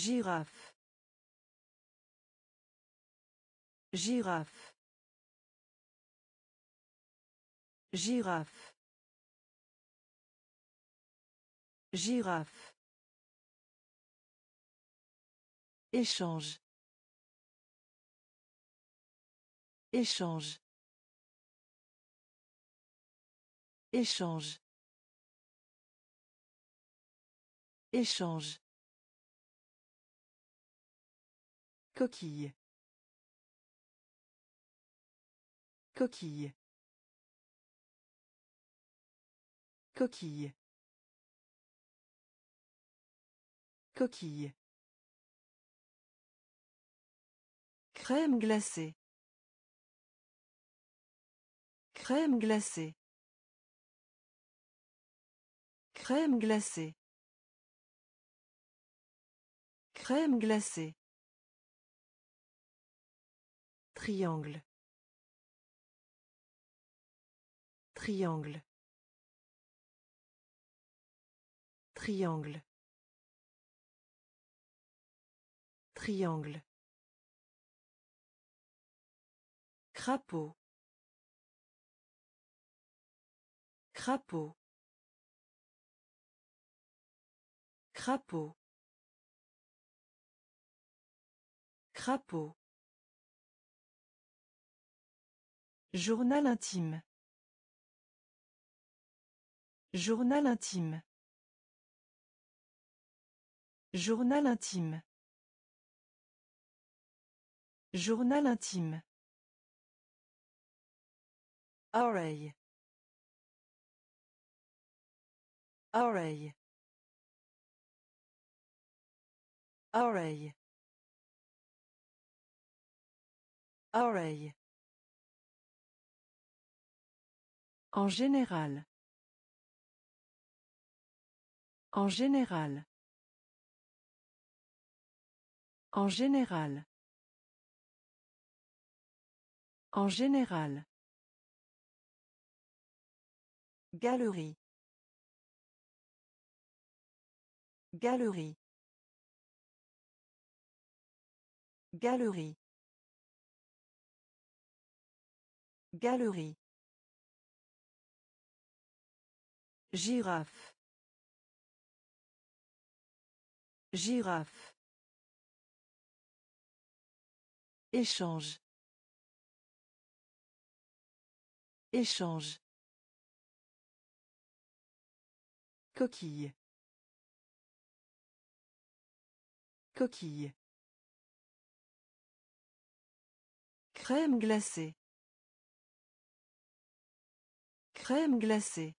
Girafe. Girafe. Girafe. Girafe. Échange. Échange. Échange. Échange. Coquille. Coquille. Coquille. Coquille. Crème glacée. Crème glacée. Crème glacée. Crème glacée. Triangle. Triangle. Triangle. Triangle. Crapaud. Crapaud. Crapaud. Crapaud. Journal intime. Journal intime. Journal intime. Journal intime. Oreille. Oreille. Oreille. Oreille. En général. En général. En général. En général. Galerie. Galerie. Galerie. Galerie. Girafe. Girafe. Échange. Échange. Coquille. Coquille. Crème glacée. Crème glacée.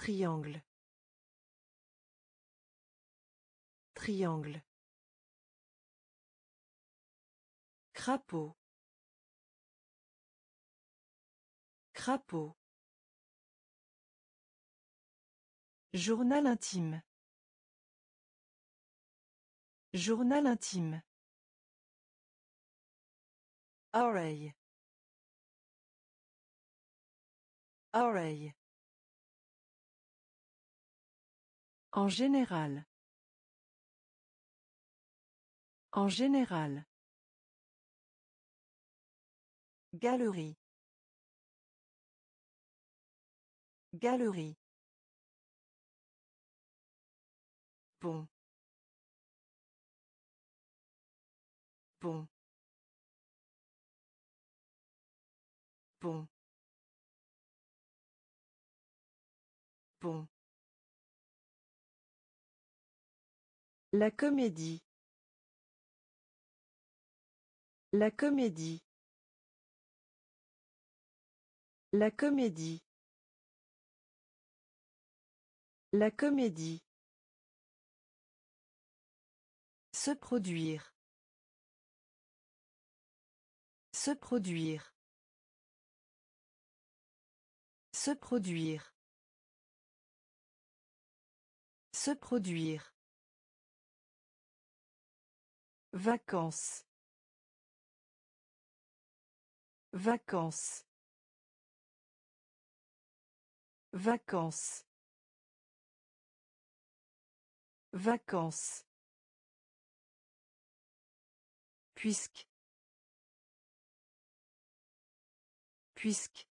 Triangle. Triangle. Crapaud. Crapaud. Journal intime. Journal intime. Oreille. Oreille. En général. En général. Galerie. Galerie. Pont. Pont. Pont. Pont. La comédie. La comédie. La comédie. La comédie. Se produire. Se produire. Se produire. Se produire. Vacances. Vacances. Vacances. Vacances. Puisque. Puisque.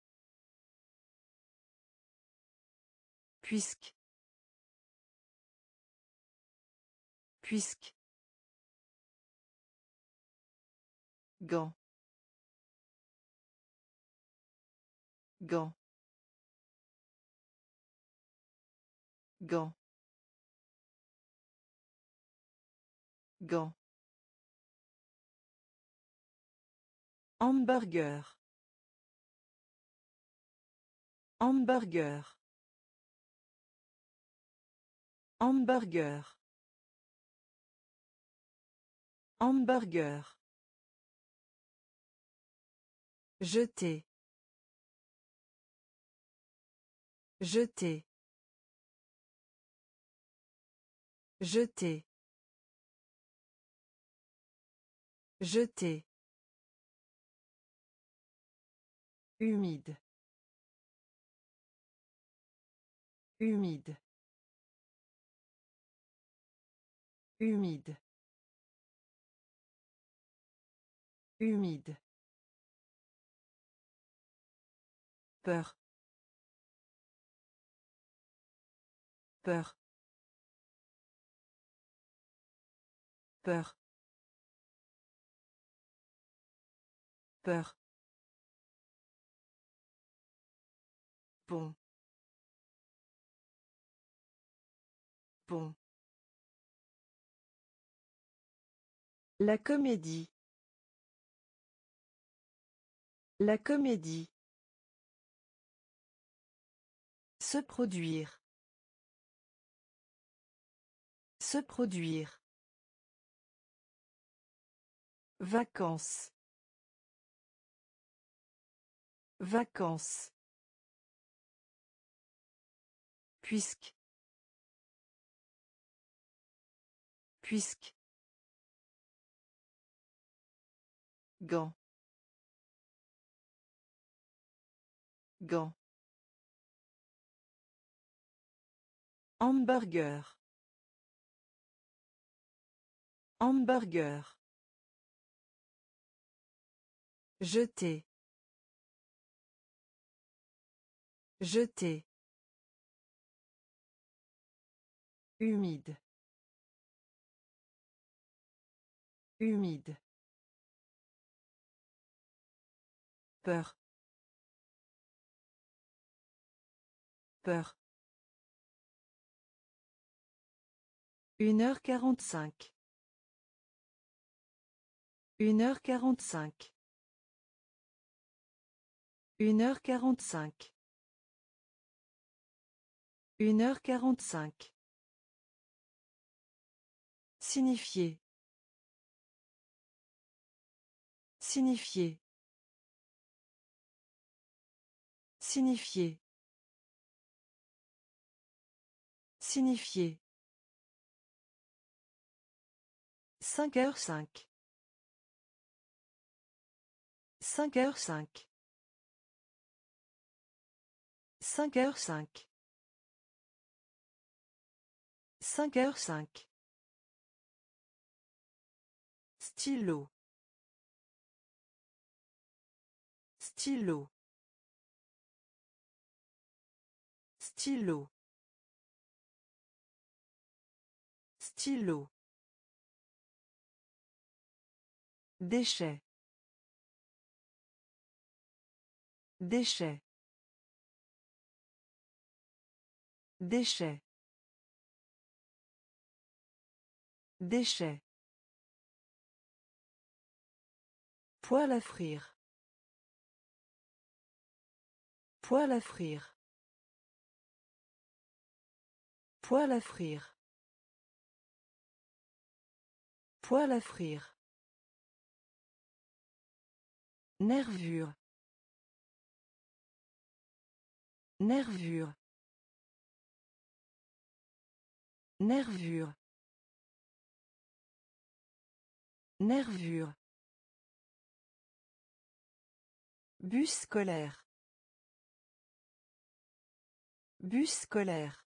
Puisque. Puisque. Gant. Gant. Gant. Hamburger. Hamburger. Hamburger. Hamburger. Jeter. Jeter. Jeter. Jeter. Humide. Humide. Humide. Humide. Peur. Peur. Peur. Peur. Pont. Pont. La comédie. La comédie. Se produire. Se produire. Vacances. Vacances. Puisque. Puisque. Gant. Hamburger. Hamburger. Jeter. Jeter. Humide. Humide. Peur. Peur. Une heure quarante-cinq. Une heure quarante-cinq. Une heure quarante-cinq. Une heure quarante-cinq. Signifier. Signifier. Signifier. Signifier. Cinq heures cinq. Cinq heures cinq. Cinq heures cinq. Cinq heures cinq. Stylo. Stylo. Stylo. Stylo. Déchets. Déchets. Déchets. Déchets. Poêle à frire. Poêle à frire. Poêle à frire. Poêle à frire. Nervure. Nervure. Nervure. Nervure. Bus scolaire. Bus scolaire.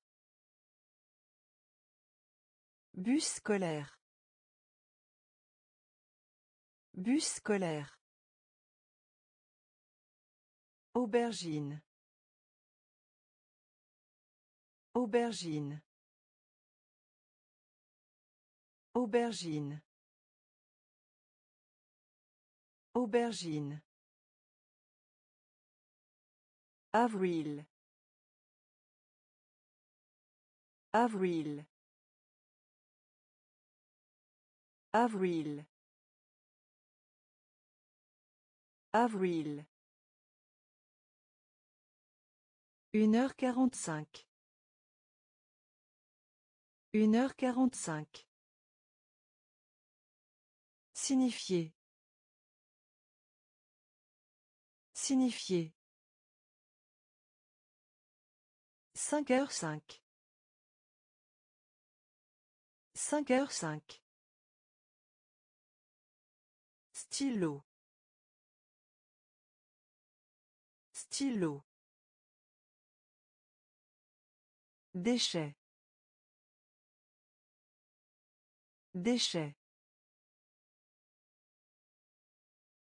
Bus scolaire. Bus scolaire. Aubergine. Aubergine. Aubergine. Aubergine. Avril. Avril. Avril. Avril. Une heure quarante-cinq. Une heure quarante-cinq. Signifier. Signifier. Cinq heures cinq. Cinq heures cinq. Stylo. Stylo. Déchets. Déchets.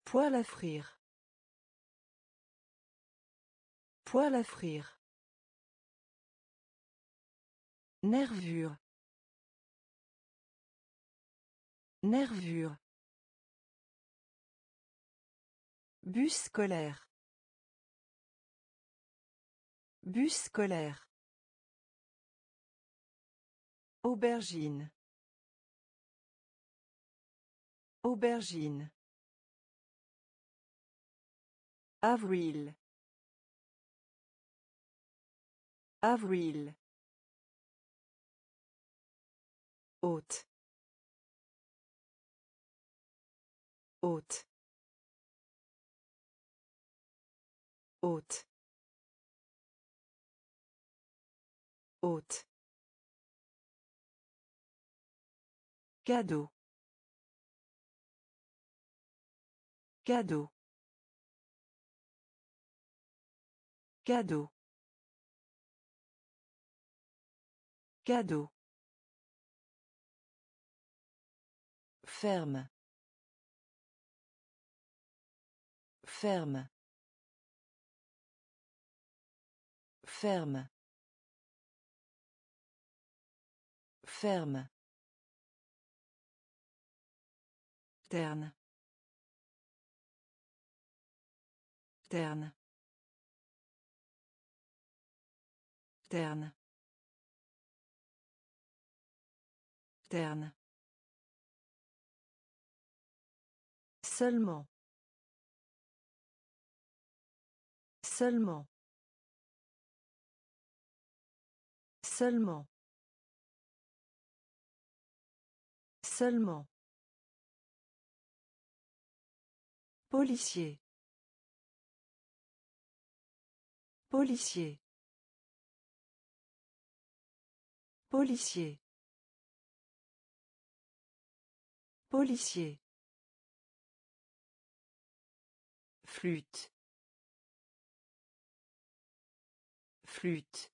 Poêle à frire. Poêle à frire. Nervure. Nervure. Bus scolaire. Bus scolaire. Aubergine. Aubergine. Avril. Avril. Haute. Haute. Haute. Haute. Cadeau. Cadeau. Cadeau. Cadeau. Ferme. Ferme. Ferme. Ferme. Terne. Terne. Terne. Terne. Seulement. Seulement. Seulement. Seulement. Policier. Policier. Policier. Policier. Flûte. Flûte.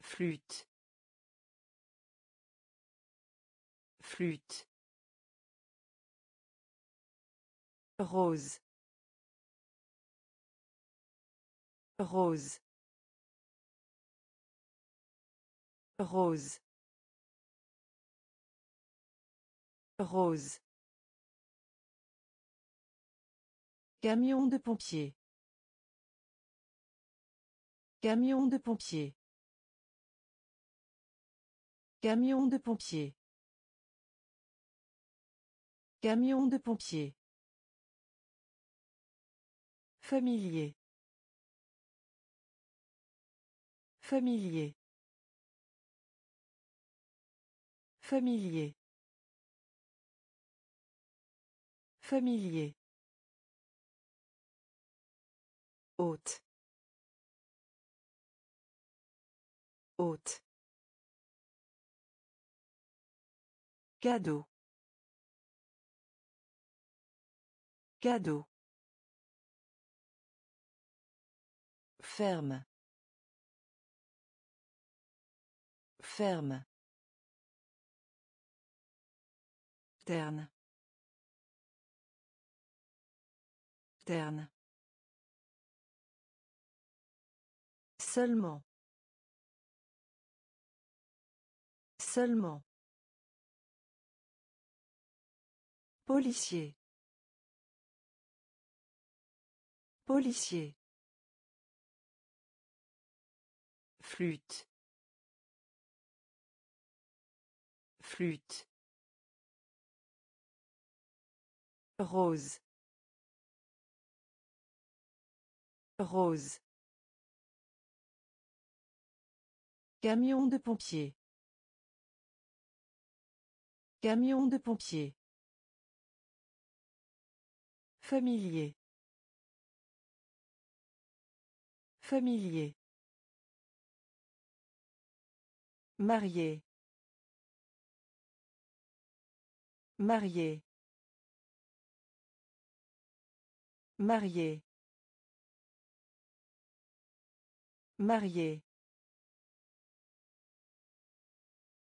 Flûte. Flûte. Rose. Rose. Rose. Rose. Camion de pompier. Camion de pompier. Camion de pompier. Camion de pompier. Familier. Familier. Familier. Familier. Haute. Haute. Cadeau. Cadeau. Ferme. Ferme. Terne. Terne. Seulement. Seulement. Policier. Policier. Flûte. Flûte. Rose. Rose. Camion de pompier. Camion de pompier. Familier. Familier. Marié. Marié. Marié. Marié.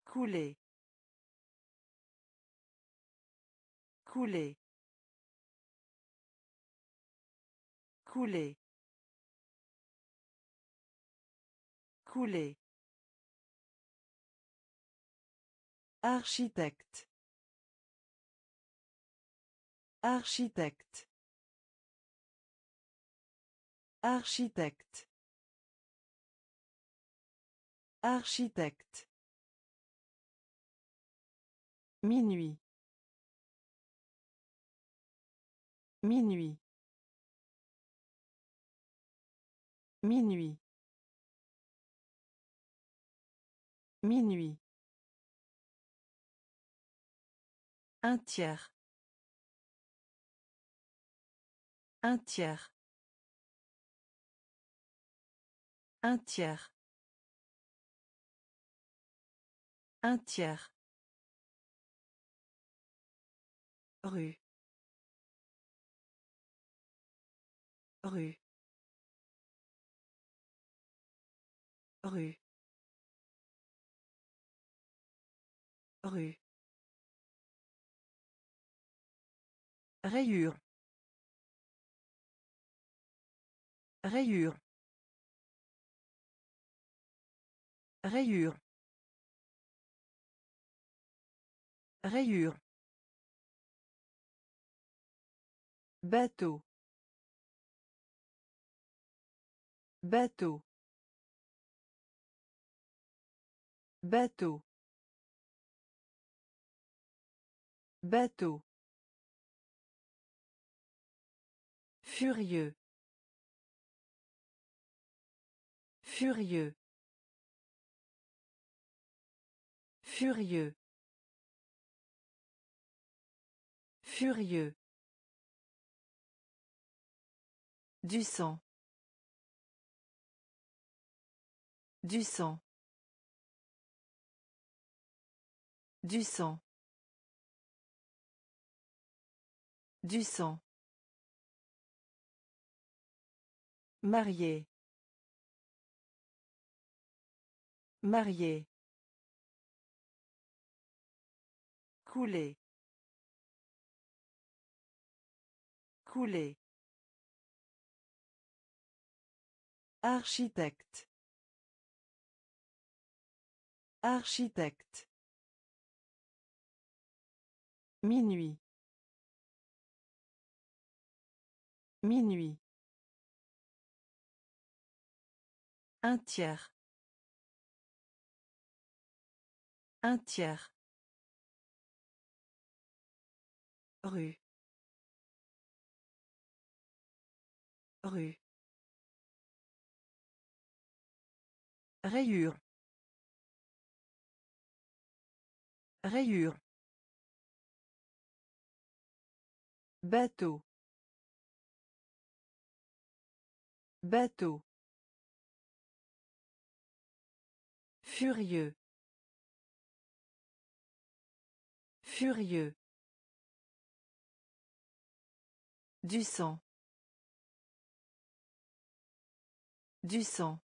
Couler. Couler. Couler. Couler. Architecte. Architecte. Architecte. Architecte. Minuit. Minuit. Minuit. Minuit. Un tiers. Un tiers. Un tiers. Un tiers. Rue. Rue. Rue. Rue. Rayure. Rayure. Rayure. Rayure. Bateau. Bateau. Bateau. Bateau. Furieux. Furieux. Furieux. Furieux. Du sang. Du sang. Du sang. Du sang. Marié. Marié. Couler. Couler. Architecte. Architecte. Minuit. Minuit. Un tiers. Un tiers. Rue. Rue. Rayure. Rayure. Bateau. Bateau. Furieux. Furieux. Du sang. Du sang.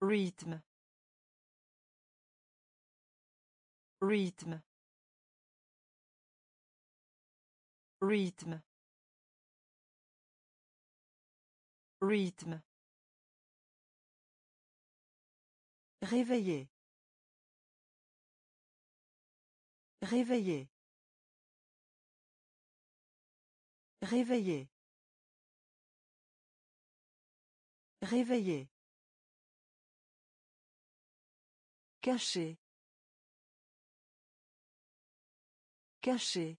Rythme. Rythme. Rythme. Rythme. Réveiller. Réveiller. Réveiller. Réveiller. Caché. Caché.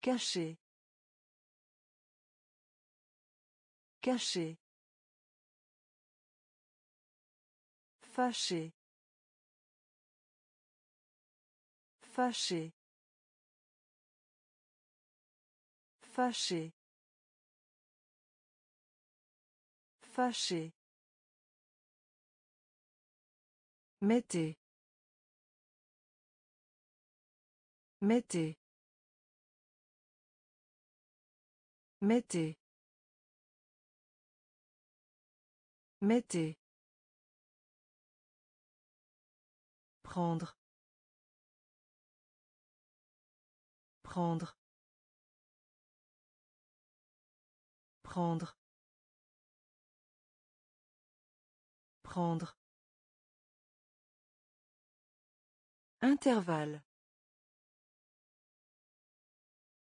Caché. Caché. Fâché. Fâché. Fâché. Fâché. Mettez. Mettez. Mettez. Mettez. Prendre. Prendre. Prendre. Prendre. Intervalle.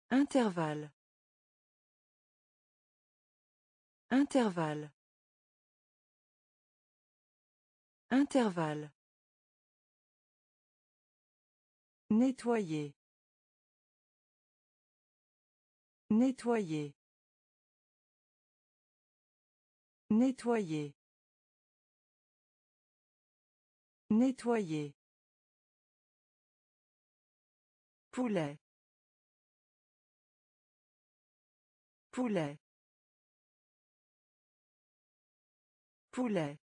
Intervalle. Intervalle. Intervalle. Nettoyer. Nettoyer. Nettoyer. Nettoyer. Poulet. Poulet. Poulet.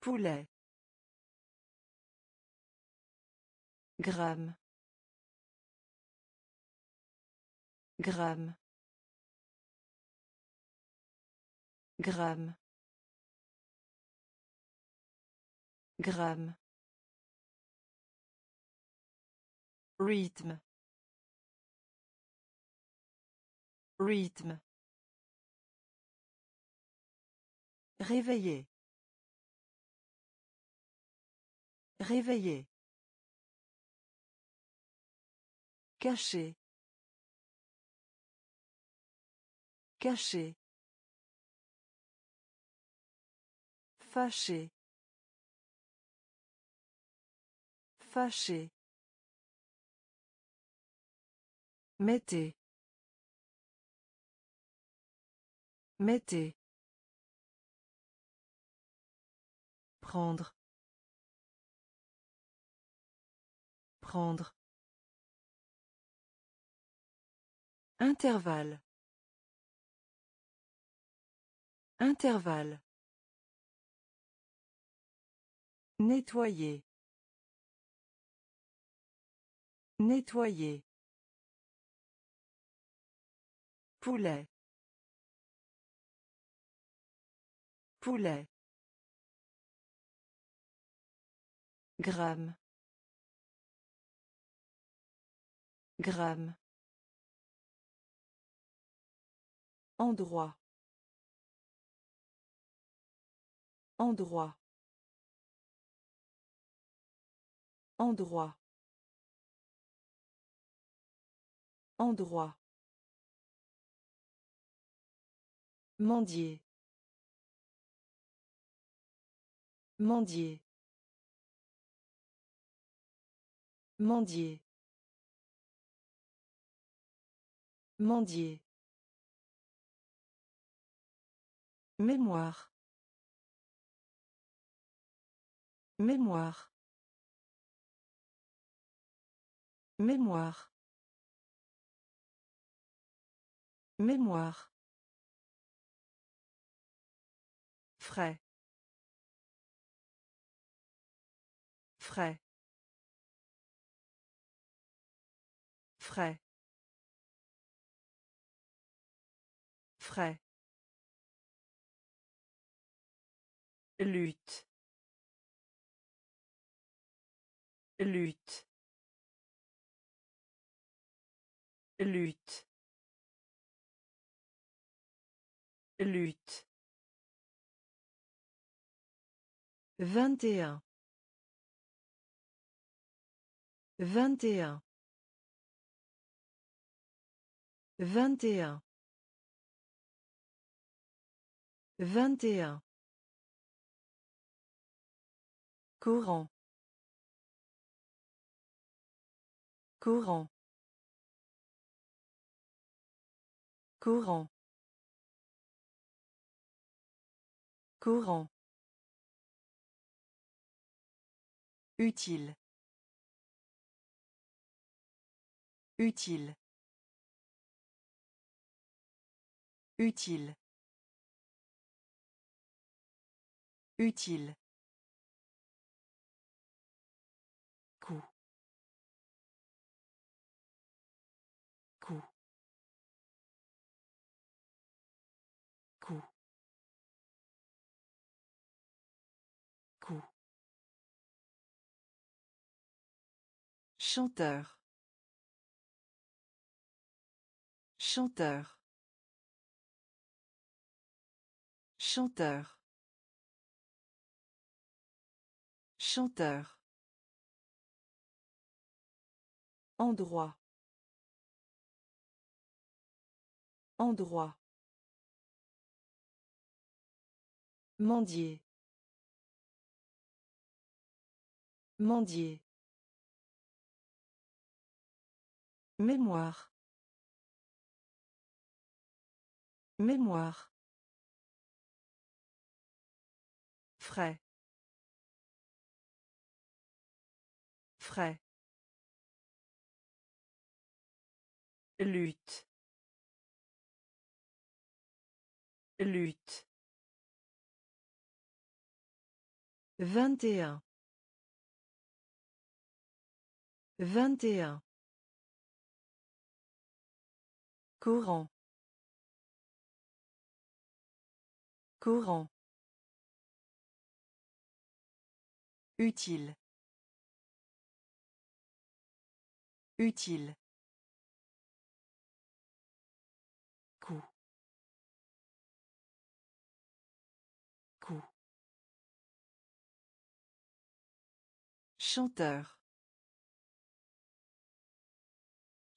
Poulet. Gramme. Gramme. Gramme. Gramme. Rythme. Rythme. Réveiller. Réveiller. Caché. Caché. Fâché. Fâché. Mettez. Mettez. Prendre. Prendre. Intervalle. Intervalle. Nettoyer. Nettoyer. Poulet. Poulet. Gramme. Gramme. Endroit. Endroit. Endroit. Endroit. Mendier. Mendier. Mendier. Mendier. Mémoire. Mémoire. Mémoire. Mémoire. Frais. Frais. Frais. Frais. lutte. Lutte. Lutte. Lutte. Vingt et un. Vingt et un. Vingt et un. Vingt et un. Courant. Courant. Courant. Courant. Utile. Utile. Utile. Utile. Chanteur. Chanteur. Chanteur. Chanteur. Endroit. Endroit. Mendier. Mendier. Mémoire. Mémoire. Frais. Frais. Lutte. Lutte. 21 21 Courant. Courant. Utile. Utile. Chanteur.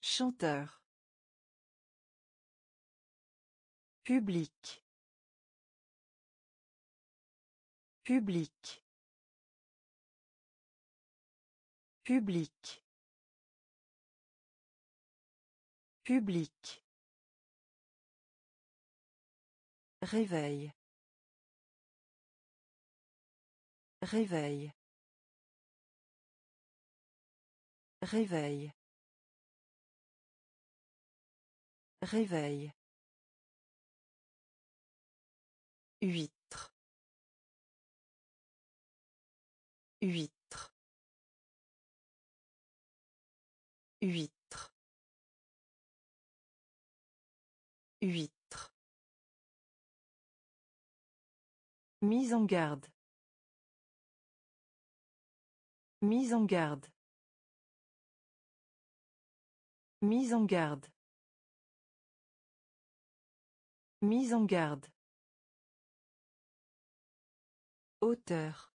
Chanteur. Public. Public. Public. Public. Réveil. Réveil. Réveil. Réveil. Huître. Huître. Huître. Huître. Mise en garde. Mise en garde. Mise en garde. Mise en garde. Auteur.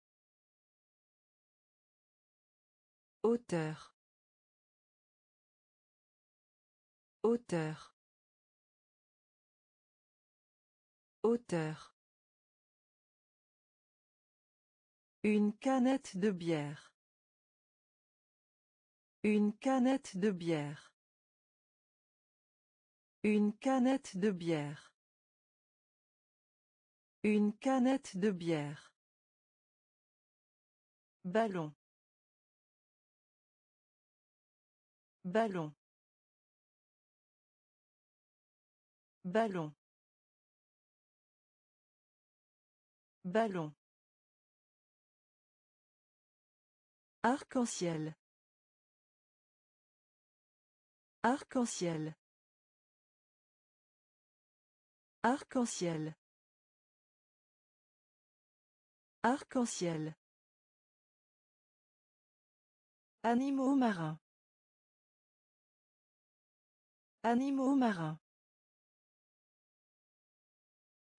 Auteur. Auteur. Auteur. Une canette de bière. Une canette de bière. Une canette de bière. Une canette de bière. Ballon. Ballon. Ballon. Ballon. Arc-en-ciel. Arc-en-ciel. Arc-en-ciel. Arc-en-ciel. Animaux marins. Animaux marins.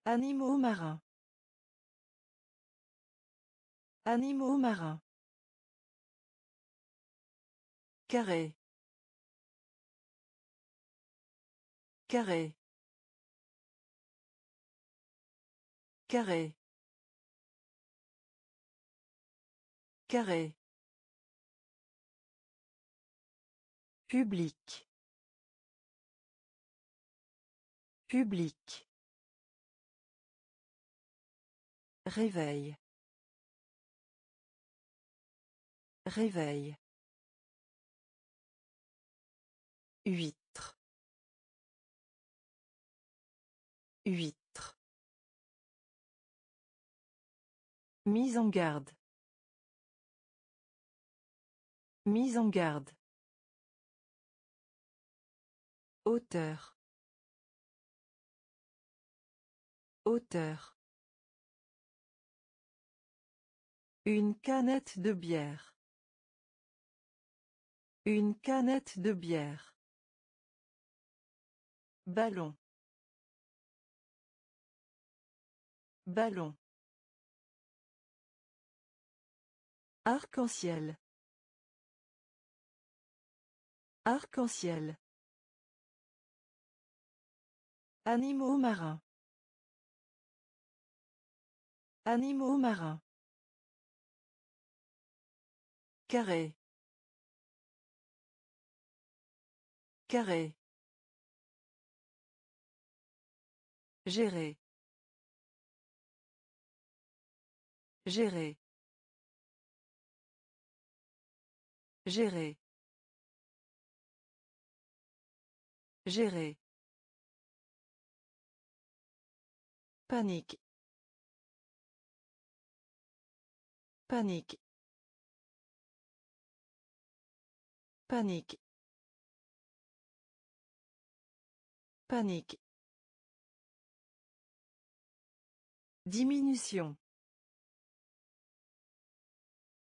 Animaux marins. Animaux marins. Carré. Carré. Carré. Carré. Public. Public. Réveil. Réveil. Huître. Huître. Mise en garde. Mise en garde. Hauteur. Hauteur. Une canette de bière. Une canette de bière. Ballon. Ballon. Arc-en-ciel. Arc-en-ciel. Animaux marins. Animaux marins. Carré. Carré. Gérer. Gérer. Gérer. Gérer. Panique. Panique. Panique. Panique. Diminution.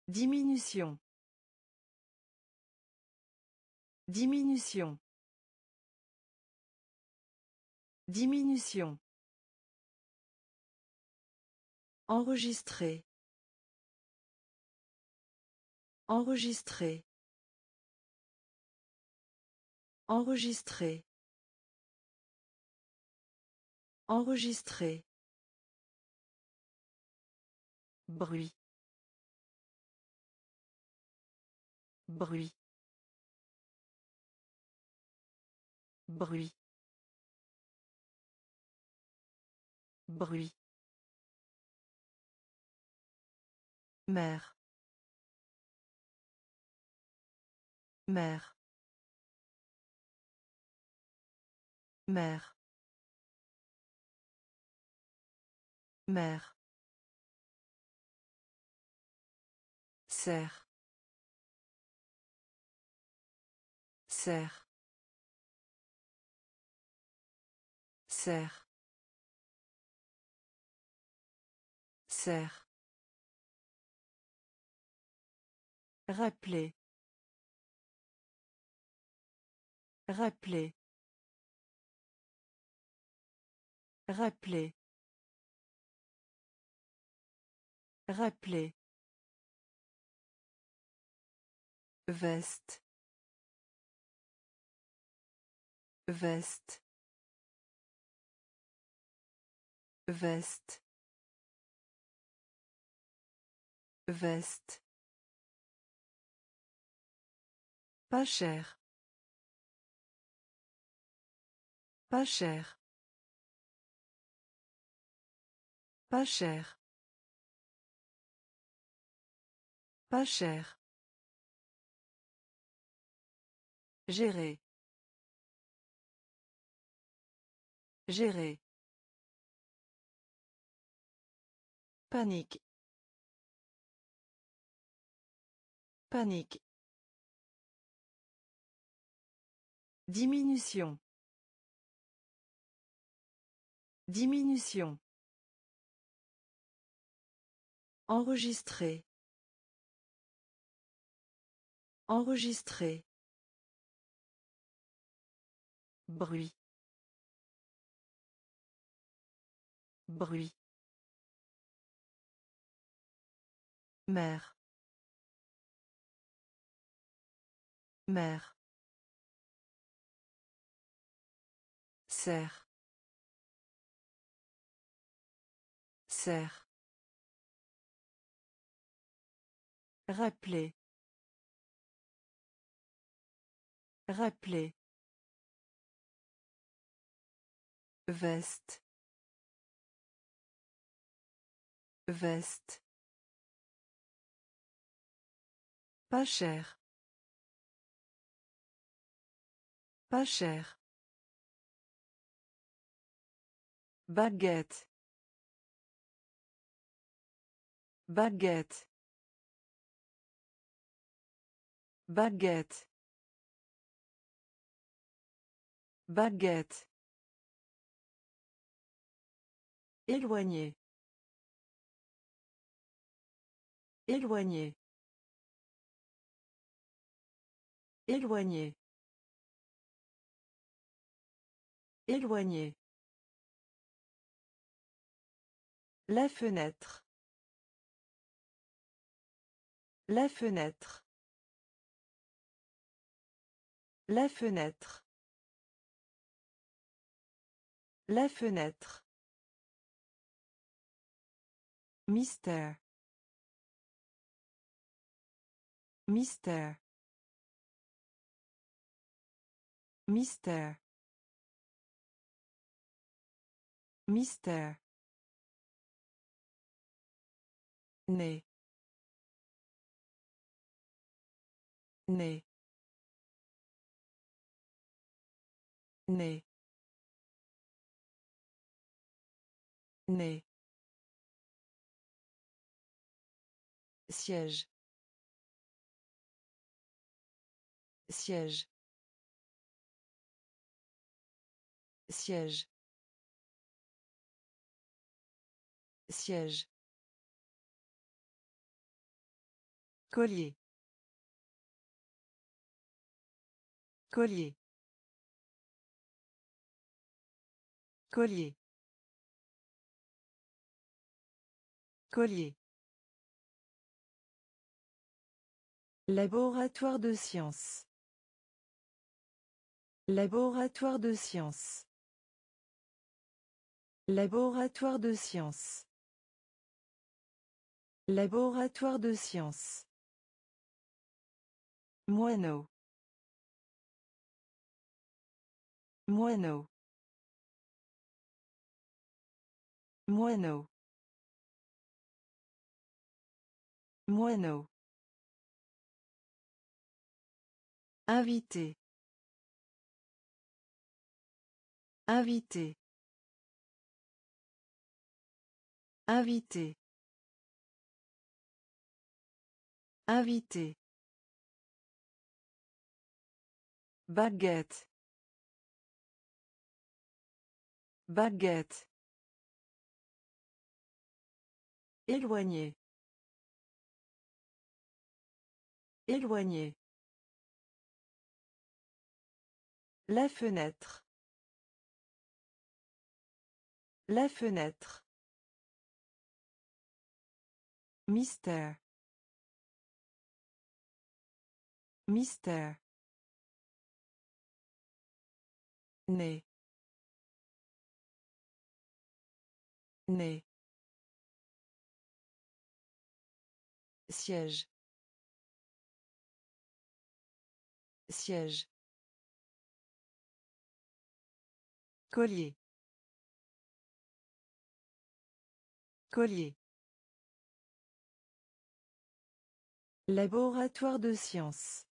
Diminution. Diminution. Diminution. Enregistrer. Enregistrer. Enregistrer. Enregistrer. Bruit. Bruit. Bruit. Bruit. Mère. Mère. Mère. Mère. Serre. Serre. Serre. Serre. Rappeler. Rappeler. Rappeler. Rappeler. Veste. Veste. Veste. Veste. Pas cher. Pas cher. Pas cher. Pas cher. Gérer. Gérer. Panique. Panique. Diminution. Diminution. Enregistrer. Enregistrer. Bruit. Bruit. Mère. Mère. Serre. Serre. Rappeler. Rappeler. Veste. Veste. Pas cher. Pas cher. Baguette. Baguette. Baguette. Baguette. Éloigné. Éloigné. Éloigné. Éloigné. La fenêtre. La fenêtre. La fenêtre. La fenêtre. Mystère. Mystère. Mystère. Mystère. Né. Né. Né. Né. Siège. Siège. Siège. Siège. Collier. Collier. Collier. Collier. Laboratoire de sciences. Laboratoire de sciences. Laboratoire de sciences. Laboratoire de sciences. Moineau. Moineau. Moineau. Moineau. Invité. Invité. Invité. Invité. Baguette. Baguette. Éloigné. Éloigné. La fenêtre. La fenêtre. Mystère. Mystère. Né. Né. Siège. Siège. Collier. Collier. Laboratoire de sciences.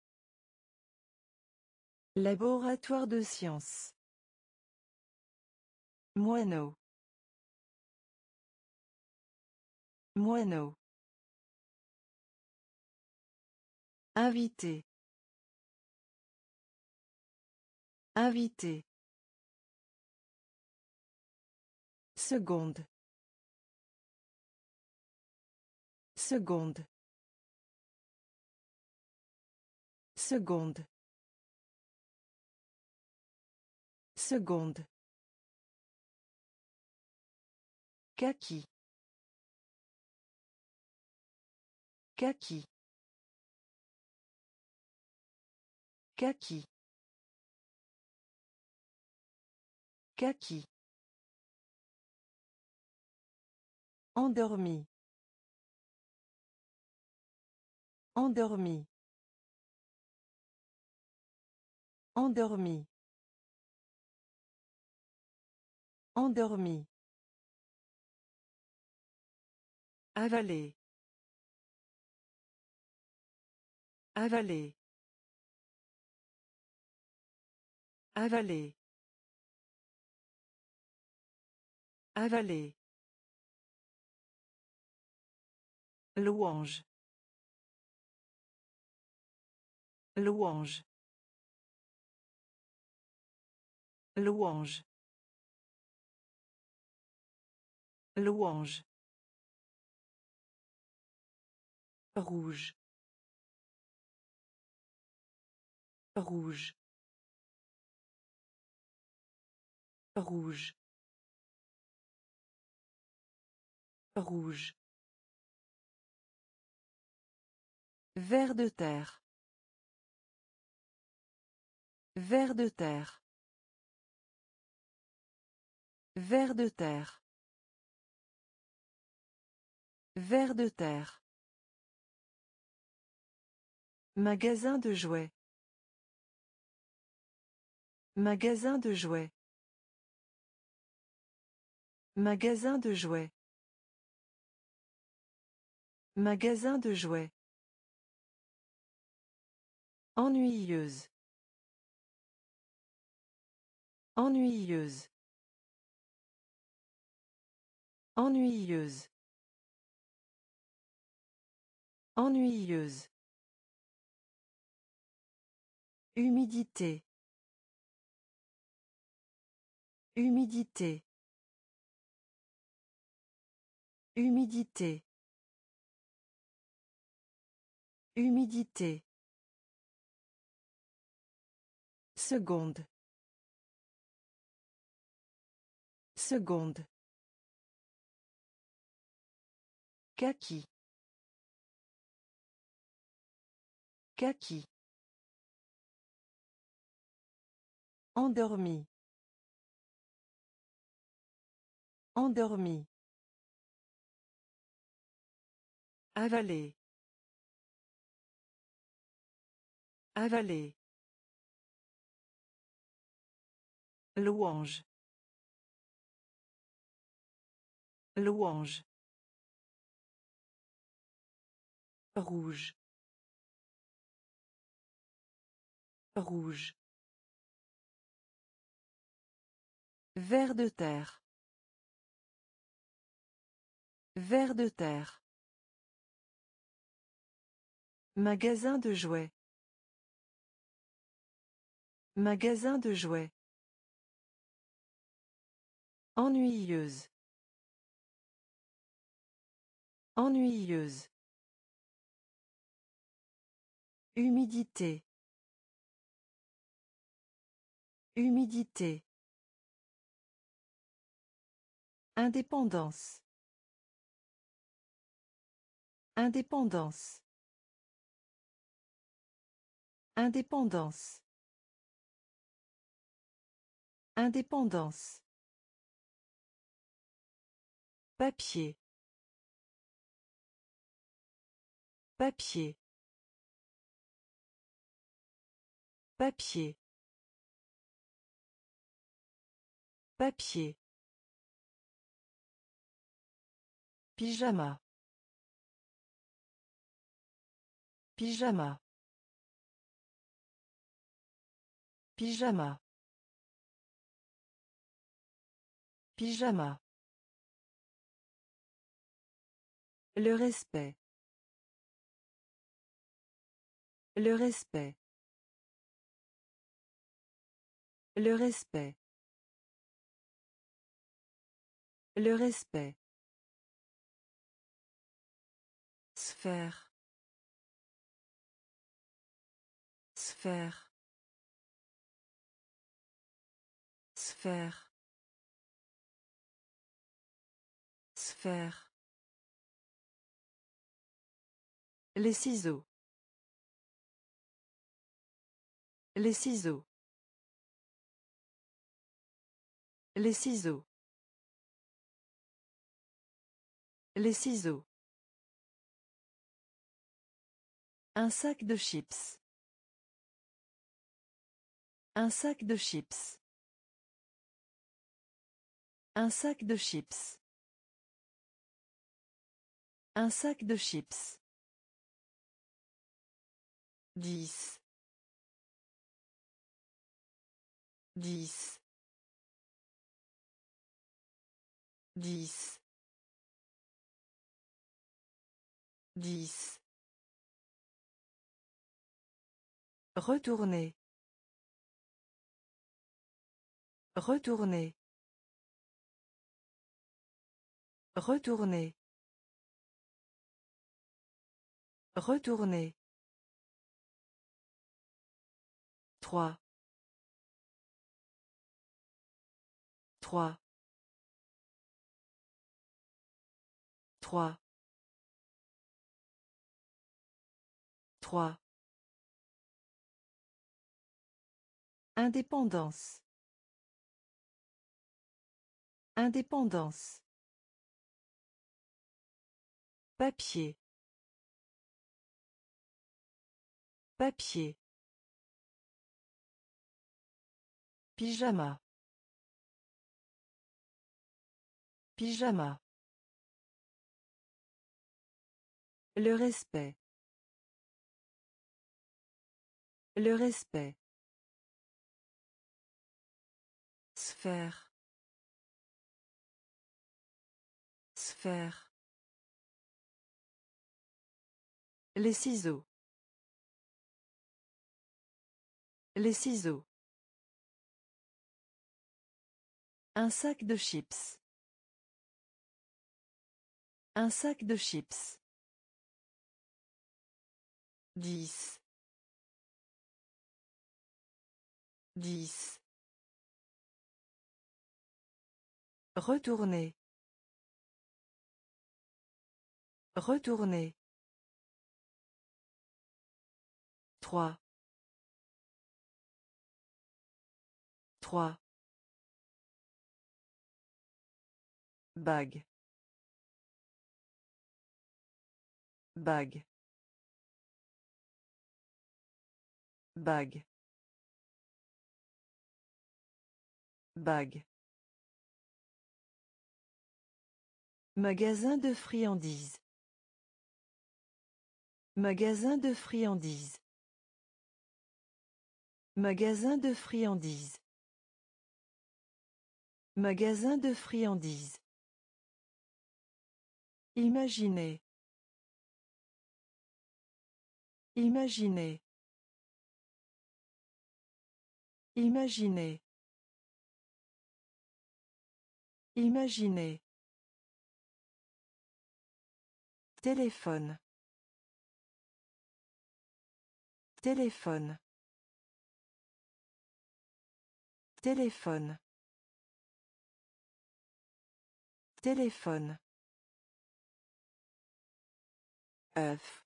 Laboratoire de sciences. Moineau. Moineau. Invité. Invité. Seconde. Seconde. Seconde. Seconde. Kaki. Kaki. Kaki. Kaki. Endormi. Endormi. Endormi. Endormi. Avaler. Avaler. Avaler. Avaler. Louange. Louange. Louange. Louange. Rouge. Rouge. Rouge. Rouge. Ver de terre. Ver de terre. Ver de terre. Ver de terre. Magasin de jouets. Magasin de jouets. Magasin de jouets. Magasin de jouets. Ennuyeuse. Ennuyeuse. Ennuyeuse. Ennuyeuse. Humidité. Humidité. Humidité. Humidité. Seconde. Seconde. Kaki. Kaki. Endormi. Endormi. Avaler. Avaler. Louange. Louange. Rouge. Rouge. Ver de terre. Ver de terre. Magasin de jouets. Magasin de jouets. Ennuyeuse. Ennuyeuse. Humidité. Humidité. Indépendance. Indépendance. Indépendance. Indépendance. Papier. Papier. Papier. Papier. Pyjama. Pyjama. Pyjama. Pyjama. Le respect. Le respect. Le respect. Le respect. Sphère. Sphère. Sphère. Sphère. Les ciseaux. Les ciseaux. Les ciseaux. Les ciseaux. Un sac de chips. Un sac de chips. Un sac de chips. Un sac de chips. Dix. Dix. Dix. Dix. Retourner. Retourner. Retourner. Retourner. Trois. Trois. Trois. Trois. Indépendance. Indépendance. Papier. Papier. Pyjama. Pyjama. Le respect. Le respect. Sphère. Sphère. Les ciseaux. Les ciseaux. Un sac de chips. Un sac de chips. Dix. Dix. Retourner. Retourner. Trois. Trois. Bague. Bague. Bague. Bague. Magasin de friandises. Magasin de friandises. Magasin de friandises. Magasin de friandises. Imaginez. Imaginez. Imaginez. Imaginez. Téléphone. Téléphone. Téléphone. Téléphone. œuf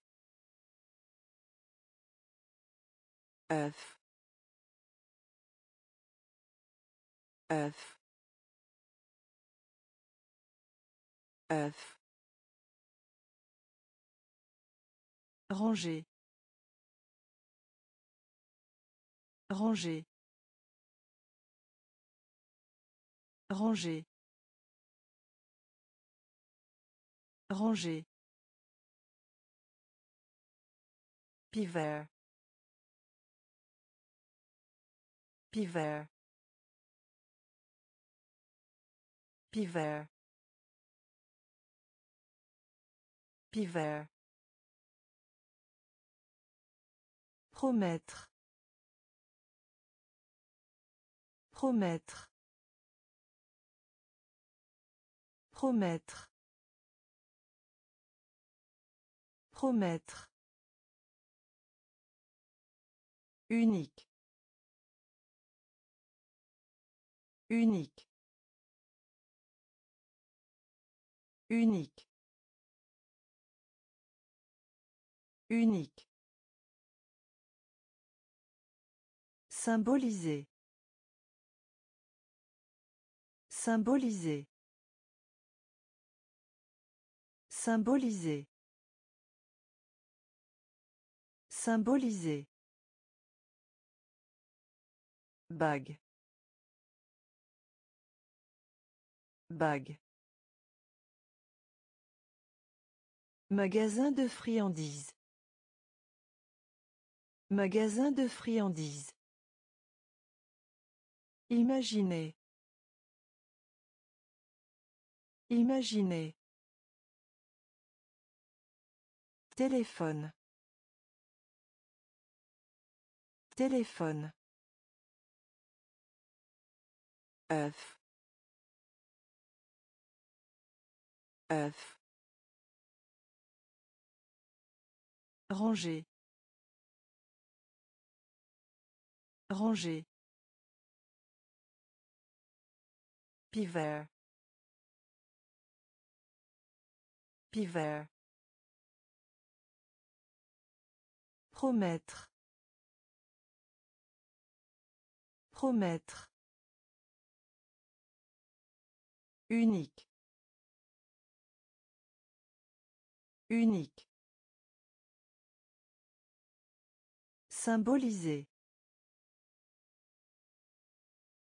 œuf œuf œuf Ranger. Ranger. Ranger. Ranger. Piver. Piver. Piver. Piver. Promettre. Promettre. Promettre. Promettre. Unique. Unique. Unique. Unique. Symboliser. Symboliser. Symboliser. Symboliser. Bague. Bague. Magasin de friandises. Magasin de friandises. Imaginez. Imaginez. Téléphone. Téléphone. œuf œuf ranger ranger Piver. Piver. Promettre. Promettre. Unique. Unique. Symboliser.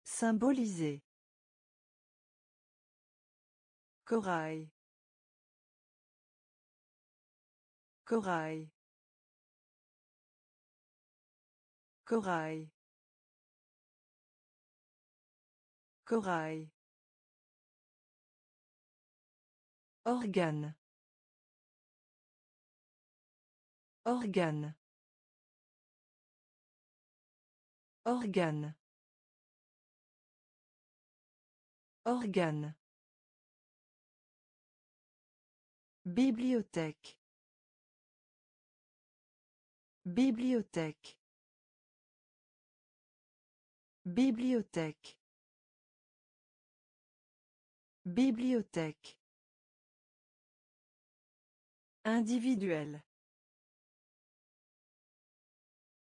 Symboliser. Corail. Corail. Corail. Corail. Organe. Organe. Organe. Organe. Bibliothèque. Bibliothèque. Bibliothèque. Bibliothèque. Individuel.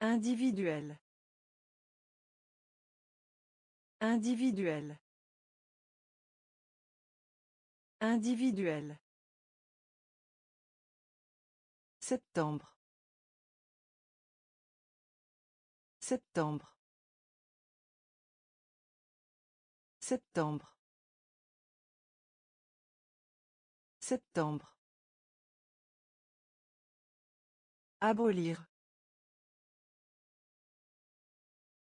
Individuel. Individuel. Individuel. Septembre. Septembre. Septembre. Septembre. Abolir.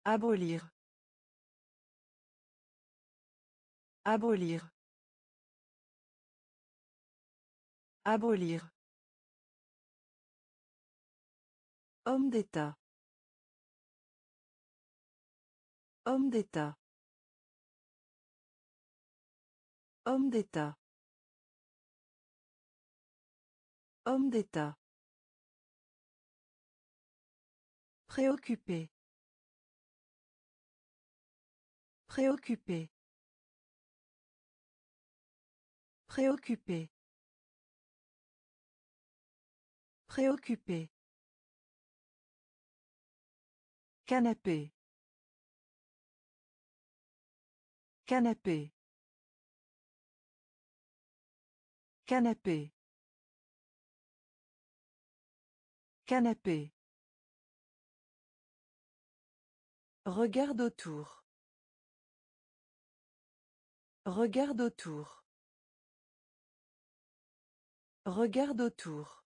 Abolir. Abolir. Abolir. Homme d'État. Homme d'État. Homme d'État. Homme d'État. Préoccupé. Préoccupé. Préoccupé. Préoccupé. Canapé. Canapé. Canapé. Canapé. Regarde autour. Regarde autour. Regarde autour.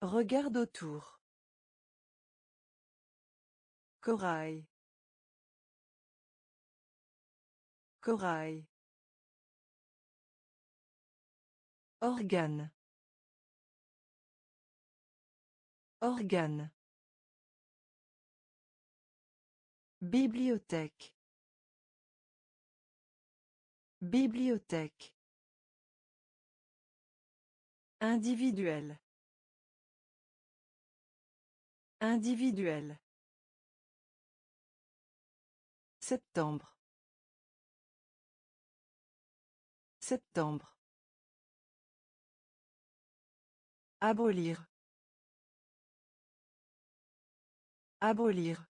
Regarde autour. Corail. Corail. Organe. Organe. Bibliothèque. Bibliothèque. Individuel. Individuel. Septembre. Septembre. Abolir. Abolir.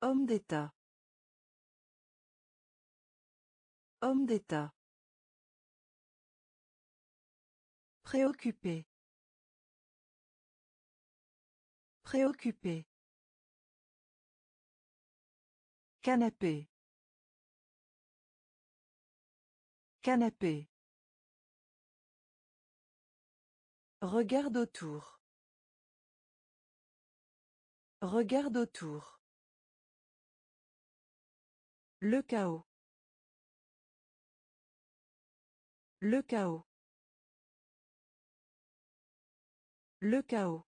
Homme d'État. Homme d'État. Préoccupé. Préoccupé. Canapé. Canapé. Regarde autour. Regarde autour. Le chaos. Le chaos. Le chaos.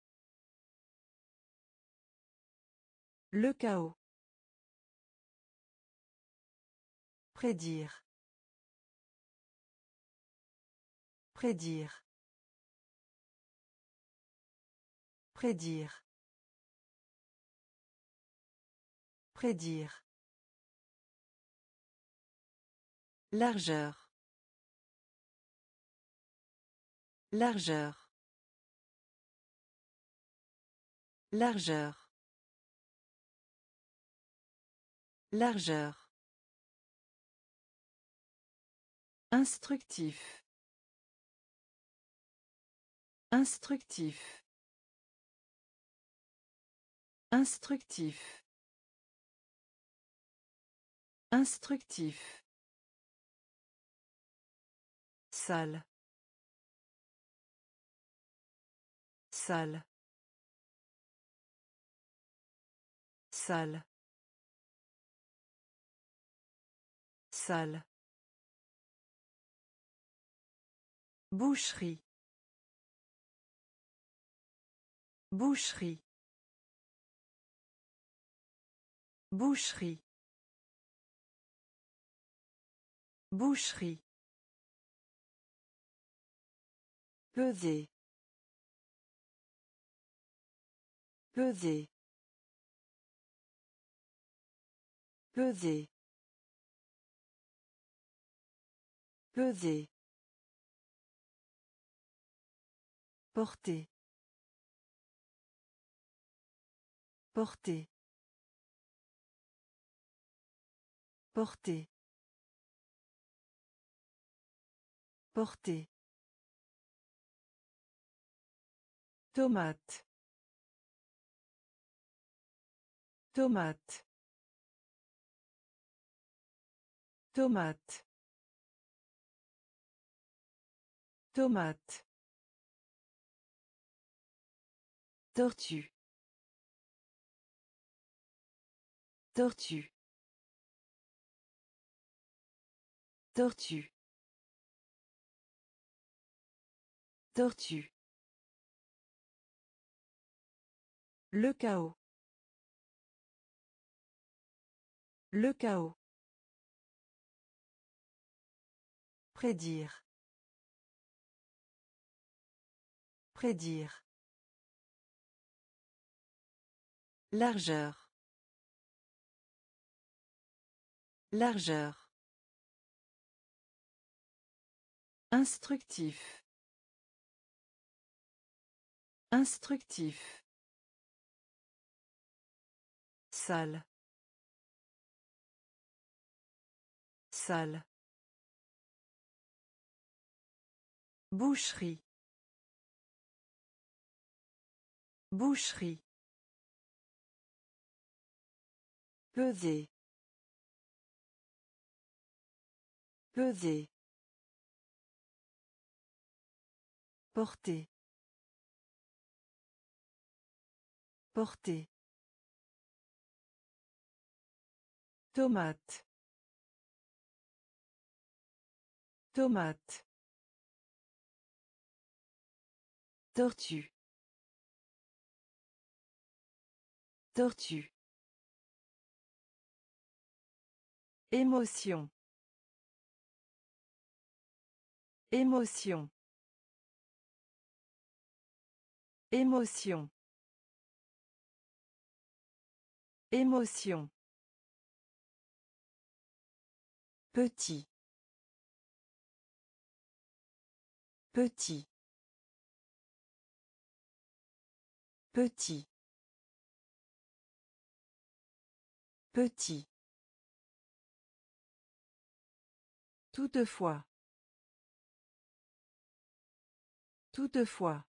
Le chaos. Prédire. Prédire. Prédire. Prédire. Largeur. Largeur. Largeur. Largeur. Instructif. Instructif. Instructif. Instructif. Salle. Salle. Salle. Salle. Boucherie. Boucherie. Boucherie. Boucherie. Peser. Peser. Peser. Peser. Porter. Porter. Porter. Porter. Tomate. Tomate. Tomate. Tomate. Tortue. Tortue. Tortue. Tortue. Le chaos. Le chaos. Prédire. Prédire. Largeur. Largeur. Instructif. Instructif. Salle. Salle. Boucherie. Boucherie. Peser. Peser. Porter. Porter. Tomate. Tomate. Tortue. Tortue. Émotion. Émotion. Émotion. Émotion. Petit. Petit. Petit. Petit. Toutefois. Toutefois.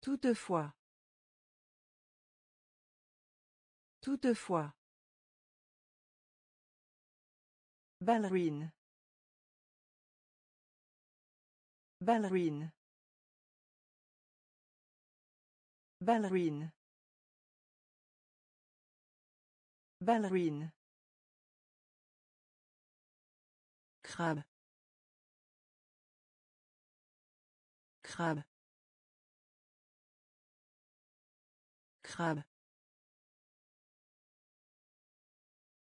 Toutefois. Toutefois. Ballerine. Ballerine. Ballerine. Ballerine. Crabe. Crabe. Crabe.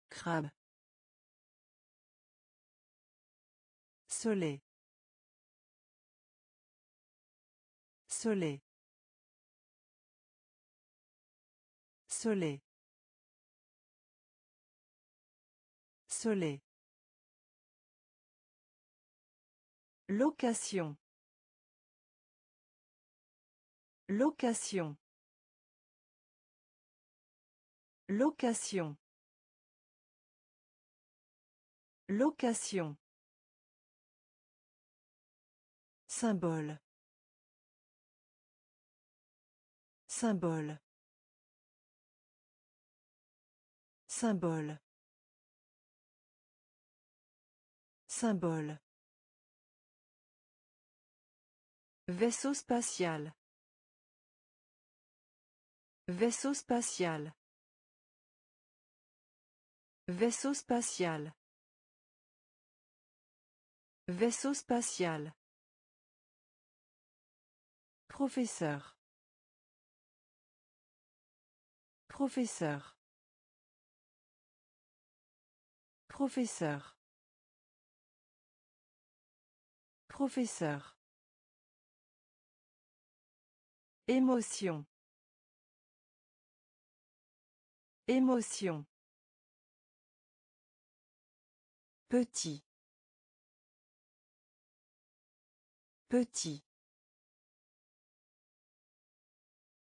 Crabe. Soleil. Soleil. Soleil. Soleil Location. Location. Location. Location. Symbole. Symbole. Symbole. Symbole. Vaisseau spatial. Vaisseau spatial. Vaisseau spatial. Vaisseau spatial. Professeur. Professeur. Professeur. Professeur. Émotion. Émotion. Petit. Petit.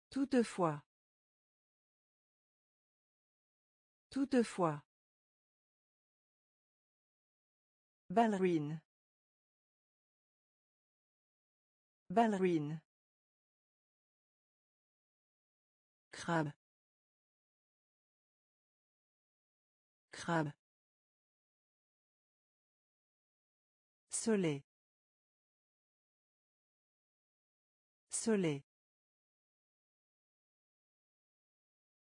Toutefois. Toutefois. Ballerine. Ballerine. Crabe crabe soleil soleil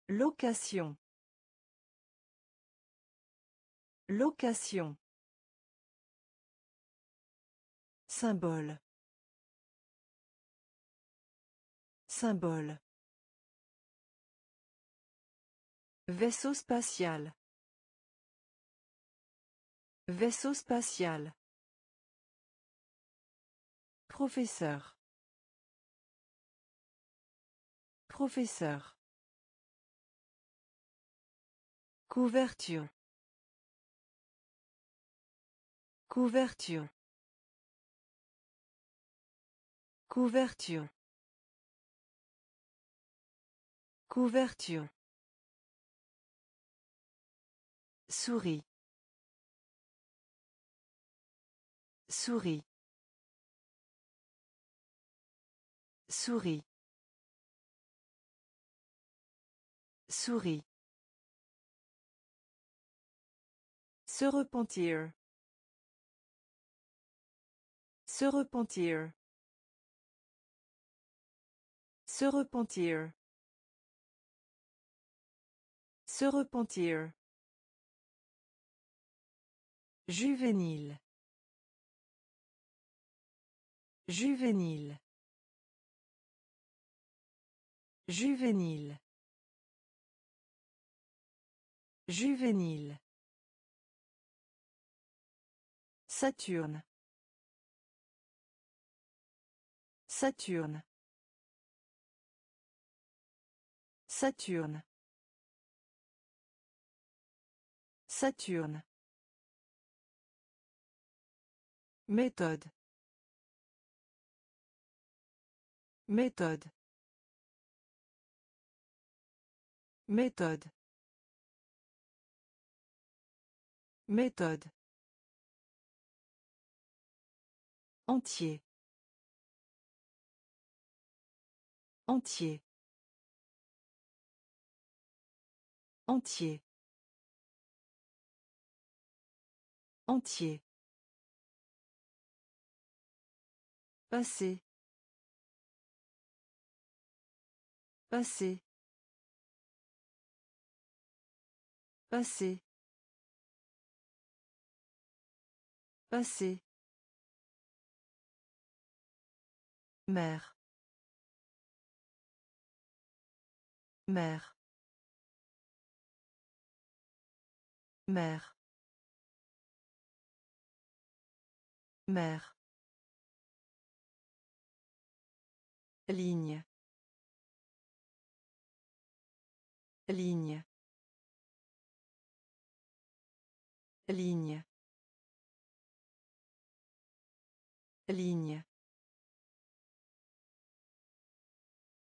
Location. Location. Symbole. Symbole. Vaisseau spatial. Vaisseau spatial. Professeur. Professeur. Couverture. Couverture. Couverture. Couverture. Souris. Souris. Souris. Souris. Se repentir. Se repentir. Se repentir. Se repentir. Juvénile. Juvénile. Juvénile. Juvénile. Saturne. Saturne. Saturne. Saturne. Méthode. Méthode. Méthode. Méthode. Entier. Entier. Entier. Entier. Passé. Passé. Passé. Passé. Mère. Mère. Mère. Mère. Ligne. Ligne. Ligne. Ligne.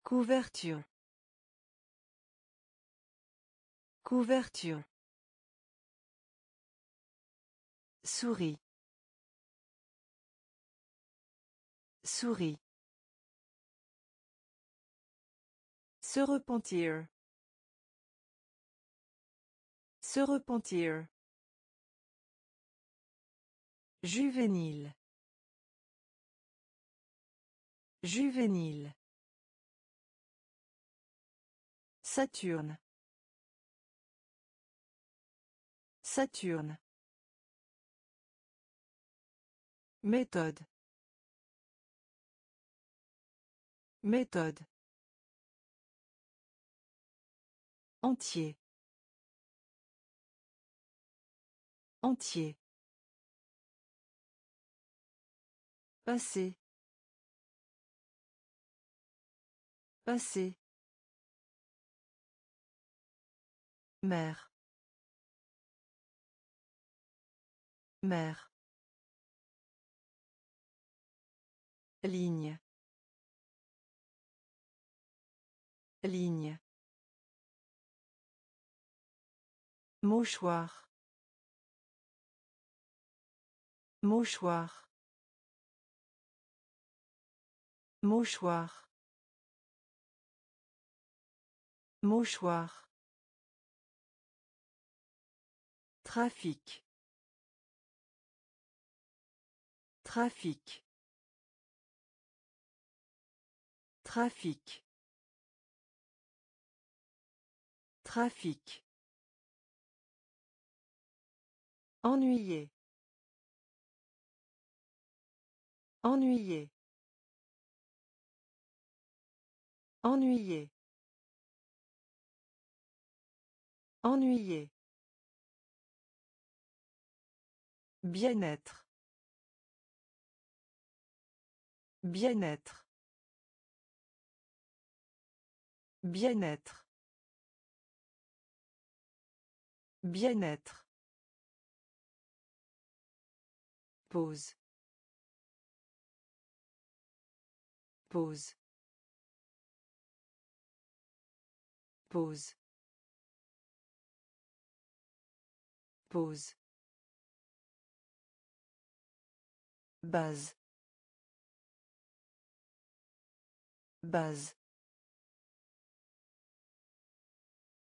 Couverture. Couverture. Souris. Souris. Se repentir. Se repentir. Juvénile. Juvénile. Saturne. Saturne. Méthode. Méthode. Entier. Entier. Passé. Passé. Mère. Mère. Ligne. Ligne. Mouchoir. Mouchoir. Mouchoir. Mouchoir. Trafic. Trafic. Trafic. Trafic. Ennuyé. Ennuyé. Ennuyé. Ennuyé. Bien-être. Bien-être. Bien-être. Bien-être. Pause. Pause. Pause. Pause. Base. Base.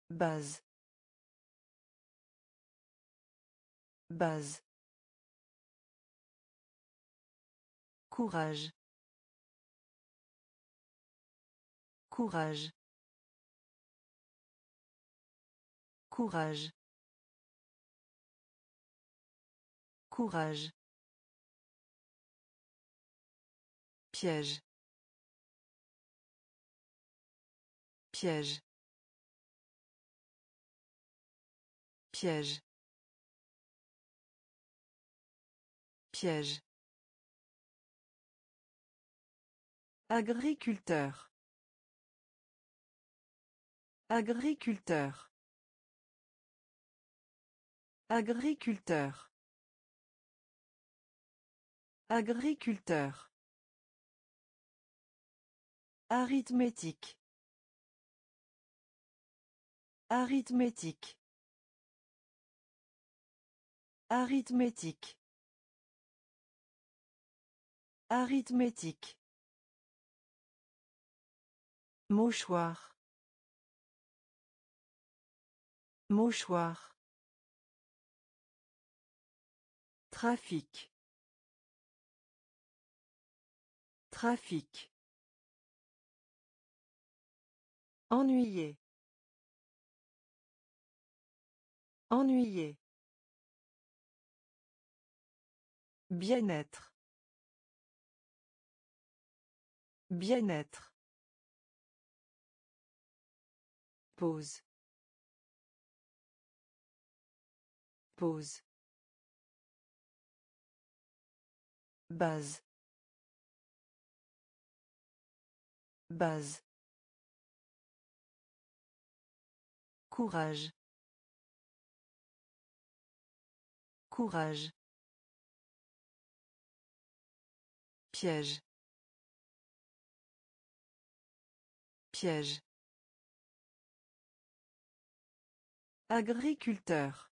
Base. Base. Courage. Courage. Courage. Courage. Piège. Piège. Piège. Piège. Agriculteur. Agriculteur. Agriculteur. Agriculteur. Arithmétique. Arithmétique. Arithmétique. Arithmétique. Mouchoir. Mouchoir. Trafic. Trafic. Ennuyé. Ennuyé. Bien-être. Bien-être. Pause. Pause. Base. Base. Courage. Courage. Piège. Piège. Agriculteur.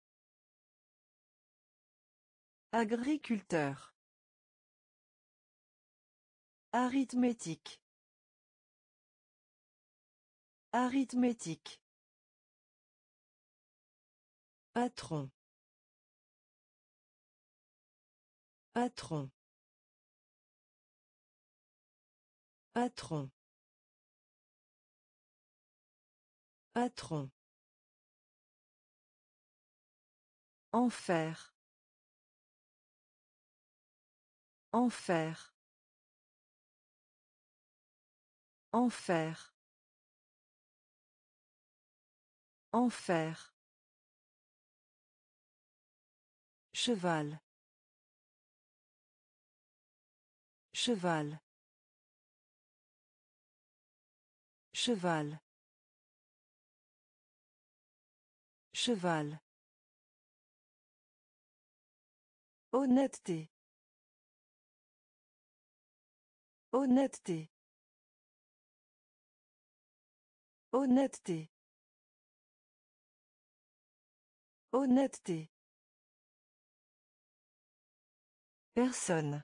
Agriculteur. Arithmétique. Arithmétique. Patron. Patron. Patron. Patron. Enfer. Enfer. Enfer. Enfer. Cheval. Cheval. Cheval. Cheval. Honnêteté. Honnêteté. Honnêteté. Honnêteté. Personne.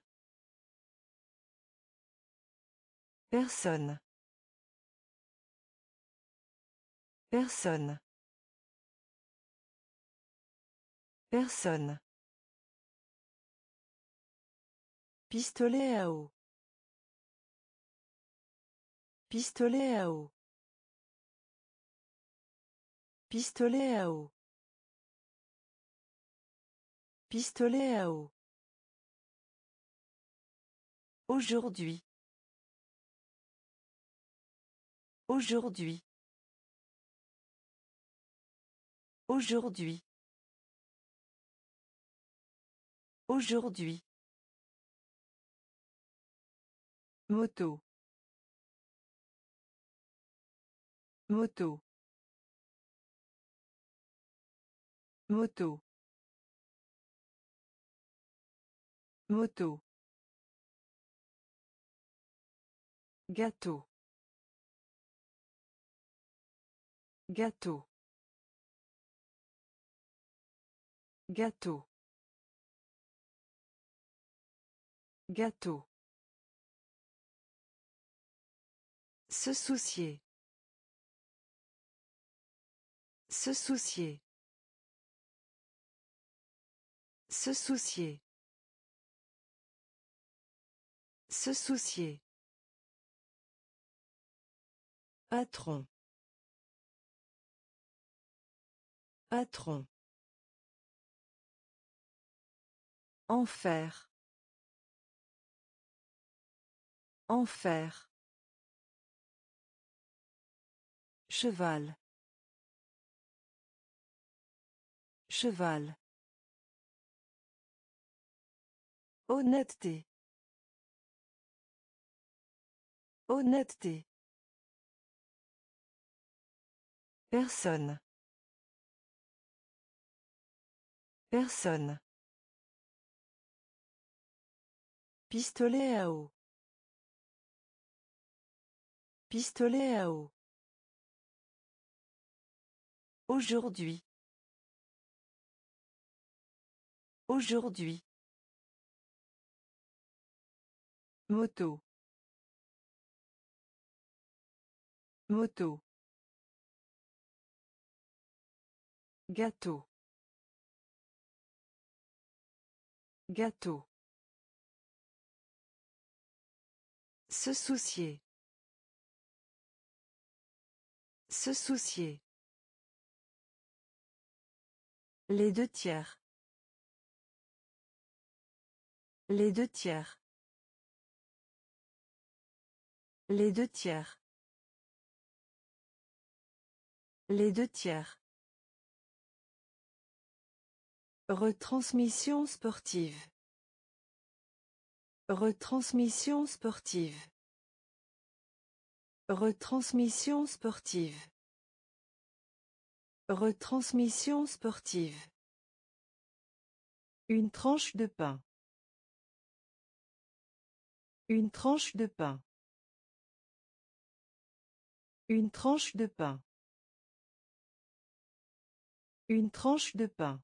Personne. Personne. Personne. Pistolet à eau. Pistolet à eau. Pistolet à eau. Pistolet à eau. Aujourd'hui. Aujourd'hui. Aujourd'hui. Aujourd'hui. Moto. Moto. Moto. Moto. Gâteau. Gâteau. Gâteau. Gâteau. Se soucier. Se soucier. Se soucier. Se soucier. Patron. Patron. Enfer. Enfer. Cheval. Cheval. Honnêteté. Honnêteté. Personne. Personne. Pistolet à eau. Pistolet à eau. Aujourd'hui. Aujourd'hui. Moto. Moto. Gâteau. Gâteau. Se soucier. Se soucier. Les deux tiers. Les deux tiers. Les deux tiers. Les deux tiers. Retransmission sportive. Retransmission sportive. Retransmission sportive. Retransmission sportive. Une tranche de pain. Une tranche de pain. Une tranche de pain. Une tranche de pain.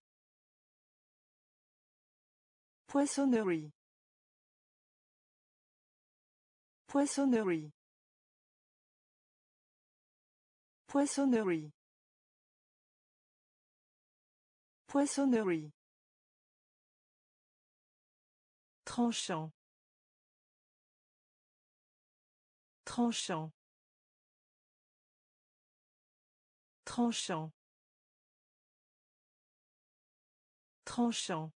Poissonnerie. Poissonnerie. Poissonnerie. Poissonnerie. Tranchant. Tranchant. Tranchant. Tranchant.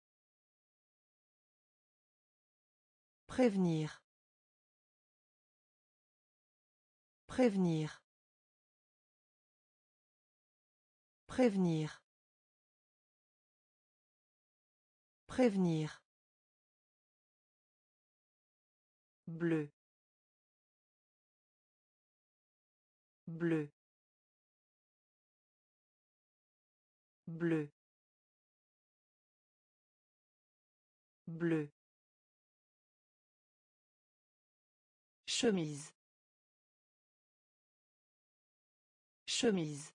Prévenir. Prévenir. Prévenir. Prévenir. Bleu. Bleu. Bleu. Bleu. Chemise. Chemise.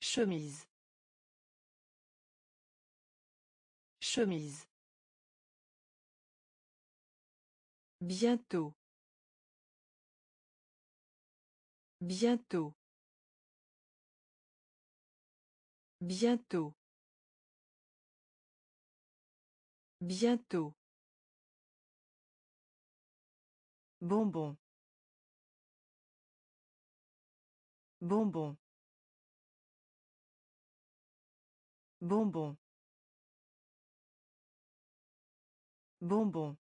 Chemise. Chemise. Bientôt. Bientôt. Bientôt. Bientôt. Bonbon. Bonbon. Bonbon. Bonbon.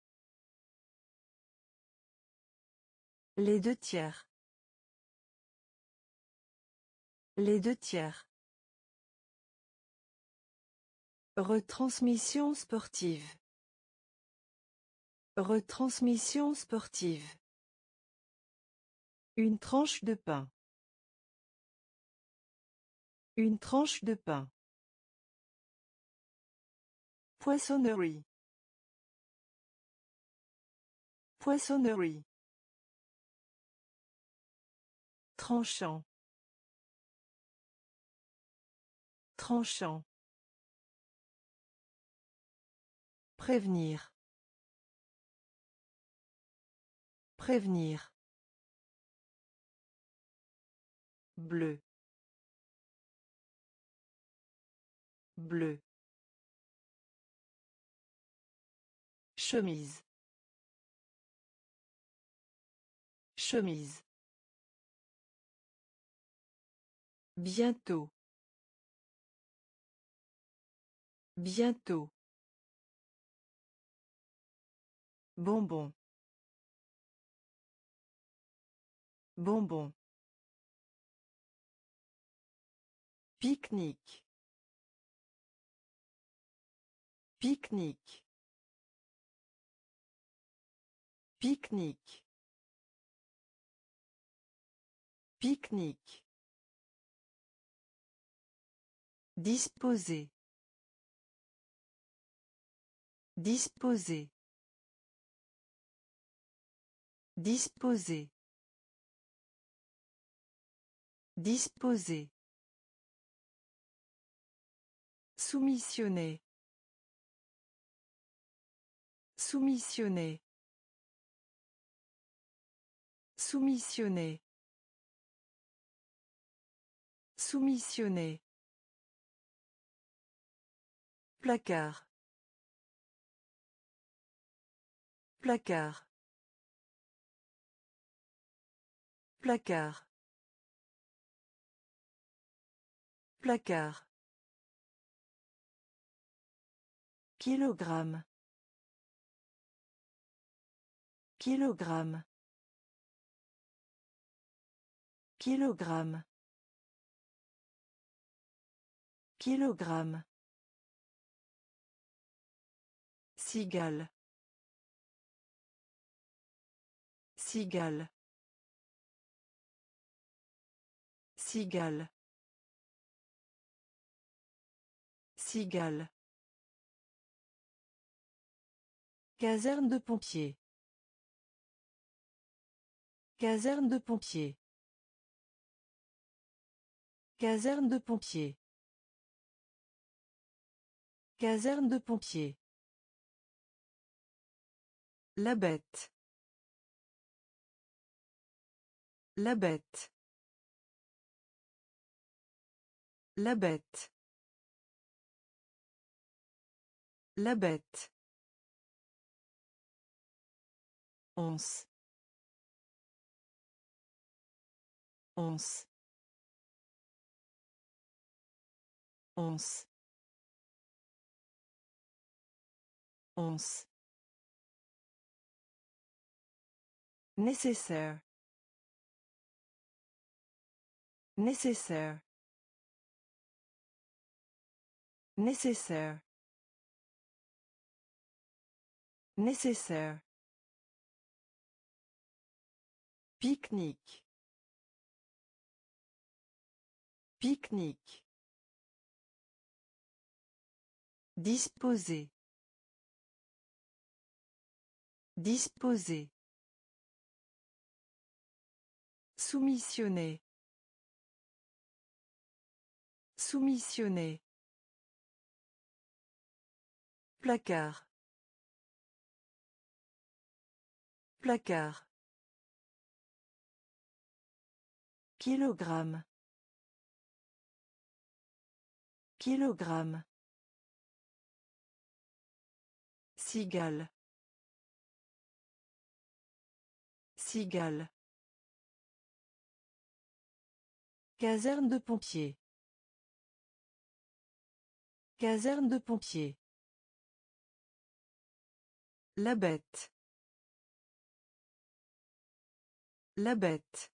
Les deux tiers. Les deux tiers. Retransmission sportive. Retransmission sportive. Une tranche de pain. Une tranche de pain. Poissonnerie. Poissonnerie. Tranchant. Tranchant. Prévenir. Prévenir. Bleu. Bleu. Chemise. Chemise. Bientôt. Bientôt. Bonbon. Bonbon. Pique-nique. Pique-nique. Pique-nique. Pique-nique. Disposer. Disposer. Disposer. Disposer. Soumissionner. Soumissionner. Soumissionner. Soumissionner. Placard. Placard. Placard. Placard. Kilogramme. Kilogramme. Kilogramme. Kilogramme. Cigale. Cigale. Cigale. Cigale. Caserne de pompiers. Caserne de pompiers. Caserne de pompiers. Caserne de pompiers. La bête. La bête. La bête. La bête. Once. Once. Once. Once. Nécessaire. Nécessaire. Nécessaire. Nécessaire. Pique-nique. Pique-nique. Disposer. Disposer. Soumissionner. Soumissionner. Placard. Placard. Kilogramme. Kilogramme. Cigale. Cigale. Caserne de pompiers. Caserne de pompiers. La bête. La bête.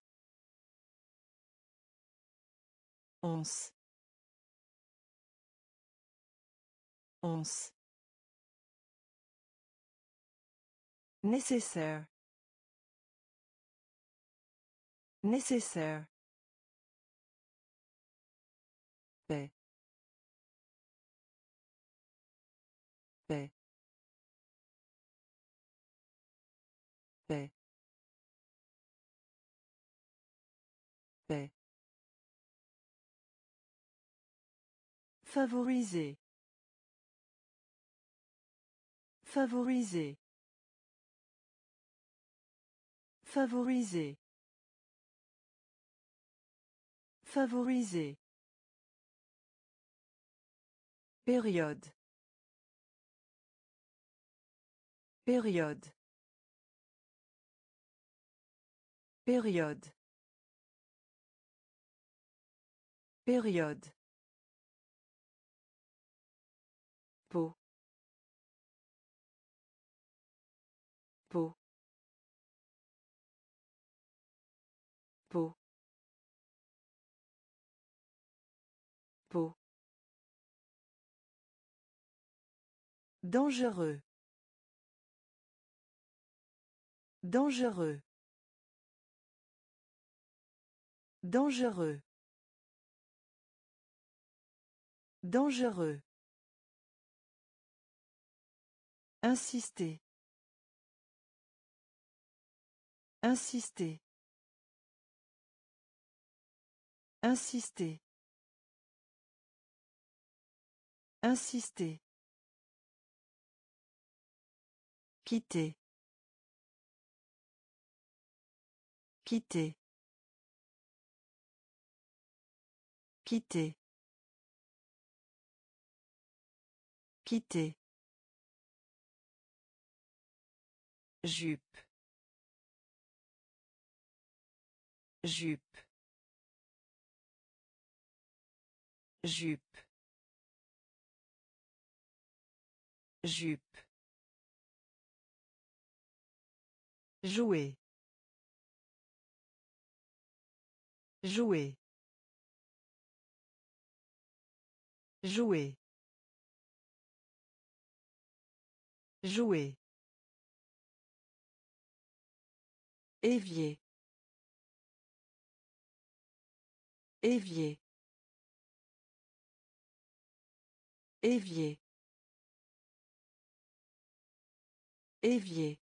Once. Once. Nécessaire. Nécessaire. Paix. Paix. Paix. Paix. Favoriser. Favoriser. Favoriser. Favoriser. Période. Période. Période. Période. Dangereux. Dangereux. Dangereux. Dangereux. Insister. Insister. Insister. Insister. Quitter. Quitter. Quitter. Quitter. Jupe. Jupe. Jupe. Jupe. Jouer. Jouer. Jouer. Jouer. Évier. Évier. Évier. Évier.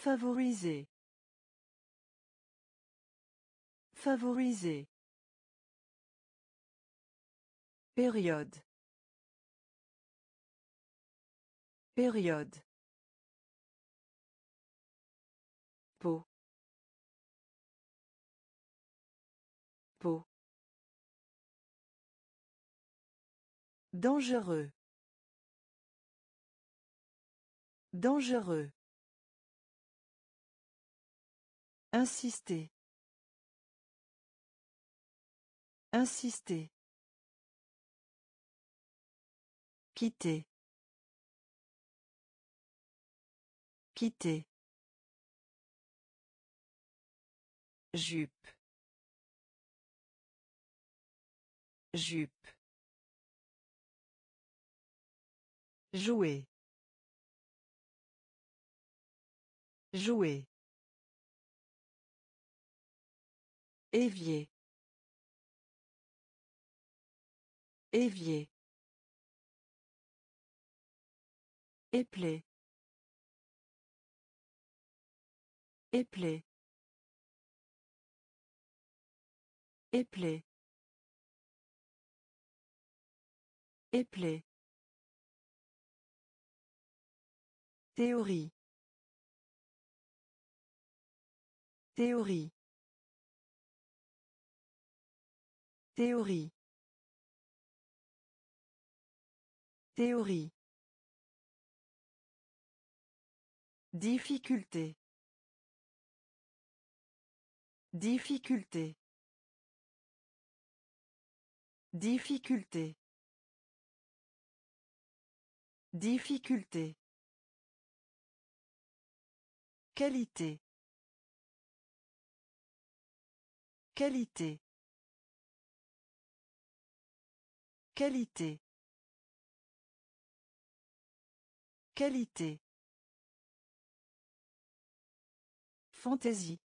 Favoriser. Favoriser. Période. Période. Peau. Peau. Dangereux. Dangereux. Insister. Insister. Quitter. Quitter. Jupe. Jupe. Jouer. Jouer. Évier. Évier. Éplé. Éplé. Éplé. Éplé. Théorie. Théorie. Théorie. Théorie. Difficulté. Difficulté. Difficulté. Difficulté. Qualité. Qualité. Qualité. Qualité. Fantaisie.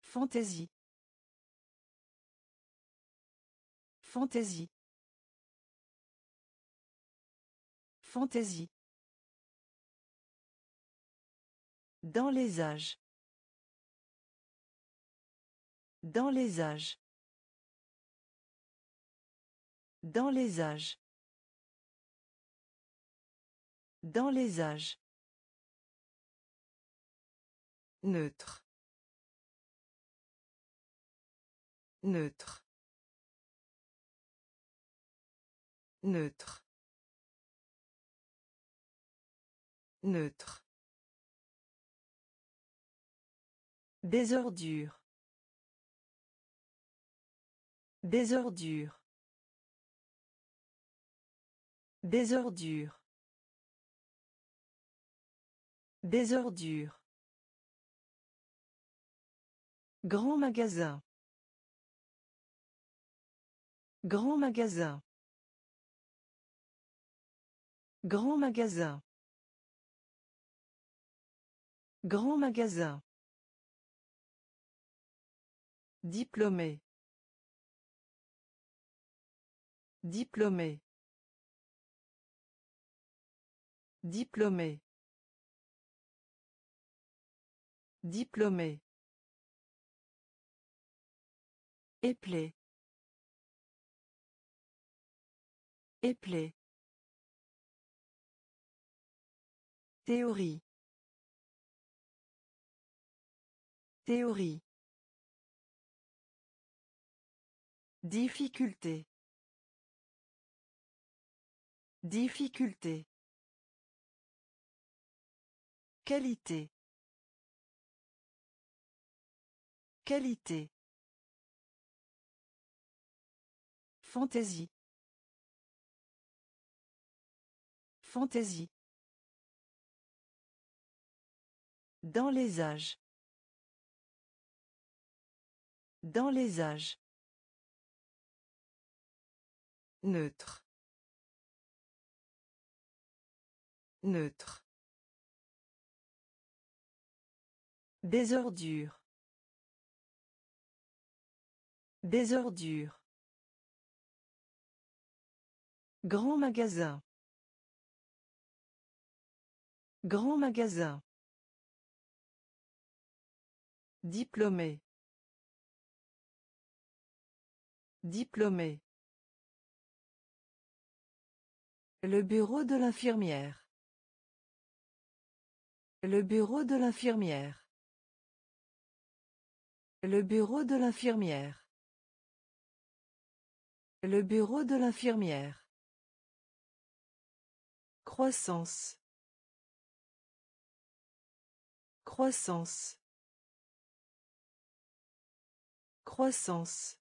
Fantaisie. Fantaisie. Fantaisie. Dans les âges. Dans les âges. Dans les âges. Dans les âges. Neutre. Neutre. Neutre. Neutre. Désordure. Désordure. Désordure. Des ordures. Grand magasin. Grand magasin. Grand magasin. Grand magasin. Diplômé. Diplômé. Diplômé. Diplômé. Éplé. Éplé. Théorie. Théorie. Difficulté. Difficulté. Qualité. Qualité. Fantaisie. Fantaisie. Dans les âges. Dans les âges. Neutre. Neutre. Des ordures. Des ordures. Grand magasin. Grand magasin. Diplômé. Diplômé. Le bureau de l'infirmière. Le bureau de l'infirmière. Le bureau de l'infirmière. Le bureau de l'infirmière. Croissance. Croissance. Croissance.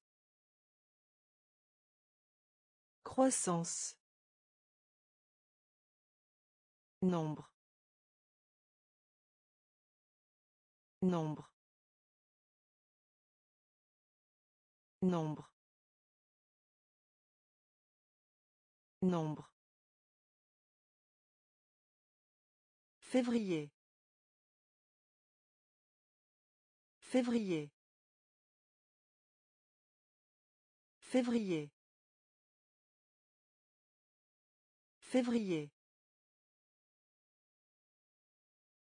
Croissance. Nombre. Nombre. Nombre. Nombre. Février. Février. Février. Février.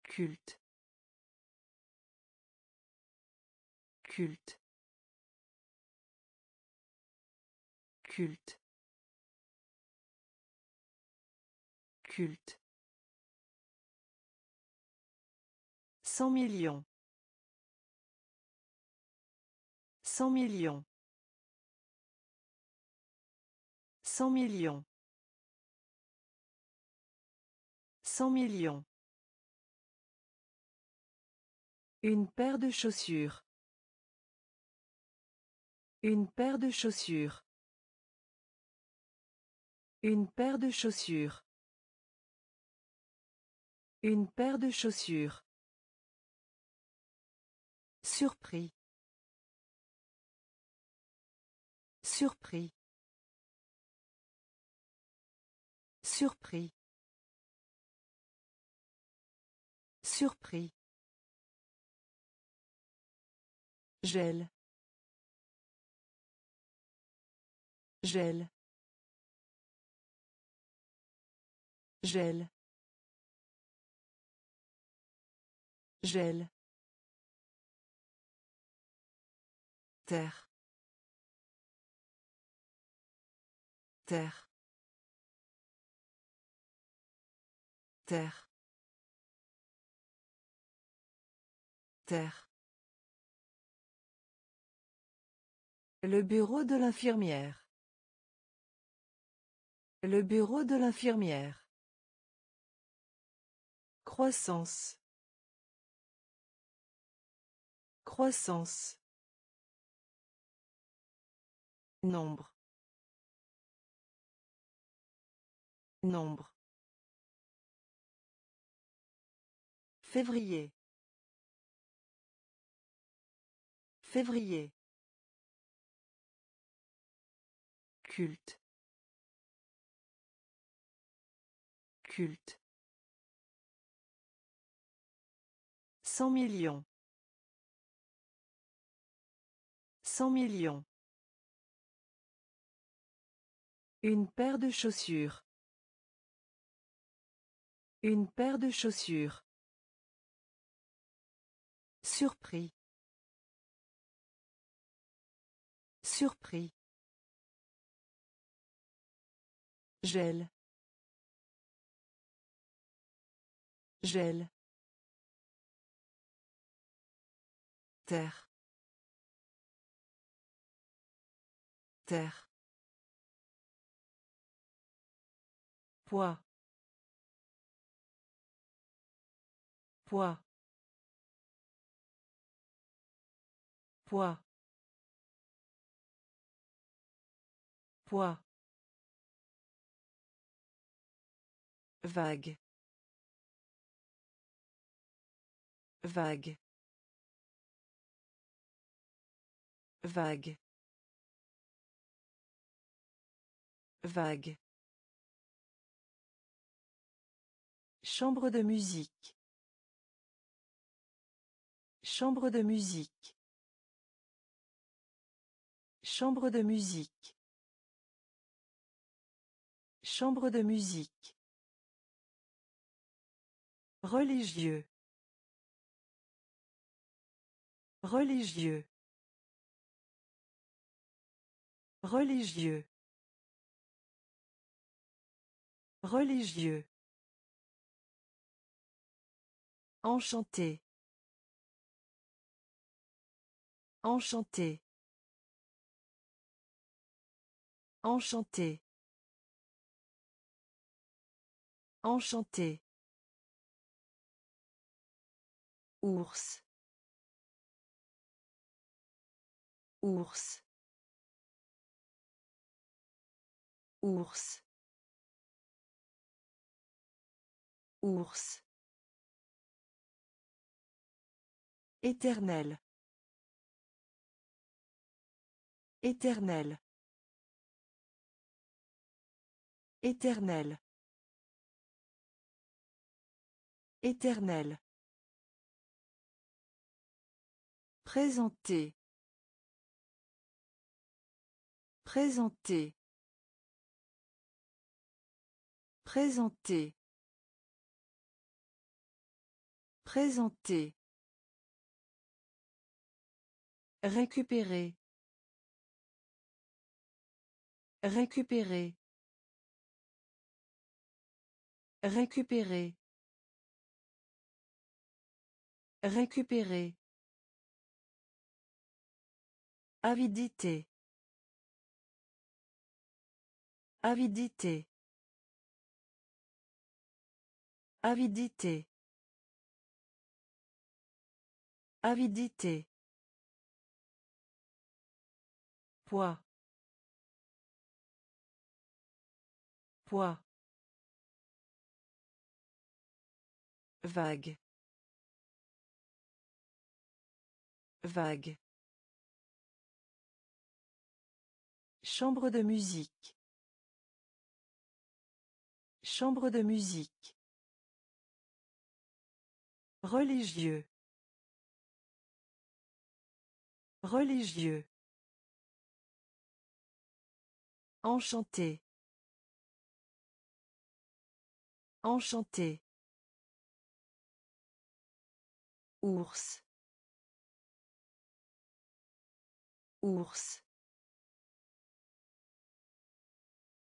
Culte. Culte. Culte. Culte. Cent millions. Cent millions. Cent millions. Cent millions. Une paire de chaussures. Une paire de chaussures. Une paire de chaussures. Une paire de chaussures. Surpris. Surpris. Surpris. Surpris. Gel. Gel. Gel. Gel. Terre. Terre. Terre. Terre. Le bureau de l'infirmière. Le bureau de l'infirmière. Croissance. Croissance. Nombre. Nombre. Février. Février. Culte. Culte. Cent millions. Cent millions. Une paire de chaussures. Une paire de chaussures. Surpris. Surpris. Gel. Gel. Terre. Terre. Poids. Poids. Poids. Poids. Vague. Vague. Vague. Vague. Chambre de musique. Chambre de musique. Chambre de musique. Chambre de musique. Religieux. Religieux. Religieux. Religieux. Enchanté. Enchanté. Enchanté. Enchanté. Ours. Ours. Ours. Ours. Éternel. Éternel. Éternel. Éternel. Présenter. Présenter. Présenter. Présenter. Récupérer. Récupérer. Récupérer. Récupérer. Avidité. Avidité. Avidité. Avidité. Poids. Poids. Vague. Vague. Chambre de musique. Chambre de musique. Religieux. Religieux. Enchanté. Enchanté. Ours. Ours.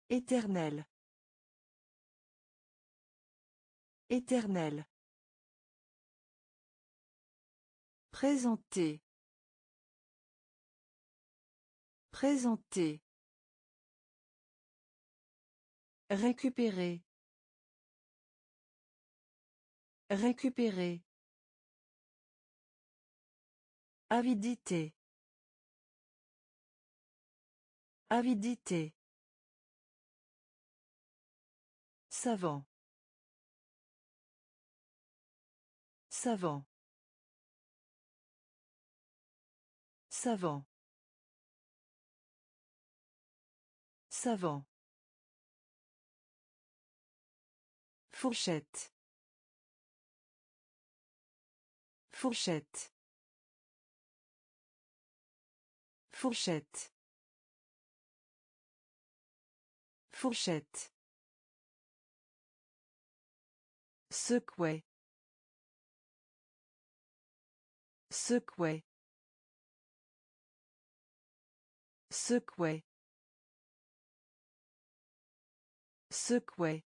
Éternel. Éternel. Présenter. Présenter. Récupérer. Récupérer. Avidité. Avidité. Savant. Savant. Savant. Savant. Fourchette. Fourchette. Fourchette. Fourchette. Secouer. Secouer. Secouer. Secouer.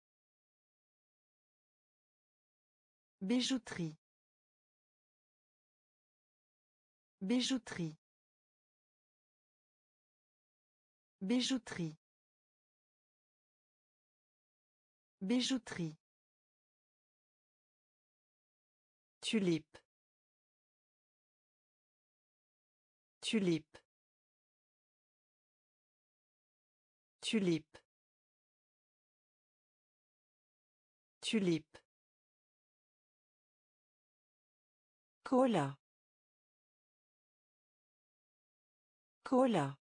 Bijouterie. Bijouterie. Bijouterie. Bijouterie. Tulipe. Tulipe. Tulipe. Tulipe. Cola. Cola.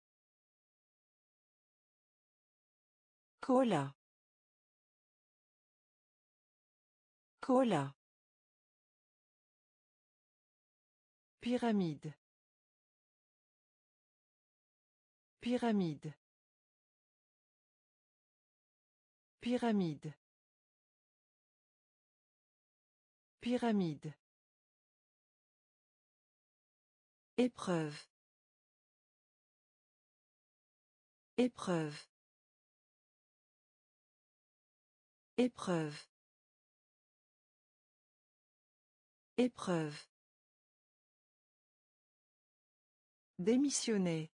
Cola. Cola. Pyramide. Pyramide. Pyramide. Pyramide. Épreuve. Épreuve. Épreuve. Épreuve. Démissionner.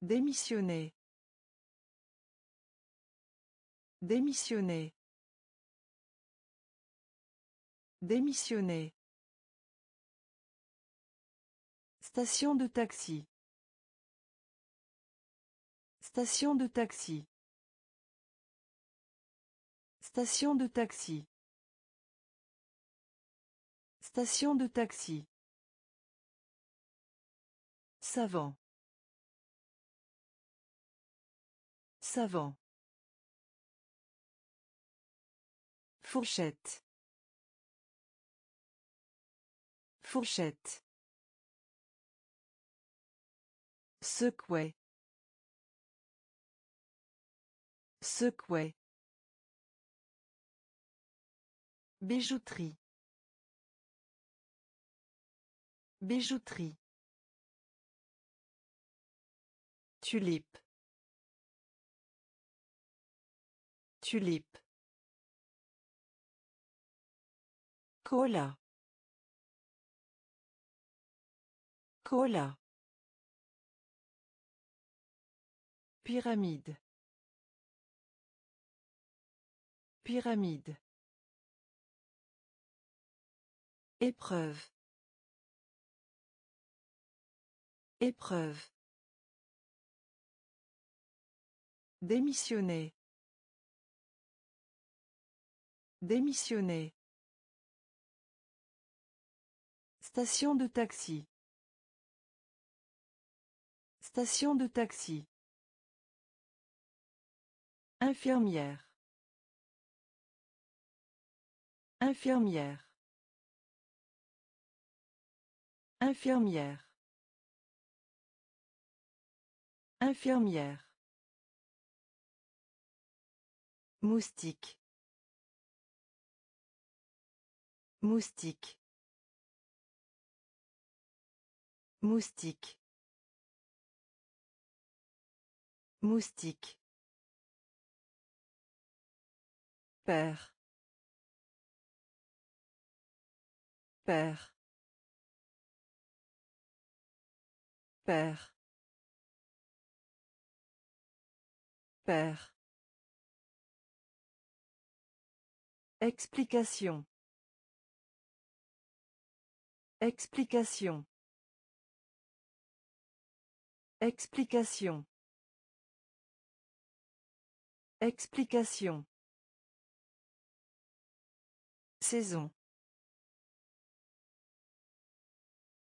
Démissionner. Démissionner. Démissionner. Station de taxi. Station de taxi. Station de taxi. Station de taxi. Savant. Savant. Fourchette. Fourchette. Secouer. Secouer. Bijouterie. Bijouterie. Tulipe. Tulipe. Cola. Cola. Pyramide. Pyramide. Épreuve. Épreuve. Démissionner. Démissionner. Station de taxi. Station de taxi. Infirmière. Infirmière. Infirmière. Infirmière. Moustique. Moustique. Moustique. Moustique. Père. Père. Père. Père. Explication. Explication. Explication. Explication. Saison.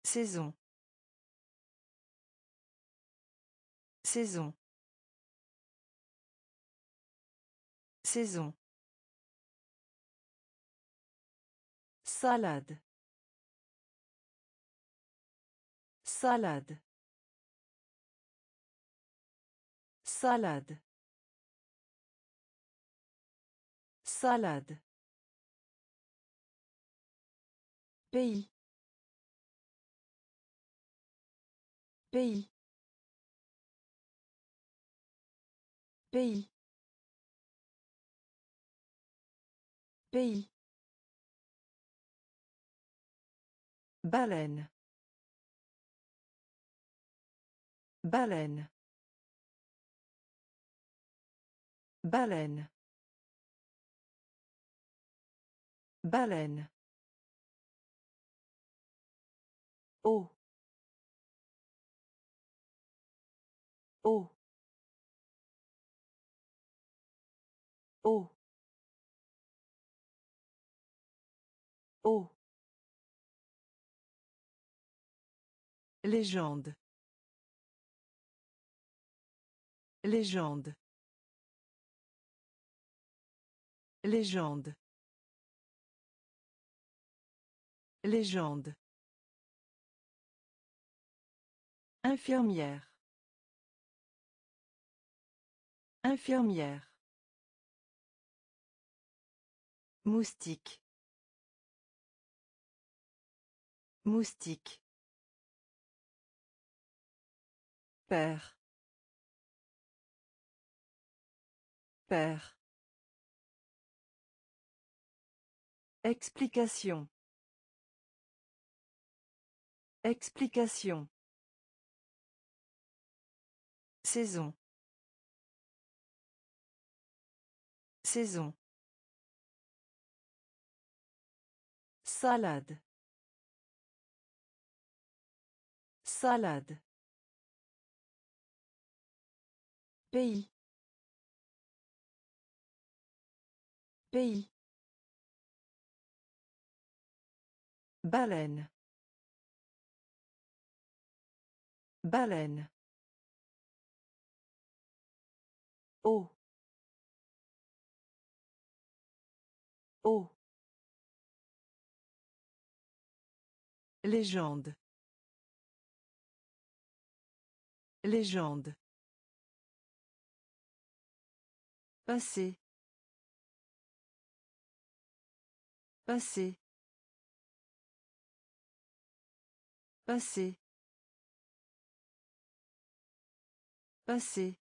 Saison. Saison. Saison. Salade. Salade. Salade. Salade. Pays. Pays. Pays. Pays. Baleine. Baleine. Baleine. Baleine. Oh. Oh. Oh. Oh. Légende. Légende. Légende. Légende. Infirmière. Infirmière. Moustique. Moustique. Père. Père. Explication. Explication. Saison. Saison. Salade. Salade. Pays. Pays. Baleine. Baleine. Oh. Oh. Légende. Légende. Passé. Passé. Passé. Passé.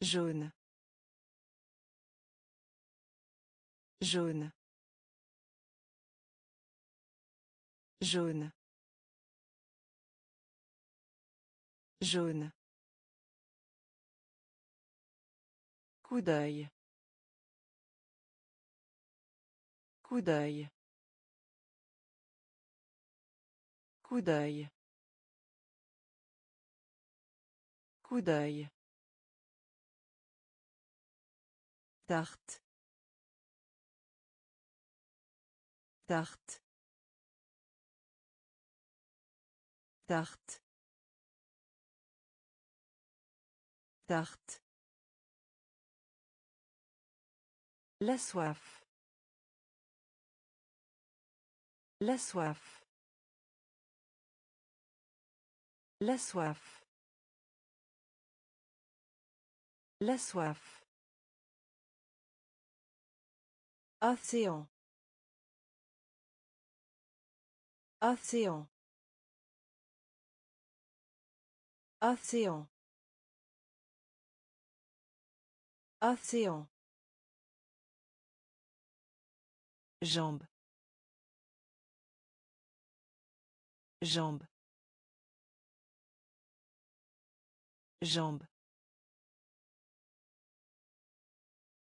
Jaune. Jaune. Jaune. Jaune. Coup d'œil. Coup d'œil. Coup d'œil. Coup d'œil. Tarte. Tarte. Tarte. Tarte. La soif. La soif. La soif. La soif. Océan. Océan. Océan. Océan. Jambe. Jambe. Jambe.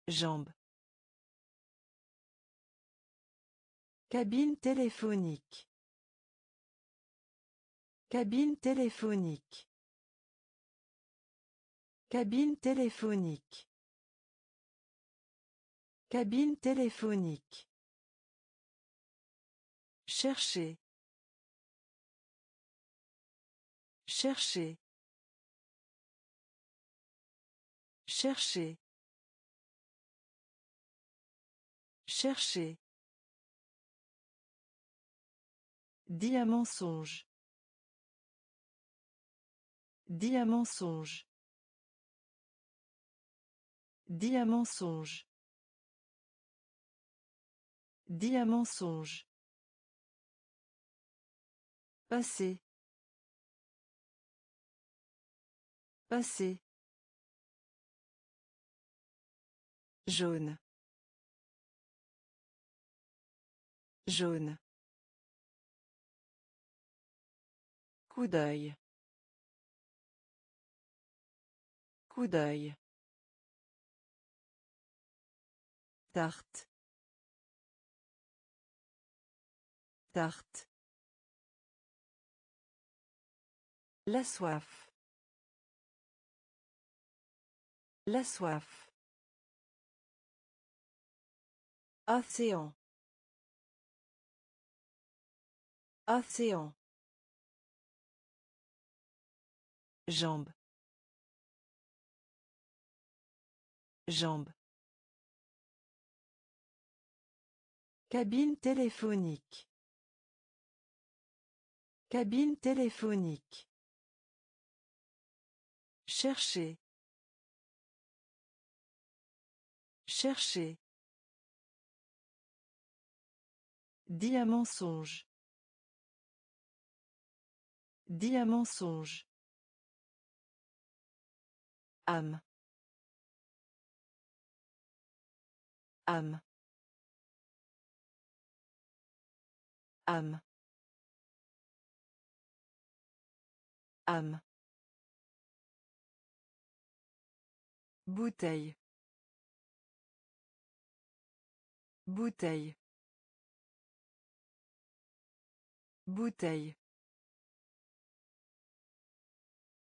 Jambe. Cabine téléphonique. Cabine téléphonique. Cabine téléphonique. Cabine téléphonique. Chercher. Chercher. Chercher. Chercher. Diamensonge. Diamensonge. Diamensonge. Diamensonge. Passer. Passer. Jaune. Jaune. Coup d'œil. Coup d'œil. Tarte. Tarte. La soif. La soif. Océan. Océan. Jambe. Jambe. Cabine téléphonique. Cabine téléphonique. Chercher. Chercher. Diamensonge. Diamensonge. âme. Âme. Âme. Âme. Bouteille. Bouteille bouteille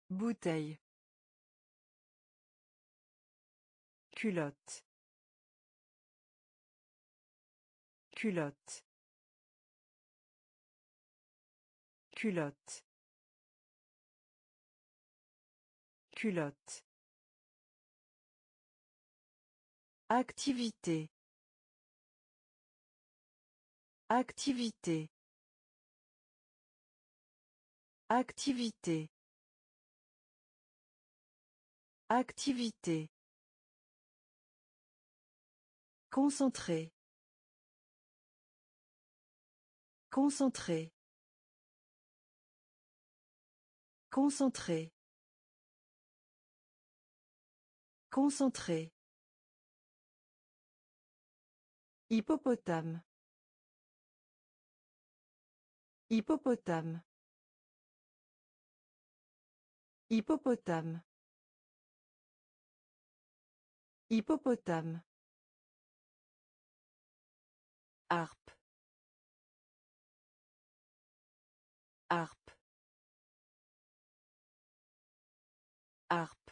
bouteille Culotte. Culotte. Culotte. Culotte. Activité. Activité. Activité. Activité. Concentré. Concentré. Concentré. Concentré. Hippopotame. Hippopotame. Hippopotame. Hippopotame. Harpe. Harpe. Harpe.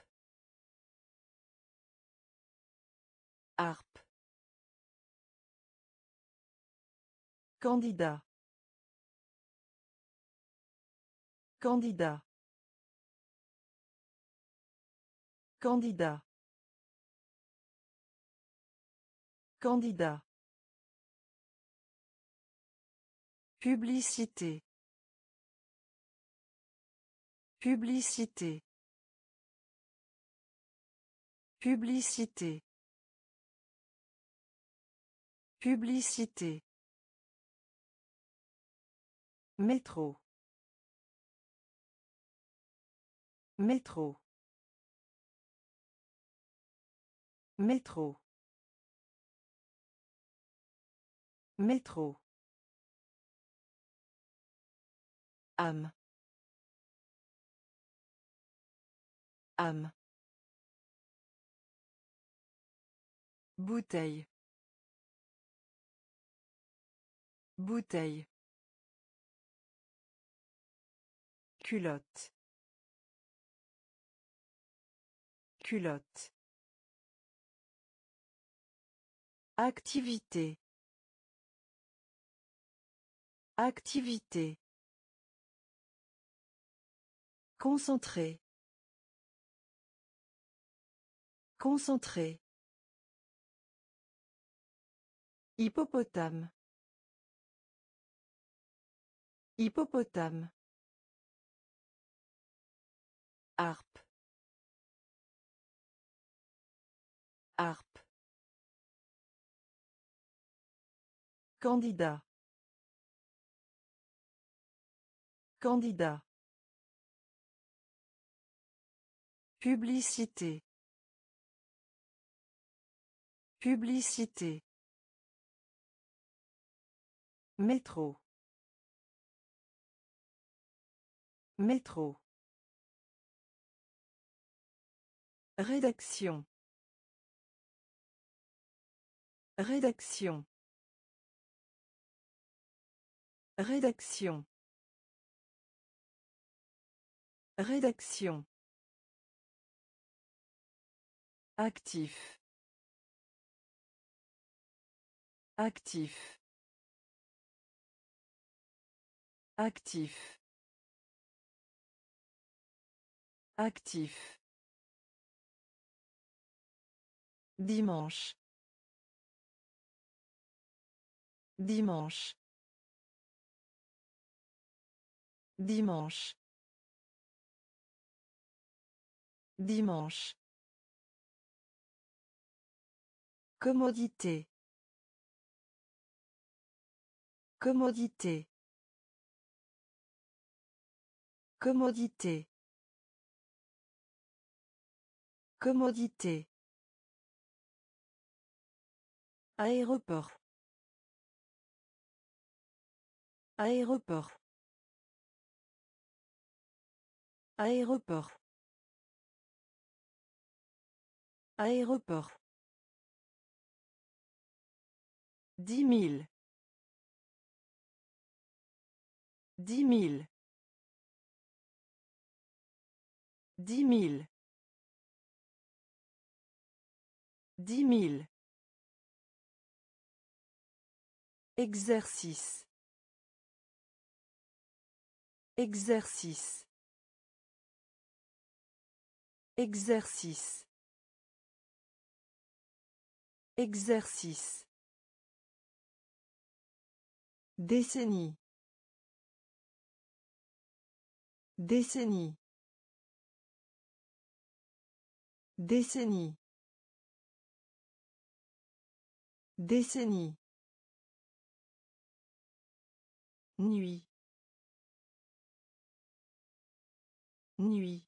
Harpe. Candidat. Candidat. Candidat. Candidat. Publicité. Publicité. Publicité. Publicité. Métro. Métro. Métro. Métro. âme âme bouteille. Bouteille. Culotte. Culotte Activité. Activité. Concentré. Concentré. Hippopotame. Hippopotame. Harpe. Harpe. Candidat. Candidat. Publicité. Publicité. Métro. Métro. Rédaction. Rédaction. Rédaction. Rédaction. Actif. Actif. Actif. Actif. Dimanche. Dimanche. Dimanche. Dimanche. Commodité. Commodité. Commodité. Commodité. Aéroport. Aéroport. Aéroport. Aéroport. Dix mille. Dix mille. Dix mille. Dix mille. Exercice. Exercice. Exercice. Exercice. Décennie. Décennie. Décennie. Décennie. Nuit. Nuit.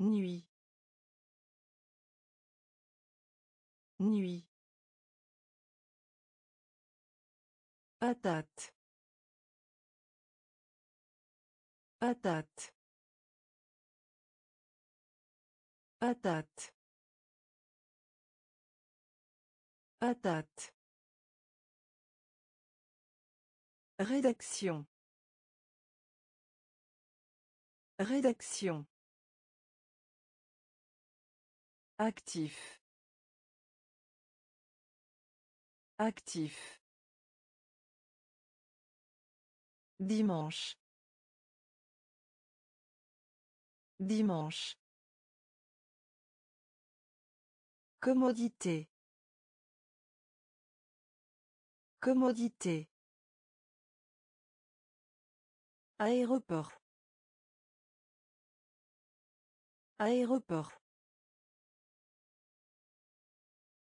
Nuit. Nuit. Patate. Patate. Patate. Patate. Rédaction. Rédaction. Actif. Actif. Dimanche. Dimanche. Commodité. Commodité. Aéroport. Aéroport.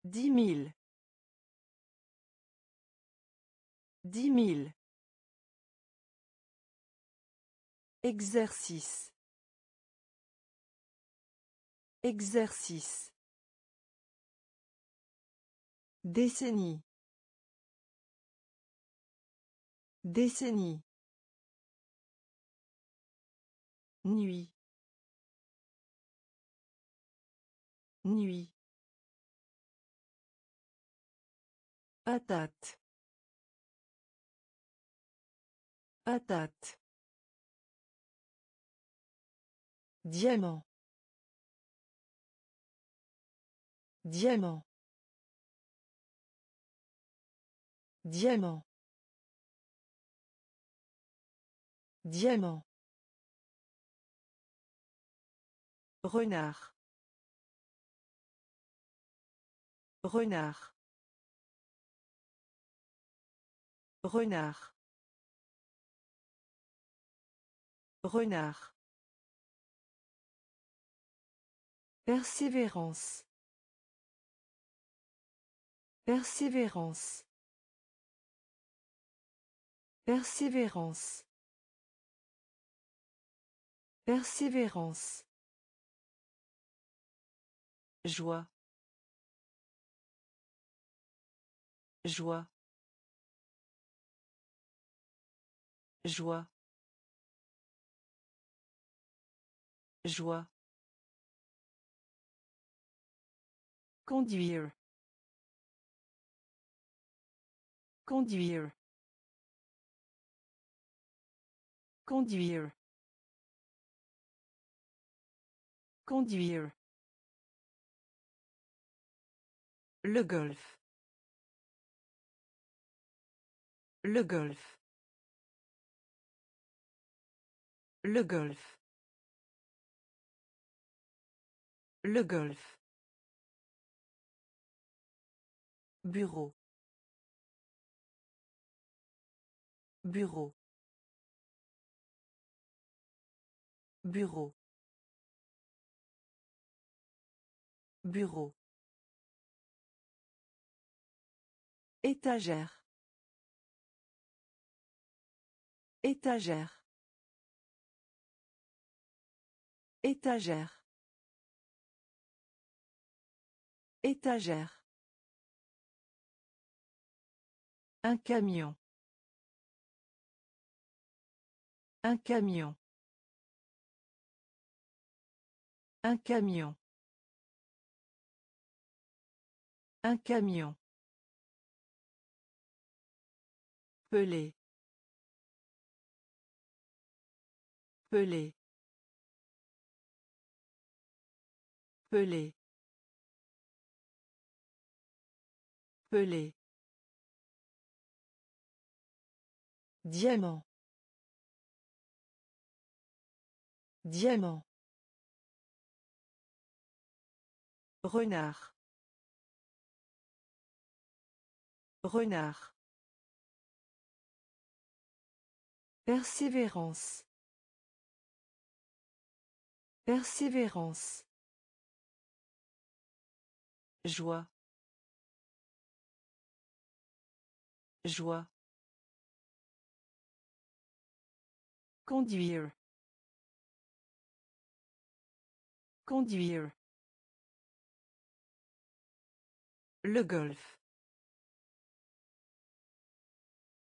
Dix mille. Dix mille. Exercice. Exercice. Décennie. Décennie. Nuit. Nuit. Patate. Patate. Diamant. Diamant. Diamant. Diamant. Renard. Renard. Renard. Renard. Persévérance. Persévérance. Persévérance. Persévérance. Joie. Joie. Joie. Joie. Conduire. Conduire. Conduire. Conduire. Le golf. Le golf. Le golf. Le golf. Bureau. Bureau. Bureau. Bureau. Étagère. Étagère. Étagère. Étagère. Un camion. Un camion. Un camion. Un camion. Pelé. Pelé. Pelé. Pelé. Diamant. Diamant. Renard. Renard. Persévérance. Persévérance. Joie. Joie. Conduire. Conduire. Le golf.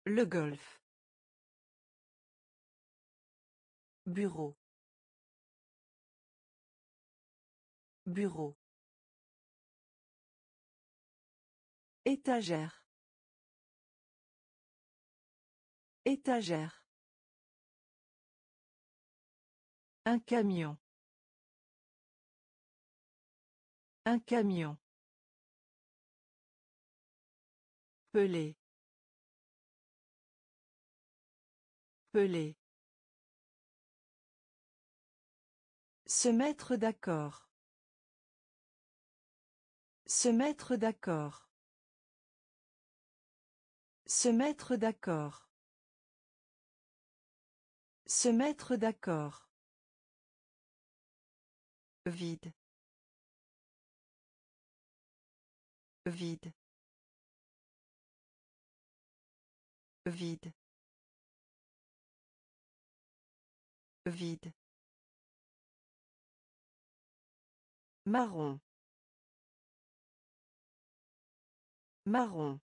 Le golf. Bureau. Bureau. Étagère. Étagère. Un camion. Un camion. Pelé. Pelé. Se mettre d'accord. Se mettre d'accord. Se mettre d'accord. Se mettre d'accord. Vide. Vide. Vide. Vide. Marron. Marron.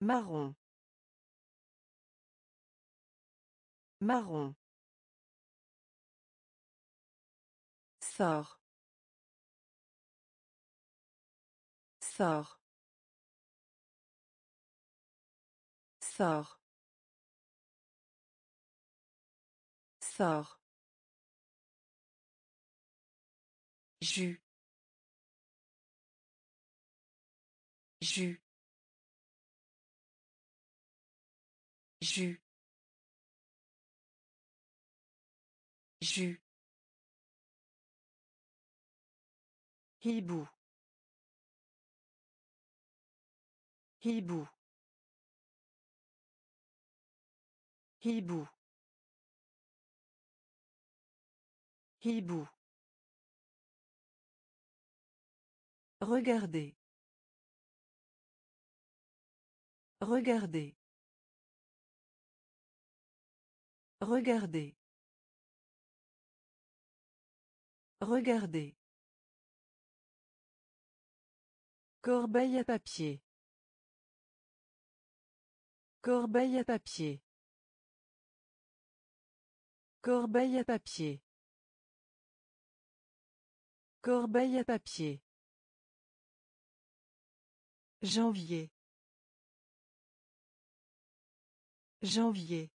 Marron. Marron. Sort. Sort. Sort. Sort. Jus. Jus. Jus. Jus. Hibou. Hibou. Hibou. Hibou. Regardez. Regardez. Regardez. Regardez. Corbeille à papier. Corbeille à papier. Corbeille à papier. Corbeille à papier. Janvier. Janvier.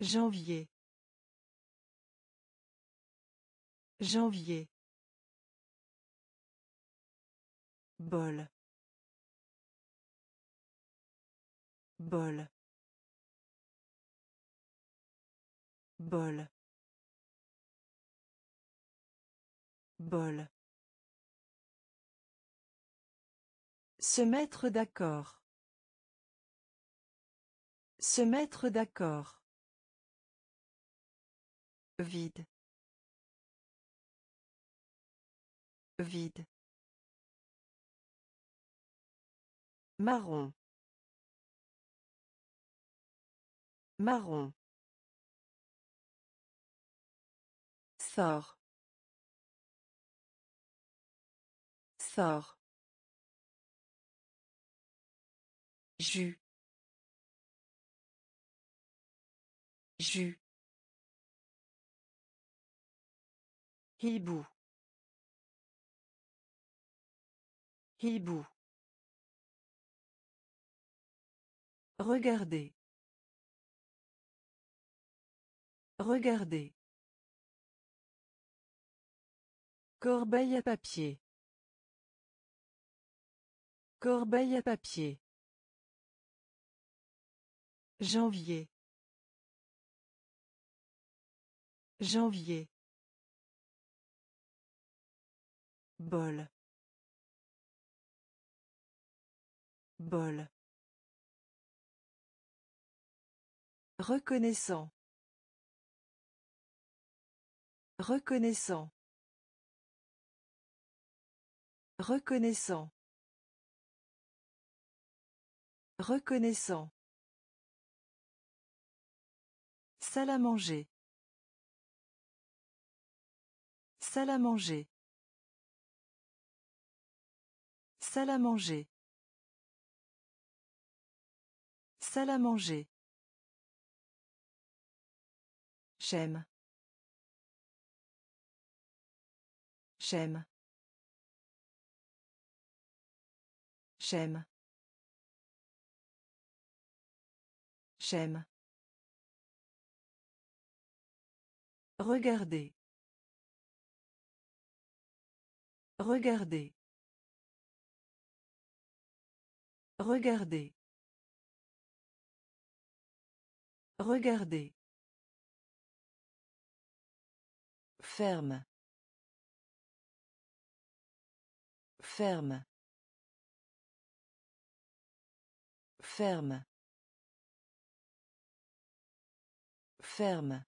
Janvier. Janvier. Bol. Bol. Bol. Bol. Se mettre d'accord. Se mettre d'accord. Vide. Vide. Marron. Marron. Sort. Sort. Jus. Jus. Hibou. Hibou. Regardez. Regardez. Corbeille à papier. Corbeille à papier. Janvier. Janvier. Bol. Bol. Reconnaissant. Reconnaissant. Reconnaissant. Reconnaissant. Salle à manger. Salle à manger. Salle à manger. Salle à manger. J'aime. J'aime. J'aime. J'aime. Regardez. Regardez. Regardez. Regardez. Ferme. Ferme. Ferme. Ferme.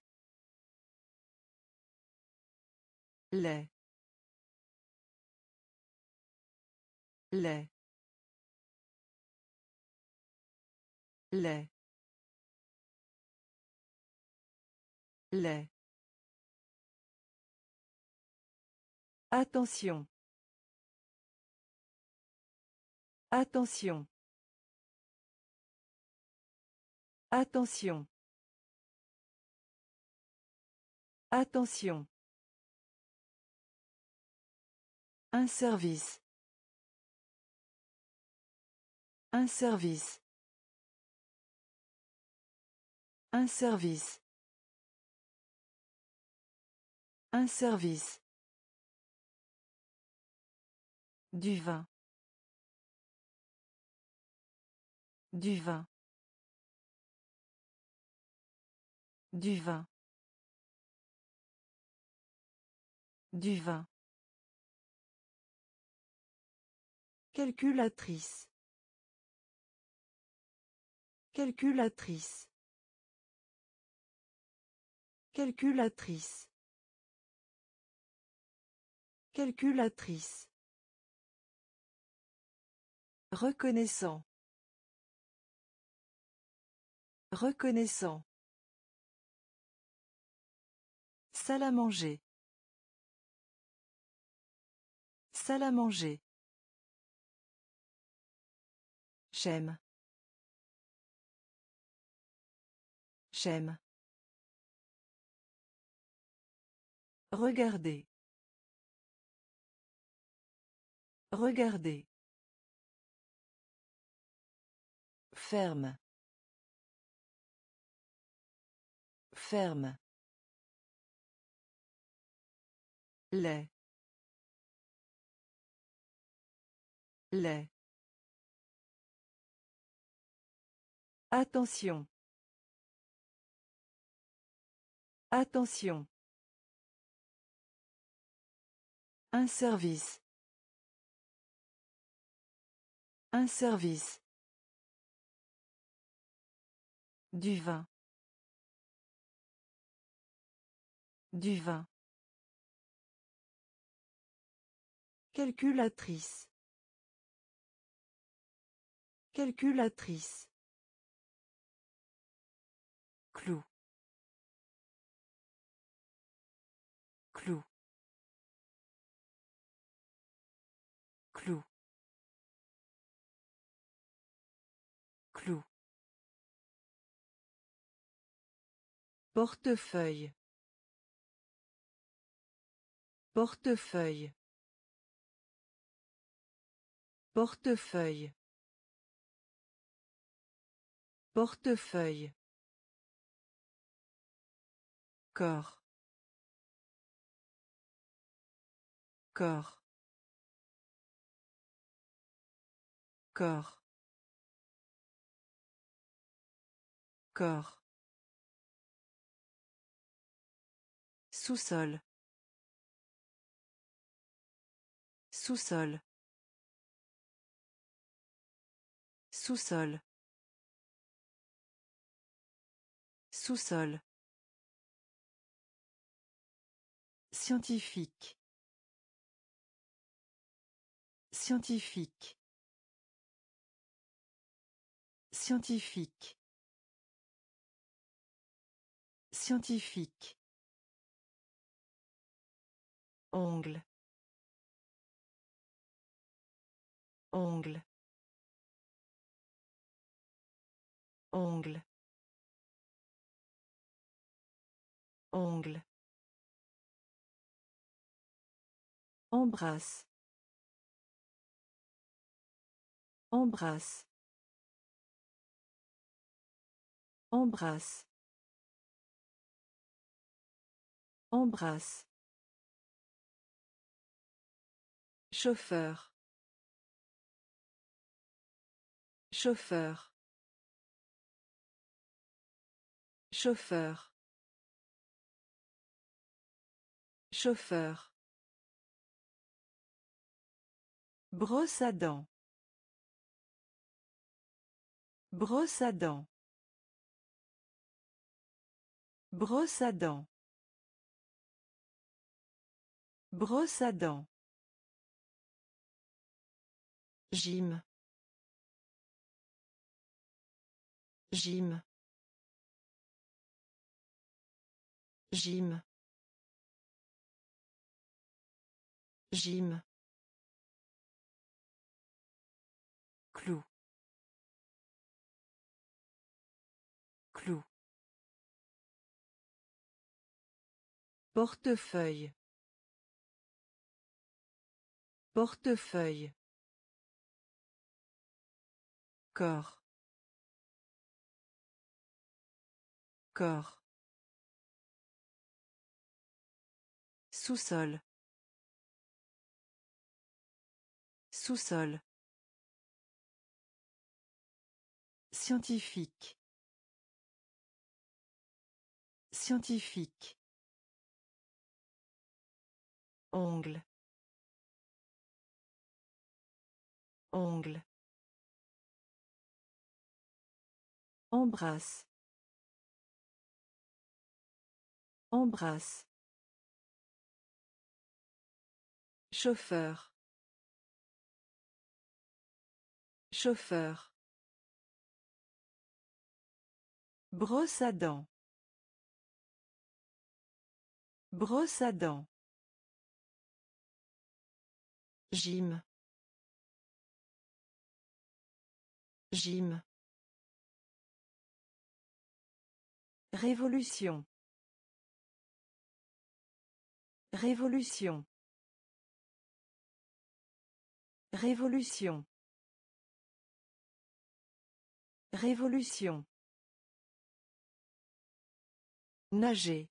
lait lait lait lait Attention. Attention. Attention. Attention. Un service. Un service. Un service. Un service. Du vin. Du vin. Du vin. Du vin. Calculatrice. Calculatrice. Calculatrice. Calculatrice. Reconnaissant. Reconnaissant. Salle à manger. Salle à manger. J'aime. J'aime. Regardez. Regardez. Ferme. Ferme. lait lait Attention. Attention. Un service. Un service. Du vin. Du vin. Calculatrice. Calculatrice. Portefeuille. Portefeuille. Portefeuille. Portefeuille. Corps. Corps. Corps. Corps. Sous-sol. Sous-sol. Sous-sol. Sous-sol. Scientifique. Scientifique. Scientifique. Scientifique. Ongle. Ongle. Ongle. Ongle. Embrasse. Embrasse. Embrasse. Embrasse. Chauffeur. Chauffeur. Chauffeur. Chauffeur. Brosse à dents. Brosse à dents. Brosse à dents. Brosse à dents. Gym. Gym. Gym. Gym. Clou. Clou. Portefeuille. Portefeuille. Corps. Corps. Sous-sol. Sous-sol. Scientifique. Scientifique. Ongle. Ongle. Embrasse. Embrasse. Chauffeur. Chauffeur. Brosse à dents. Brosse à dents. Gym. Gym. Révolution. Révolution. Révolution. Révolution. Nager.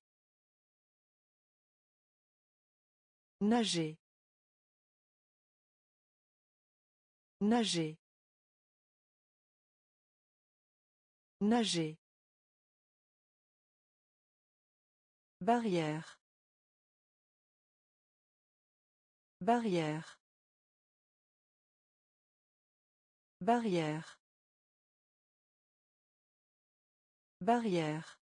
Nager. Nager. Nager. Barrière. Barrière. Barrière. Barrière.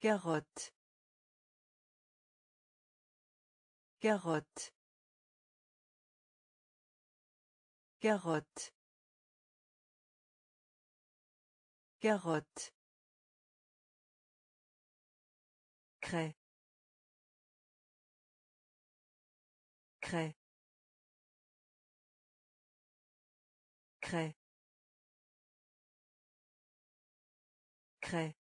Carotte. Carotte. Carotte. Carotte. Craie. Craie. Craie. Craie.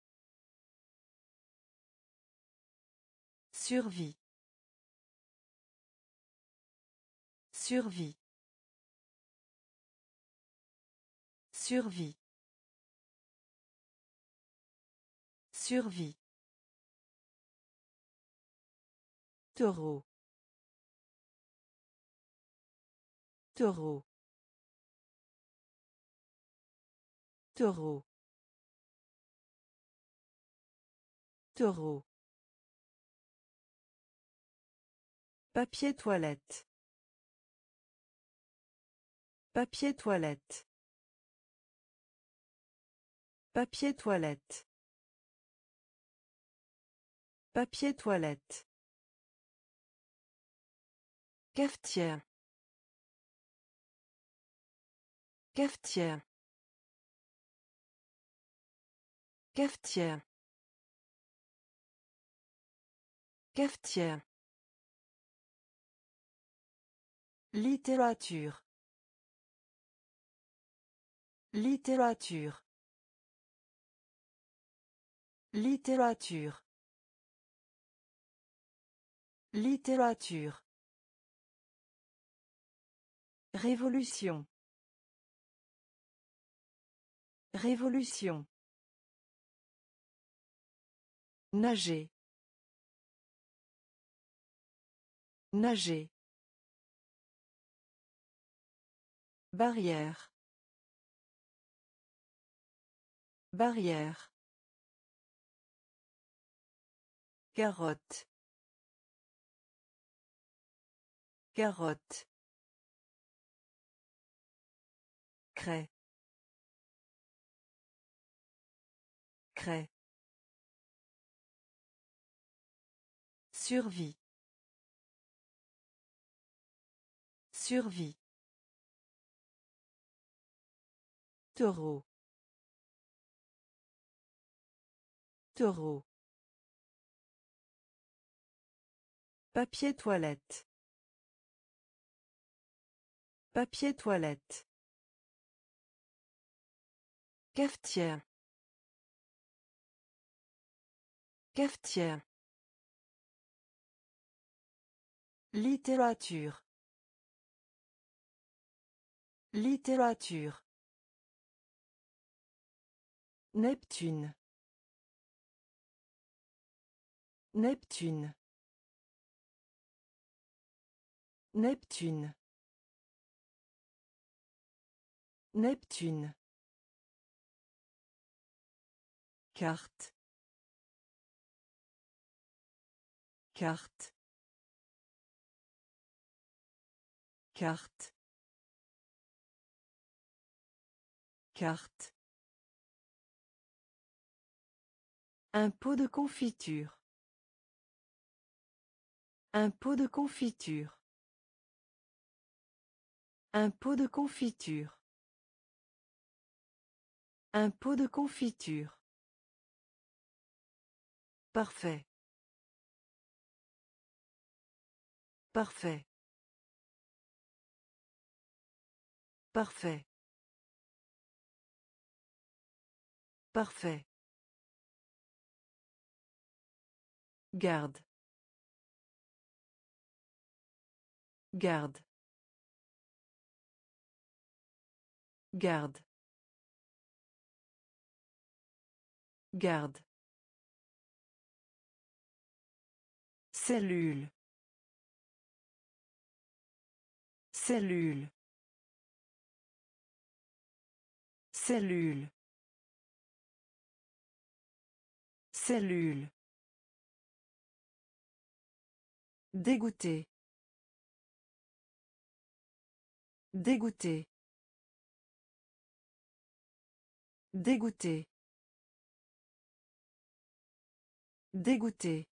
Survie. Survie. Survie. Survie. Taureau. Taureau. Taureau. Taureau. Papier toilette. Papier toilette. Papier toilette. Papier toilette. Cafetière. Cafetière. Cafetière. Cafetière. Littérature. Littérature. Littérature. Littérature. Révolution. Révolution. Nager. Nager. Barrière. Barrière. Carotte. Carotte. Craie. Craie. Survie. Survie. Taureau. Taureau. Papier toilette. Papier toilette. Cafetière. Cafetière. Littérature. Littérature. Neptune. Neptune. Neptune. Neptune. Carte. Carte. Carte. Carte. Un pot de confiture. Un pot de confiture. Un pot de confiture. Un pot de confiture. Parfait. Parfait. Parfait. Parfait. Garde. Garde. Garde. Garde. Cellule. Cellule. Cellule. Cellule. Dégoûté. Dégoûté. Dégoûté. Dégoûté.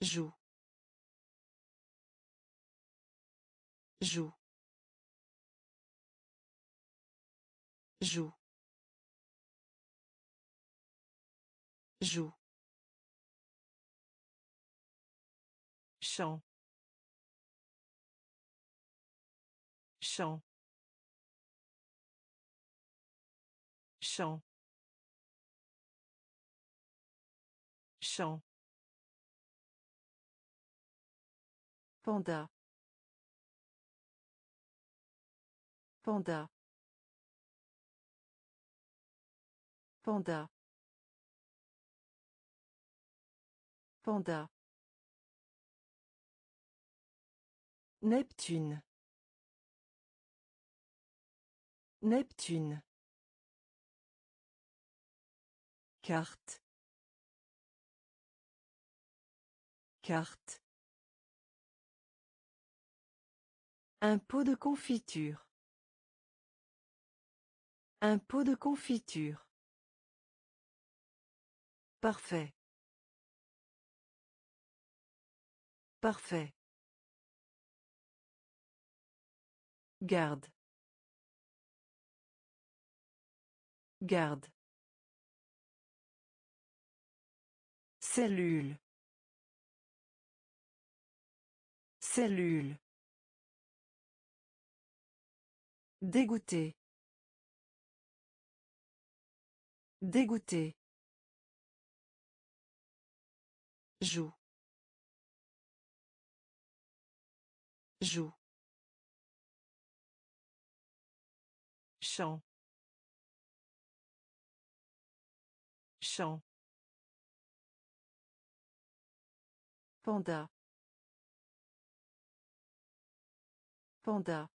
Joue. Joue. Joue. Joue. Chant. Chant. Chant. Chant. Panda. Panda. Panda. Panda. Neptune. Neptune. Carte. Carte. Un pot de confiture. Un pot de confiture. Parfait. Parfait. Garde. Garde. Cellule. Cellule. Dégoûté. Dégoûté. Joue. Joue. Chant. Chant. Panda. Panda.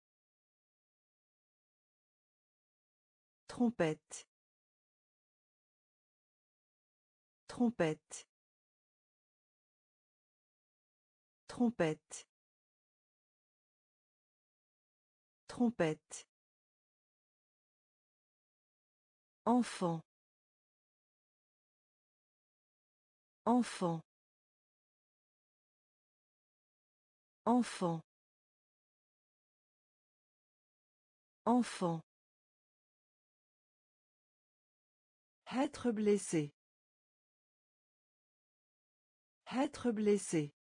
Trompette. Trompette. Trompette. Trompette. Enfant. Enfant. Enfant. Enfant. Être blessé. Être blessé.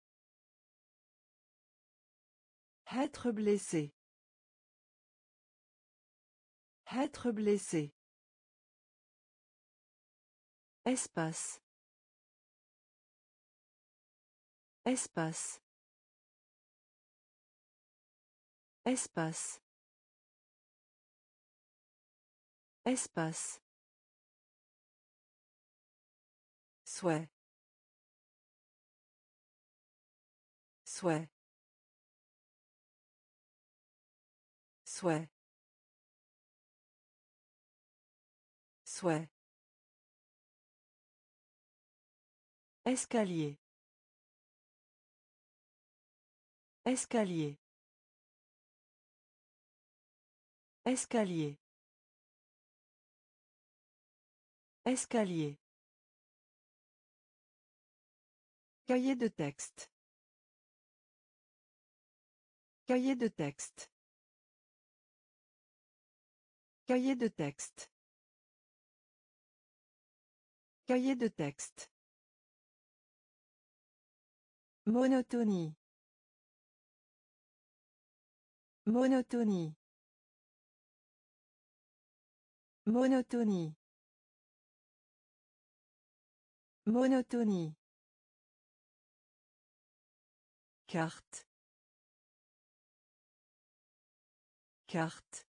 Être blessé. Être blessé. Espace. Espace. Espace. Espace. Souhait. Souhait. Souhait. Souhait. Escalier. Escalier. Escalier. Escalier. Cahier de texte. Cahier de texte. Cahier de texte. Cahier de texte. Monotonie. Monotonie. Monotonie. Monotonie. Carte. Carte.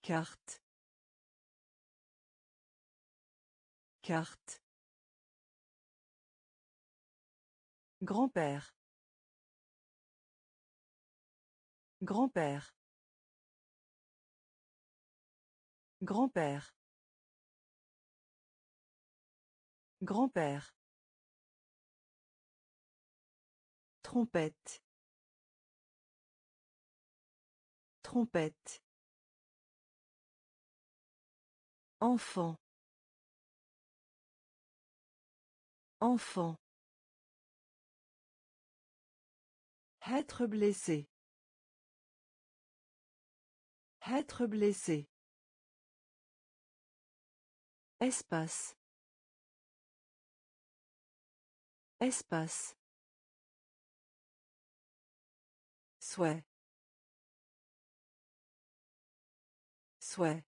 Carte. Carte. Grand-père. Grand-père. Grand-père. Grand-père. Trompette. Trompette. Enfant. Enfant. Être blessé. Être blessé. Espace. Espace. Souhait. Souhait.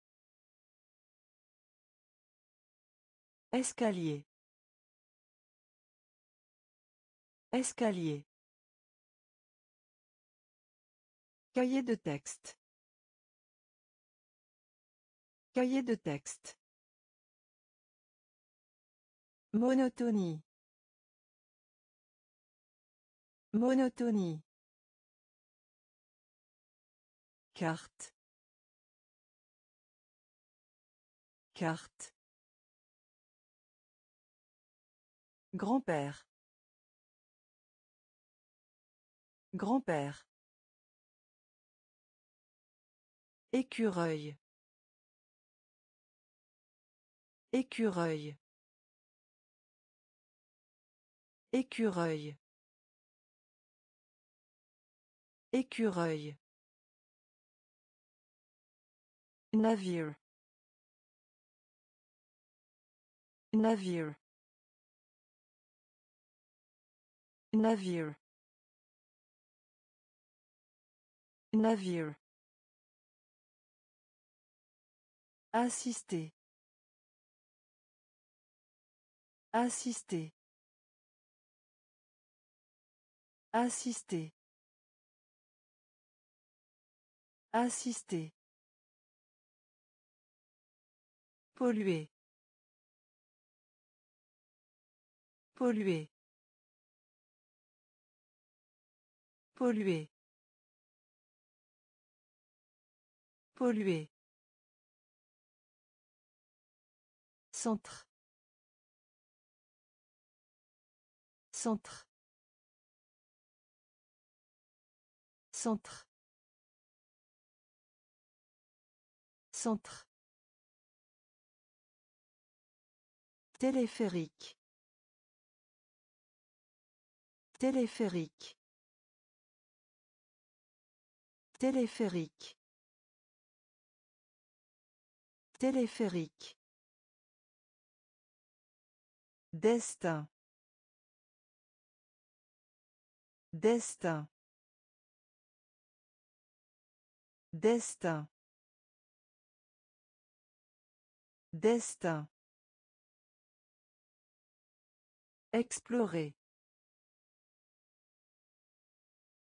Escalier. Escalier. Cahier de texte. Cahier de texte. Monotonie. Monotonie. Carte. Carte. Grand-père. Grand-père. Écureuil. Écureuil. Écureuil. Écureuil. Navire. Navire. Navire. Navire. Assister. Assister. Assister. Assister. Polluer. Polluer. Polluer. Polluer. Centre. Centre. Centre. Centre. Téléphérique. Téléphérique. Téléphérique. Téléphérique. Destin. Destin. Destin. Destin. Explorer.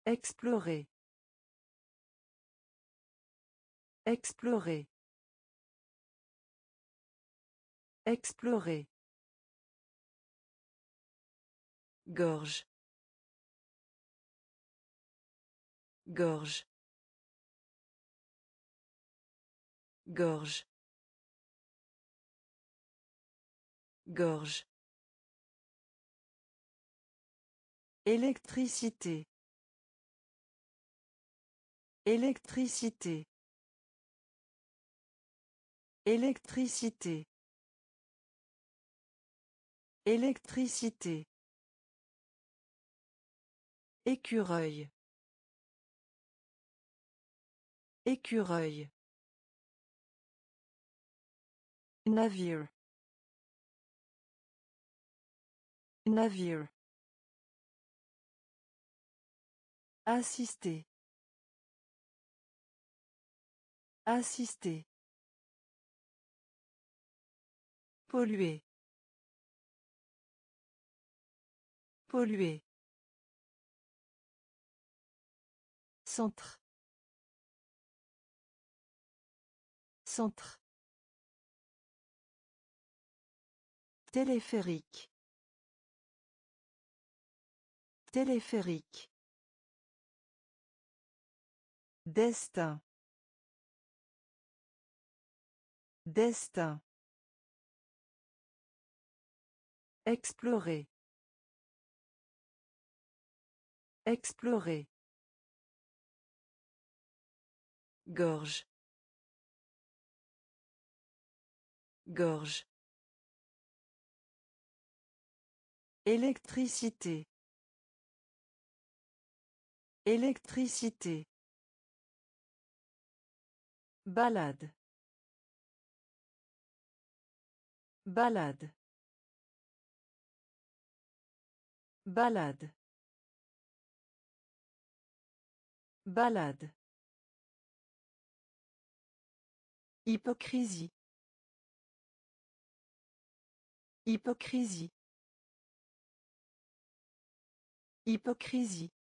Explorer. Explorer. Explorer. Gorge. Gorge. Gorge. Gorge. Électricité. Électricité. Électricité. Électricité. Écureuil. Écureuil. Navire. Navire. Assister. Assister. Polluer. Polluer. Centre. Centre. Téléphérique. Téléphérique. Destin. Destin. Explorer. Explorer. Gorge. Gorge. Électricité. Électricité. Balade. Balade. Balade. Balade. Hypocrisie. Hypocrisie. Hypocrisie.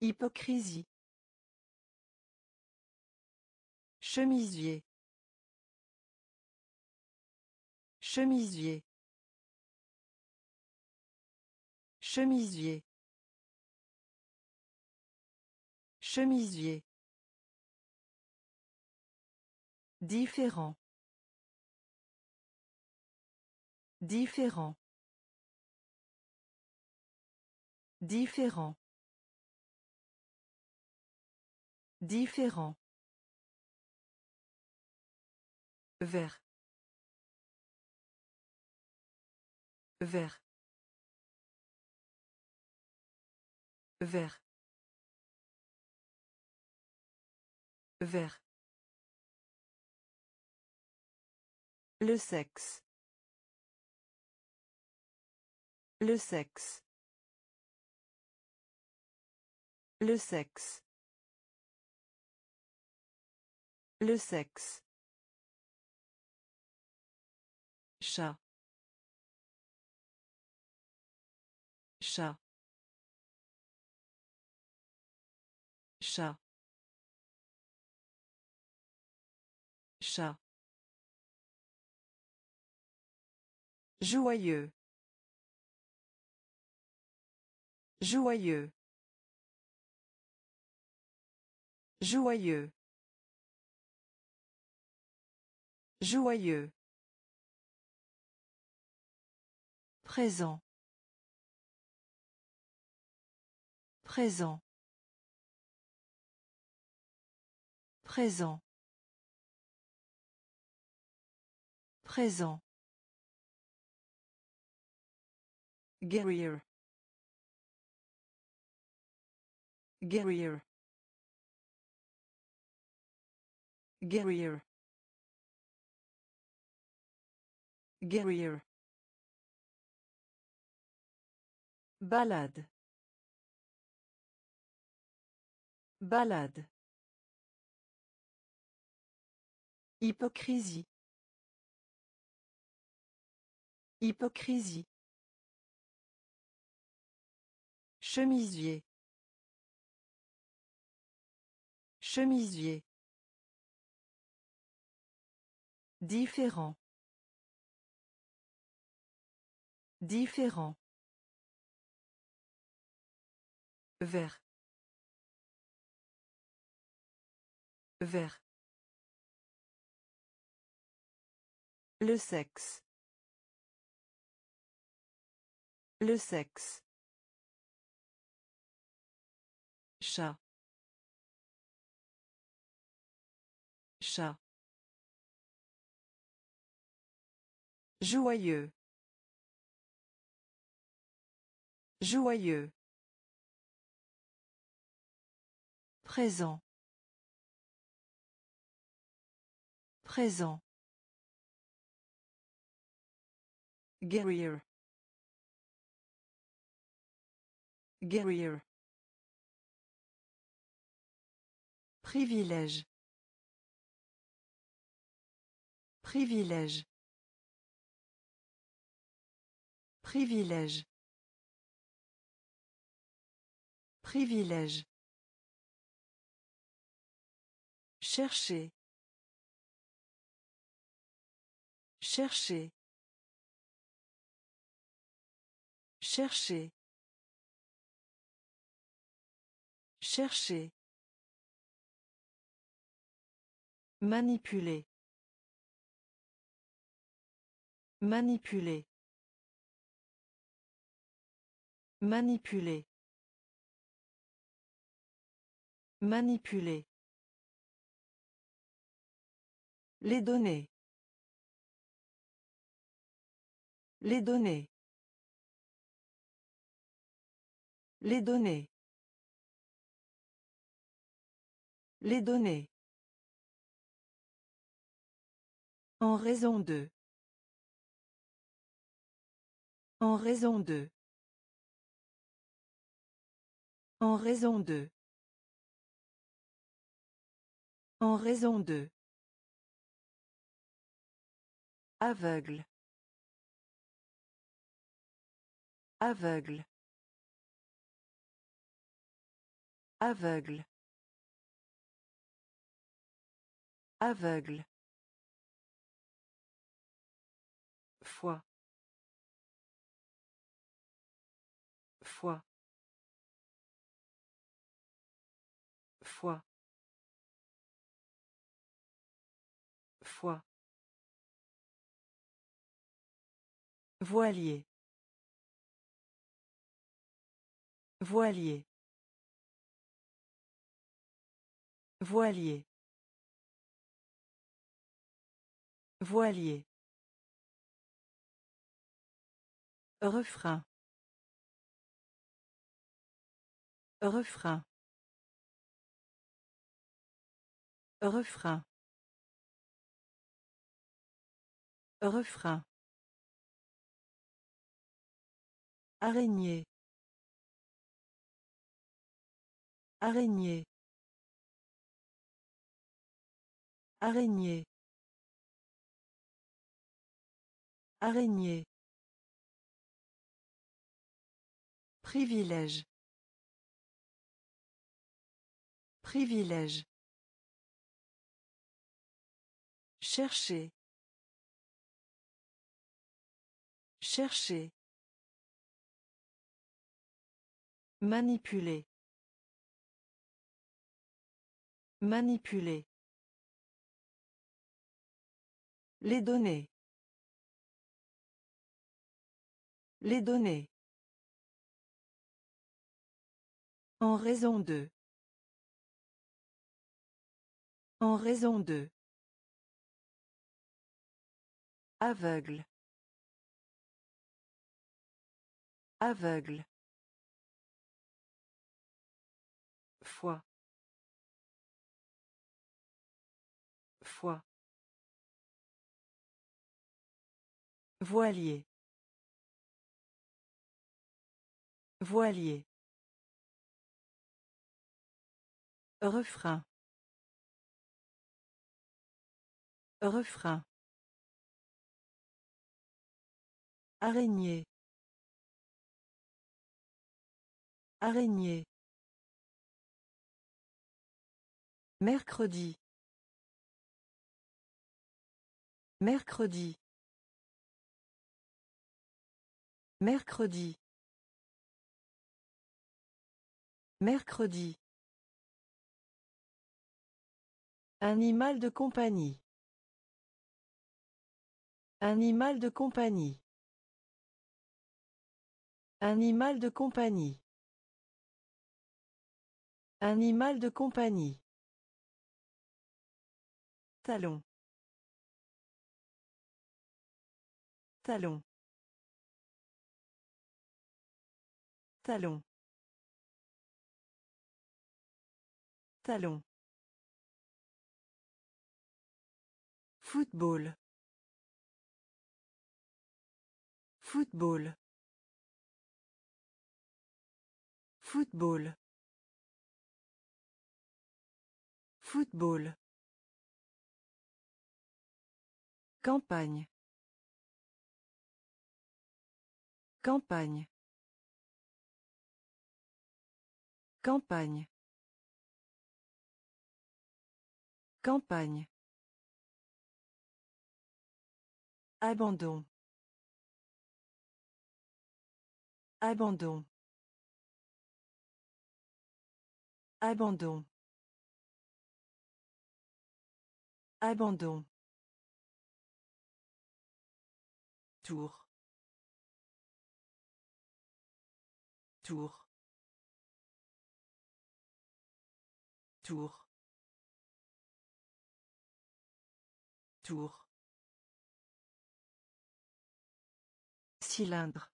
Hypocrisie. Chemisier. Chemisier. Chemisier. Chemisier. Différent. Différent. Différent. Différent. Vert. Vert. Vert. Vert. Le sexe. Le sexe. Le sexe. Le sexe. Chat. Chat. Chat. Chat. Joyeux. Joyeux. Joyeux. Joyeux. Présent. Présent. Présent. Présent. Guerrier. Guerrier. Guerrier. Guerrier. Balade. Balade. Hypocrisie. Hypocrisie. Chemisier. Chemisier. Différent. Différent. Vert. Vert. Le sexe. Le sexe. Chat. Chat. Joyeux. Joyeux. Présent. Présent. Guerrier. Guerrier. Privilège. Privilège. Privilège. Privilège. Chercher. Chercher. Chercher. Chercher. Manipuler. Manipuler. Manipuler. Manipuler. Les données. Les données. Les données. Les données. En raison de. En raison de. En raison de. En raison de. Aveugle. Aveugle. Aveugle. Aveugle. Foi. Foi. Foi. Foi. Voilier. Voilier. Voilier. Voilier. Refrain. Refrain. Refrain. Refrain. Araignée. Araignée. Araignée. Araignée. Privilège. Privilège. Chercher. Chercher. Manipuler. Manipuler. Les données. Les données. En raison de. En raison de. Aveugle. Aveugle. Foi. Foi. Voilier. Voilier. Refrain. Refrain. Araignée. Araignée. Mercredi. Mercredi. Mercredi. Mercredi. Animal de compagnie. Animal de compagnie. Animal de compagnie. Animal de compagnie. Talon. Talon. Talon. Talon. Football. Football. Football. Football. Campagne. Campagne. Campagne. Campagne. Abandon. Abandon. Abandon. Abandon. Tour. Tour. Tour. Tour. Cylindre.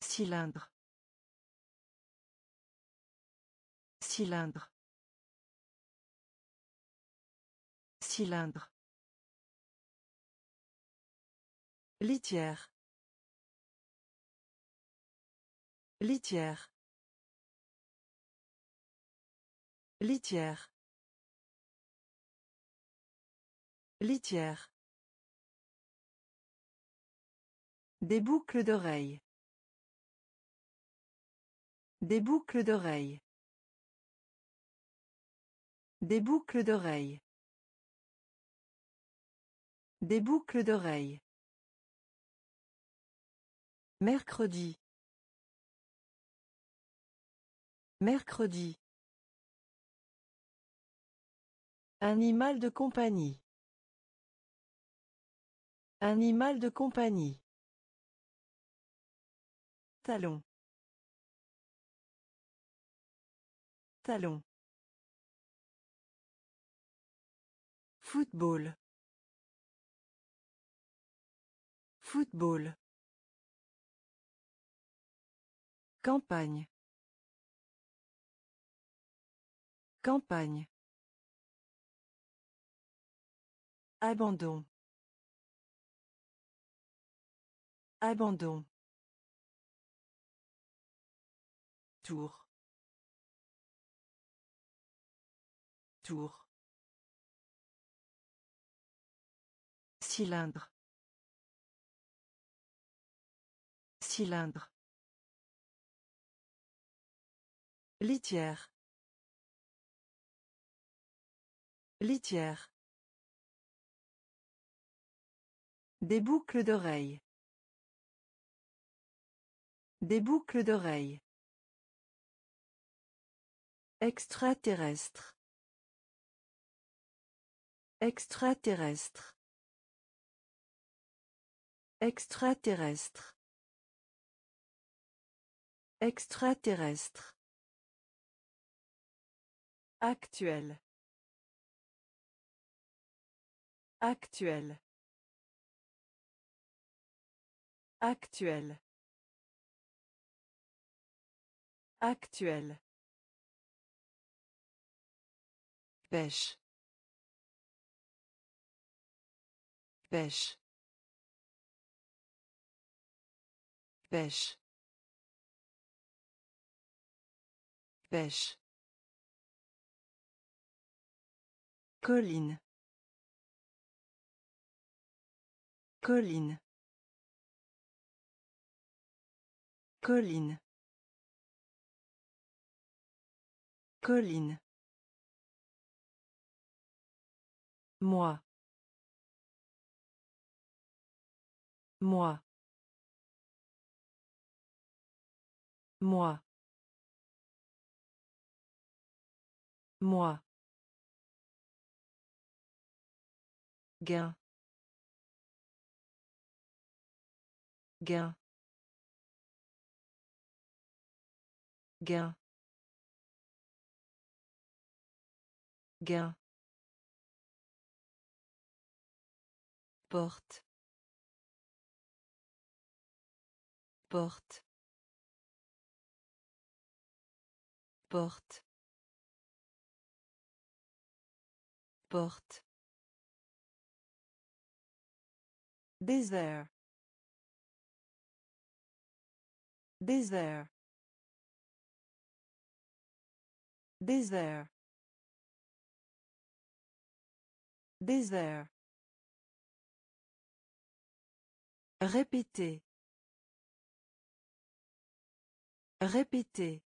Cylindre. Cylindre. Cylindre. Litière. Litière. Litière. Litière. Des boucles d'oreilles. Des boucles d'oreilles. Des boucles d'oreilles. Des boucles d'oreilles. Mercredi. Mercredi. Animal de compagnie. Animal de compagnie. Talon. Talon. Football. Football. Campagne. Campagne. Abandon. Abandon. Tour. Tour. Cylindre. Cylindre. Litière. Litière. Des boucles d'oreilles. Des boucles d'oreilles. Extraterrestre. Extraterrestre. Extraterrestre. Extraterrestre. Actuel. Actuel. Actuel. Actuel. Pêche. Pêche. Pêche. Pêche. Colline. Colline. Colline. Colline. Moi. Moi. Moi. Moi. Gain. Gain. Gain. Gain. Porte. Porte. Porte. Porte. Désert. Désert. Désert. Désert. Répétez. Répétez.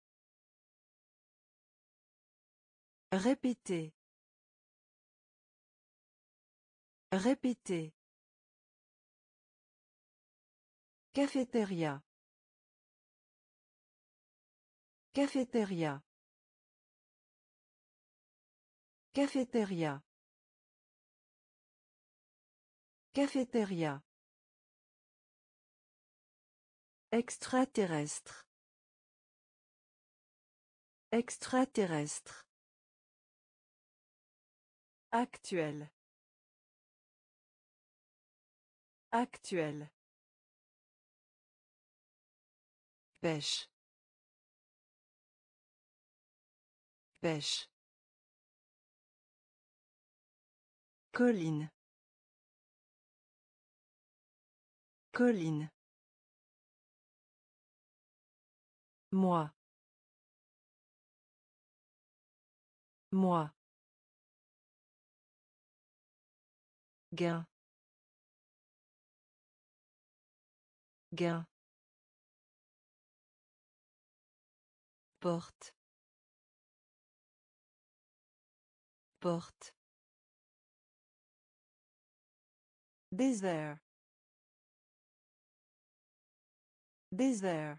Répétez. Répétez. Cafétéria. Cafétéria. Cafétéria. Cafétéria. Extraterrestre. Extraterrestre. Actuel. Actuel. Pêche. Pêche. Colline. Colline. Moi. Moi. Gain. Gain. Porte. Porte. Désert. Désert.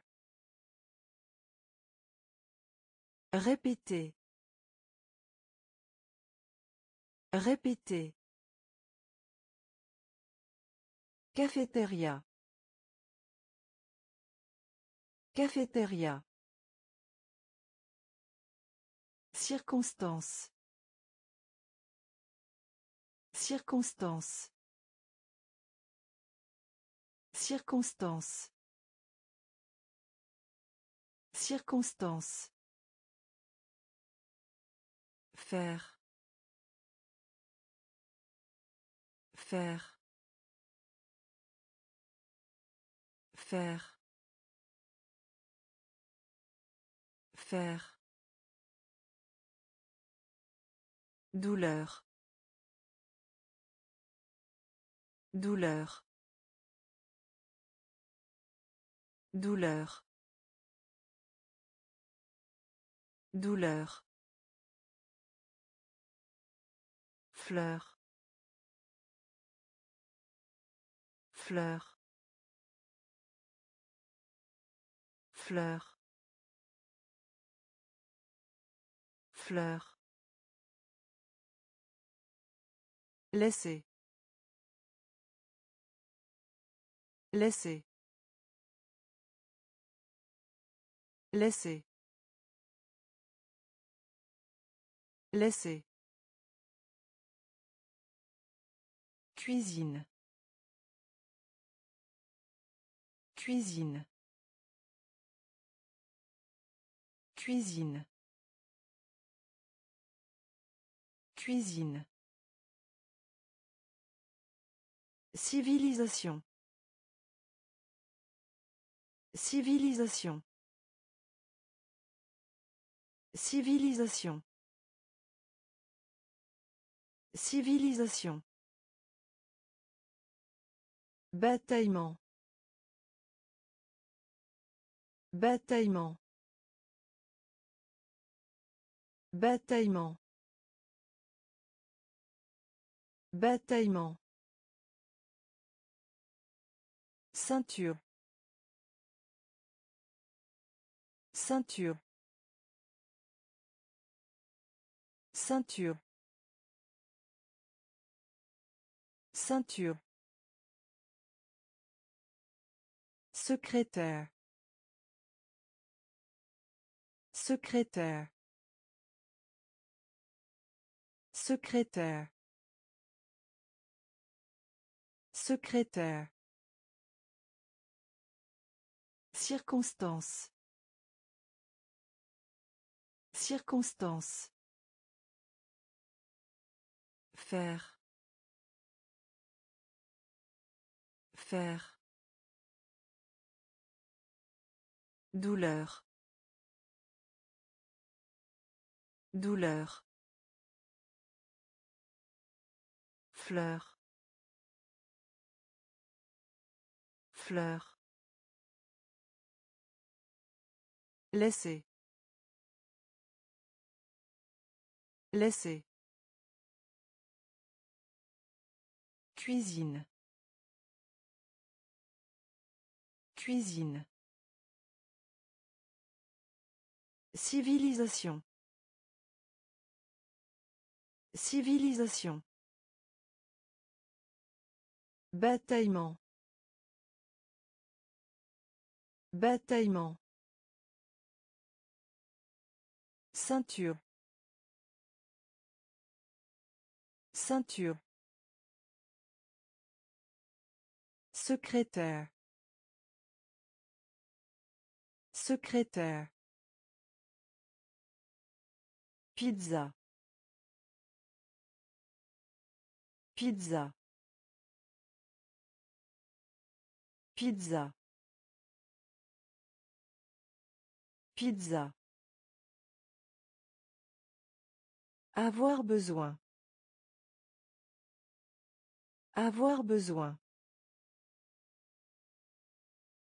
Répétez. Répétez. Cafétéria. Cafétéria. Circonstance. Circonstance. Circonstance. Circonstance. Faire. Faire. Faire. Faire. Douleur. Douleur. Douleur. Douleur. Fleur. Fleur. Fleur. Fleur. Laissez. Laissez. Laissez. Laissez. Cuisine. Cuisine. Cuisine. Cuisine. Civilisation. Civilisation. Civilisation. Civilisation. Bataillement. Bataillement. Bataillement. Bataillement. Ceinture. Ceinture. Ceinture. Ceinture. Secrétaire. Secrétaire. Secrétaire. Secrétaire. Circonstance. Circonstance. Faire. Faire. Douleur. Douleur. Fleur. Fleur. Laissez. Laissez. Cuisine. Cuisine. Civilisation. Civilisation. Bataillement. Bataillement. Ceinture. Ceinture. Secrétaire. Secrétaire. Pizza. Pizza. Pizza. Pizza. Avoir besoin. Avoir besoin.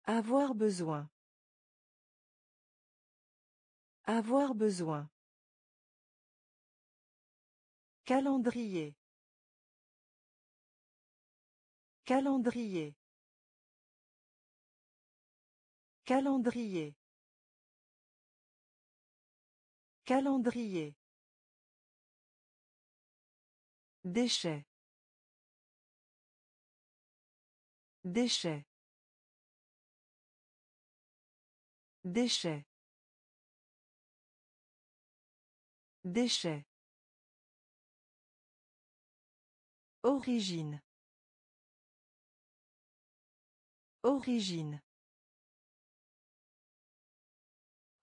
Avoir besoin. Avoir besoin. Calendrier. Calendrier. Calendrier. Calendrier. Déchets. Déchets. Déchets. Déchets. Origine. Origine.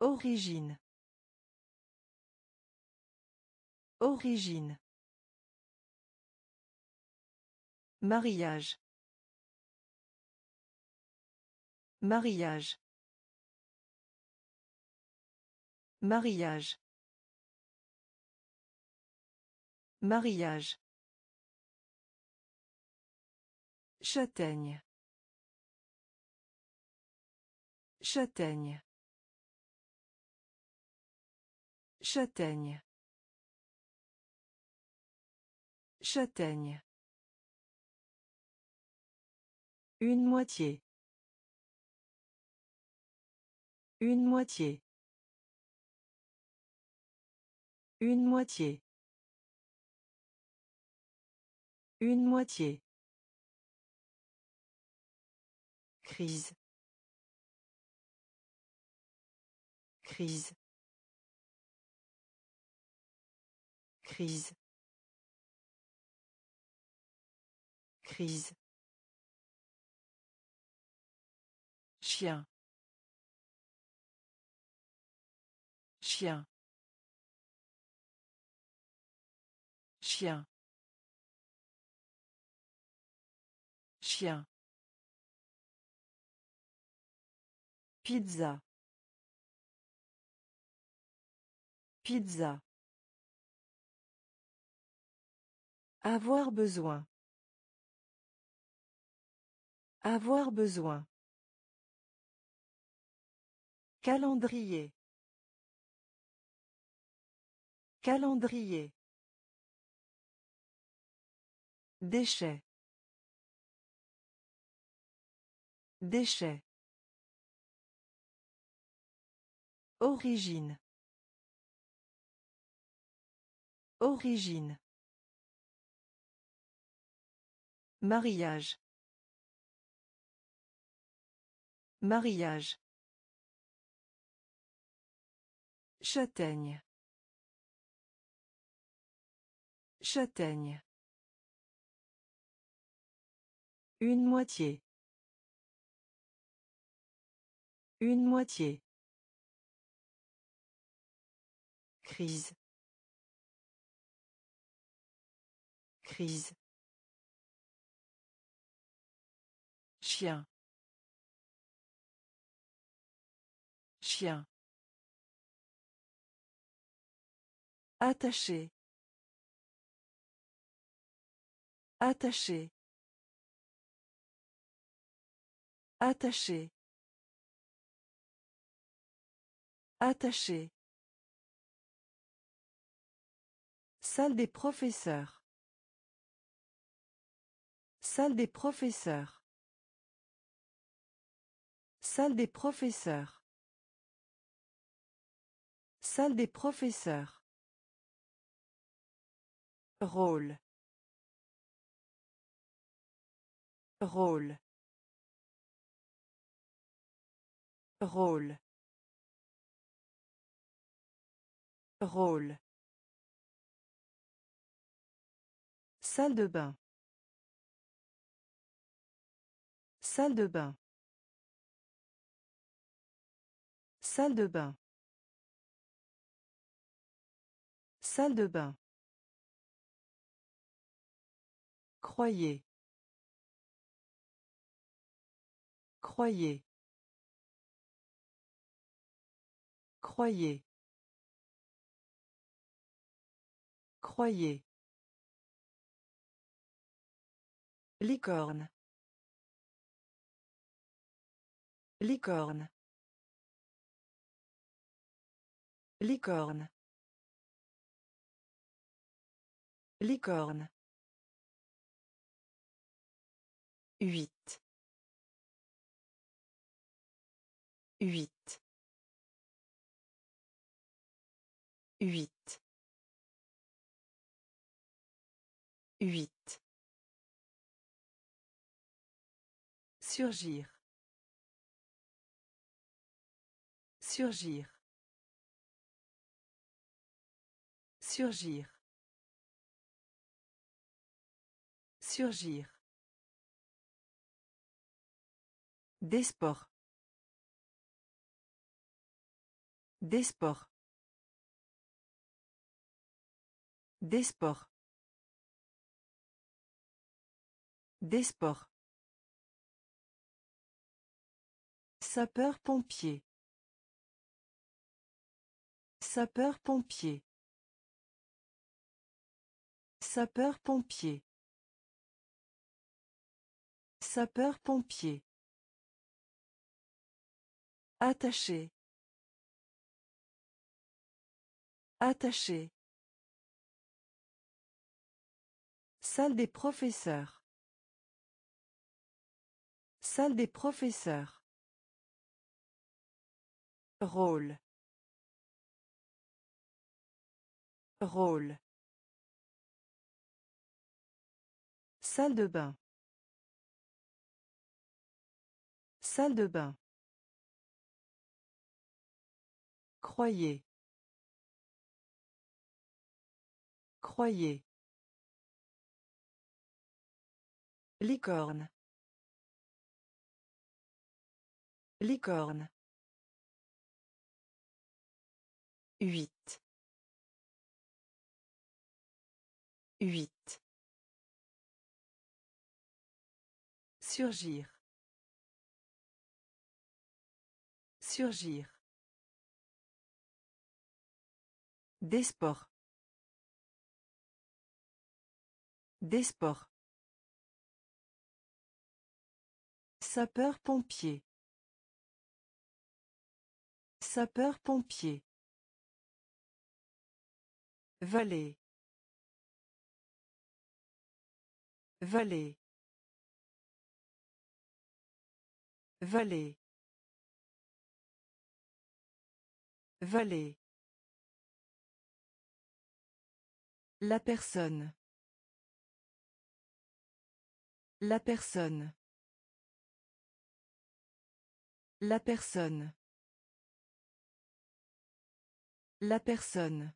Origine. Origine. Mariage. Mariage. Mariage. Mariage. Châtaigne. Châtaigne. Châtaigne. Châtaigne. Une moitié. Une moitié. Une moitié. Une moitié. Crise. Crise. Crise. Crise. Chien. Chien. Chien. Pizza. Pizza. Avoir besoin. Avoir besoin. Calendrier. Calendrier. Déchet. Déchet. Origine. Origine. Mariage. Mariage. Châtaigne. Châtaigne. Une moitié. Une moitié. Crise. Crise. Chien. Chien. Attaché. Attaché. Attaché. Attaché. Salle des professeurs. Salle des professeurs. Salle des professeurs. Salle des professeurs. Rôle. Rôle. Rôle. Rôle. Salle de bain. Salle de bain. Salle de bain. Salle de bain. Croyez. Croyez. Croyez. Croyez. Licorne. Licorne. Licorne. Licorne. Huit. Huit. Huit. Huit. Surgir. Surgir. Surgir. Surgir. Des sports. Des sports. Des sports. Des sports. Sapeur-pompier. Sapeur-pompier. Sapeur-pompier. Sapeur-pompier. Attaché. Attaché. Salle des professeurs. Salle des professeurs. Rôle. Rôle. Salle de bain. Salle de bain. Croyez. Croyez. Licorne. Licorne. Huit. Huit. Surgir. Surgir. Des sports. Des sports. Sapeur-pompier. Sapeur-pompier. Vallée. Vallée. Vallée. Vallée. La personne. La personne. La personne. La personne.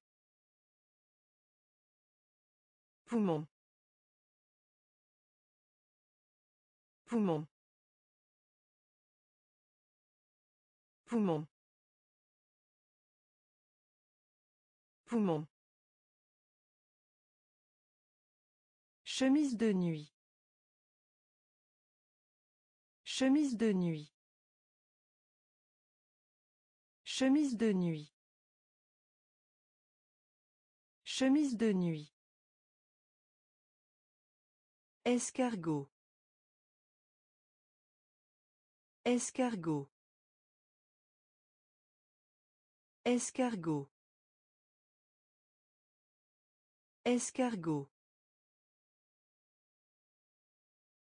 Poumon. Poumon. Poumon. Poumon. Chemise de nuit. Chemise de nuit. Chemise de nuit. Chemise de nuit. Escargot. Escargot. Escargot. Escargot.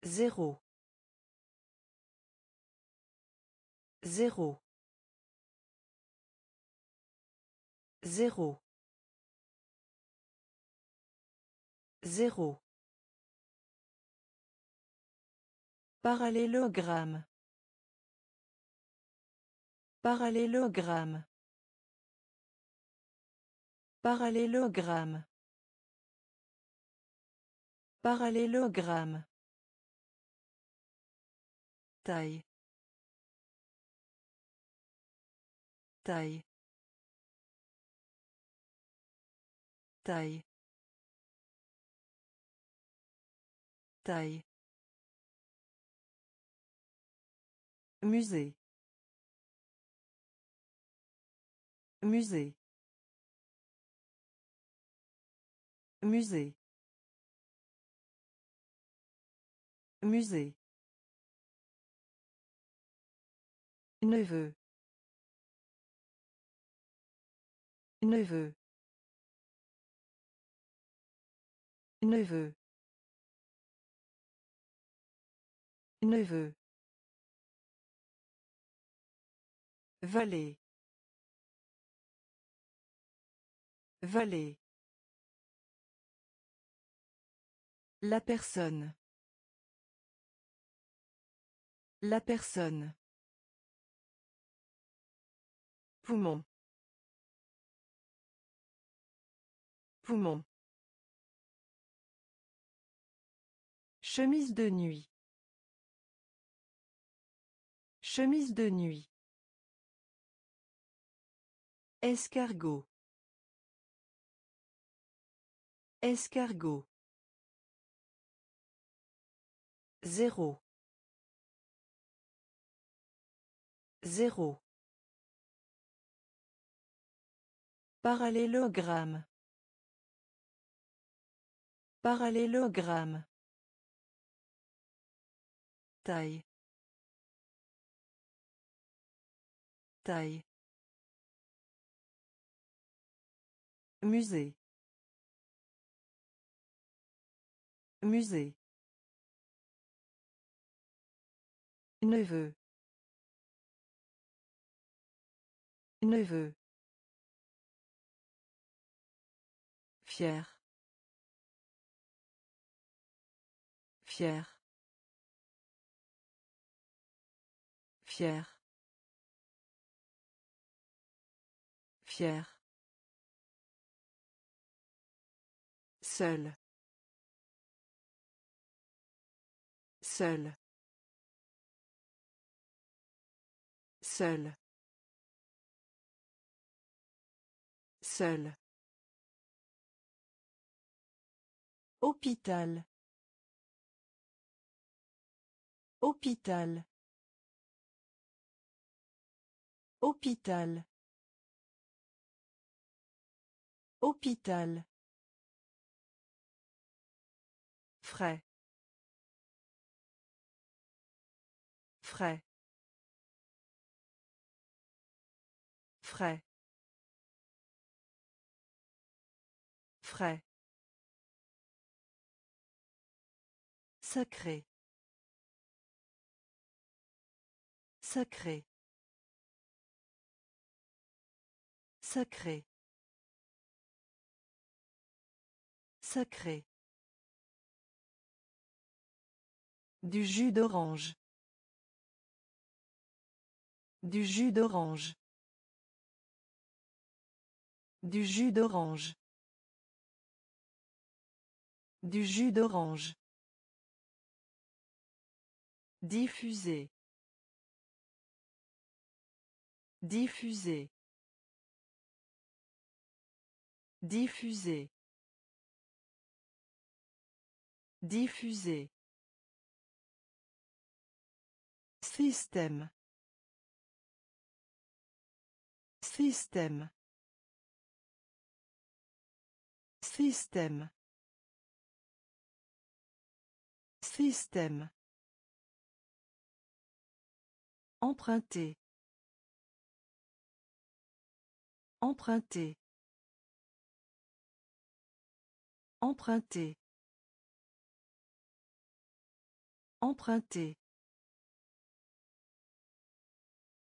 Zéro. Zéro. Zéro. Parallélogramme. Parallélogramme. Parallélogramme. Parallélogramme. Taille. Taille. Taille. Taille. Musée. Musée. Musée. Musée. Neveu. Neveu. Neveu. Neveu. Vallée. Vallée. La personne. La personne. Poumon. Poumon. Chemise de nuit. Chemise de nuit. Escargot. Escargot. Zéro. Zéro. Parallélogramme. Parallélogramme. Taille. Taille. Musée. Musée. Neveu. Neveu. Fier. Fier. Fier. Fier. Seul. Seul. Seul. Seul. Hôpital. Hôpital. Hôpital. Hôpital. Frais. Frais. Frais. Frais. Sacré. Sacré. Sacré. Sacré. Du jus d'orange. Du jus d'orange. Du jus d'orange. Du jus d'orange. Diffuser. Diffuser. Diffuser. Diffuser. Système. Système. Système. Système. Emprunter. Emprunter. Emprunter. Emprunter.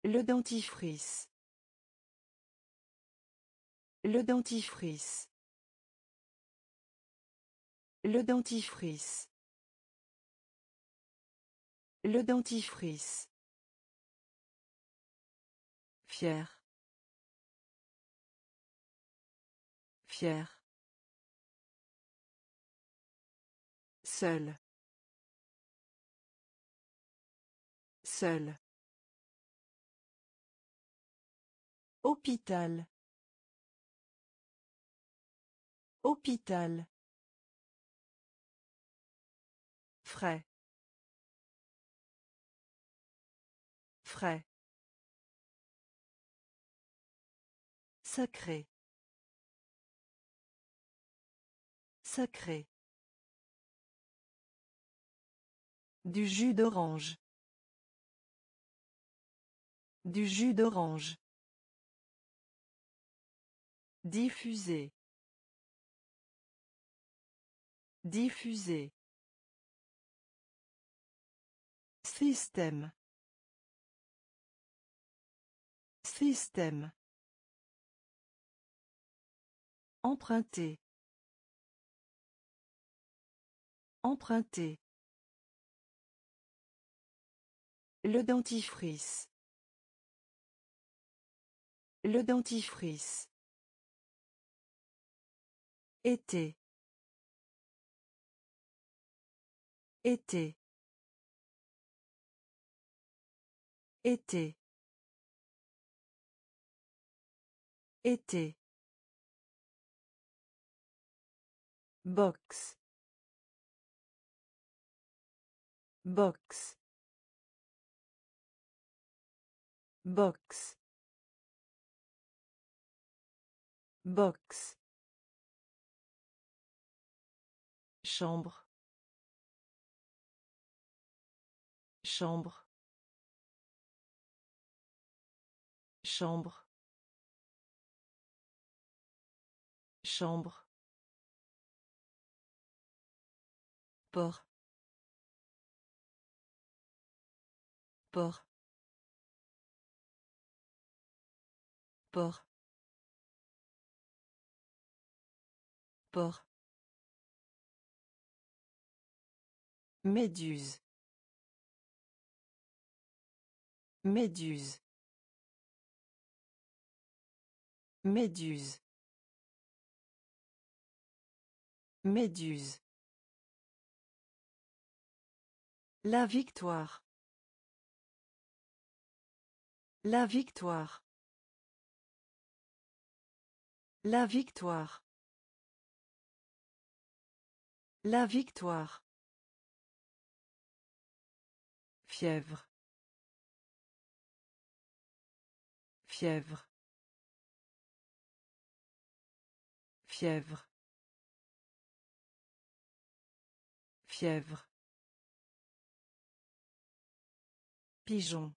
Le dentifrice. Le dentifrice. Le dentifrice. Le dentifrice. Fier. Fier. Seul. Seul. Hôpital. Hôpital. Frais. Frais. Sacré. Sacré. Du jus d'orange. Du jus d'orange. Diffuser. Diffuser. Système. Système. Emprunter. Emprunter. Le dentifrice. Le dentifrice. Été. Été. Été. Été. Box. Box. Box. Box. Chambre. Chambre. Chambre. Chambre. Port. Port. Port. Port. Méduse. Méduse. Méduse. Méduse. La victoire. La victoire. La victoire. La victoire. Fièvre. Fièvre. Fièvre. Fièvre. Pigeon.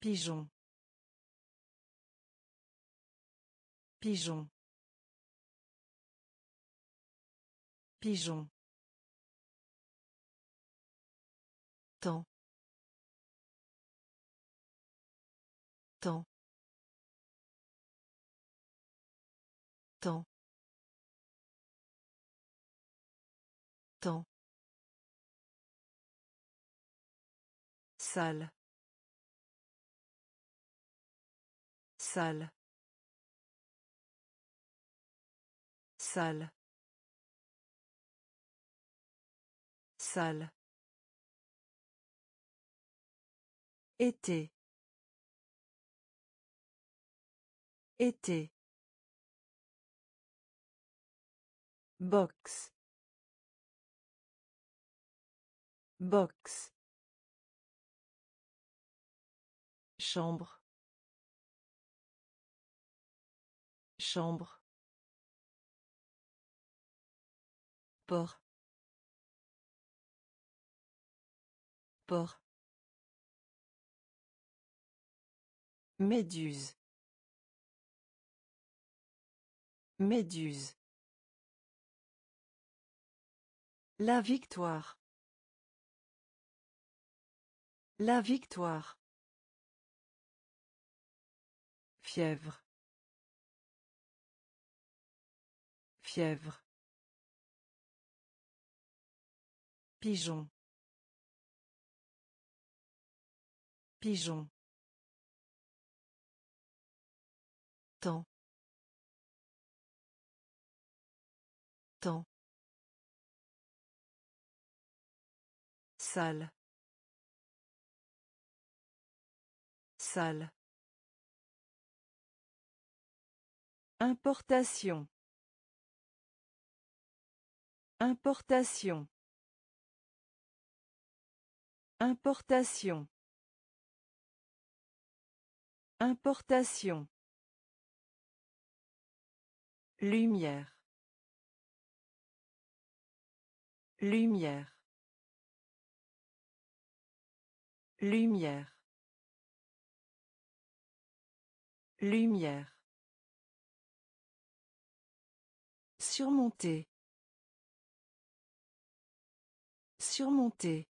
Pigeon. Pigeon. Pigeon. Temps. Temps. Temps. Temps. Salle. Salle. Salle. Salle. Été. Été. Box. Box. Chambre. Chambre. Port. Port. Méduse. Méduse. La victoire. La victoire. Fièvre. Fièvre. Pigeon. Pigeon. Temps. Temps. Salle. Salle. Importation. Importation. Importation. Importation. Lumière. Lumière. Lumière. Lumière. Surmonter. Surmonter.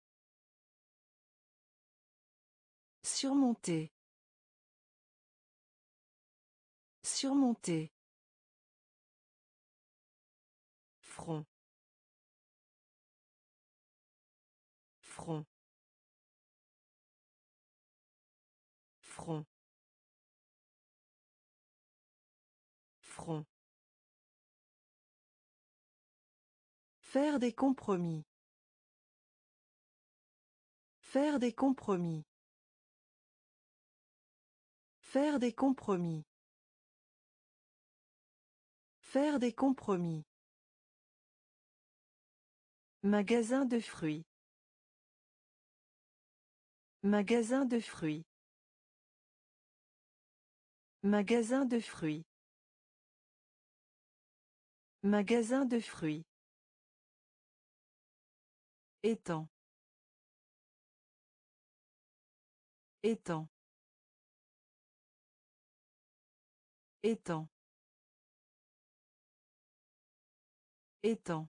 Surmonter. Surmonter. Front. Front. Front. Faire des compromis. Faire des compromis. Faire des compromis. Faire des compromis. Magasin de fruits. Magasin de fruits. Magasin de fruits. Magasin de fruits. Étang. Étang. Étang. Étang.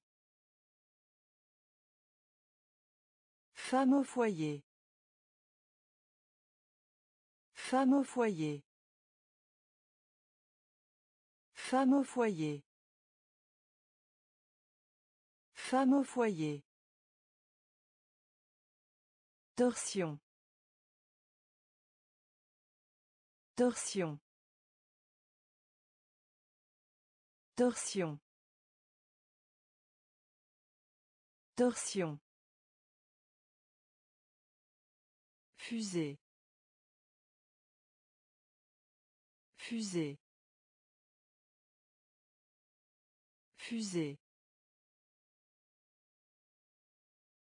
Femme au foyer. Femme au foyer. Femme au foyer. Femme au foyer. Torsion. Torsion. Torsion. Torsion. Fusée. Fusée. Fusée.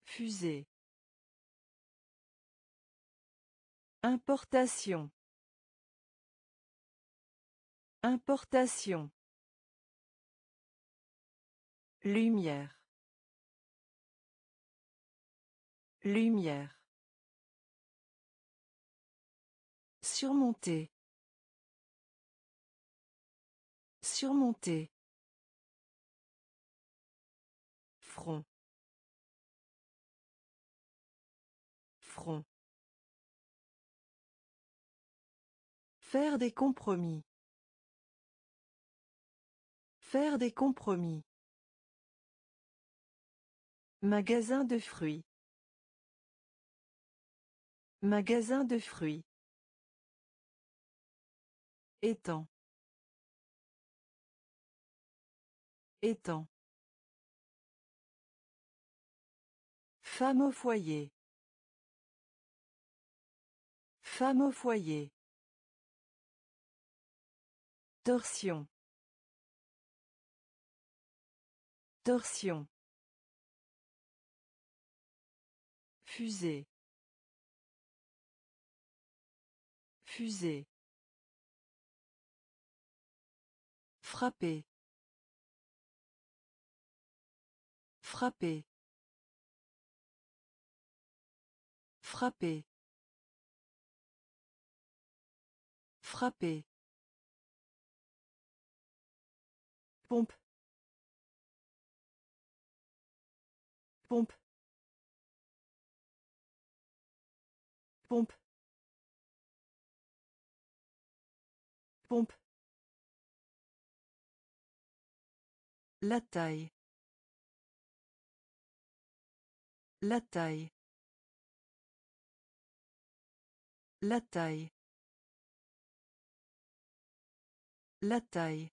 Fusée. Importation. Importation. Lumière. Lumière. Surmonter. Surmonter. Front. Front. Faire des compromis. Faire des compromis. Magasin de fruits. Magasin de fruits. Étang. Étang. Femme au foyer. Femme au foyer. Torsion. Torsion. Fusée. Fusée. Frapper. Frapper. Frapper. Frapper. Pompe. Pompe. Pompe. Pompe. La taille. La taille. La taille. La taille.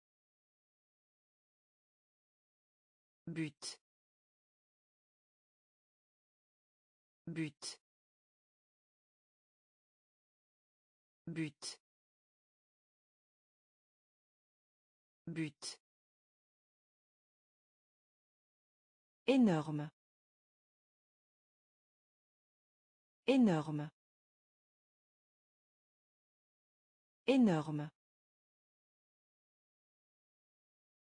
But. But. But. But. Énorme. Énorme. Énorme.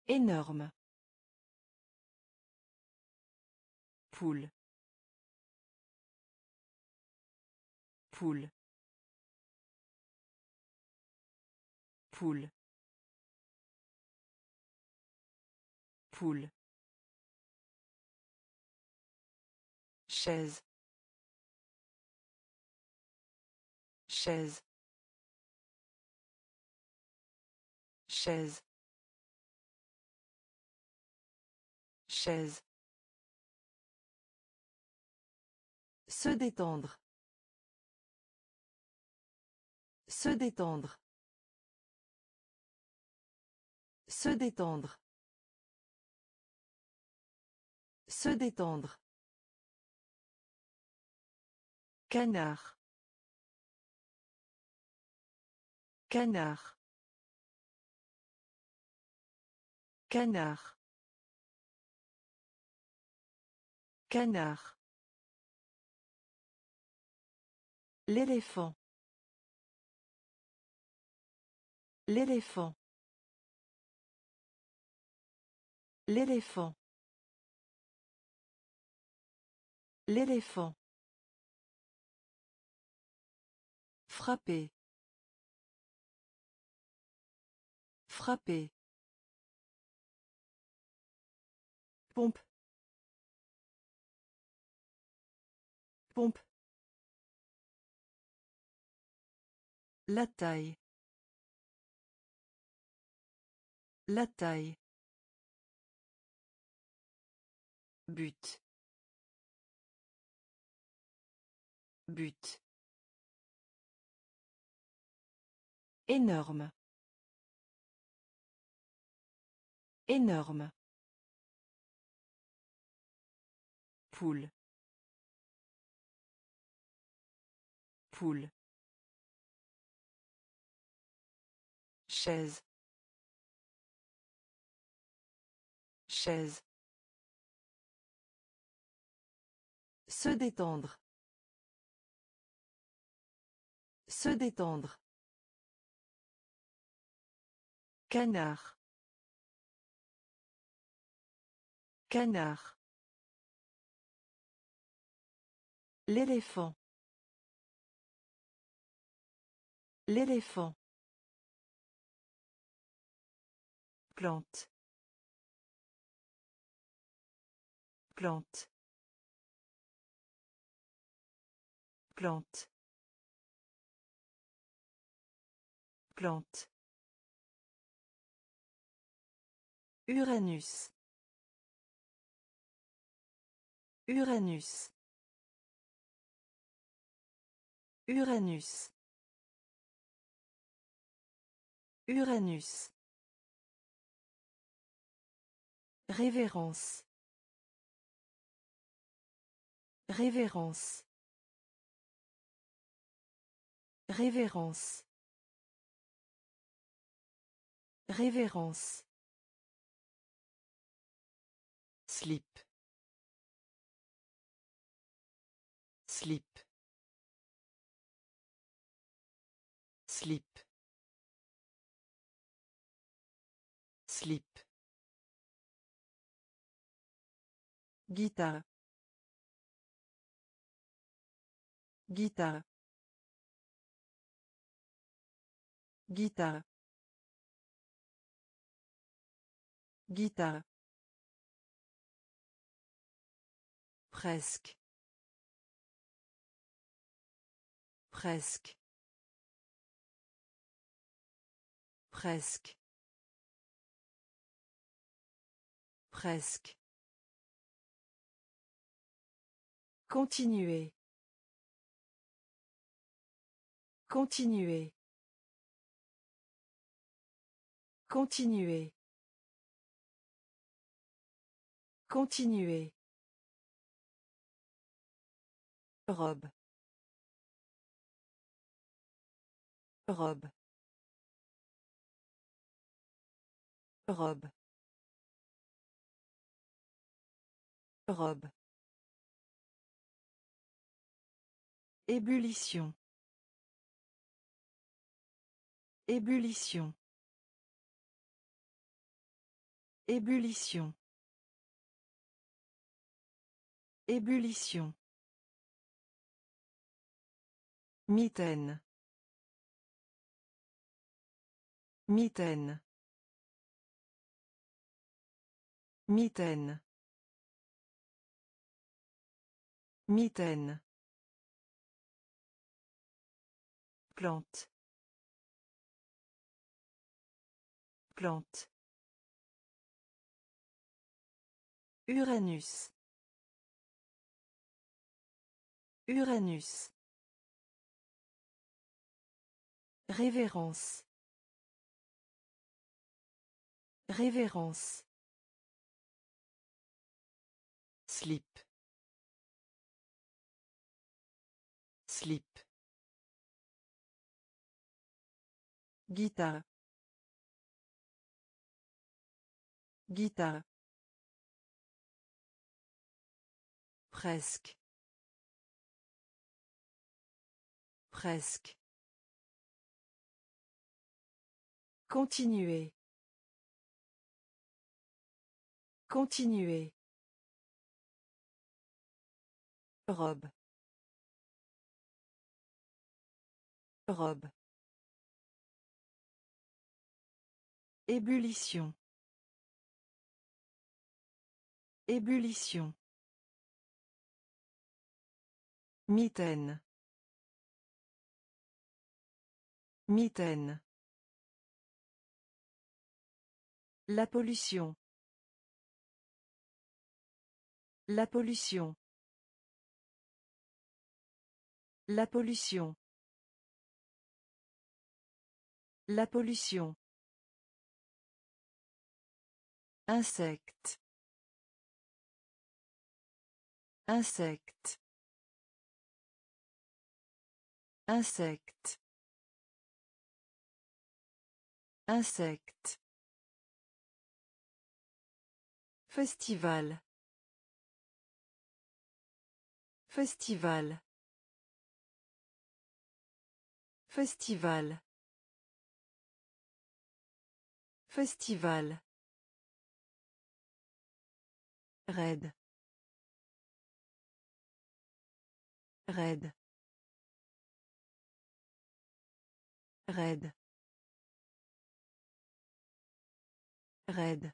Énorme. Poule. Poule. Poule. Poule. Chaise. Chaise. Chaise. Chaise. Se détendre. Se détendre. Se détendre. Se détendre. Canard. Canard. Canard. Canard. L'éléphant. L'éléphant. L'éléphant. L'éléphant. Frapper. Frapper. Pompe. Pompe. La taille. La taille. But. But. Énorme. Énorme. Poule. Poule. Chaise. Chaise. Se détendre. Se détendre. Canard. Canard. L'éléphant. L'éléphant. Plante. Plante. Plante. Plante. Uranus. Uranus. Uranus. Uranus. Révérence. Révérence. Révérence. Révérence. Slip. Slip. Slip. Slip. Guitare. Guitare. Guitare. Guitare. Presque. Presque. Presque. Presque. Continuer. Continuer. Continuer. Continuer. Robe. Robe. Robe. Robe. Ébullition. Ébullition. Ébullition. Ébullition. Mitaine. Mitaine. Mitaine. Mitaine. Plante. Plante. Uranus. Uranus. Révérence. Révérence. Slip. Slip. Guitare. Guitare. Presque. Presque. Continuer. Continuer. Robe. Robe. Ébullition. Ébullition. Mitaine. Mitaine. La pollution. La pollution. La pollution. La pollution. Insecte. Insecte. Insecte. Insecte. Festival. Festival. Festival. Festival. Raide. Raide. Raide. Raide.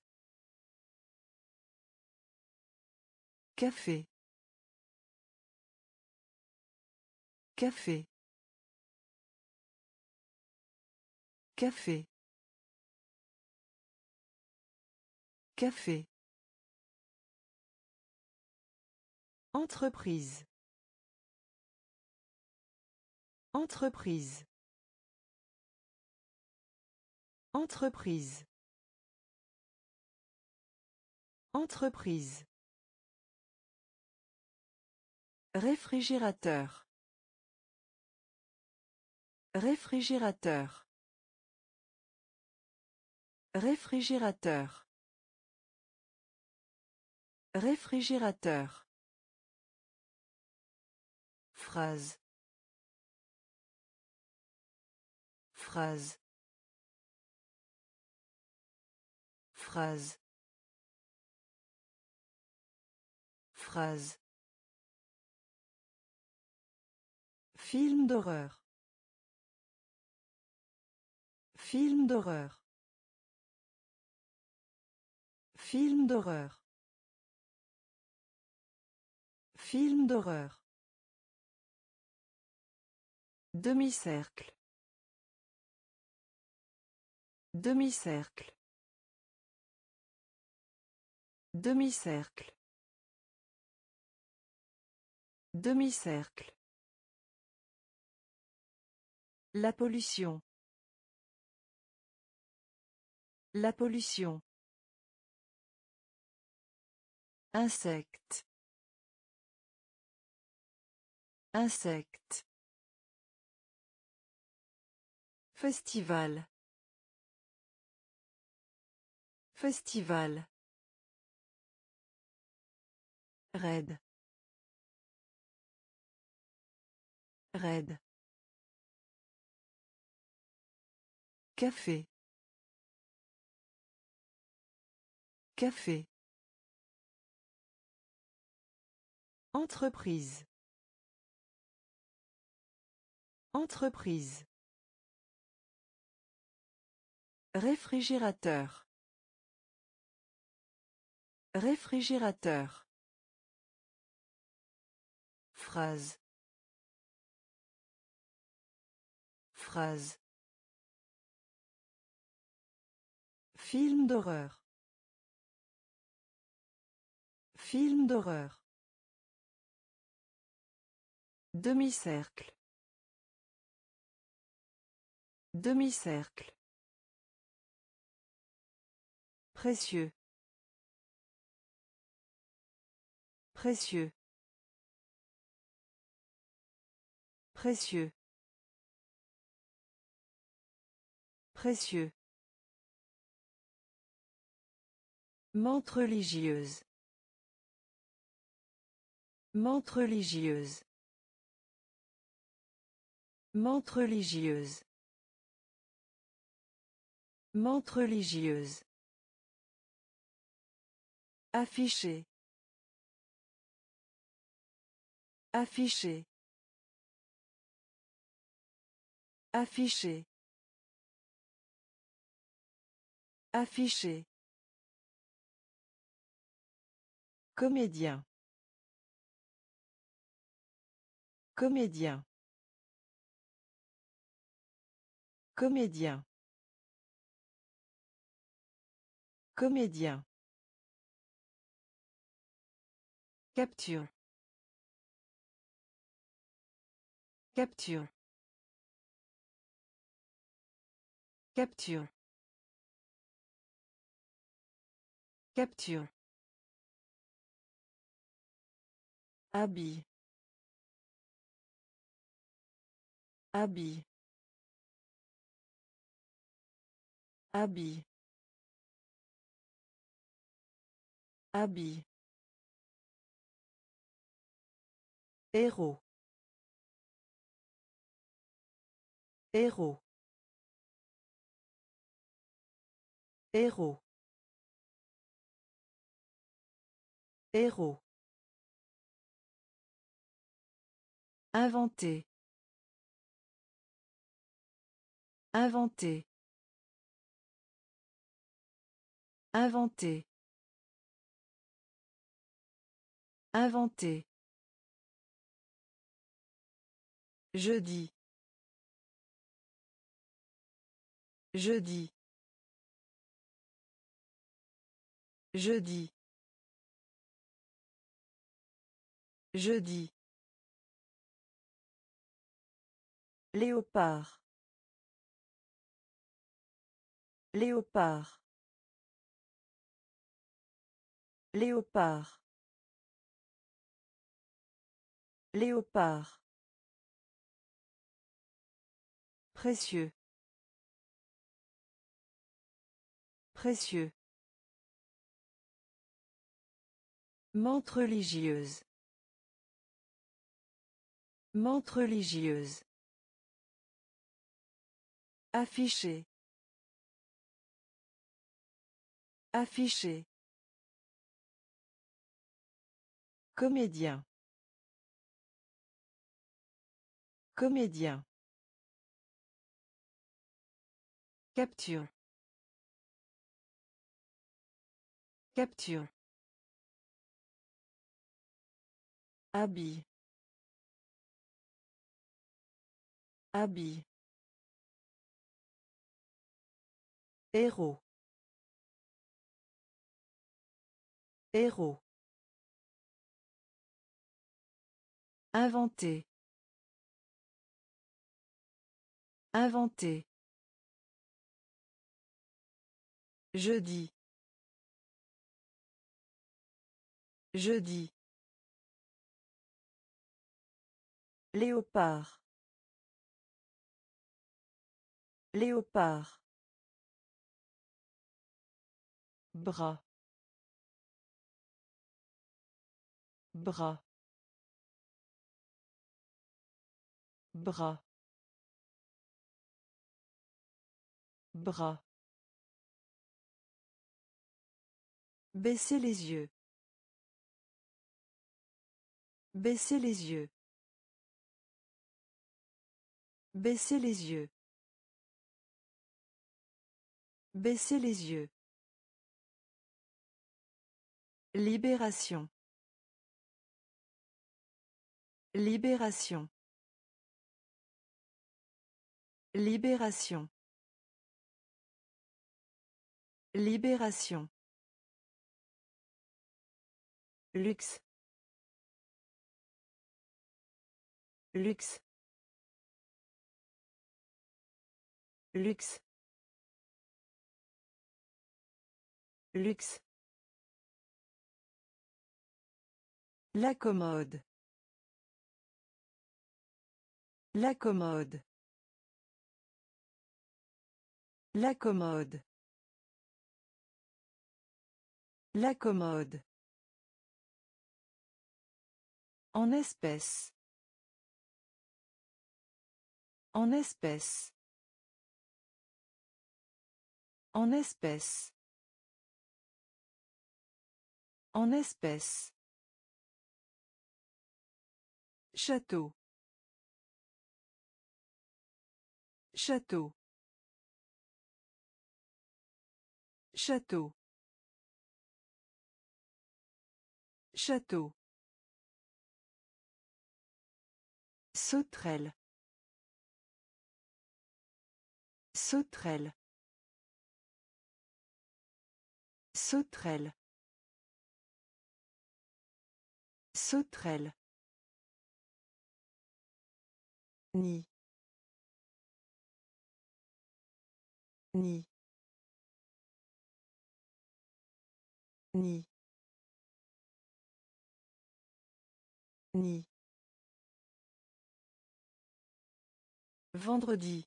Café. Café. Café. Café. Entreprise. Entreprise. Entreprise. Entreprise. Réfrigérateur. Réfrigérateur. Réfrigérateur. Réfrigérateur. Phrase. Phrase. Phrase. Phrase. Film d'horreur. Film d'horreur. Film d'horreur. Film d'horreur. Demi-cercle. Demi-cercle. Demi-cercle. Demi-cercle. La pollution. La pollution. Insecte. Insecte. Festival. Festival. Raid. Raid. Café. Café. Entreprise. Entreprise. Réfrigérateur. Réfrigérateur. Phrase. Phrase. Film d'horreur. Film d'horreur. Demi-cercle. Demi-cercle. Précieux. Précieux. Précieux. Précieux. Mente religieuse. Mente religieuse. Mente religieuse. Mente religieuse. Afficher. Afficher. Afficher. Afficher. Comédien. Comédien. Comédien. Comédien. Capture. Capture. Capture. Capture. Habit. Habit. Habit. Habit. Héros. Héros. Héros. Héros. Inventer. Inventer. Inventer. Inventer. Jeudi. Jeudi. Jeudi. Jeudi. Léopard. Léopard. Léopard. Léopard. Précieux. Précieux. Mente religieuse. Mente religieuse. Afficher. Afficher. Comédien. Comédien. Capture. Capture. Habit. Habit. Héros. Héros. Inventer. Inventer. Jeudi. Jeudi. Léopard. Léopard. Bras. Bras. Bras. Bras. Baissez les yeux. Baissez les yeux. Baissez les yeux. Baissez les yeux. Libération. Libération. Libération. Libération. Luxe. Luxe. Luxe. Luxe. La commode. La commode. La commode. La commode. En espèce. En espèce. En espèce. En espèce. Château. Château. Château. Château. Sauterelle. Sauterelle. Sauterelle. Sauterelle. Ni. Ni. Ni. Ni. Vendredi.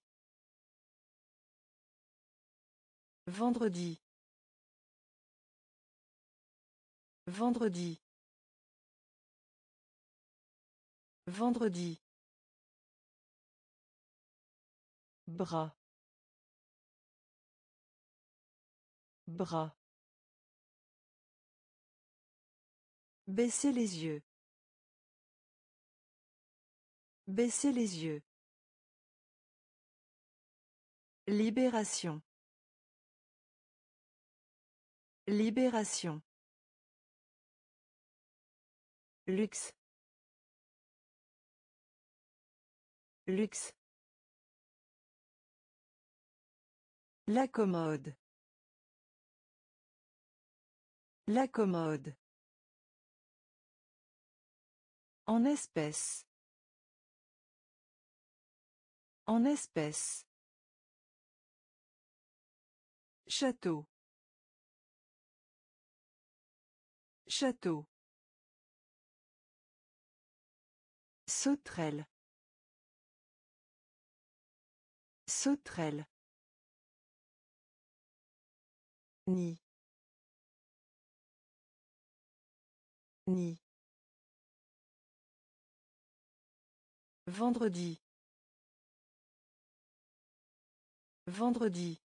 Vendredi. Vendredi. Vendredi. Bras. Bras. Baissez les yeux. Baissez les yeux. Libération. Libération. Luxe. Luxe. La commode. La commode. En espèce. En espèce. Château. Château. Sauterelle. Sauterelle. Ni. Ni. Vendredi. Vendredi.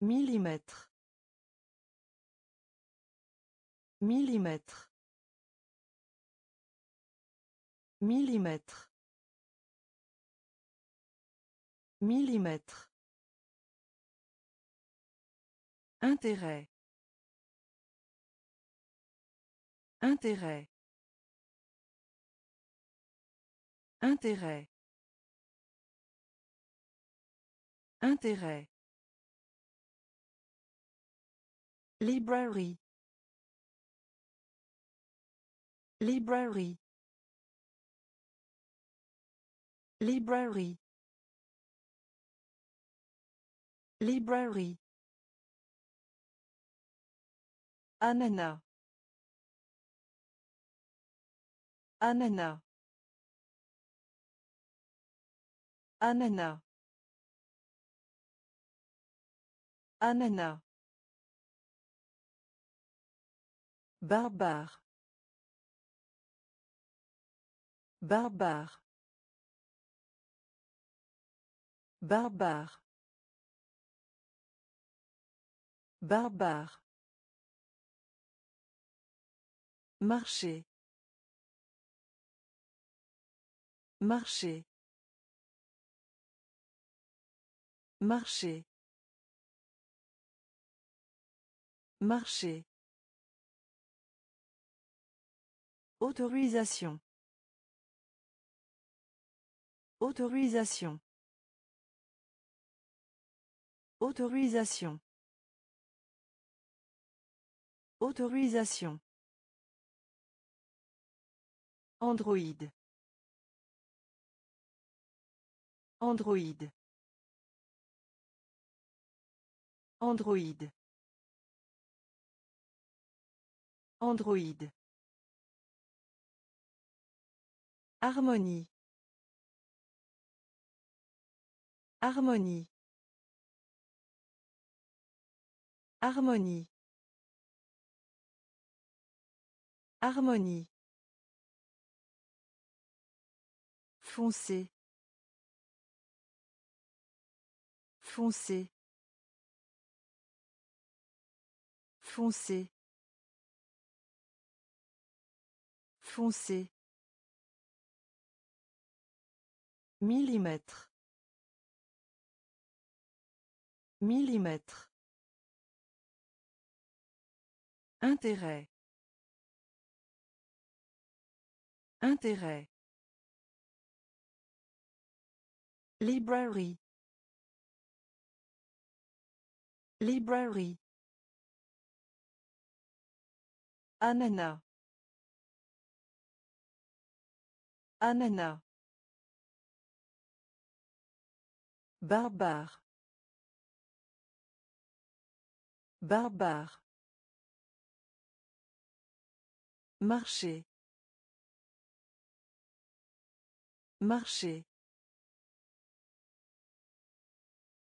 Millimètre. Millimètre. Millimètre. Millimètre. Intérêt. Intérêt. Intérêt. Intérêt. Library. Library. Library. Library. Ananas. Ananas. Ananas. Ananas. Barbare. Barbare. Barbare. Barbare. Marcher. Marcher. Marcher. Marcher. Autorisation. Autorisation. Autorisation. Autorisation. Android. Android. Android. Android. Harmonie. Harmonie. Harmonie. Harmonie. Foncé. Foncé. Foncé. Foncé. Millimètre. Millimètre. Intérêt. Intérêt. Library. Library. Ananas. Ananas. Barbare. Barbare. Marcher. Marcher.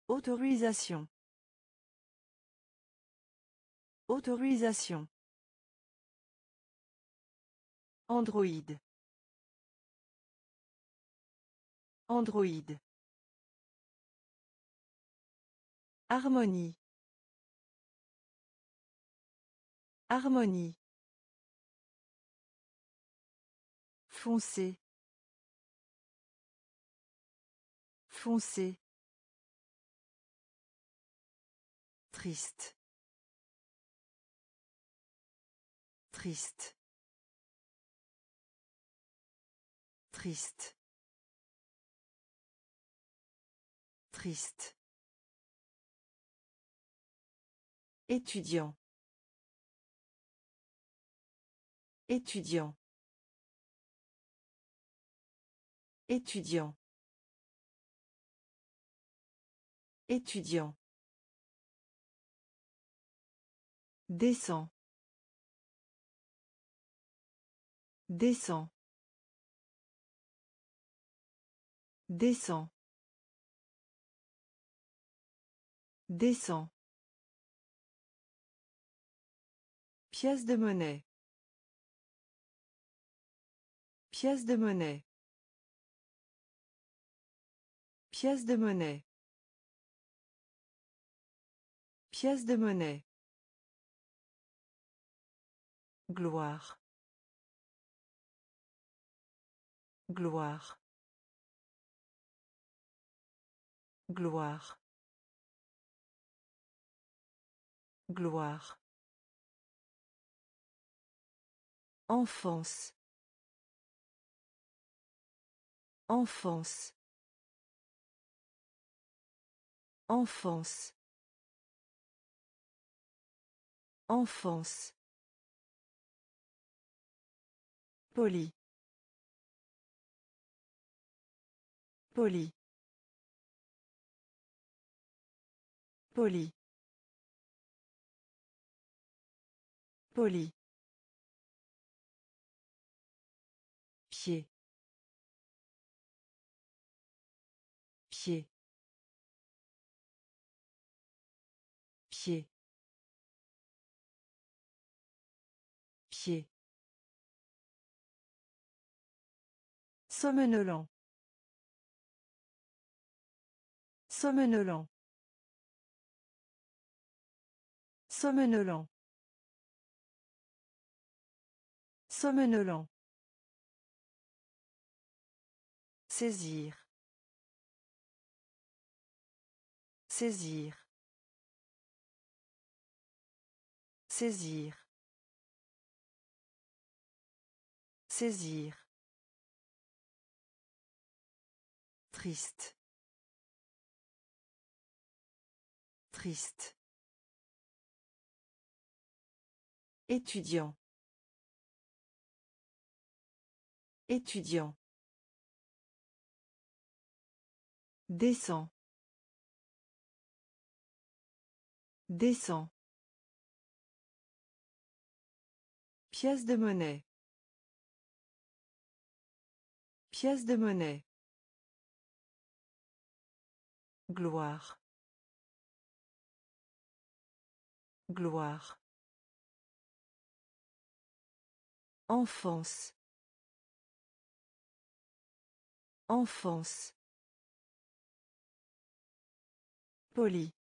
Autorisation. Autorisation. Android. Android. Harmonie. Harmonie. Foncé. Foncé. Triste. Triste. Triste. Triste. Étudiant. Étudiant. Étudiant. Étudiant. Descend. Descend. Descend. Descend. Pièce de monnaie. Pièce de monnaie. Pièce de monnaie. Pièce de monnaie. Gloire. Gloire. Gloire. Gloire. Enfance. Enfance. Enfance. Enfance. Poli. Poli. Poli. Somnolent. Somnolent. Somnolent. Somnolent. Saisir. Saisir. Saisir. Saisir. Triste. Triste. Étudiant. Étudiant. Descend. Descend. Pièce de monnaie. Pièce de monnaie. Gloire. Gloire. Enfance. Enfance. Poli.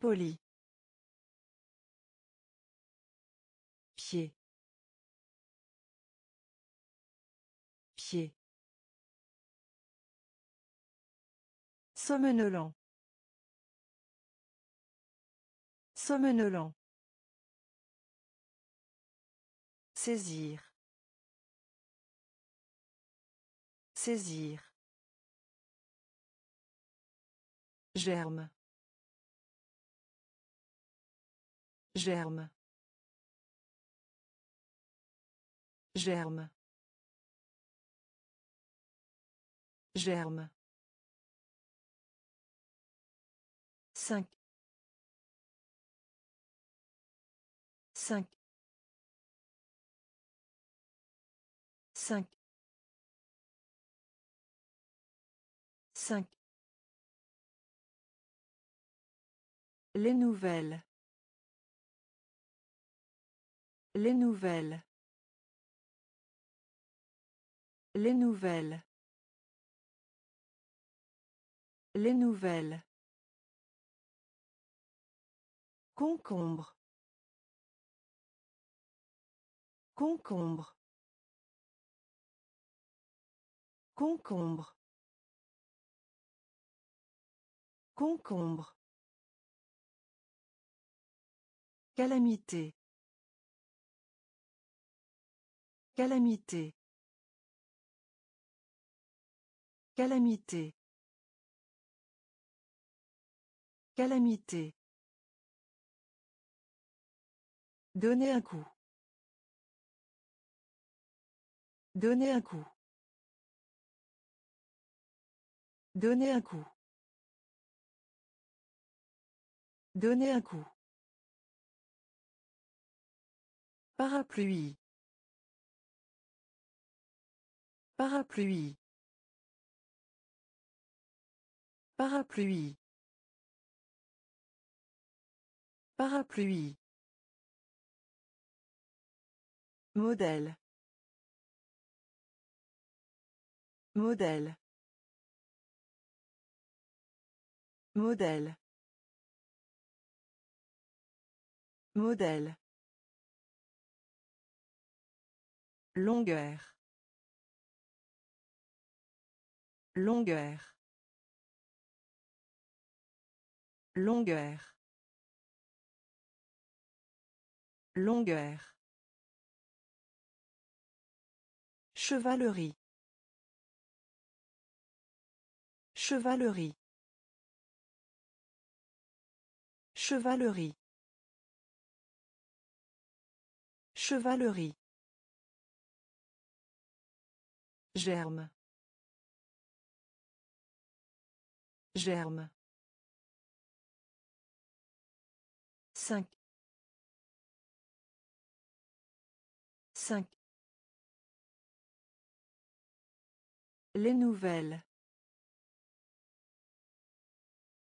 Poli. Pied. Somnolent. Somnolent. Saisir. Saisir. Germe. Germe. Germe. Germe. Cinq. Cinq. Cinq. Cinq. Les nouvelles. Les nouvelles. Les nouvelles. Les nouvelles. Concombre. Concombre. Concombre. Concombre. Calamité. Calamité. Calamité. Calamité. Donner un coup. Donner un coup. Donner un coup. Donner un coup. Parapluie. Parapluie. Parapluie. Parapluie. Modèle. Modèle. Modèle. Modèle. Longueur. Longueur. Longueur. Longueur. Chevalerie. Chevalerie. Chevalerie. Chevalerie. Germe. Germe. Les nouvelles.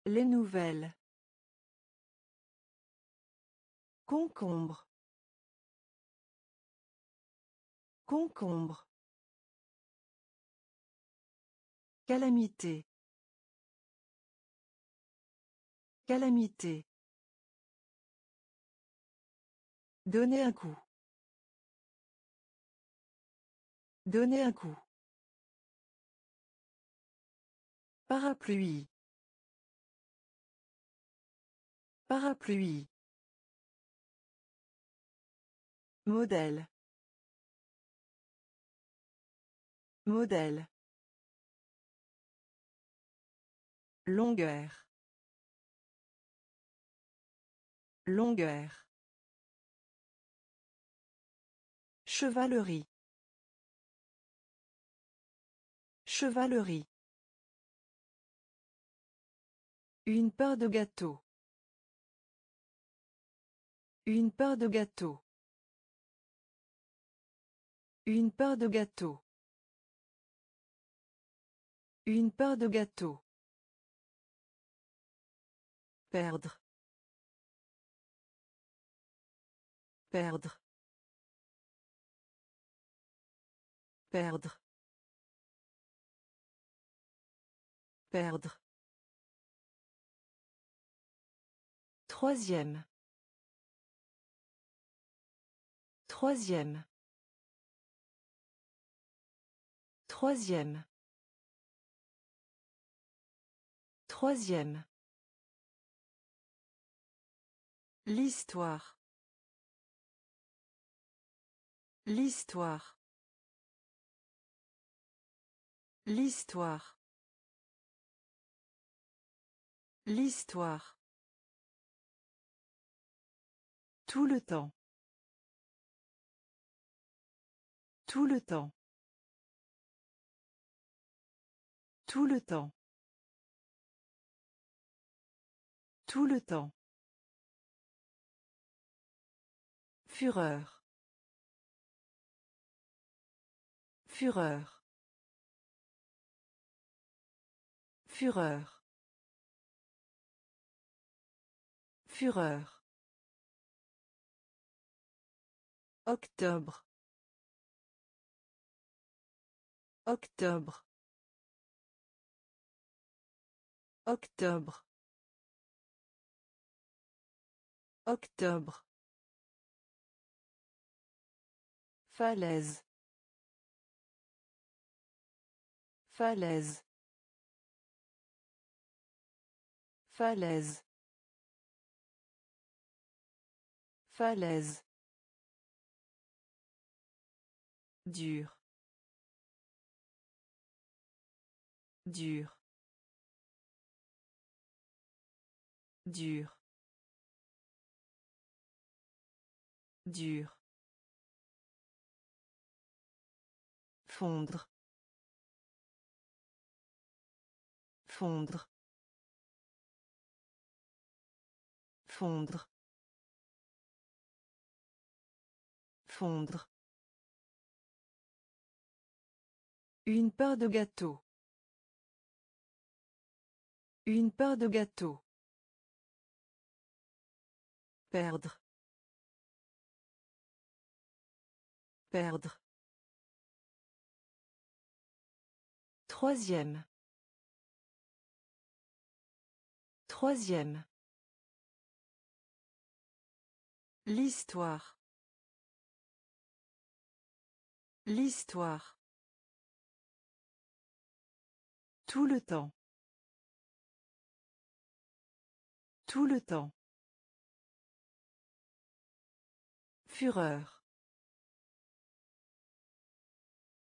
Les nouvelles. Concombre. Concombre. Calamité. Calamité. Donner un coup. Donner un coup. Parapluie. Parapluie. Modèle. Modèle. Longueur. Longueur. Chevalerie. Chevalerie. Une part de gâteau. Une part de gâteau. Une part de gâteau. Une part de gâteau. Perdre. Perdre. Perdre. Perdre. Troisième. Troisième. Troisième. Troisième. L'histoire. L'histoire. L'histoire. L'histoire. Tout le temps. Tout le temps. Tout le temps. Tout le temps. Fureur. Fureur. Fureur. Fureur. Octobre. Octobre. Octobre. Octobre. Falaise. Falaise. Falaise. Falaise. Dur. Dur. Dur. Dur. Fondre. Fondre. Fondre. Fondre. Une part de gâteau. Une part de gâteau. Perdre. Perdre. Troisième. Troisième. L'histoire. L'histoire. Tout le temps. Tout le temps. Fureur.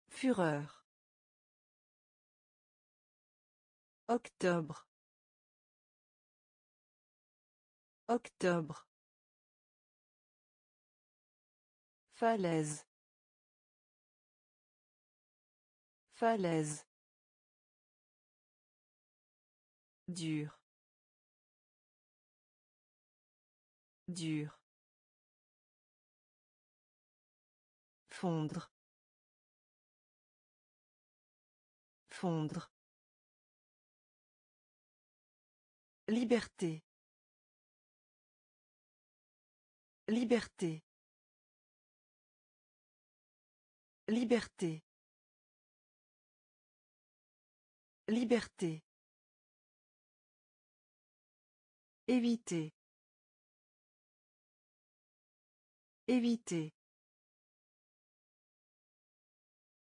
Fureur. Octobre. Octobre. Falaise. Falaise. Dur. Dur. Fondre. Fondre. Liberté. Liberté. Liberté. Liberté. Éviter. Éviter.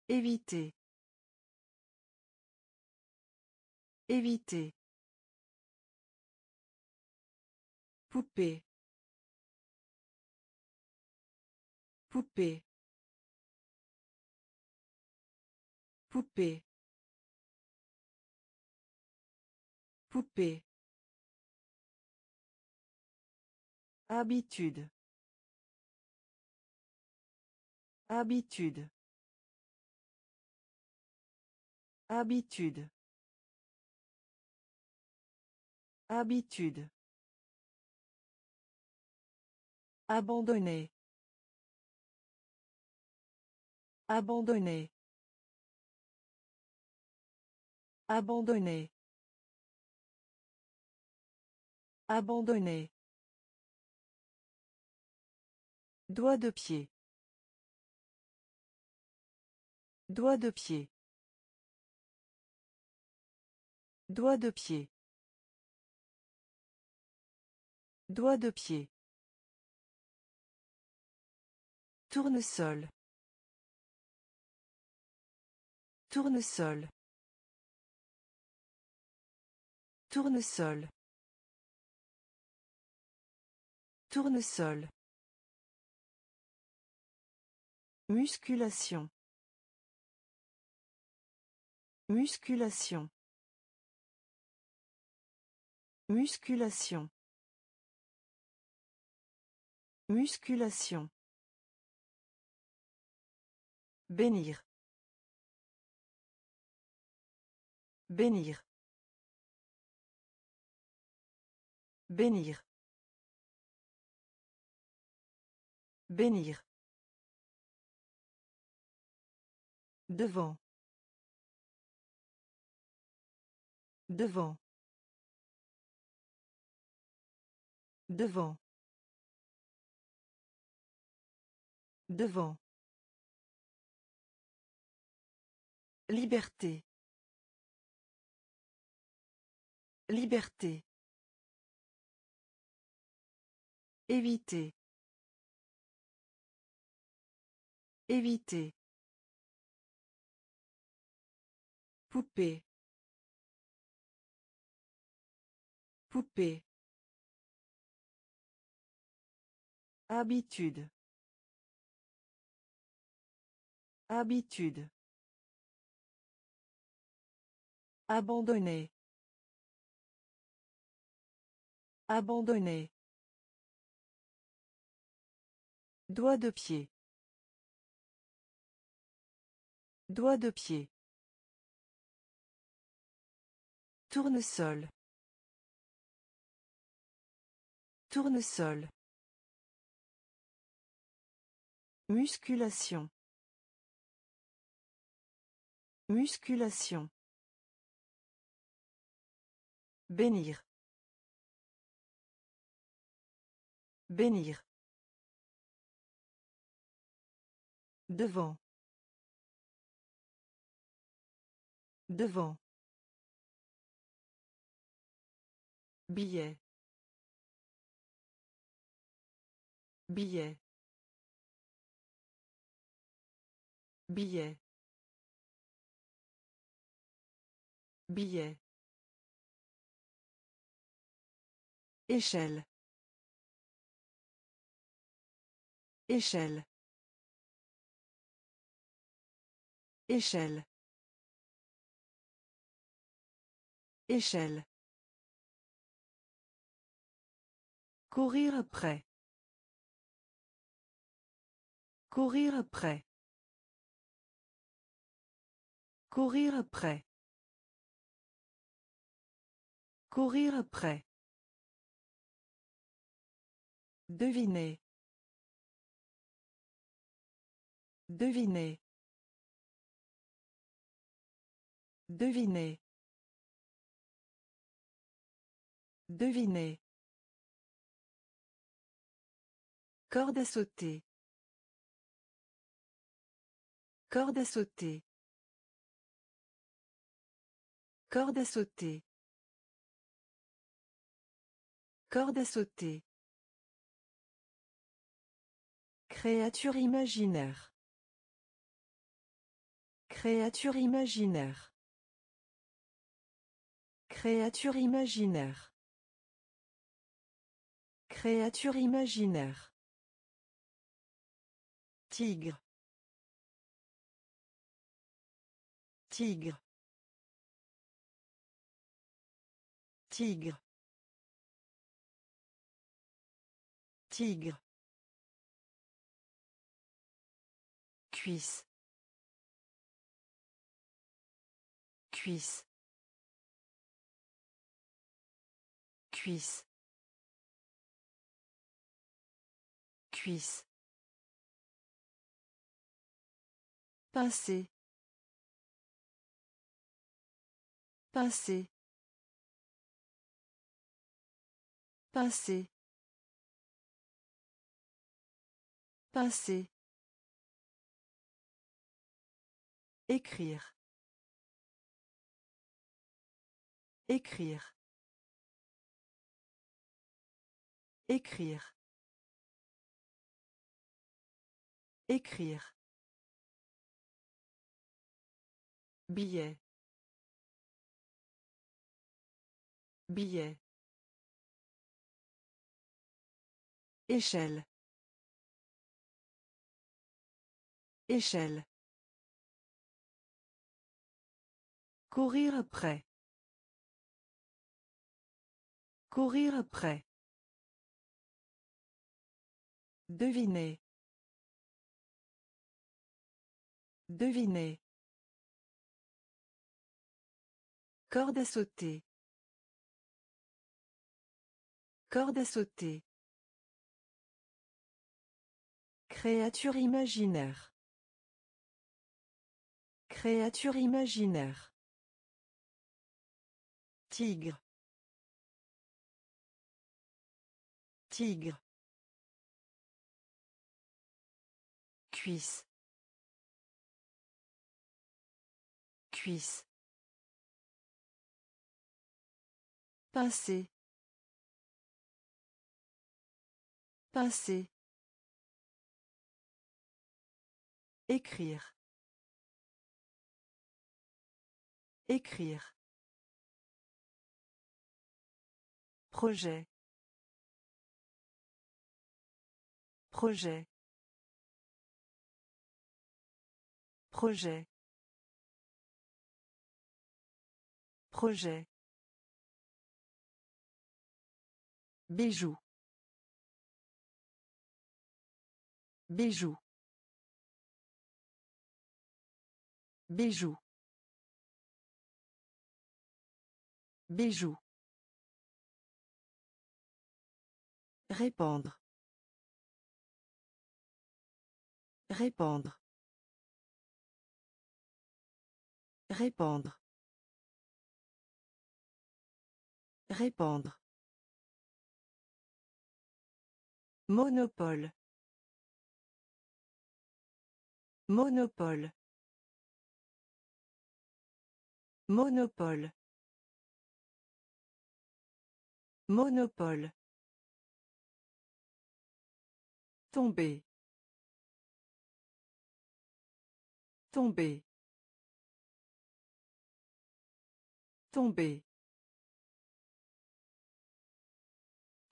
Éviter. Éviter. Poupée. Poupée. Poupée. Poupée. Habitude. Habitude. Habitude. Habitude. Abandonner. Abandonner. Abandonner. Abandonner. Doigt de pied. Doigt de pied. Doigt de pied. Doigt de pied. Tournesol. Tournesol. Tournesol. Tournesol. Musculation. Musculation. Musculation. Musculation. Bénir. Bénir. Bénir. Bénir. Devant. Devant. Devant. Devant. Liberté. Liberté. Éviter. Éviter. Poupée. Poupée. Habitude. Habitude. Abandonner. Abandonner. Doigt de pied. Doigt de pied. Tournesol. Tournesol. Musculation. Musculation. Bénir. Bénir. Devant. Devant. Billet. Billet. Billet. Billet. Échelle. Échelle. Échelle. Échelle. Courir après. Courir après. Courir après. Courir après. Devinez. Devinez. Devinez. Devinez. Corde à sauter. Corde à sauter. Corde à sauter. Corde à sauter. Créature imaginaire. Créature imaginaire. Créature imaginaire. Créature imaginaire. Tigre. Tigre. Tigre. Tigre. Cuisse. Cuisse. Cuisse. Cuisse. Pincer. Pincer. Pincer. Pincer. Écrire. Écrire. Écrire. Écrire. Billet. Billet. Échelle. Échelle. Courir après. Courir après. Devinez. Devinez. Corde à sauter. Corde à sauter. Créature imaginaire. Créature imaginaire. Tigre. Tigre. Cuisse. Cuisse. Pincer. Pincer. Écrire. Écrire. Projet. Projet. Projet. Projet. Bijou. Bijou. Bijou. Bijou. Répandre. Répandre. Répandre. Répandre. Monopole. Monopole. Monopole. Monopole. Tomber. Tomber. Tomber.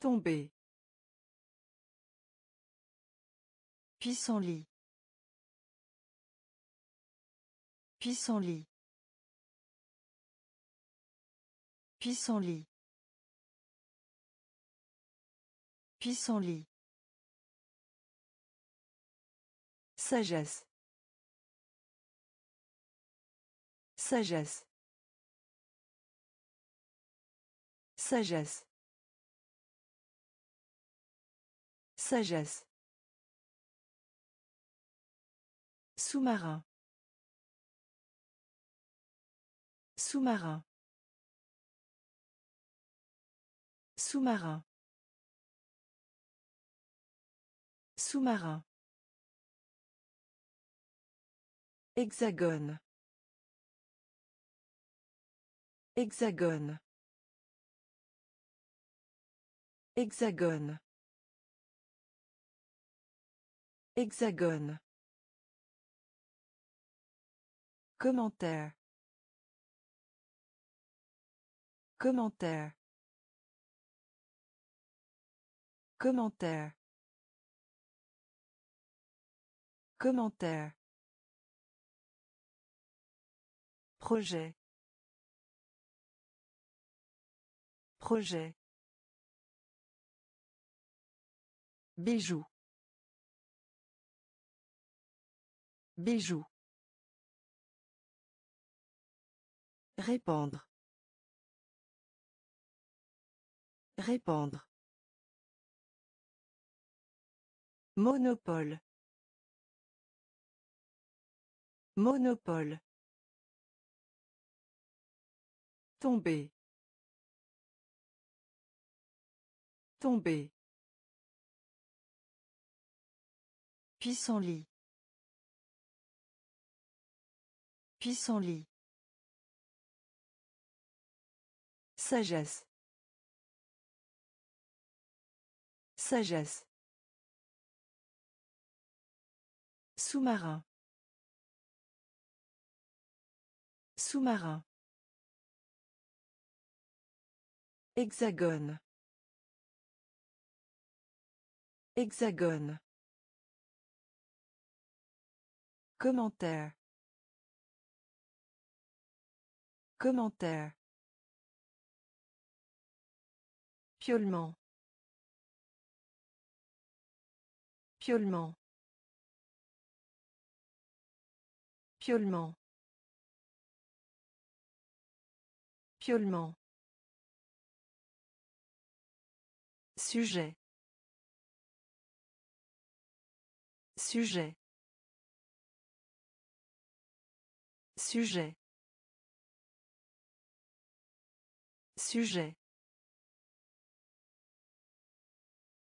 Tomber. Pissenlit. Pissenlit. Pissenlit. Pissenlit. Sagesse. Sagesse. Sagesse. Sagesse. Sous-marin. Sous-marin. Sous-marin. Sous-marin. Hexagone. Hexagone. Hexagone. Hexagone. Commentaire. Commentaire. Commentaire. Commentaire. Projet. Projet. Bijou. Bijou. Répandre. Répandre. Monopole. Monopole. Tomber. Tomber. Pissenlit. Pissenlit. Sagesse. Sagesse. Sous-marin. Sous-marin. Hexagone. Hexagone. Commentaire. Commentaire. Piolement. Piolement. Piolement. Piolement. Sujet. Sujet. Sujet. Sujet.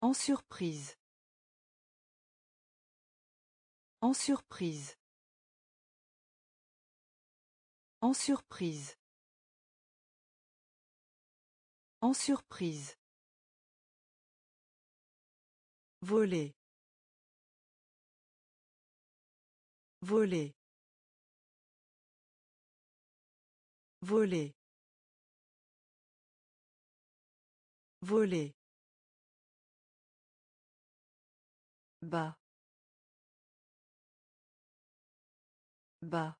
En surprise. En surprise. En surprise. En surprise. Voler. Voler. Voler. Voler. Bas bas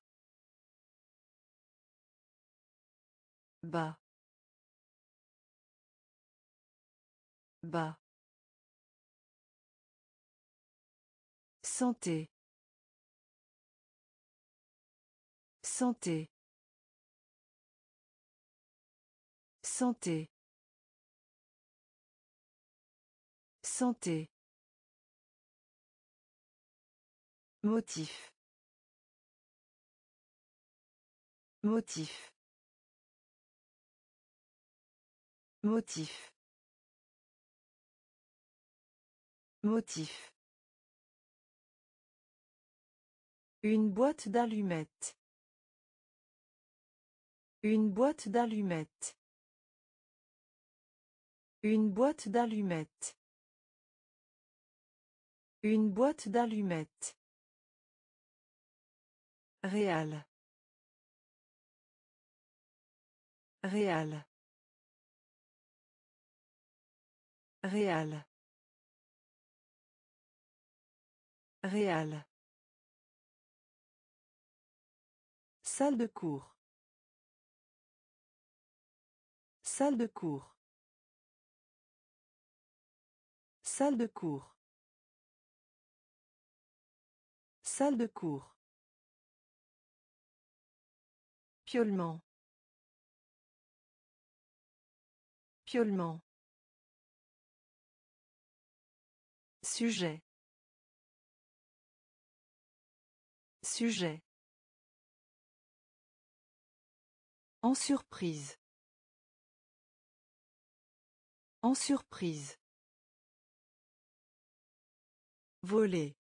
bas bas Santé. Santé. Santé. Santé. Motif. Motif. Motif. Motif. Une boîte d'allumettes. Une boîte d'allumettes. Une boîte d'allumettes. Une boîte d'allumettes. Réal. Réal. Réal. Réal. Salle de cours. Salle de cours. Salle de cours. Salle de cours. Piolement. Piolement. Sujet. Sujet. En surprise. En surprise. Voler.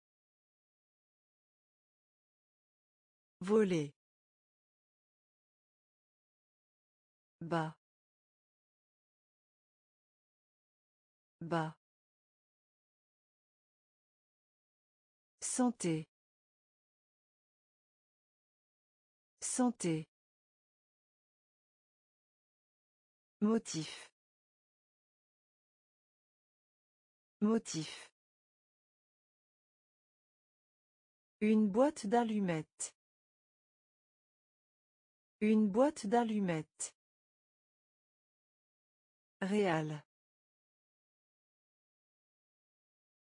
Voler. Bas. Bas. Santé. Santé. Motif. Motif. Une boîte d'allumettes. Une boîte d'allumettes. Réal.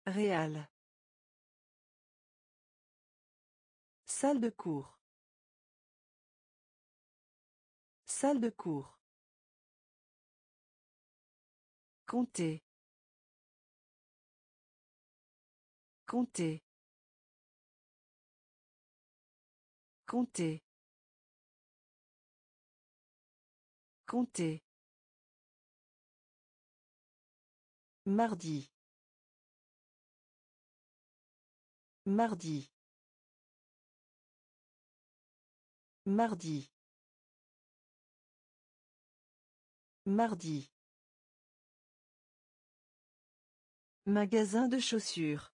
Réal. Salle de cours. Salle de cours. Compter. Compter. Compter. Compter. Mardi. Mardi. Mardi. Mardi. Magasin de chaussures.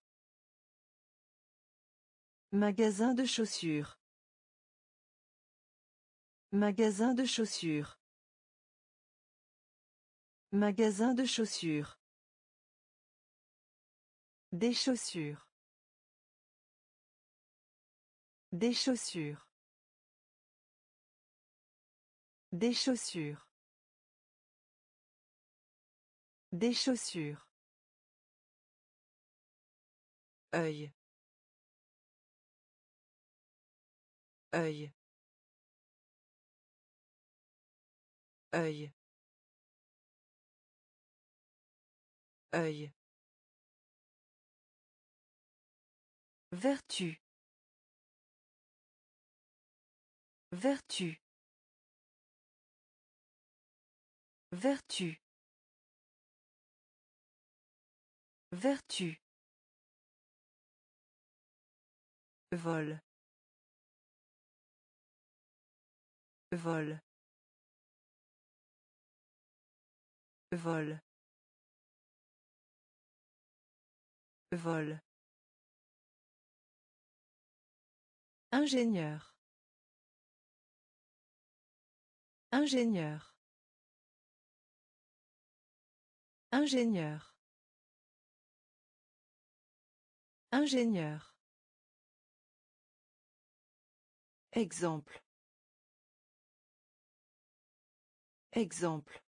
Magasin de chaussures. Magasin de chaussures. Magasin de chaussures. Des chaussures. Des chaussures. Des chaussures. Des chaussures. œil œil œil œil Vertu. Vertu. Vertu. Vertu. Vol. Vol. Vol. Vol. Ingénieur. Ingénieur. Ingénieur. Ingénieur. Exemple. Exemple.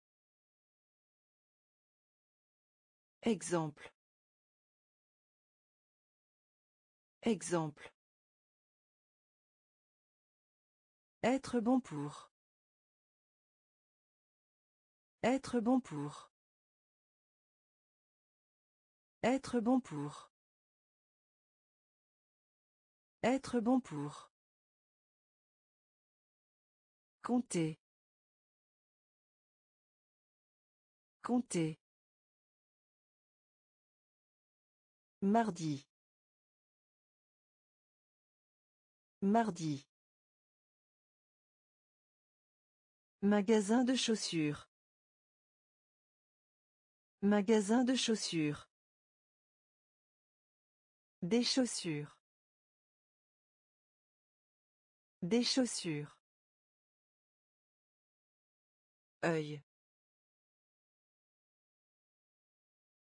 Exemple. Exemple. Être bon pour. Être bon pour. Être bon pour. Être bon pour. Compter. Compter. Mardi. Mardi. Magasin de chaussures. Magasin de chaussures. Des chaussures. Des chaussures. œil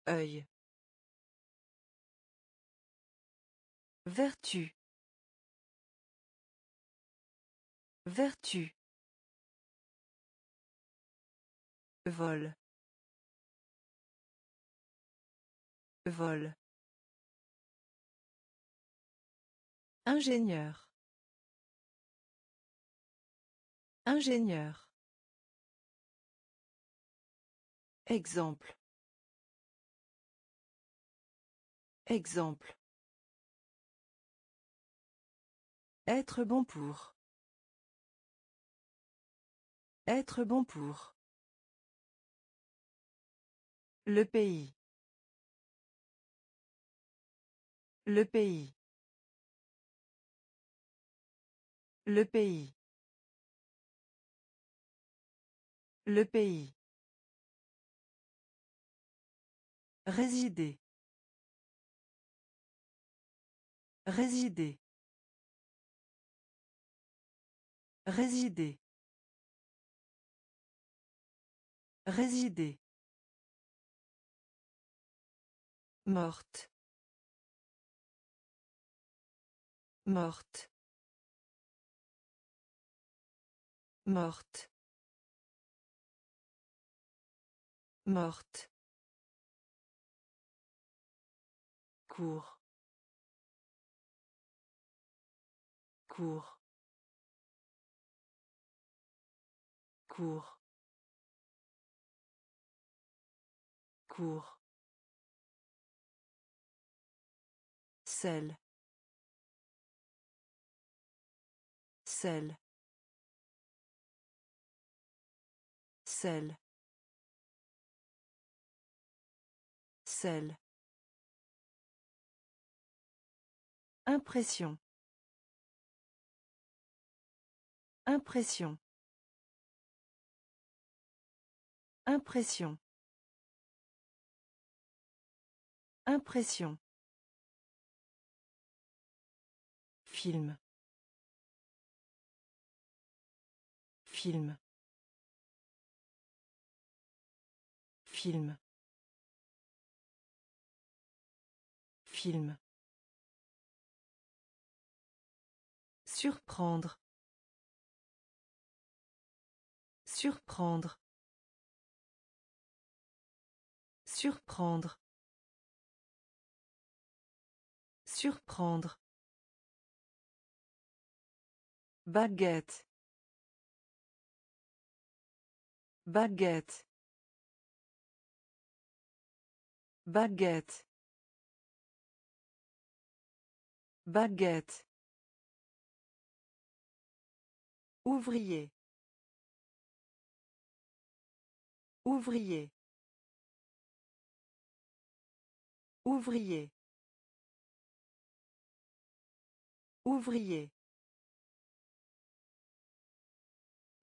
œil Vertu. Vertu. Vol. Vol. Ingénieur. Ingénieur. Exemple. Exemple. Être bon pour. Être bon pour. Le pays. Le pays. Le pays. Le pays. Résider. Résider. Résider. Résider. Morte. Morte. Morte. Morte. Cours. Cours. Cours. Cours. Sel. Sel. Sel. Sel. Impression. Impression. Impression. Impression. Film. Film. Film. Surprendre. Surprendre. Surprendre. Surprendre. Baguette. Baguette. Baguette. Baguette. Ouvrier. Ouvrier. Ouvrier. Ouvrier.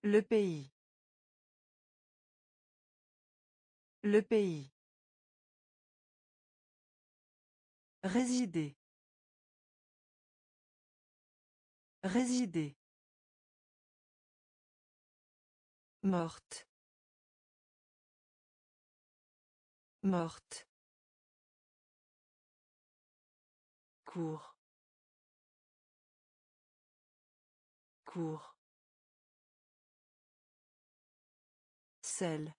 Le pays. Le pays. Résider. Résider. Morte. Morte. Cours. Cours. Sel.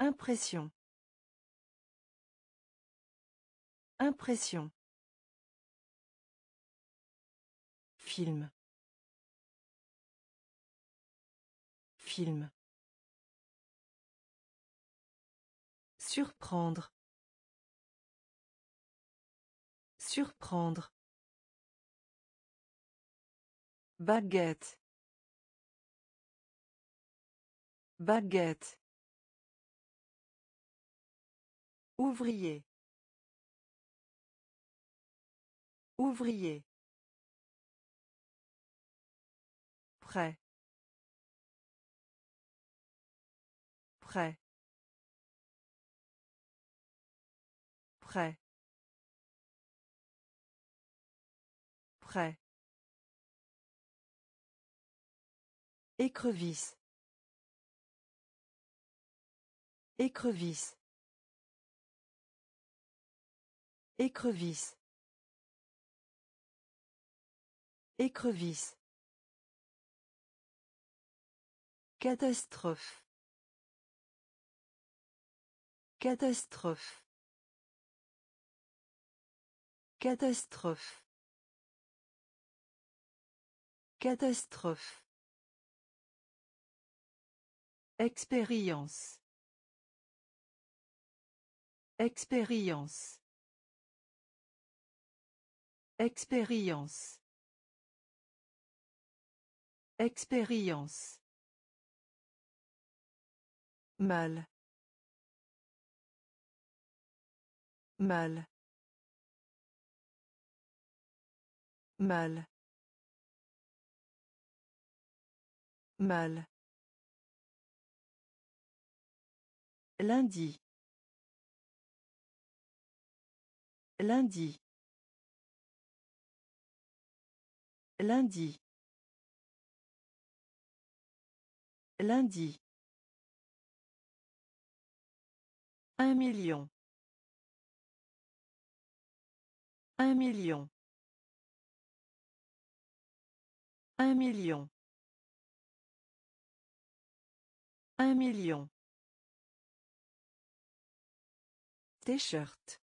Impression. Impression. Film. Film. Surprendre. Surprendre. Baguette. Baguette. Ouvrier. Ouvrier. Prêt. Prêt. Prêt. Prêt. Écrevisse. Écrevisse. Écrevisse. Écrevisse. Catastrophe. Catastrophe. Catastrophe. Catastrophe. Expérience. Expérience. Expérience. Expérience. Mal. Mal. Mal. Mal. Lundi. Lundi. Lundi. Lundi. Un million. Un million. Un million. Un million. T-shirt.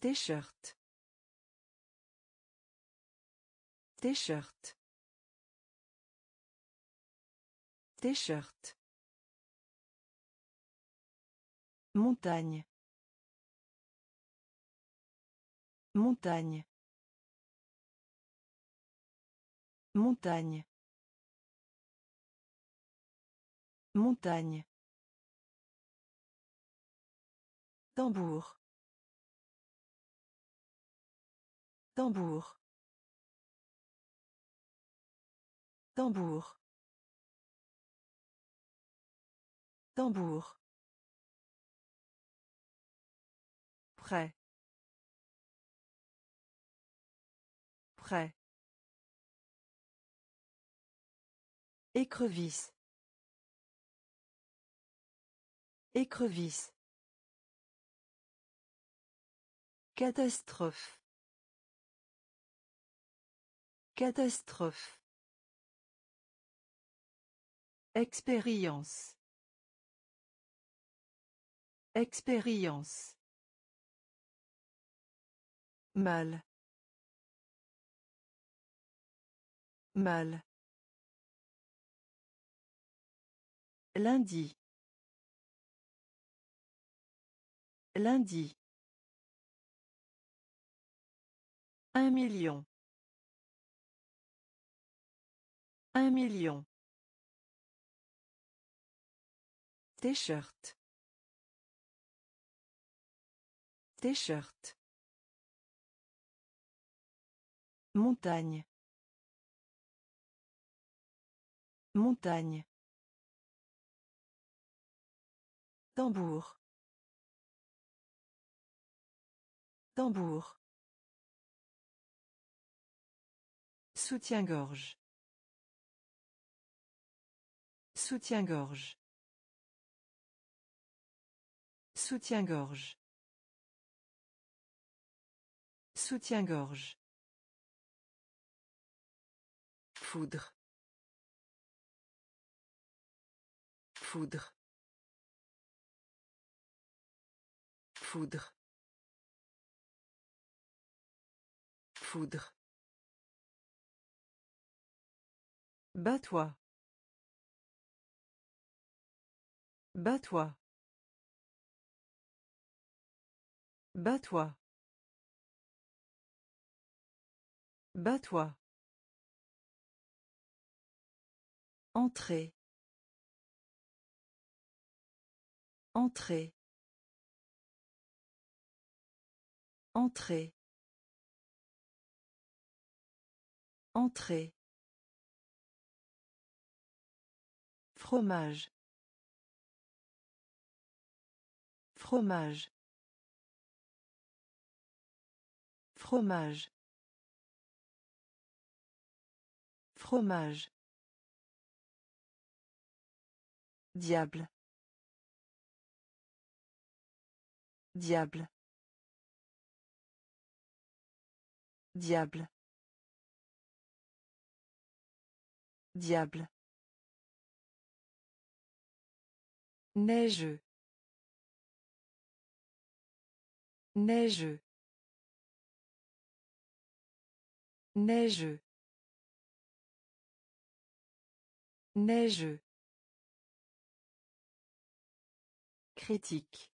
T-shirt. T-shirt. T-shirt. Montagne. Montagne. Montagne. Montagne. Tambour. Tambour. Tambour. Tambour. Prêt. Prêt. Écrevisse. Écrevisse. Catastrophe. Catastrophe. Expérience. Expérience. Mal. Mal. Lundi. Lundi. Un million. Un million. T-shirt. T-shirt. Montagne. Montagne. Tambour. Tambour. Soutien-gorge. Soutien-gorge. Soutien-gorge. Soutien-gorge. Foudre. Foudre. Foudre. Foudre. Bats-toi. Bats-toi. Bats-toi. Bats-toi. Entrée. Entrée. Entrée. Entrée. Fromage. Fromage. Fromage. Fromage. Diable. Diable. Diable. Diable. Neigeux. Neigeux. Neigeux. Neigeux. Critique.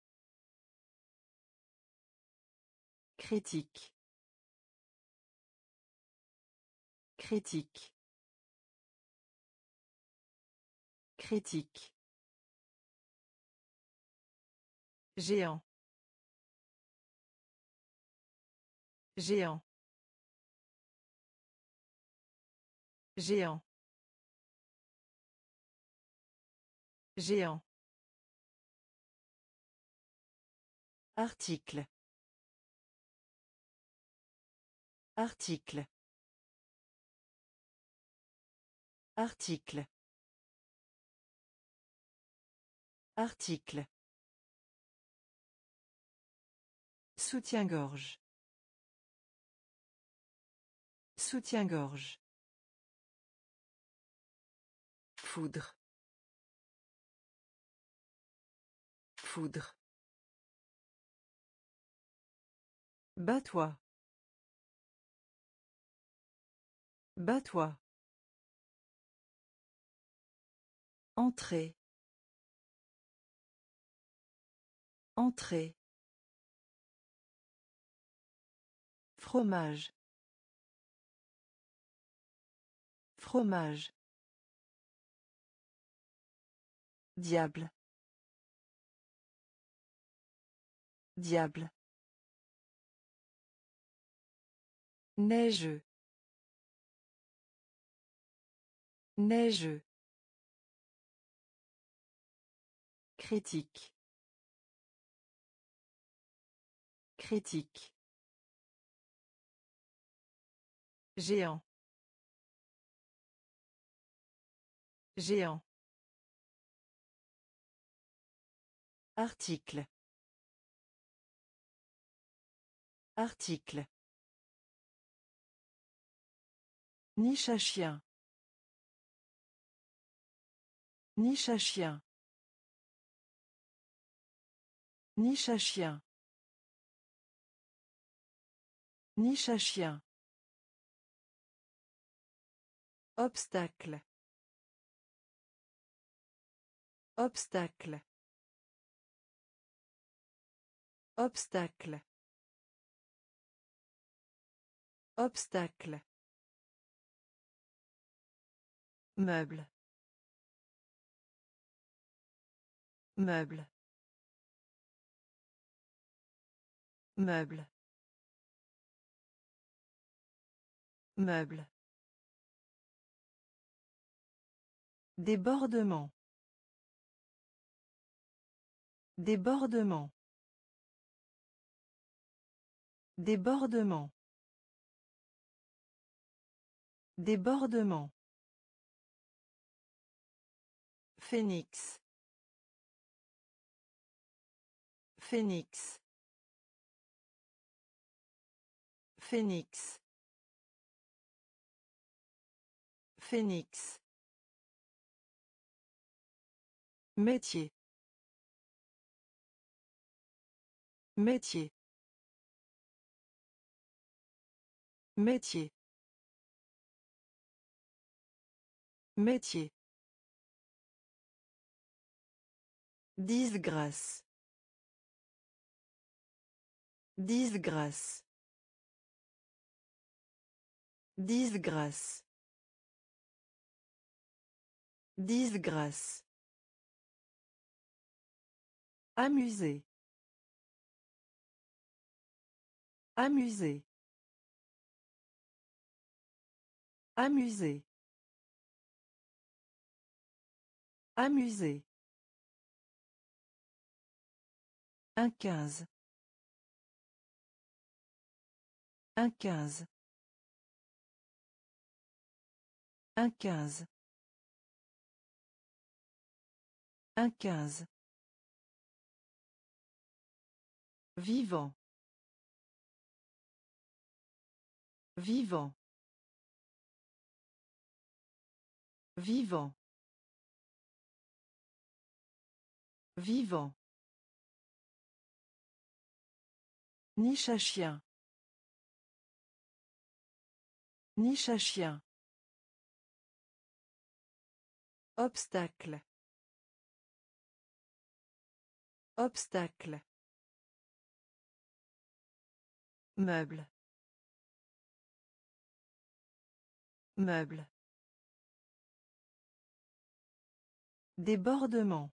Critique. Critique. Critique. Géant. Géant. Géant. Géant. Article. Article. Article. Article. Soutien-gorge. Soutien-gorge. Foudre. Foudre. Bats-toi. Bats-toi. Entrée. Entrée. Fromage. Fromage. Diable. Diable. Neigeux. Neigeux. Critique. Critique. Géant. Géant. Article. Article. Niche à chien. Niche à chien. Niche à chien. Niche à chien. Obstacle. Obstacle. Obstacle. Obstacle. Meuble. Meuble. Meuble. Meuble. Débordement. Débordement. Débordement. Débordement. Phénix. Phénix. Phénix. Phénix. Métier. Métier. Métier. Métier. Disgrâce. Disgrâce. Disgrâce. Disgrâce. Amuser. Amuser. Amuser. Amuser. Un quinze. Un quinze. Un quinze. Un quinze. Vivant. Vivant. Vivant. Vivant. Niche à chien. Niche à chien. Obstacle. Obstacle. Meuble. Meuble. Débordement.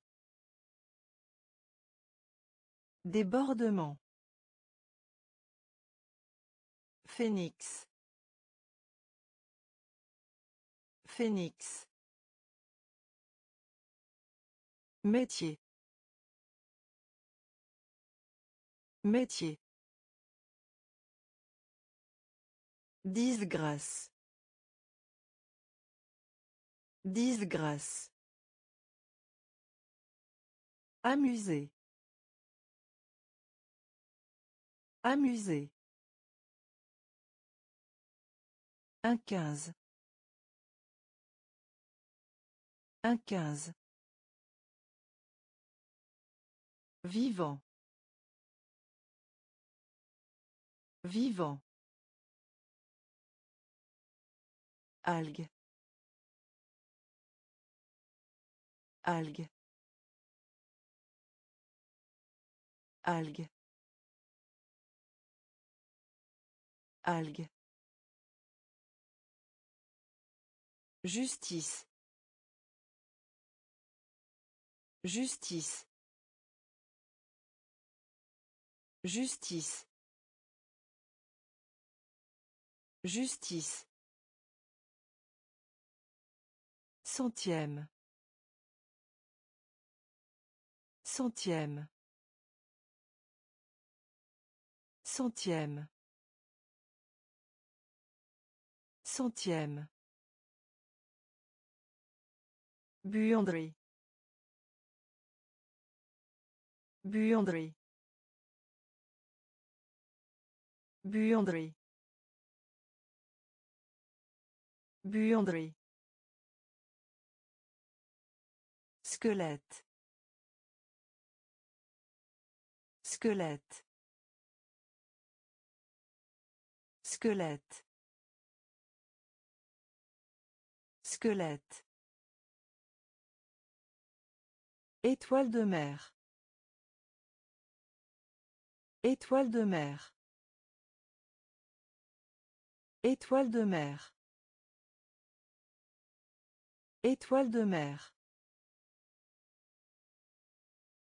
Débordement. Phénix. Phénix. Métier. Métier. Disgrâce. Disgrâce. Amuser. Amuser. Un quinze. Un quinze. Vivant. Vivant. Algue. Algue. Algue. Algue. Justice. Justice. Justice. Justice. Centième. Centième. Centième. Centième. Buanderie. Buanderie. Buanderie. Buanderie. Squelette. Squelette. Squelette. Squelette. Étoile de mer. Étoile de mer. Étoile de mer. Étoile de mer.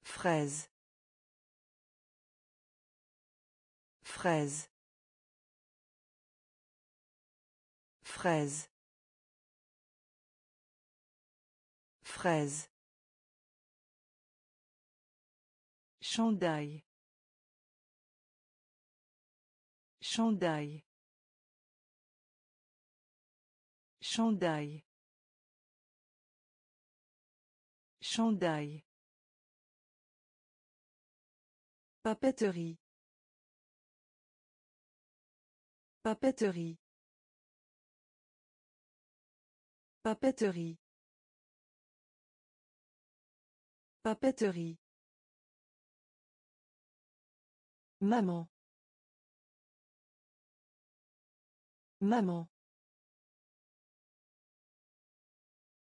Fraise. Fraise. Fraise. Fraise. Chandail. Chandail. Chandail. Chandail. Papeterie. Papeterie. Papeterie. Papeterie. Maman. Maman.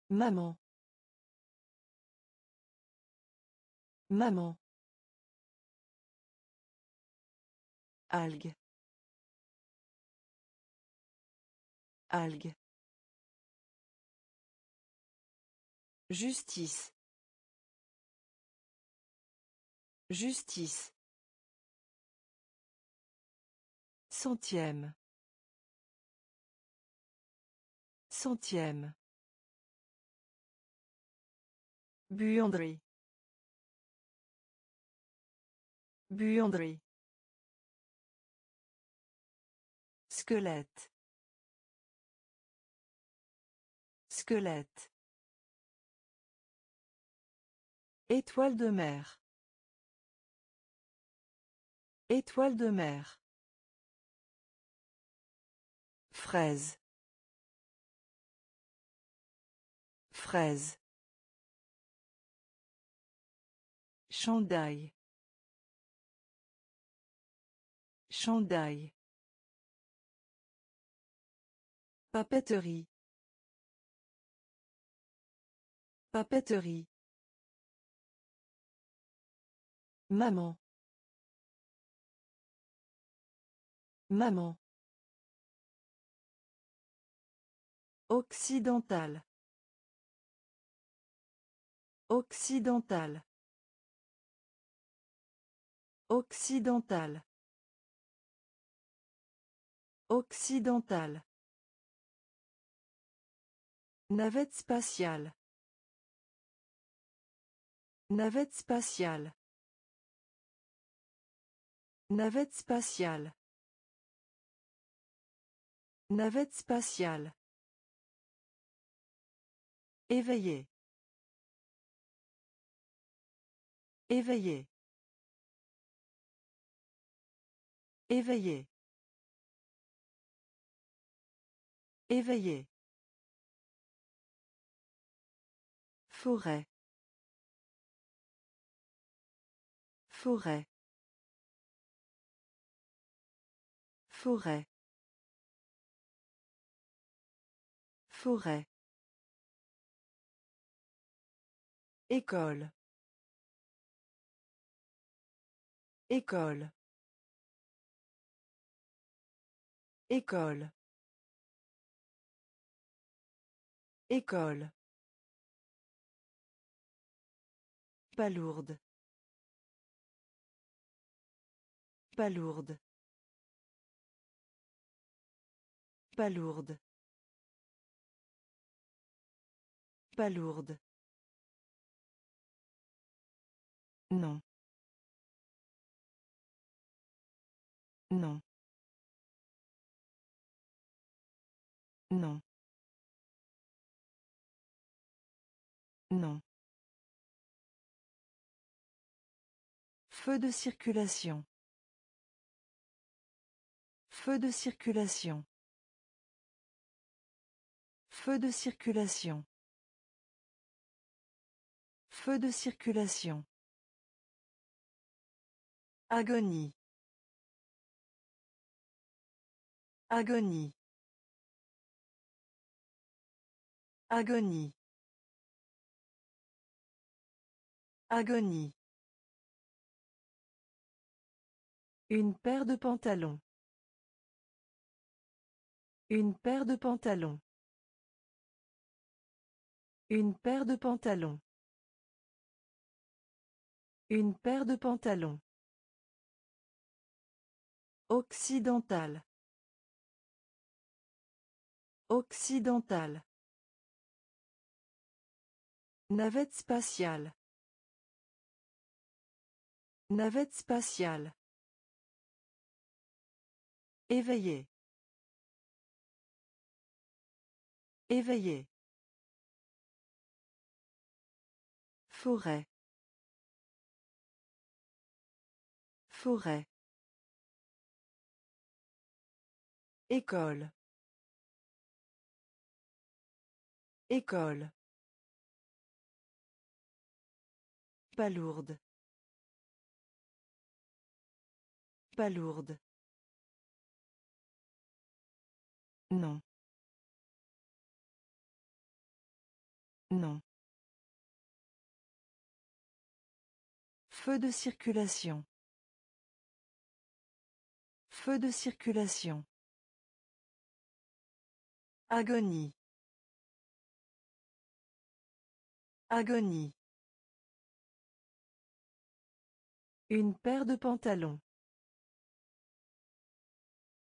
Maman. Maman. Algue. Algue. Justice. Justice. Centième. Centième. Buanderie. Buanderie. Squelette. Squelette. Étoile de mer. Étoile de mer. Fraise. Fraise. Chandail. Chandail. Papeterie. Papeterie. Maman. Maman. Occidental. Occidental. Occidental. Occidental. Navette spatiale. Navette spatiale. Navette spatiale. Navette spatiale. Éveillé. Éveillé. Éveillé. Éveillé. Forêt. Forêt. Forêt. École. École. École. École. Palourde. Palourde. Palourde. Palourde. Non. Non. Non. Non. Feu de circulation. Feu de circulation. Feu de circulation. Feu de circulation. Agonie. Agonie. Agonie. Agonie. Une paire de pantalons. Une paire de pantalons. Une paire de pantalons. Une paire de pantalons. Occidental. Occidental. Navette spatiale. Navette spatiale. Éveillé. Éveillé. Forêt. Forêt. École. École. Palourde. Palourde. Non. Non. Feu de circulation. Feu de circulation. Agonie. Agonie. Une paire de pantalons.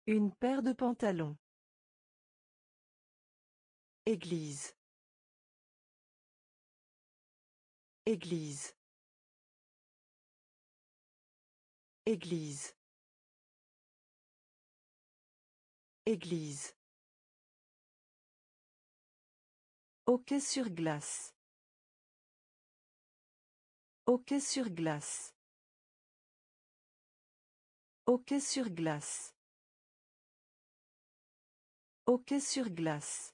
Une paire de pantalons. Église. Église. Église. Église. Hockey sur glace. Hockey sur glace. Hockey sur glace. Hockey sur glace.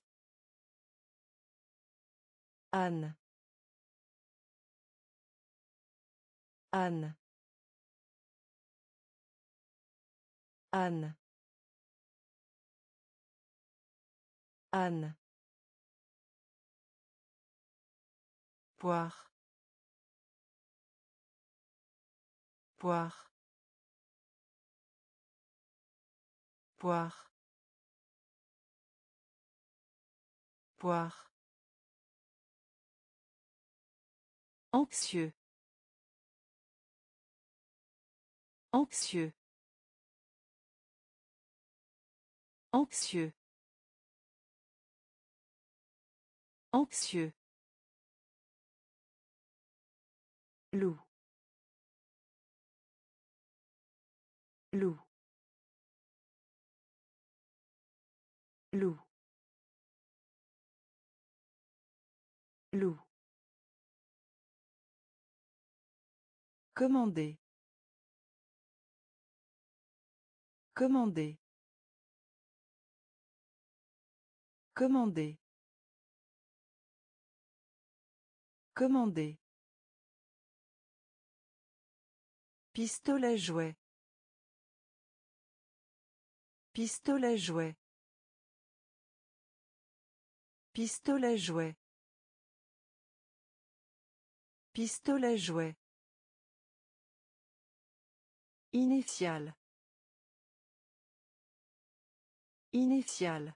Anne. Anne. Anne. Anne. Poire. Poire. Poire. Poire. Anxieux. Anxieux. Anxieux. Anxieux. Loup. Loup. Loup. Loup. Commander. Commander. Commander. Commander. Pistolet jouet. Pistolet jouet. Pistolet jouet. Pistolet jouet. Initial. Initial.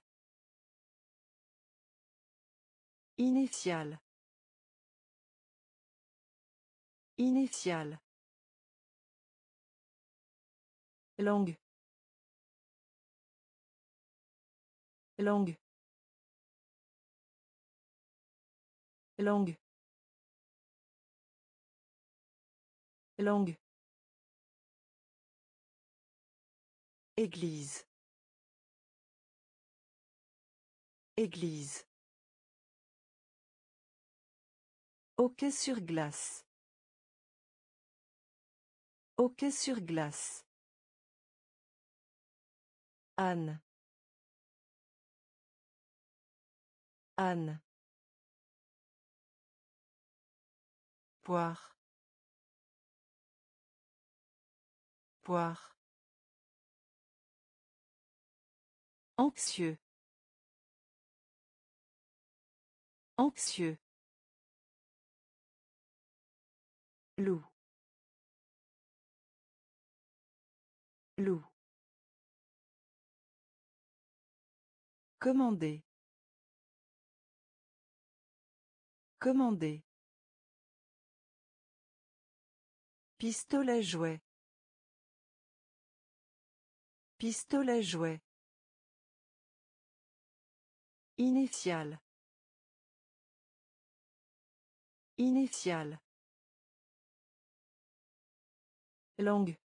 Initial. Initial. Langue. Langue. Langue. Langue. Église. Église. Hockey sur glace. Hockey sur glace. Anne. Anne. Poire. Poire. Anxieux. Anxieux. Loup. Loup. Commander. Commander. Pistolet jouet. Pistolet jouet. Initial. Initial. Langue.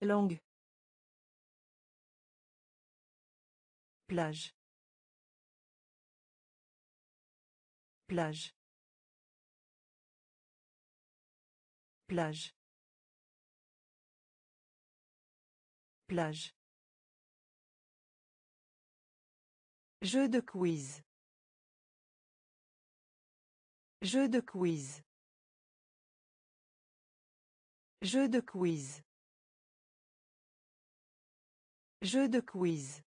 Langue. Plage. Plage. Plage. Plage. Jeu de quiz. Jeu de quiz. Jeu de quiz. Jeu de quiz.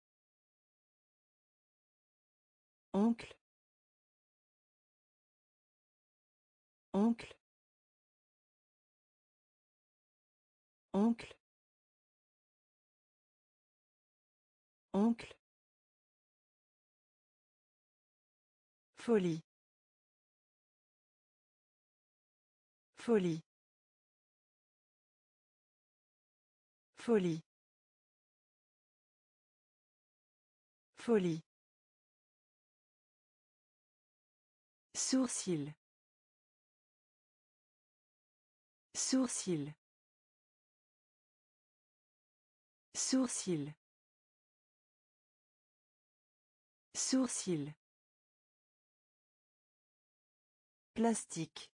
Oncle. Oncle. Oncle. Oncle. Folie. Folie. Folie. Folie. Sourcil. Sourcil. Sourcil. Sourcil. Plastique.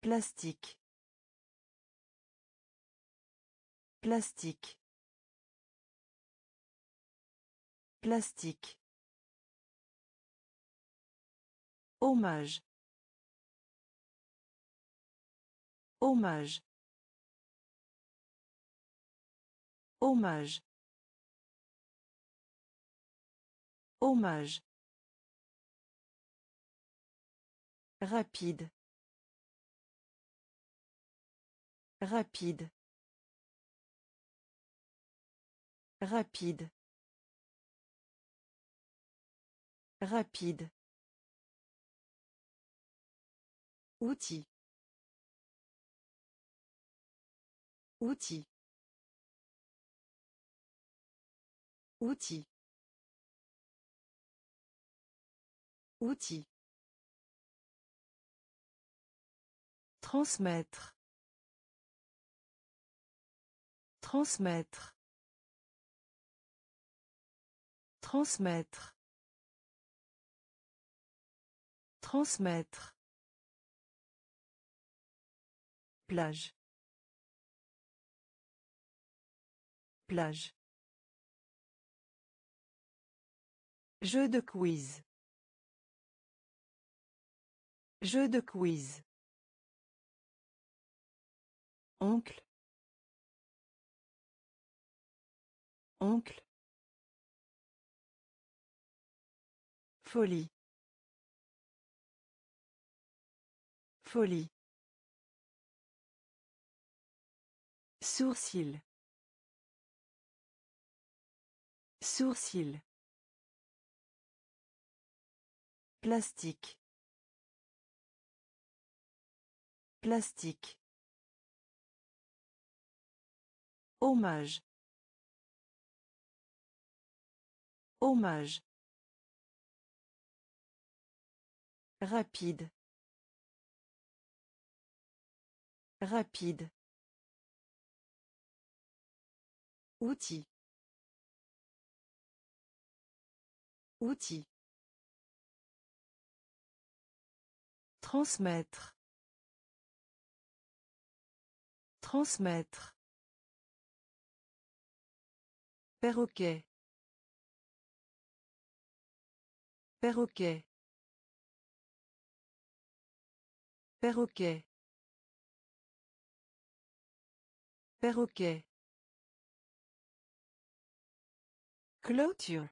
Plastique. Plastique. Plastique. Hommage. Hommage. Hommage. Hommage. Rapide. Rapide. Rapide. Rapide. Outil. Outil. Outil. Outil. Transmettre. Transmettre. Transmettre. Transmettre. Plage. Plage. Jeu de quiz. Jeu de quiz. Oncle. Oncle. Folie. Folie. Sourcil. Sourcil. Plastique. Plastique. Hommage. Hommage. Rapide. Rapide. Outil. Outil. Transmettre. Transmettre. Perroquet. Perroquet. Perroquet. Perroquet. Clôture.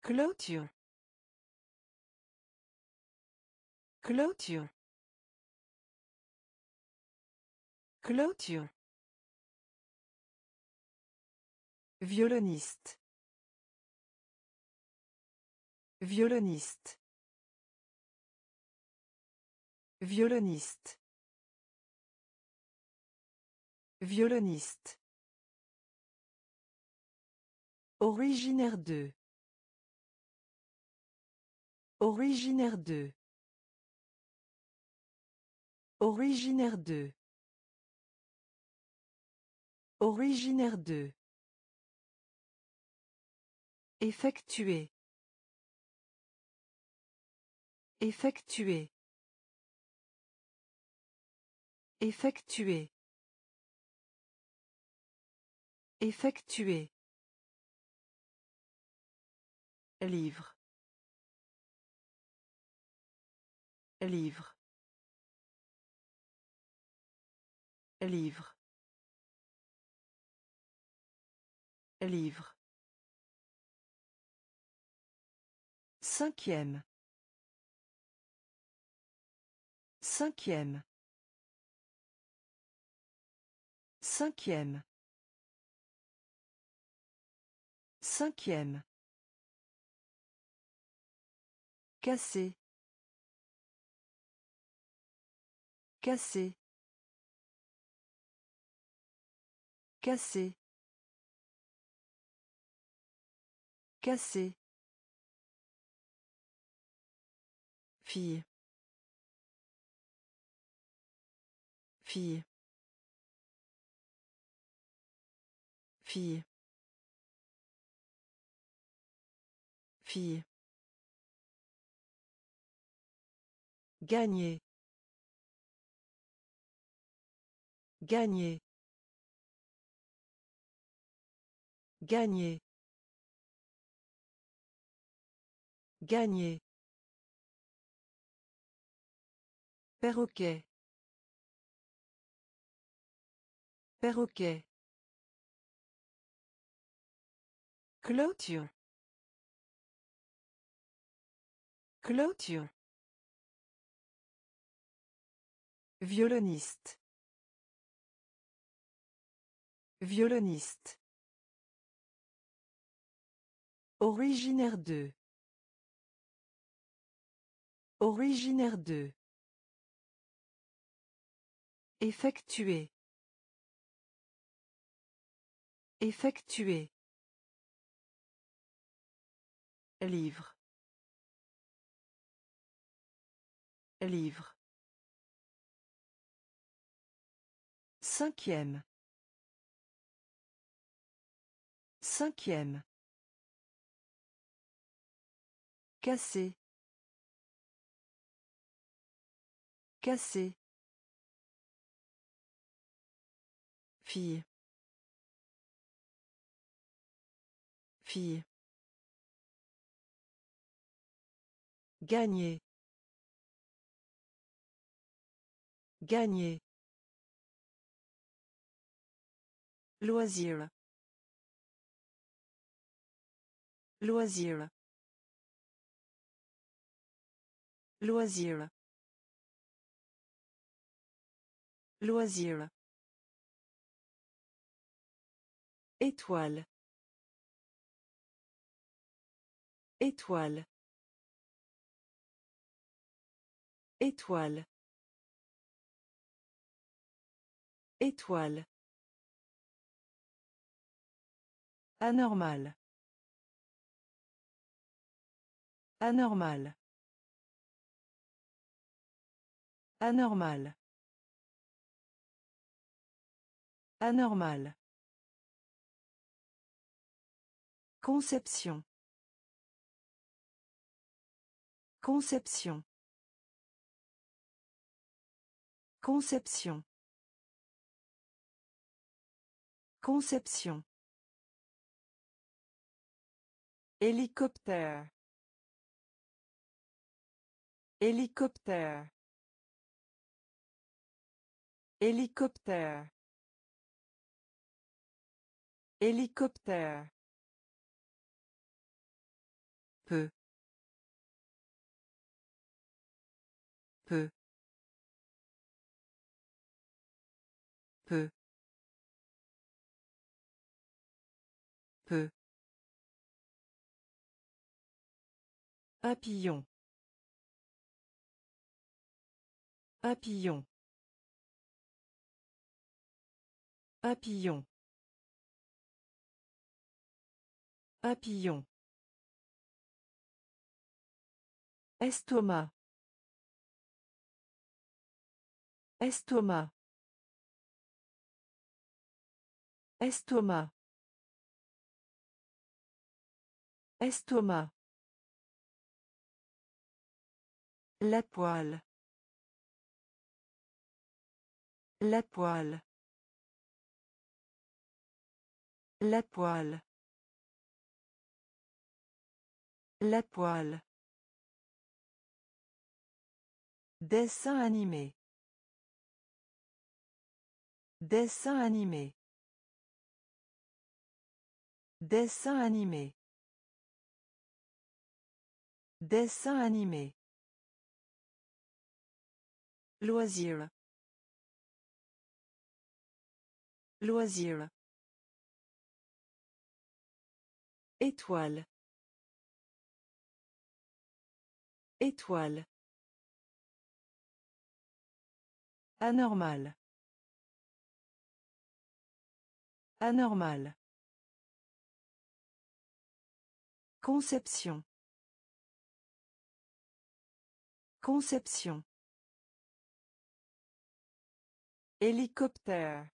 Clôture. Clôture. Clôture. Violoniste. Violoniste. Violoniste. Violoniste. Originaire de. Originaire de. Originaire de. Originaire de. Effectuer. Effectuer. Effectuer. Effectuer. Livre. Livre. Livre. Livre. Cinquième. Cinquième. Cinquième. Cinquième. Cassé. Cassé. Cassé. Cassé. Fille. Fille. Fille. Fille. Gagner. Gagner. Gagner. Gagner. Perroquet. Perroquet. Clôture. Clôture. Violoniste. Violoniste. Originaire de. Originaire de. Effectuer. Effectuer. Livre. Livre. Cinquième. Cinquième. Cassé. Cassé. Fille. Fille. Gagner. Gagner. Loisir. Loisir. Loisir. Loisir. Étoile. Étoile. Étoile. Étoile. Anormal. Anormal. Anormal. Anormal. Conception. Conception. Conception. Conception. Hélicoptère. Hélicoptère. Hélicoptère. Hélicoptère. Papillon. Papillon. Papillon. Papillon. Estomac. Estomac. Estomac. Estomac. La poêle. La poêle. La poêle. La poêle. Dessin animé. Dessin animé. Dessin animé. Dessin animé. Loisir. Loisir. Étoile. Étoile. Anormal. Anormal. Conception. Conception. Hélicoptère.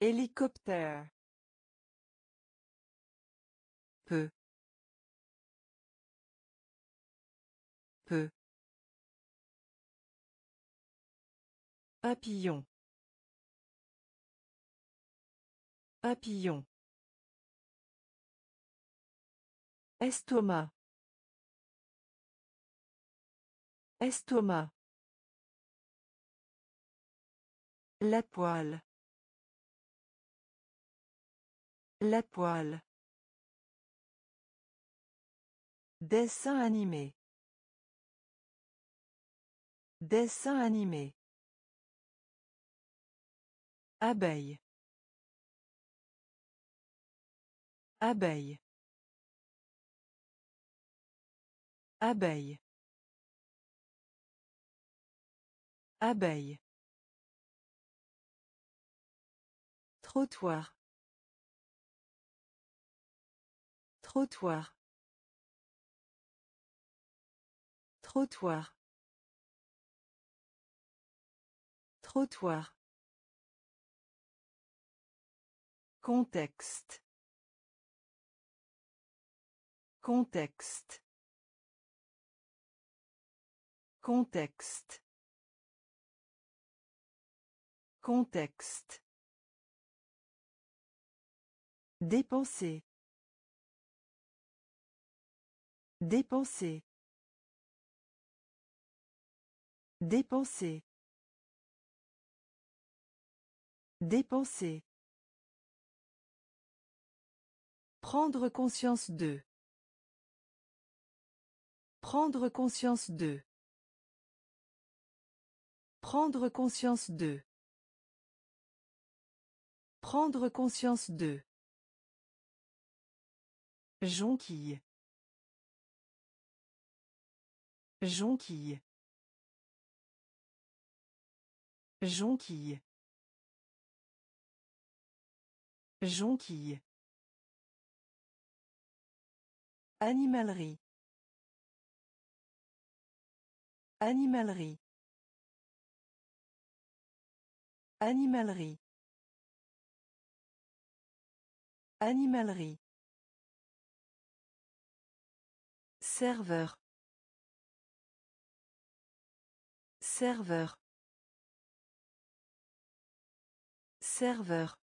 Hélicoptère. Peu. Peu. Papillon. Papillon. Estomac. Estomac. La poêle. La poêle. Dessin animé. Dessin animé. Abeille. Abeille. Abeille. Abeille. Trottoir. Trottoir. Trottoir. Trottoir. Contexte. Contexte. Contexte. Contexte. Dépenser. Dépenser. Dépenser. Dépenser. Prendre conscience de. Prendre conscience de. Prendre conscience de. Prendre conscience de. Jonquille. Jonquille. Jonquille. Jonquille. Animalerie. Animalerie. Animalerie. Animalerie. Serveur. Serveur. Serveur.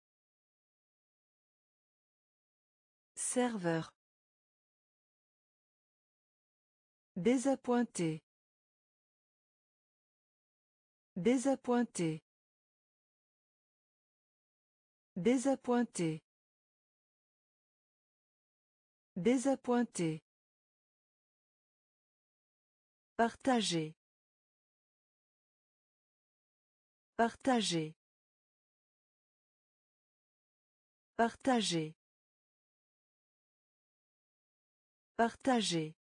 Serveur. Désappointé. Désappointé. Désappointé. Désappointé. Partager. Partager. Partager. Partager.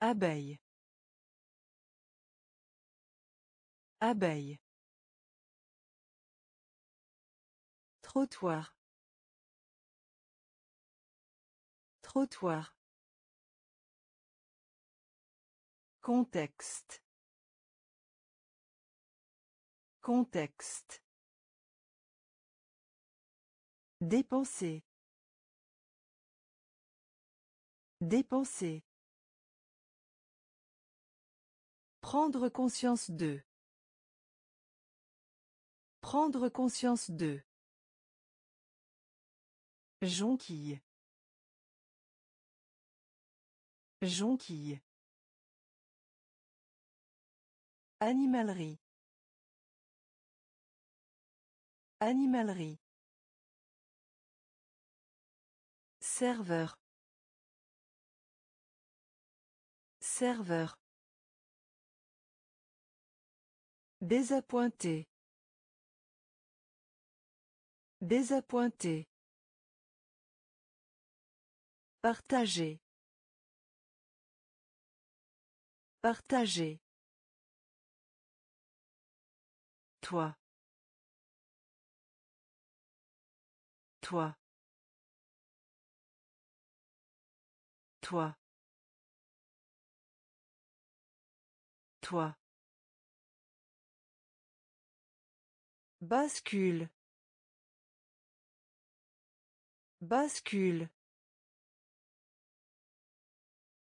Abeille. Abeille. Trottoir. Trottoir. Contexte. Contexte. Dépenser. Dépenser. Prendre conscience de. Prendre conscience de. Jonquille. Jonquille. Animalerie. Animalerie. Serveur. Serveur. Désappointé. Désappointé. Partager. Partager. Toi. Toi. Toi. Toi. Bascule. Bascule.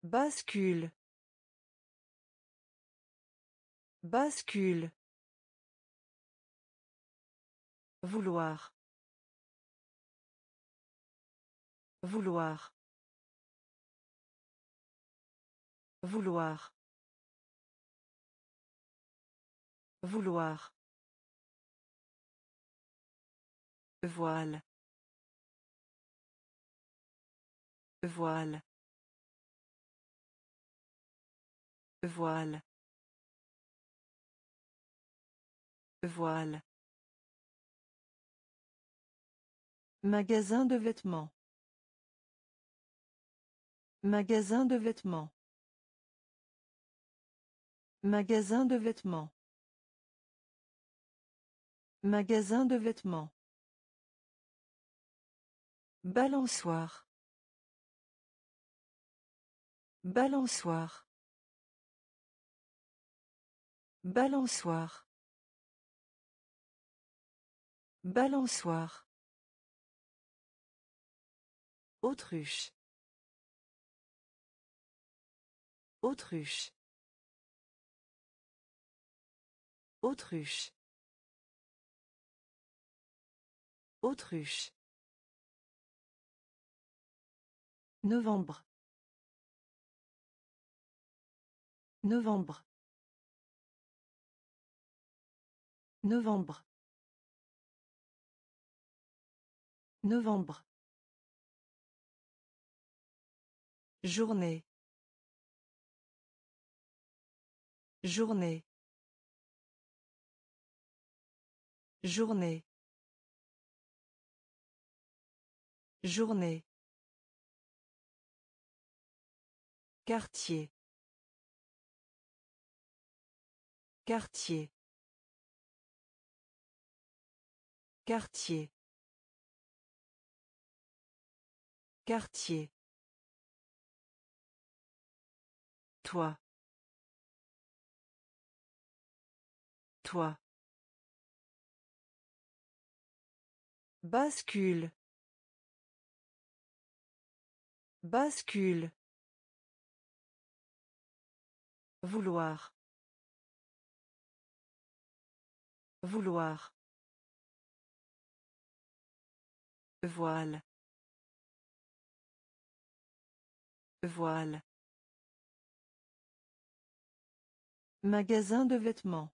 Bascule. Bascule. Vouloir. Vouloir. Vouloir. Vouloir. Voile. Voile. Voile. Voile. Magasin de vêtements. Magasin de vêtements. Magasin de vêtements. Magasin de vêtements. Balançoire. Balançoire. Balançoire. Balançoire. Autruche. Autruche. Autruche. Autruche. Novembre. Novembre. Novembre. Novembre. Journée. Journée. Journée. Journée. Quartier. Quartier. Quartier. Quartier. Toi. Toi. Bascule. Bascule. Vouloir. Vouloir. Voile. Voile. Magasin de vêtements.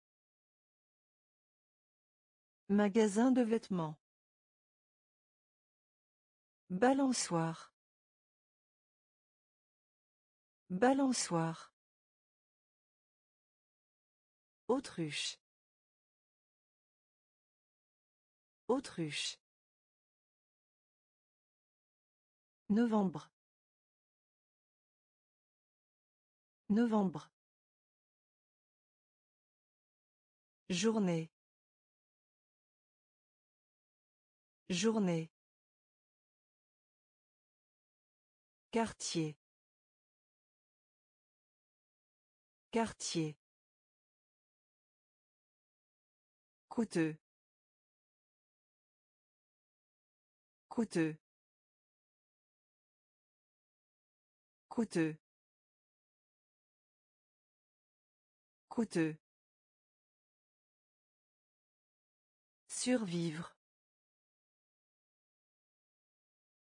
Magasin de vêtements. Balançoire. Balançoire. Autruche. Autruche. Novembre. Novembre. Journée. Journée. Quartier. Quartier. Coûteux. Coûteux. Coûteux. Coûteux. Survivre.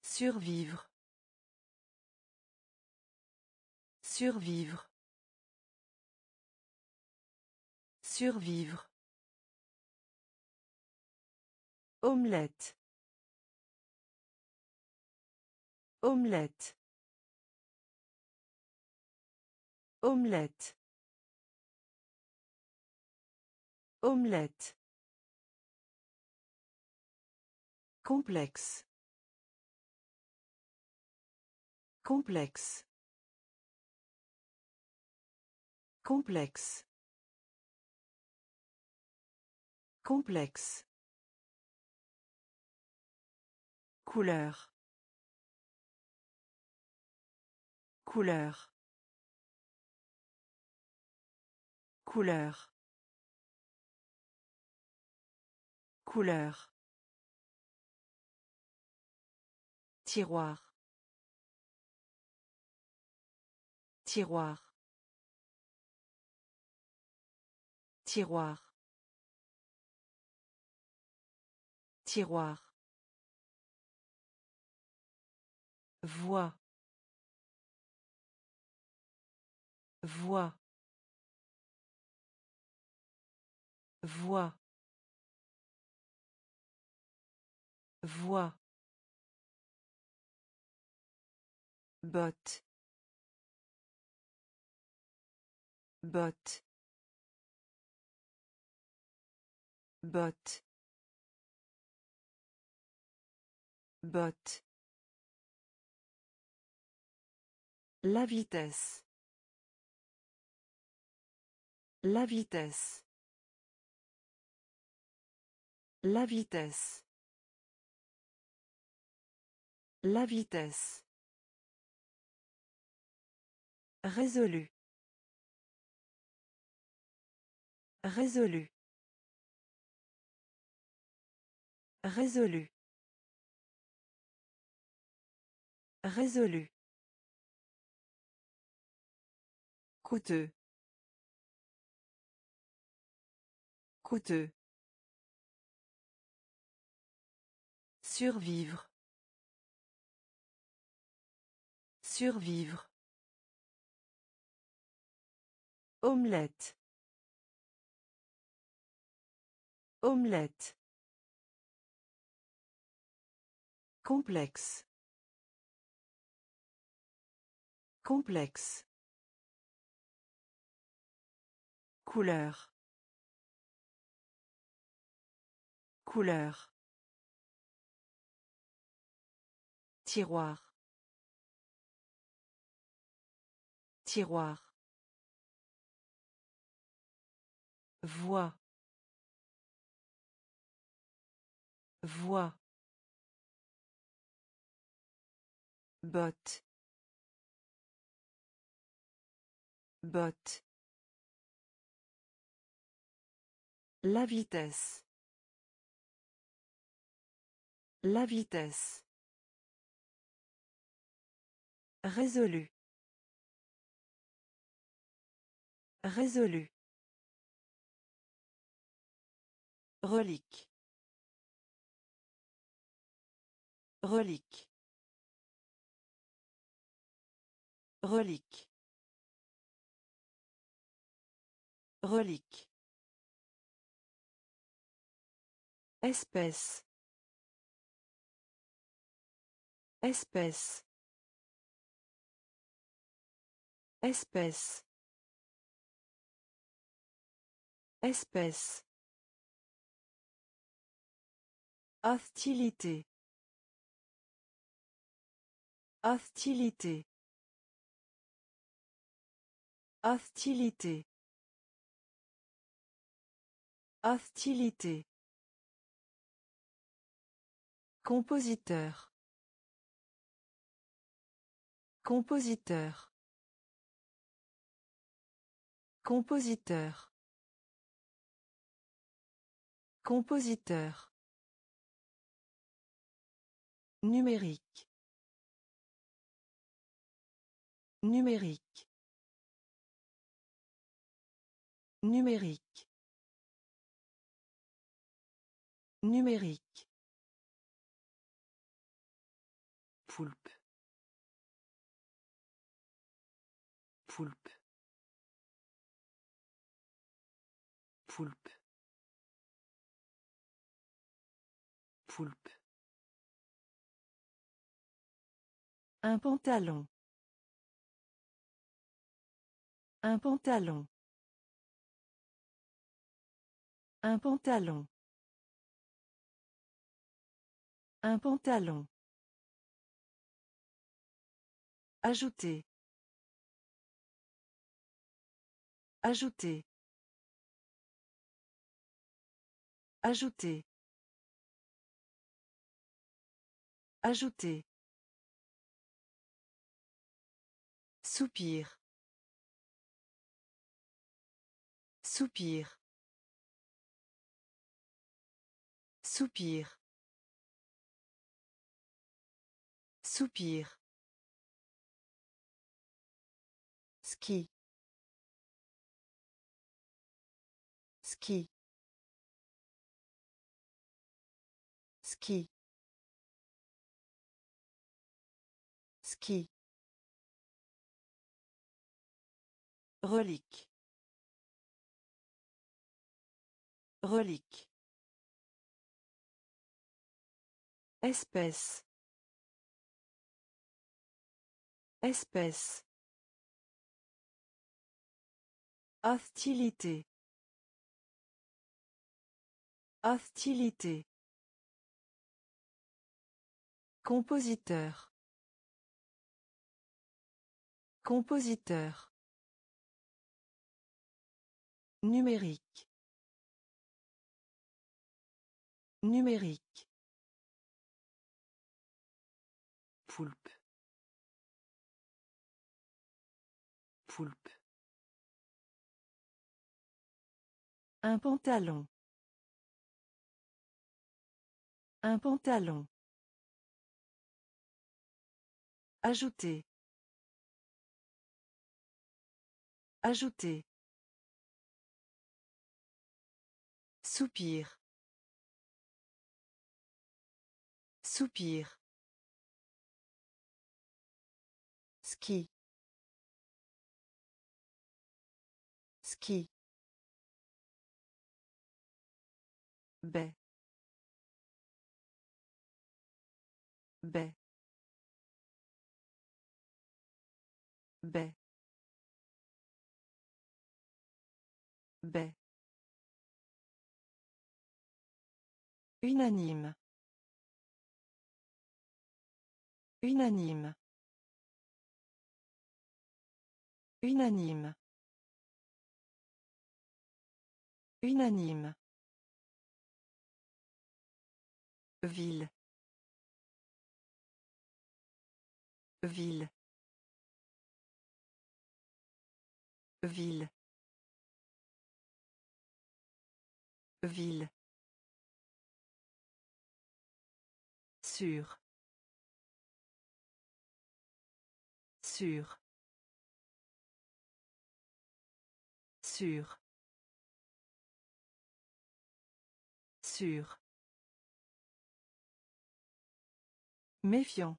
Survivre. Survivre. Survivre. Omelette. Omelette. Omelette. Omelette. Complexe. Complexe. Complexe. Complexe. Couleur. Couleur. Couleur. Couleur. Tiroir. Tiroir. Tiroir. Tiroir. Voix. Voix. Voix. Voix. Botte. Botte. Botte. Botte. La vitesse. La vitesse. La vitesse. La vitesse. Résolu. Résolu. Résolu. Résolu. Coûteux. Coûteux. Survivre. Survivre. Omelette. Omelette. Complexe. Complexe. Couleur. Couleur. Tiroir. Tiroir. Voix. Voix. Botte. Botte. La vitesse. La vitesse. Résolu. Résolu. Relique. Relique. Relique. Relique. Espèce. Espèce. Espèce. Espèce. Hostilité. Hostilité. Hostilité. Hostilité. Compositeur. Compositeur. Compositeur. Compositeur. Numérique. Numérique. Numérique. Numérique. Poulpe. Poulpe. Un pantalon. Un pantalon. Un pantalon. Un pantalon. Ajouter. Ajouter. Ajouter. Ajouter. Soupir. Soupir. Soupir. Soupir. Ski. Ski. Ski. Ski. Relique. Relique. Espèce. Espèce. Hostilité. Hostilité. Compositeur. Compositeur. Numérique. Numérique. Poulpe. Poulpe. Un pantalon. Un pantalon. Ajouter. Ajouter. Soupir. Soupir. Ski. Ski. Baie. Baie. Baie. Unanime. Unanime. Unanime. Unanime. Ville. Ville. Ville. Ville. Sûr. Sûr. Sûr. Sûr. Méfiant.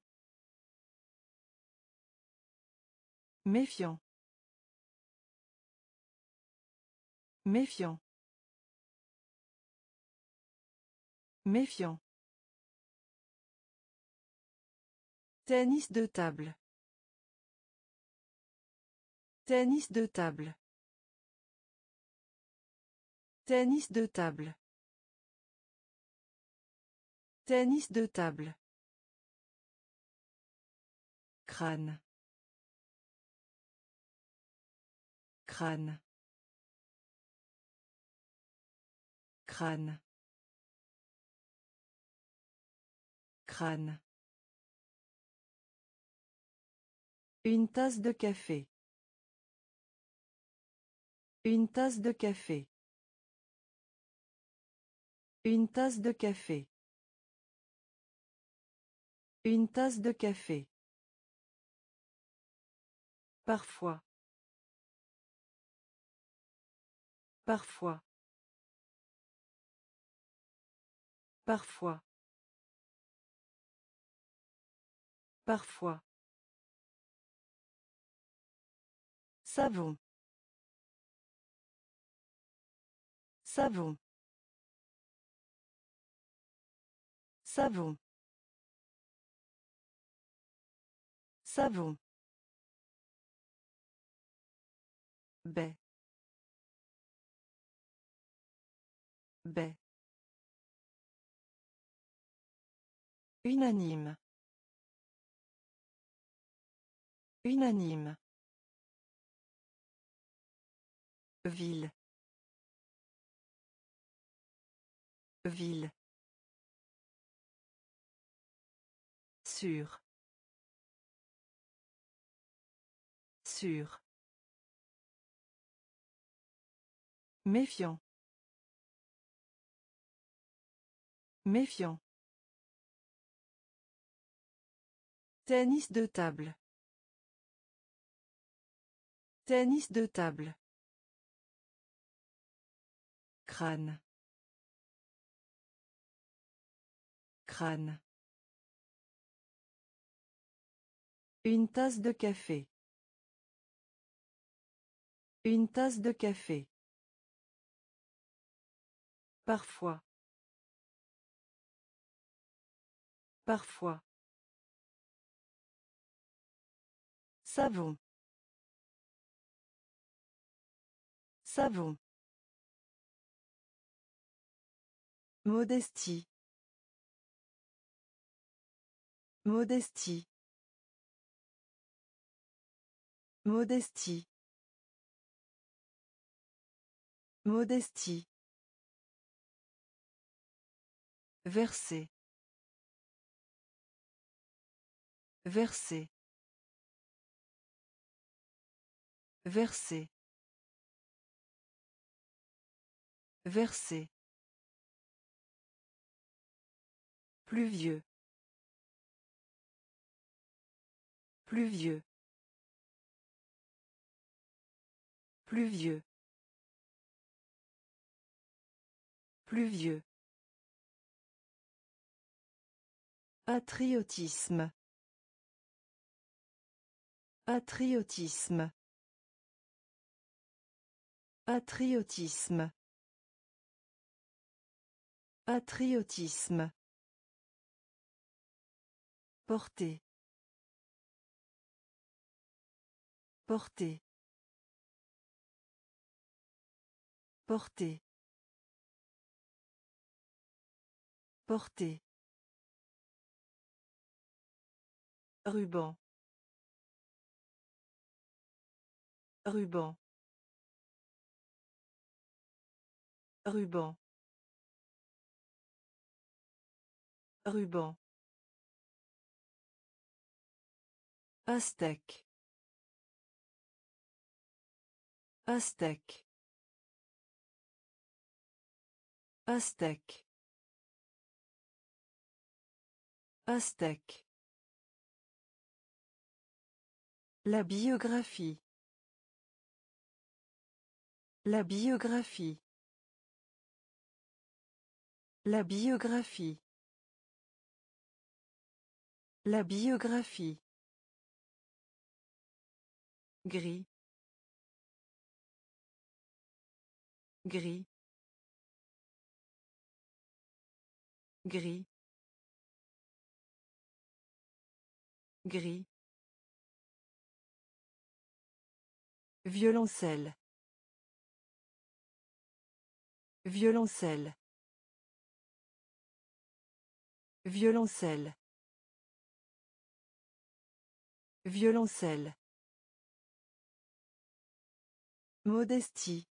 Méfiant. Méfiant. Méfiant. Tennis de table. Tennis de table. Tennis de table. Tennis de table. Crâne. Crâne. Crâne. Crâne. Une tasse de café. Une tasse de café. Une tasse de café. Une tasse de café. Parfois. Parfois. Parfois. Parfois. Savon. Savon. Savon. Savon. Baie. Unanime. Unanime. Ville. Ville. Sûr. Sûr. Méfiant. Méfiant. Tennis de table. Tennis de table. Crâne. Crâne. Une tasse de café. Une tasse de café. Parfois. Parfois. Savon. Savon. Modestie. Modestie. Modestie. Modestie. Verser. Verser. Verser. Verser. Pluvieux. Pluvieux. Pluvieux. Pluvieux. Patriotisme. Patriotisme. Patriotisme. Patriotisme. Porter. Porter. Porter. Porter. Ruban. Ruban. Ruban. Ruban. Aztèque. Aztèque. Aztèque. Aztèque. La biographie. La biographie. La biographie. La biographie. Gris. Gris. Gris. Gris. Violoncelle. Violoncelle. Violoncelle. Violoncelle. Modestie.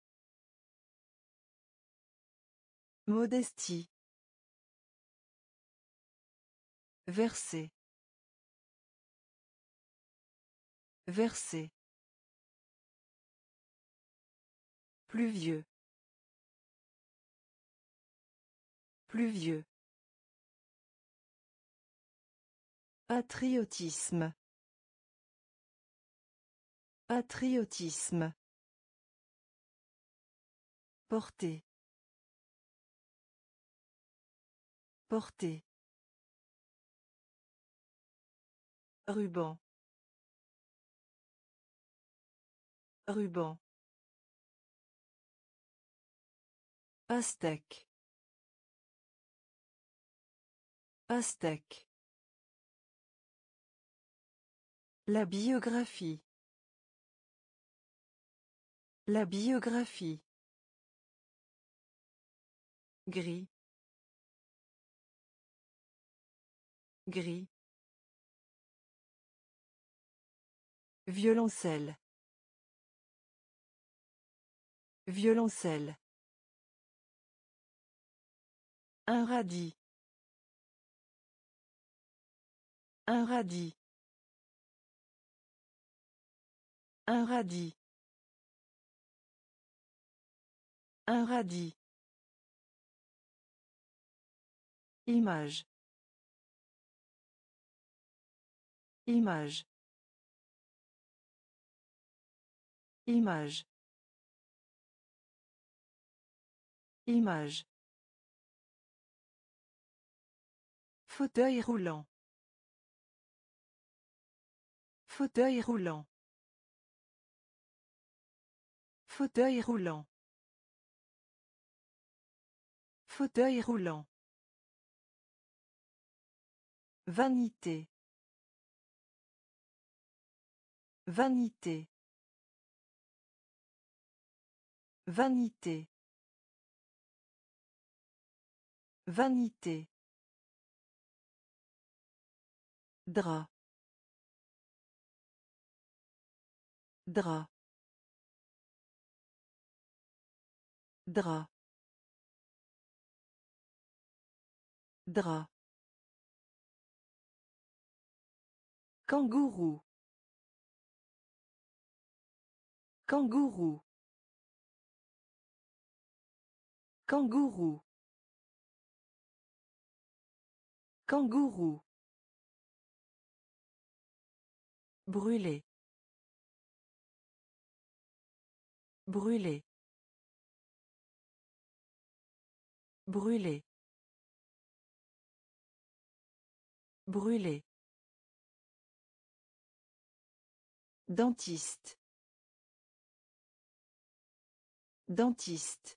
Modestie. Verser. Verser. Pluvieux. Pluvieux. Patriotisme. Patriotisme. Porter. Porter. Ruban. Ruban. Aztèque. Aztèque. La biographie. La biographie. Gris. Gris. Violoncelle. Violoncelle. Un radis. Un radis. Un radis. Un radis. Image. Image. Image. Image. Fauteuil roulant. Fauteuil roulant. Fauteuil roulant. Fauteuil roulant. Vanité. Vanité. Vanité. Vanité. Drap. Drap. Drap. Drap. Kangourou. Kangourou. Kangourou. Kangourou. Brûler. Brûler. Brûler. Brûler. Dentiste. Dentiste.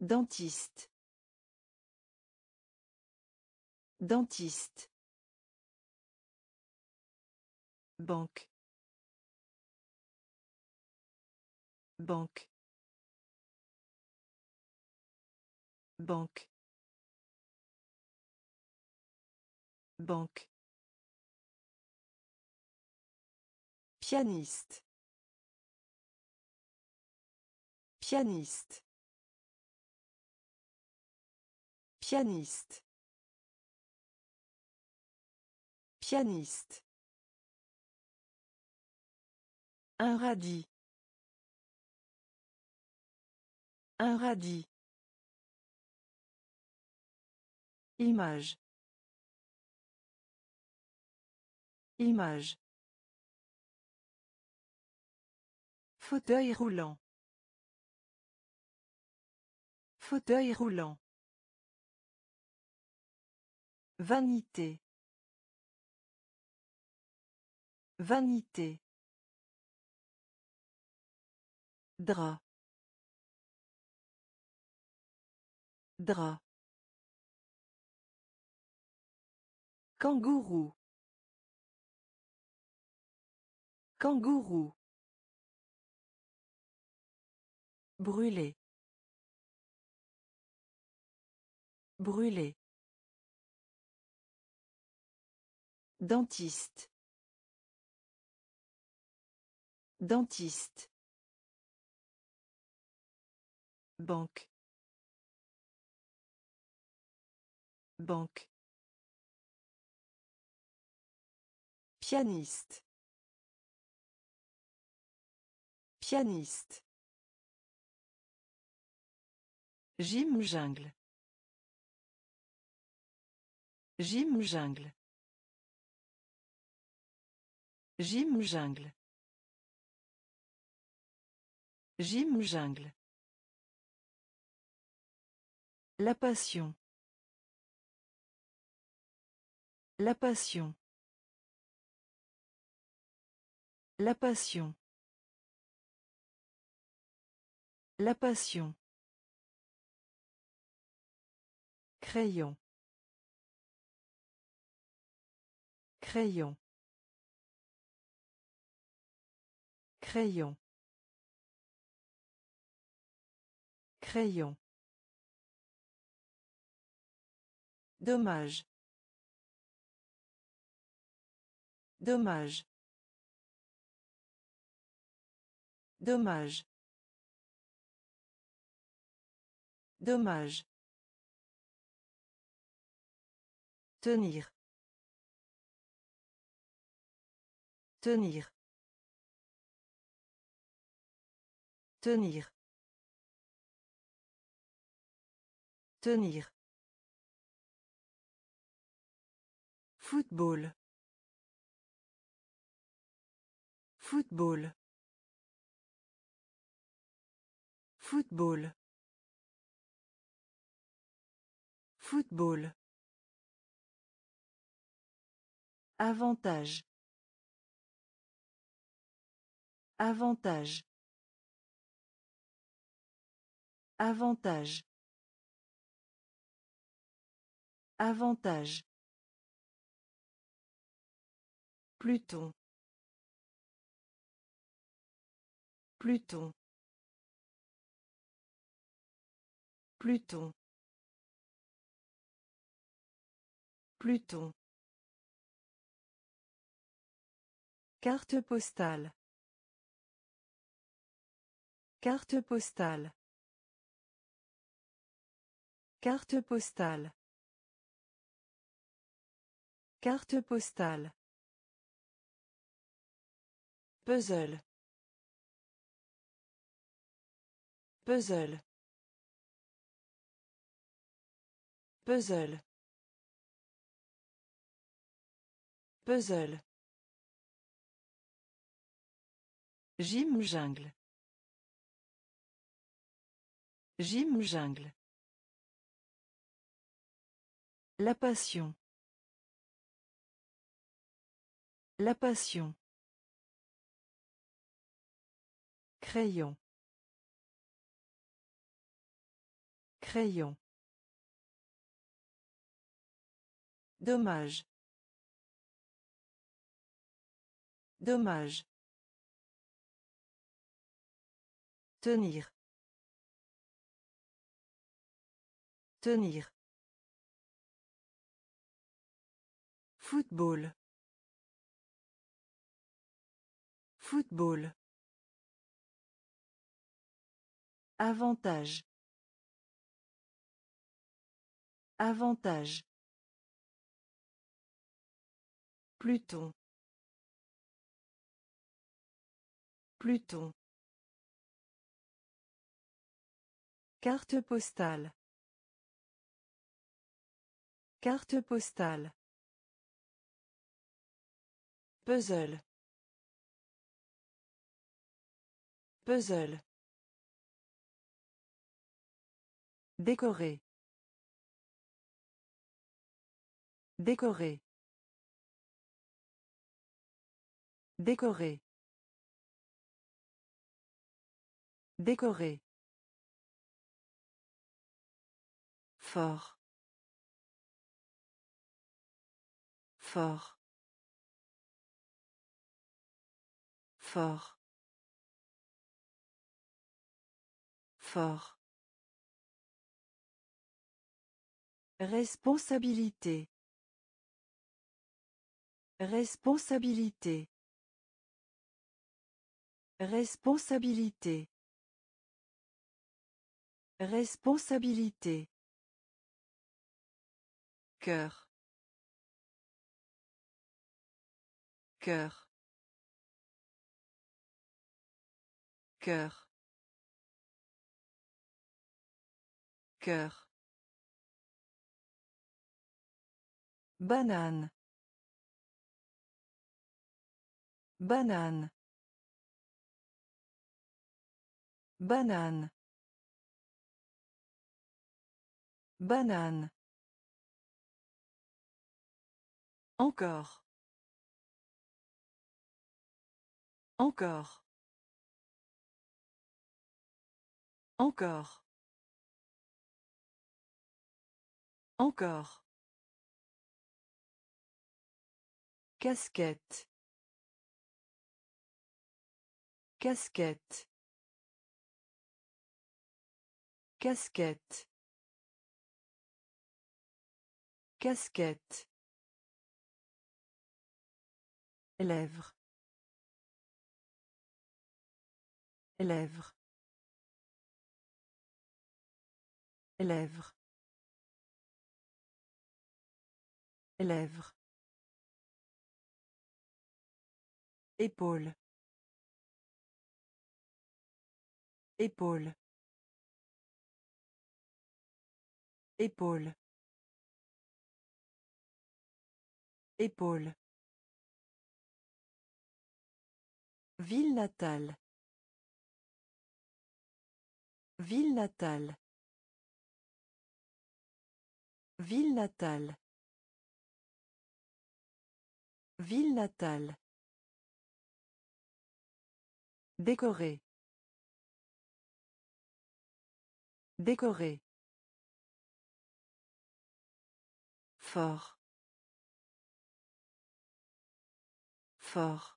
Dentiste. Dentiste. Banque. Banque. Banque. Banque. Pianiste. Pianiste. Pianiste. Pianiste. Un radis. Un radis. Image. Image. Fauteuil roulant. Fauteuil roulant. Vanité. Vanité. Drap. Drap. Kangourou. Kangourou. Brûler. Brûler. Dentiste. Dentiste. Banque. Banque. Pianiste. Pianiste. Gym jungle? Gym jungle? Gym jungle? Gym jungle? La passion. La passion. La passion. La passion. Crayon. Crayon. Crayon. Crayon. Dommage. Dommage. Dommage. Dommage. Tenir. Tenir. Tenir. Tenir. Football. Football. Football. Football. Avantage. Avantage. Avantage. Avantage. Pluton. Pluton. Pluton. Pluton. Carte postale. Carte postale. Carte postale. Carte postale. Puzzle. Puzzle. Puzzle. Puzzle. Gym ou jungle? Gym ou jungle? La passion. La passion. Crayon. Crayon. Dommage. Dommage. Tenir. Tenir. Football. Football. Avantage. Avantage. Pluton. Pluton. Carte postale. Carte postale. Puzzle. Puzzle. Décorer. Décorer. Décorer. Décorer. Fort. Fort. Fort. Fort. Responsabilité. Responsabilité. Responsabilité. Responsabilité. Cœur. Cœur. Cœur. Cœur. Banane. Banane. Banane. Banane. Encore. Encore. Encore. Encore. Casquette. Casquette. Casquette. Casquette. Lèvres. Lèvres. Lèvres. Lèvres. Épaule. Épaule. Épaule. Épaule. Ville natale. Ville natale. Ville natale. Ville natale. Décoré. Décoré. Fort. Fort.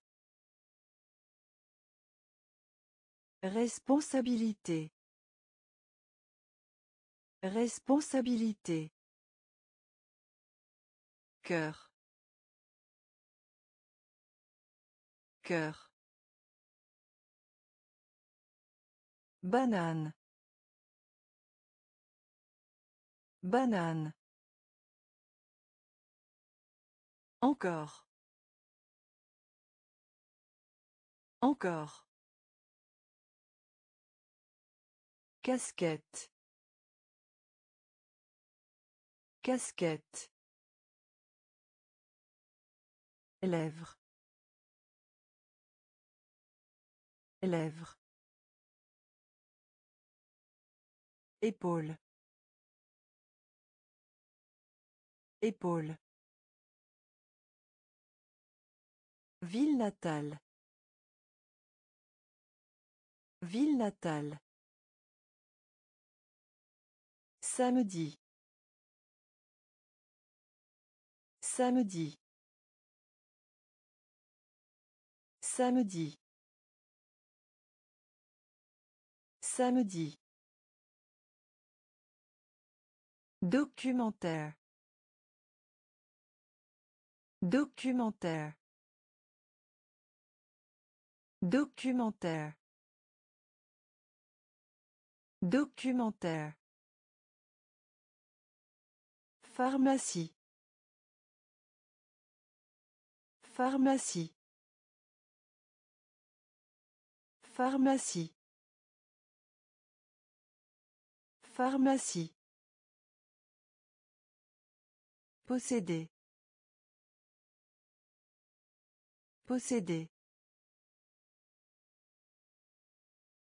Responsabilité. Responsabilité. Cœur. Cœur. Banane. Banane. Encore. Encore. Casquette. Casquette. Lèvres. Lèvres. Épaule. Épaule. Ville natale. Ville natale. Samedi. Samedi. Samedi. Samedi. Documentaire. Documentaire. Documentaire. Documentaire. Pharmacie. Pharmacie. Pharmacie. Pharmacie. Posséder. Posséder.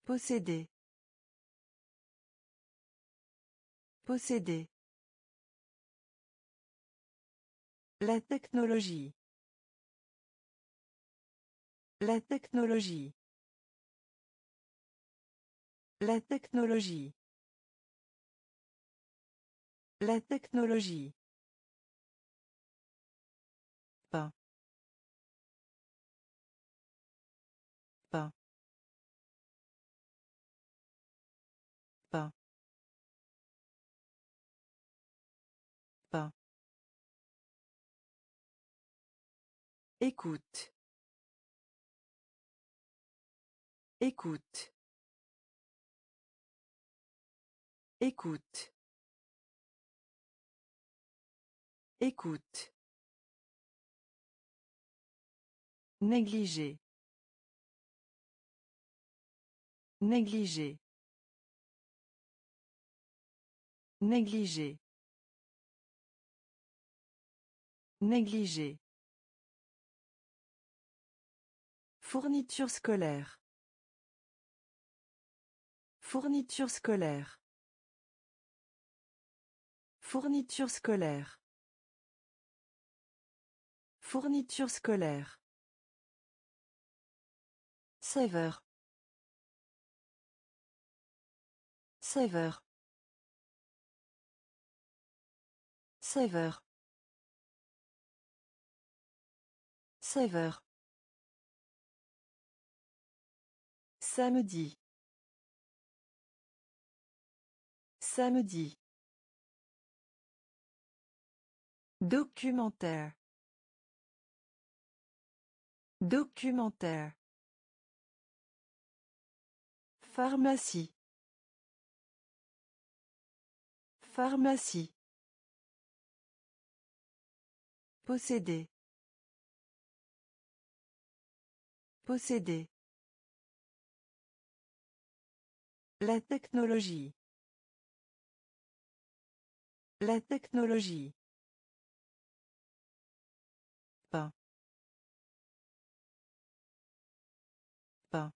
Posséder. Posséder. La technologie. La technologie. La technologie. La technologie. Écoute. Écoute. Écoute. Écoute. Négliger. Négliger. Négliger. Négliger. Fourniture scolaire. Fourniture scolaire. Fourniture scolaire. Fourniture scolaire. Saveur. Saveur. Saveur. Saveur. Samedi. Samedi. Documentaire. Documentaire. Pharmacie. Pharmacie. Posséder. Posséder. La technologie. La technologie. Pain. Pain.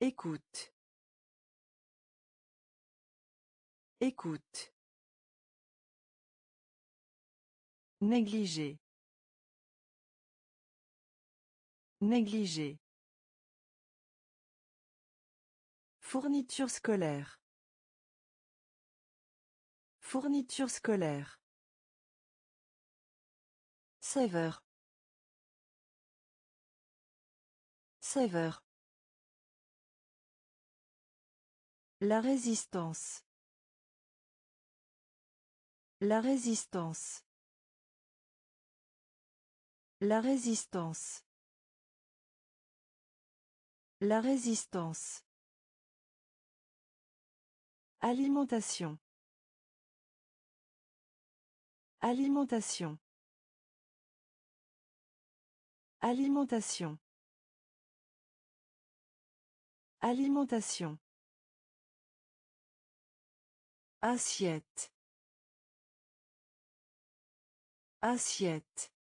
Écoute. Écoute. Négliger. Négliger. Fourniture scolaire. Fourniture scolaire. Saveur. Saveur. La résistance. La résistance. La résistance. La résistance. Alimentation. Alimentation. Alimentation. Alimentation. Assiette. Assiette.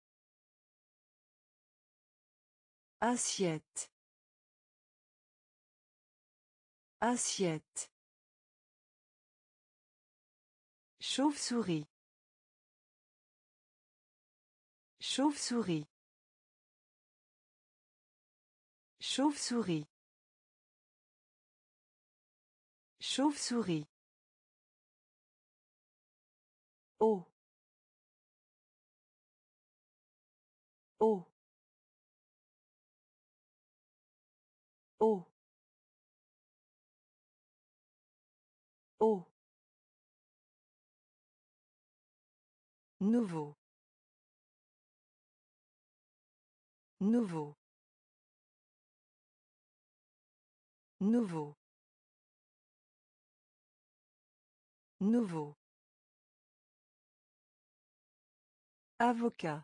Assiette. Assiette. Chauve-souris. Chauve-souris. Chauve-souris. Chauve-souris. Oh. Oh. Oh. Oh. Nouveau. Nouveau. Nouveau. Nouveau. Avocat.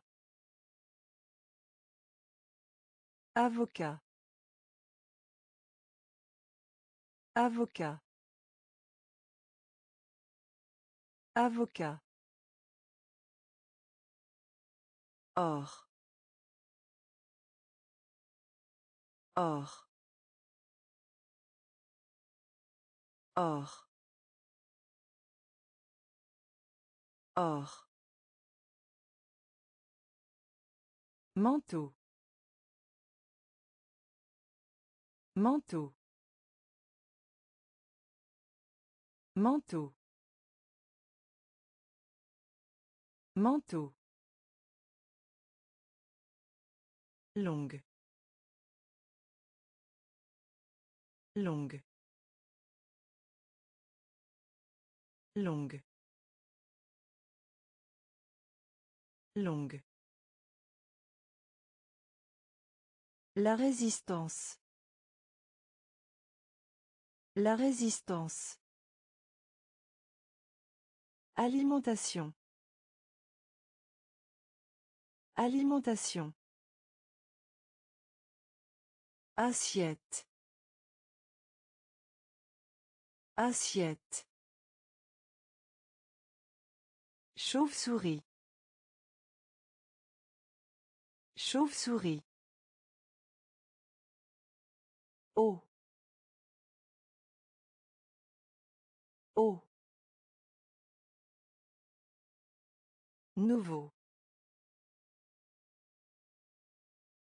Avocat. Avocat. Avocat. Or. Or. Or. Or. Manteau. Manteau. Manteau. Manteau. Longue. Longue. Longue. Longue. La résistance. La résistance. Alimentation. Alimentation. Assiette. Assiette. Chauve-souris. Chauve-souris. Oh. Oh. Nouveau.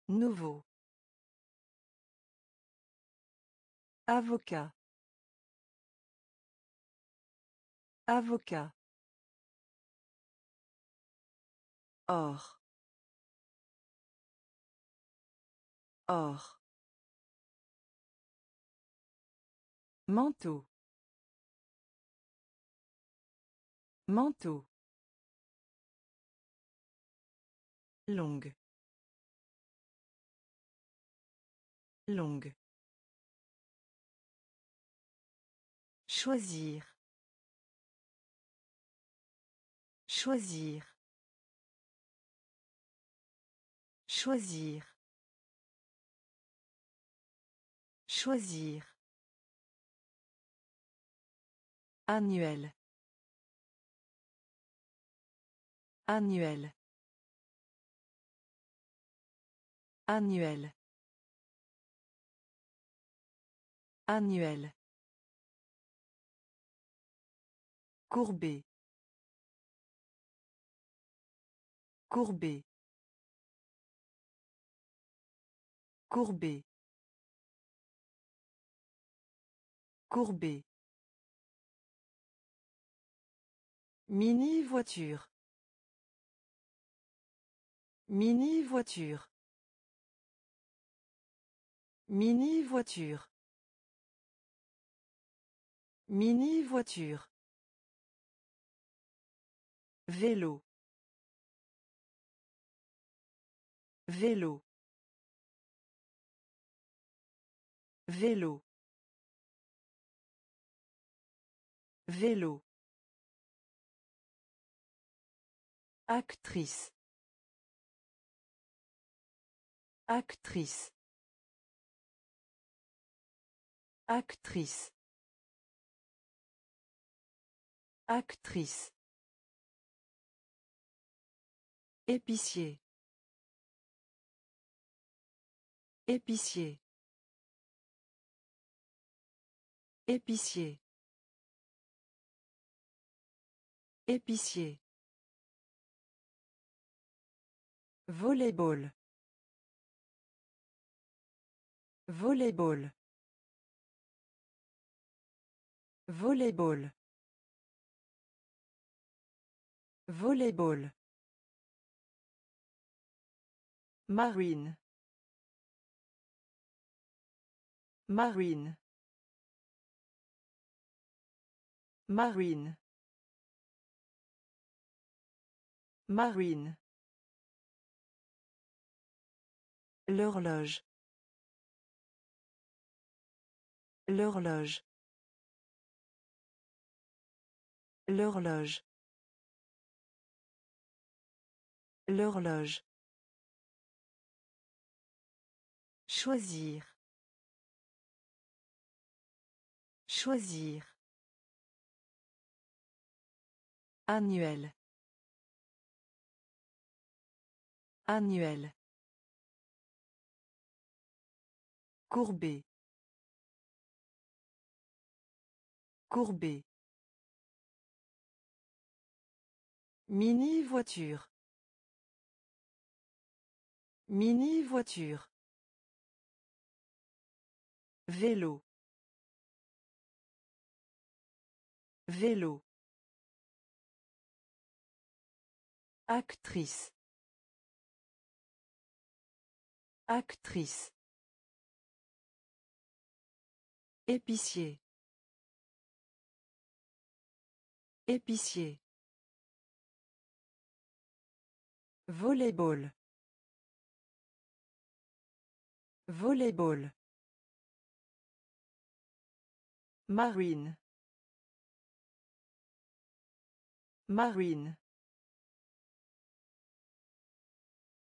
Nouveau. Avocat. Avocat. Or. Or. Manteau. Manteau. Longue. Longue. Choisir. Choisir. Choisir. Choisir. Annuel. Annuel. Annuel. Annuel. Courbé. Courbé. Courbé. Courbé. Mini voiture. Mini voiture. Mini voiture. Mini voiture. Vélo. Vélo. Vélo. Vélo. Actrice. Actrice. Actrice. Actrice. Épicier. Épicier. Épicier. Épicier. Volleyball. Volleyball. Volleyball. Volleyball. Marine. Marine. Marine. Marine. L'horloge. L'horloge. L'horloge. L'horloge. Choisir. Choisir. Annuel. Annuel. Courbé. Courbé. Mini voiture. Mini voiture. Vélo. Vélo. Actrice. Actrice. Épicier. Épicier. Volleyball. Volleyball. Marine. Marine.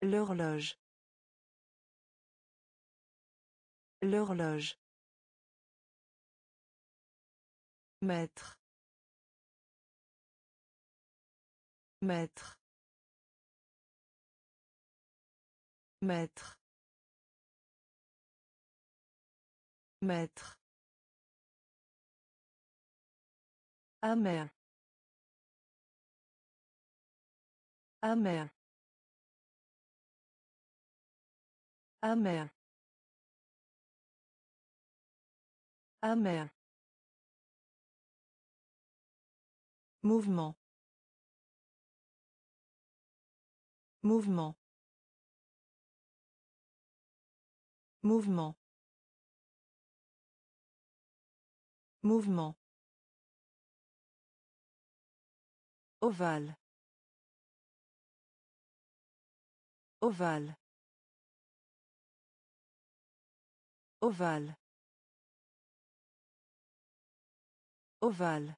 L'horloge. L'horloge. Maître. Maître. Maître. Maître. Amer. Amer. Amer. Amer. Mouvement. Mouvement. Mouvement. Mouvement. Ovale. Ovale. Ovale. Ovale.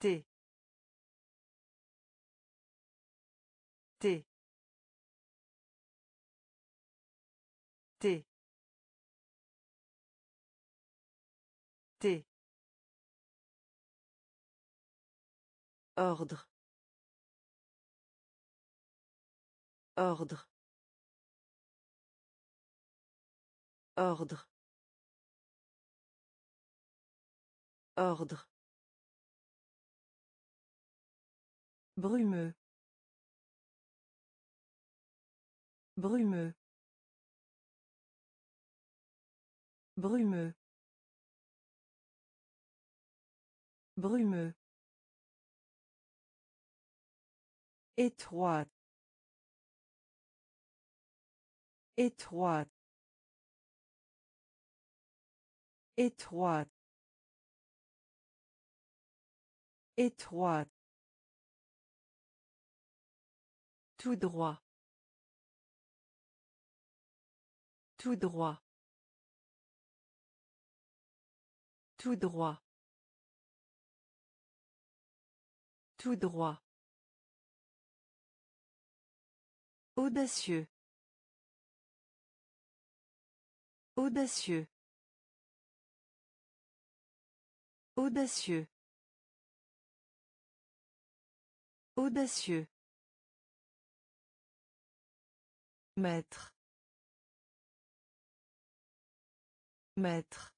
T. T. T. T. Ordre. Ordre. Ordre. Ordre. Brumeux. Brumeux. Brumeux. Brumeux. Étroite. Étroite. Étroite. Étroite. Tout droit. Tout droit. Tout droit. Tout droit. Audacieux. Audacieux. Audacieux. Audacieux. Maître. Maître.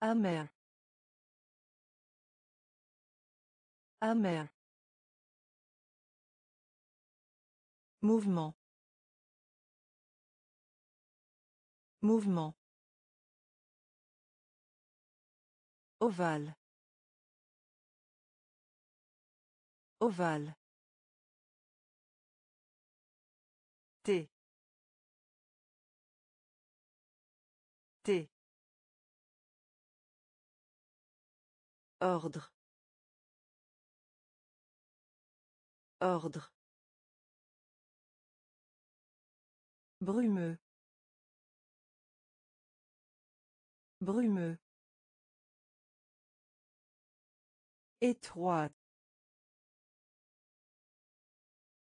Amer. Amer. Mouvement. Mouvement. Ovale. Ovale. T. T. Ordre. Ordre. Brumeux. Brumeux. Étroite.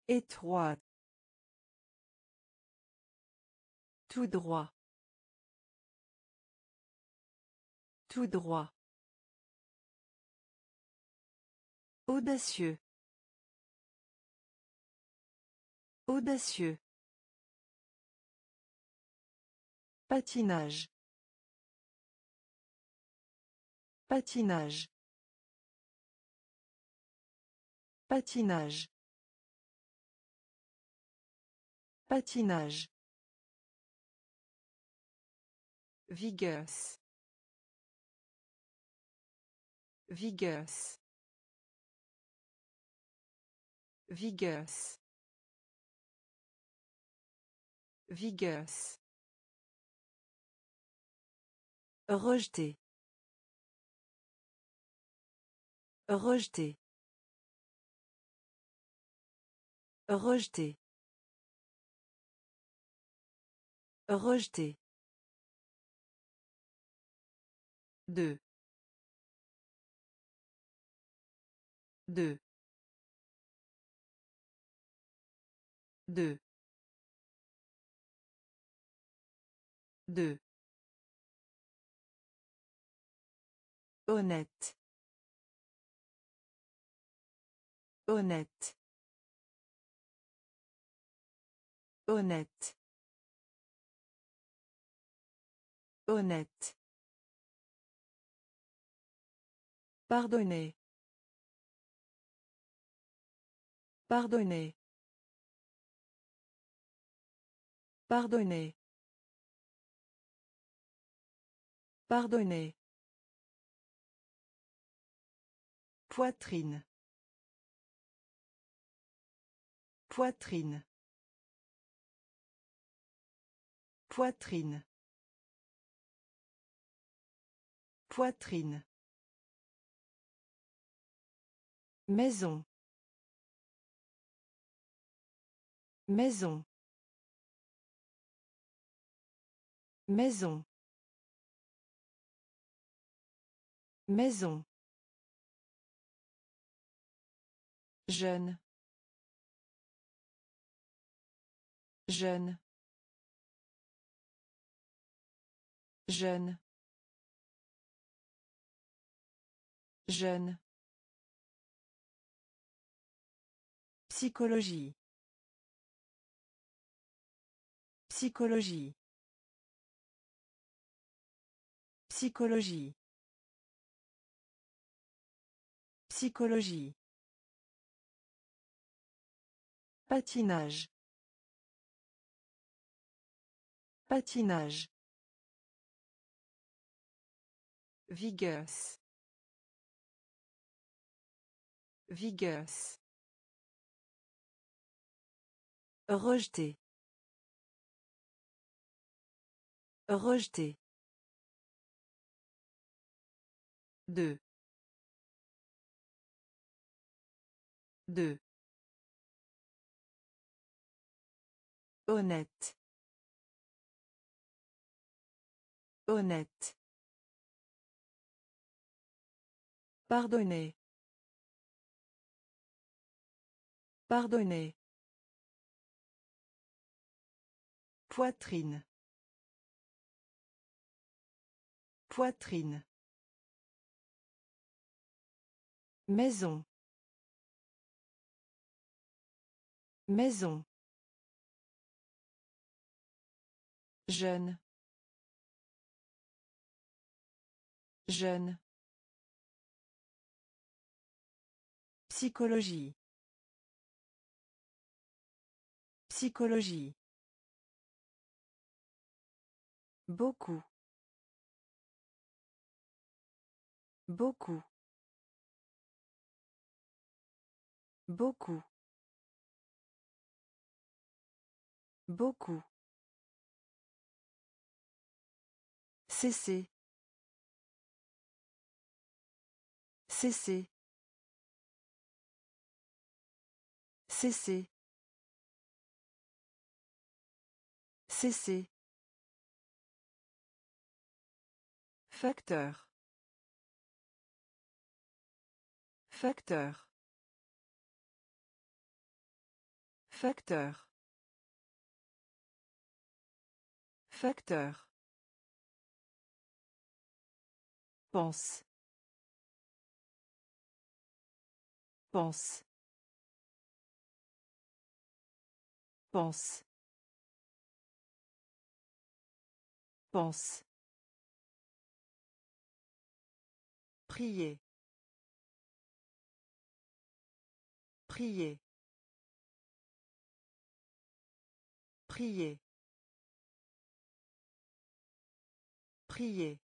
Étroite. Tout droit. Tout droit. Audacieux. Audacieux. Patinage. Patinage. Patinage. Patinage. Vigueuse. Vigueuse. Vigueuse. Vigueuse. Rejeter. Rejeter. Rejeter. Rejeter. Deux. Deux. Deux. Deux. Honnête. Honnête. Honnête. Honnête. Pardonnez. Pardonnez. Pardonnez. Pardonnez. Poitrine. Poitrine. Poitrine. Poitrine. Maison. Maison. Maison. Maison. Jeune. Jeune. Jeune. Jeune. Psychologie. Psychologie. Psychologie. Psychologie. Patinage. Patinage. Vigueuse. Vigueuse. Rejeter. Rejeter. Deux. Deux. Honnête. Honnête. Pardonnez. Pardonnez. Poitrine. Poitrine. Maison. Maison. Jeune. Jeune. Psychologie. Psychologie. Beaucoup. Beaucoup. Beaucoup. Beaucoup. Cesser. Cesser. Cesser. Cesser. Facteur. Facteur. Facteur. Facteur. Pense. Pense. Pense. Pense. Prier. Prier. Prier.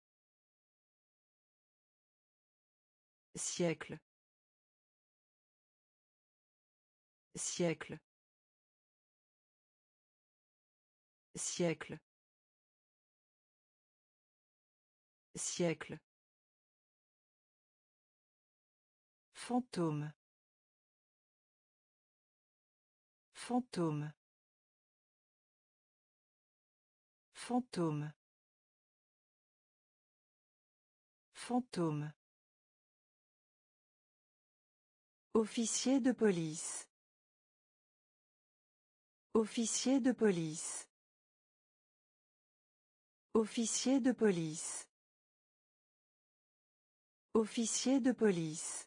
Siècle. Siècle. Siècle. Siècle. Fantôme. Fantôme. Fantôme. Fantôme. Officier de police. Officier de police. Officier de police. Officier de police.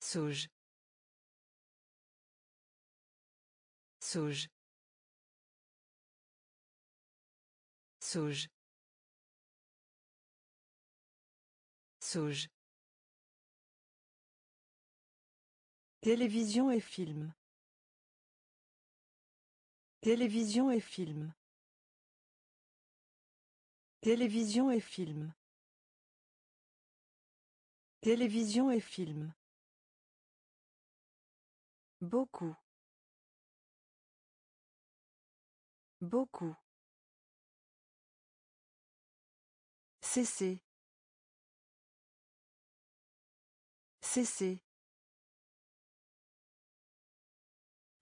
Sauge. Sauge. Sauge. Sauge. Télévision et film. Télévision et film. Télévision et film. Télévision et film. Beaucoup. Beaucoup. Cesser. Cesser.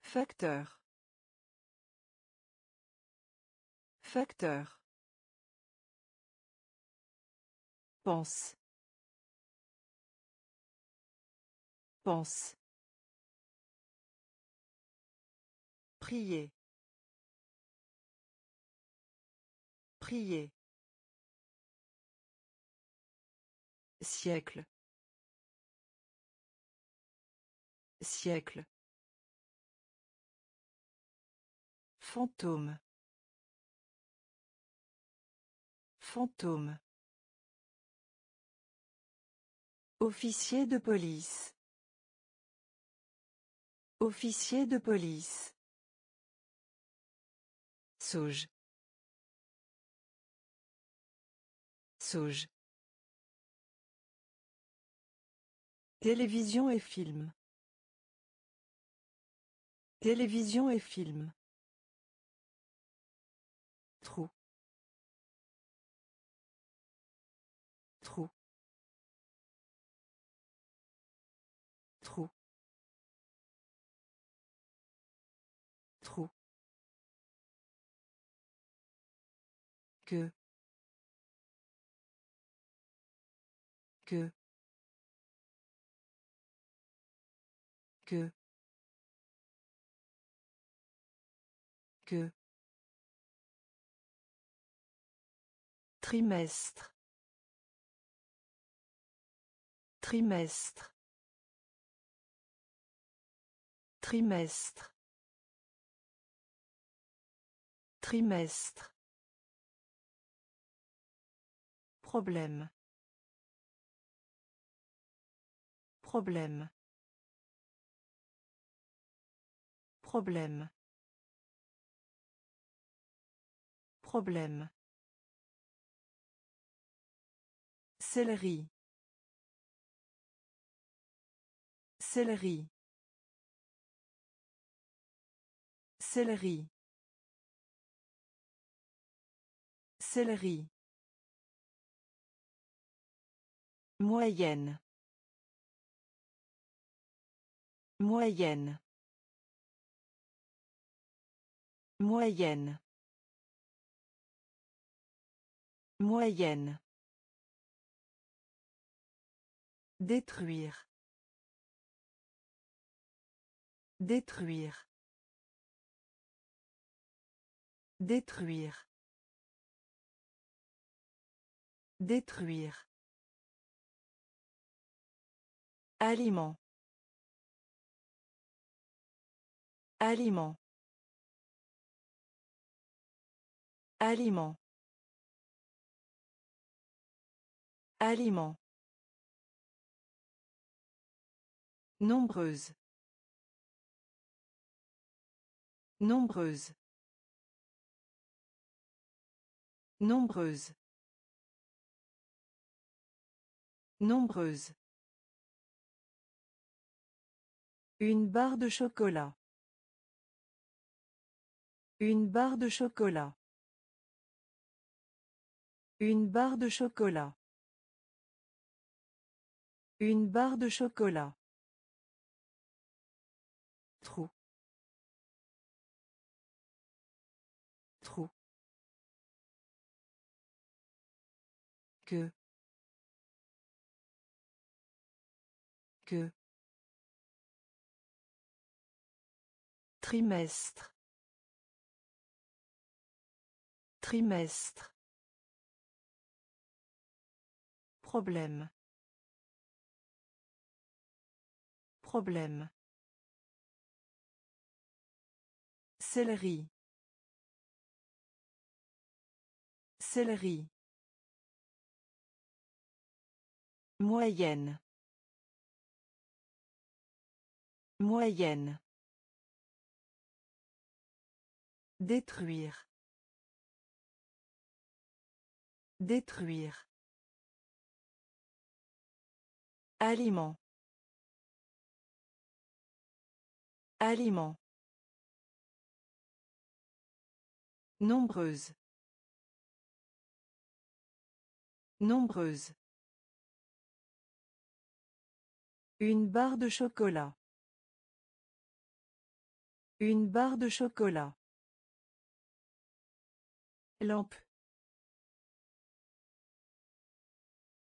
Facteur. Facteur. Pense. Pense. Prier. Prier. Siècle. Siècle. Fantôme. Fantôme. Officier de police. Officier de police. Sauge. Sauge. Télévision et film. Télévision et film. Que que que que Trimestre. Trimestre. Trimestre. Trimestre. Problème. Problème. Problème. Problème. Céleri. Céleri. Céleri. Céleri. Moyenne. Moyenne. Moyenne. Moyenne. Détruire. Détruire. Détruire. Détruire. Aliment. Aliment. Aliment. Aliment. Nombreuse. Nombreuse. Nombreuse. Nombreuse. Une barre de chocolat. Une barre de chocolat. Une barre de chocolat. Une barre de chocolat. Trou. Trou. Que. Que. Trimestre. Trimestre. Problème. Problème. Céleri. Céleri. Moyenne. Moyenne. Détruire. Détruire. Aliment. Aliment. Nombreuse. Nombreuse. Une barre de chocolat. Une barre de chocolat. Lampe.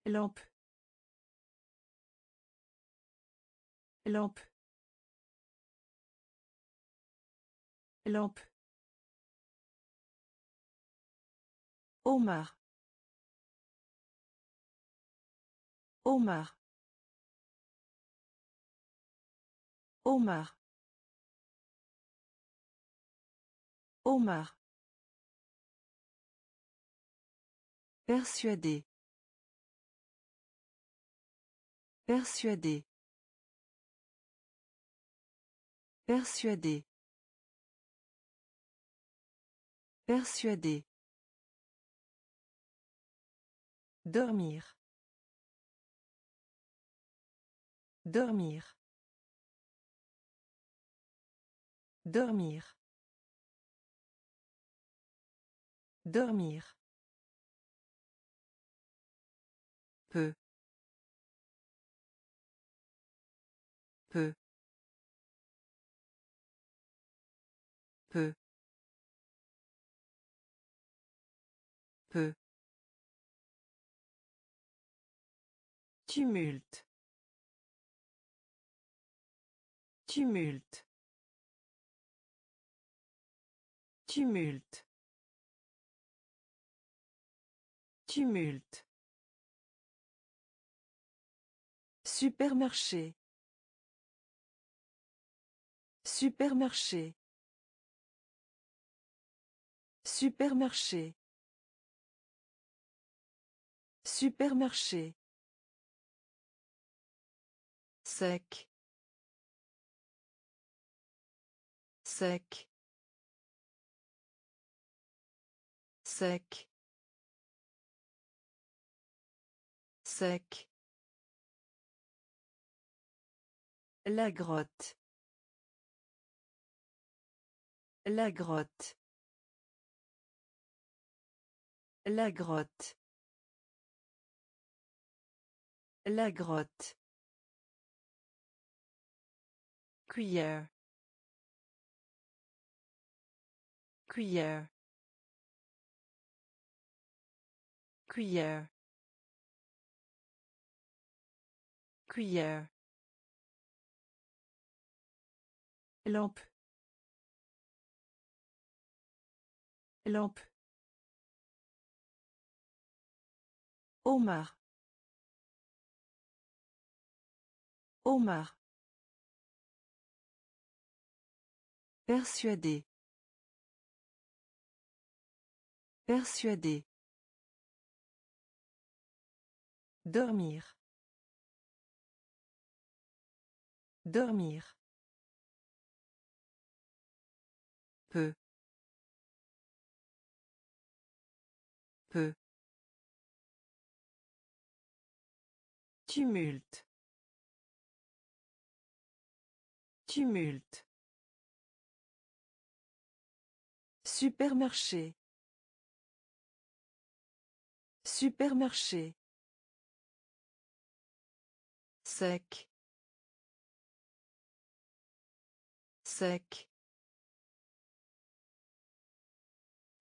Lampe. Lampe. Lampe. Omar. Omar. Omar. Omar. Persuadé. Persuadé. Persuadé. Persuadé. Dormir. Dormir. Dormir. Dormir. Tumulte. Tumulte. Tumulte. Tumulte. Supermarché. Supermarché. Supermarché. Supermarché. Sec. Sec. Sec. Sec. La grotte. La grotte. La grotte. La grotte. Cuillère. Cuillère. Cuillère. Cuillère. Lampe. Lampe. Omar. Omar. Persuadé. Persuadé. Dormir. Dormir. Peu. Peu. Tumulte. Tumulte. Supermarché. Supermarché. Sec. Sec.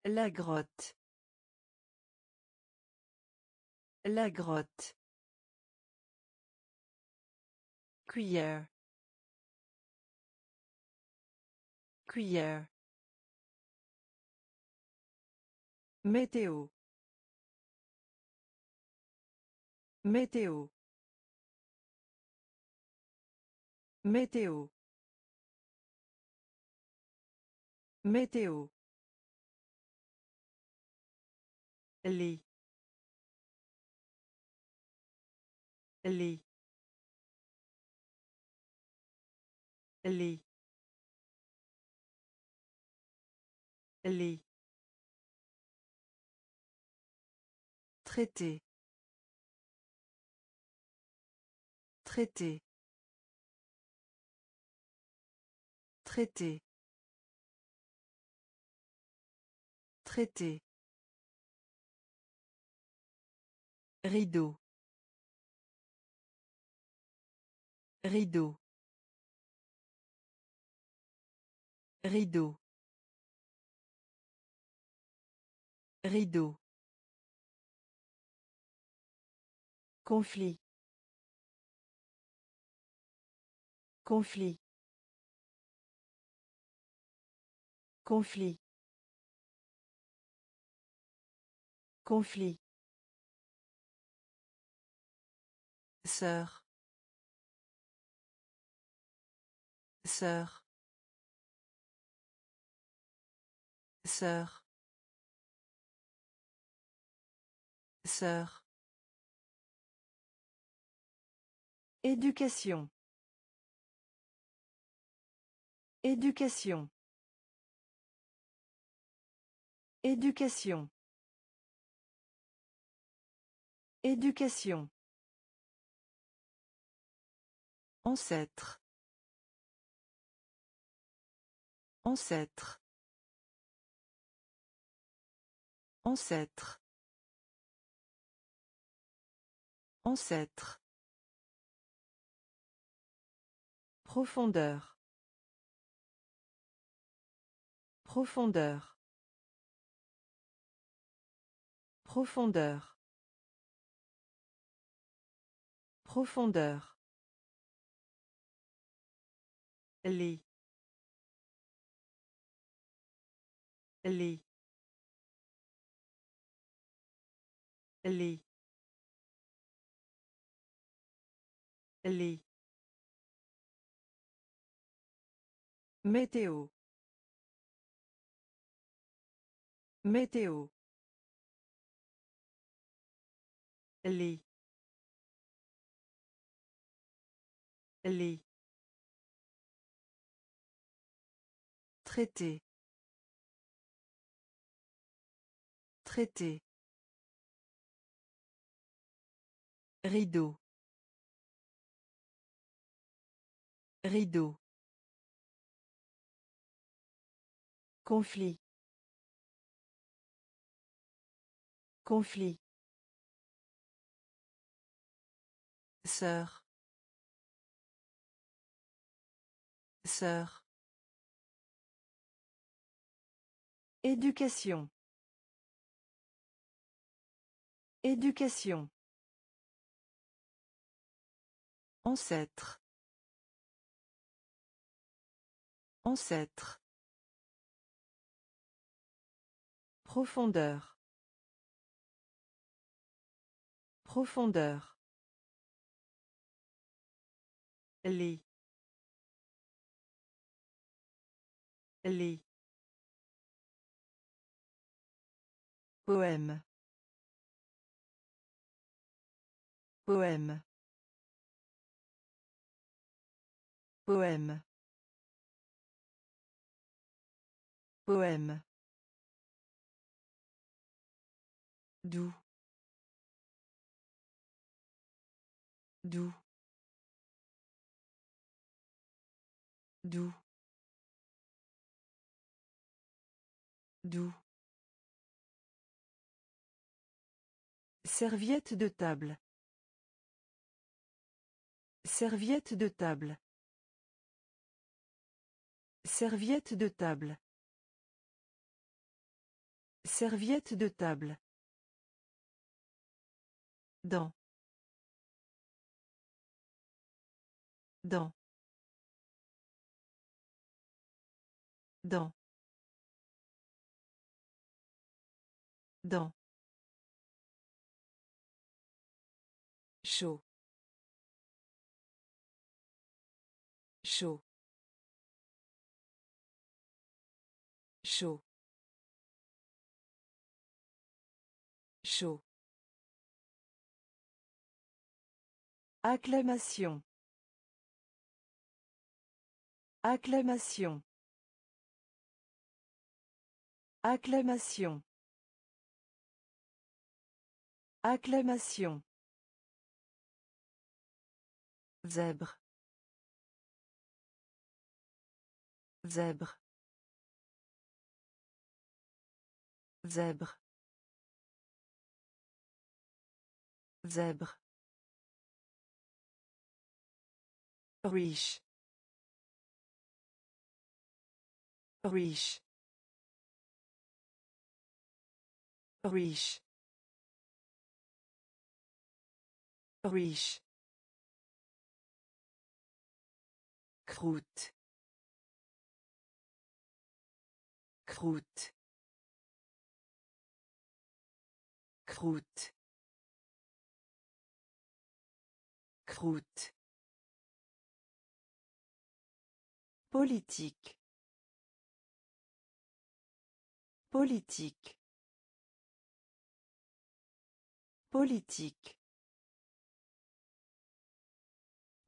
La grotte. La grotte. Cuillère. Cuillère. Météo. Météo. Météo. Météo. Lit. Lit. Lit. Lit. Traité. Traité. Traité. Traité. Rideau. Rideau. Rideau. Rideau. Conflit. Conflit. Conflit. Conflit. Sœur. Sœur. Sœur. Sœur. Éducation. Éducation. Éducation. Éducation. Ancêtre. Ancêtre. Ancêtre. Ancêtre. Profondeur. Profondeur. Profondeur. Profondeur. Lit. Lit. Lit. Météo. Météo. Lit. Lit. Traité. Traité. Rideau. Rideau. Conflit. Conflit. Sœur. Sœur. Éducation. Éducation. Ancêtre. Ancêtre. Profondeur. Profondeur. Lit. Lit. Poème. Poème. Poème. Poème. Doux. Doux. Doux. Doux. Serviette de table. Serviette de table. Serviette de table. Serviette de table. Dans. Dans. Dans. Dans. chaud chaud chaud chaud Acclamation. Acclamation. Acclamation. Acclamation. Zèbre. Zèbre. Zèbre. Zèbre. Riche. Riche. Riche. Riche. Croûte. Croûte. Croûte. Croûte. Politique. Politique. Politique.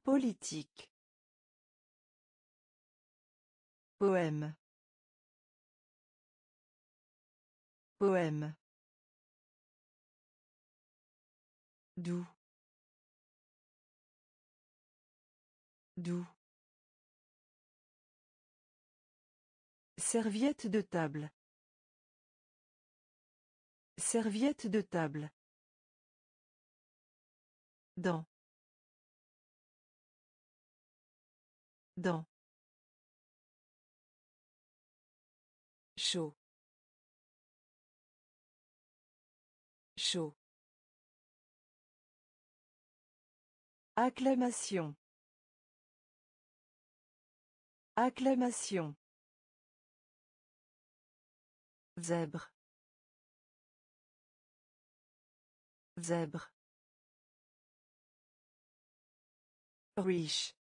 Politique. Poème. Poème. Doux. Doux. Serviette de table. Serviette de table. Dans. Dans. Chaud. Chaud. Acclamation. Acclamation. Zèbre. Zèbre. Riche.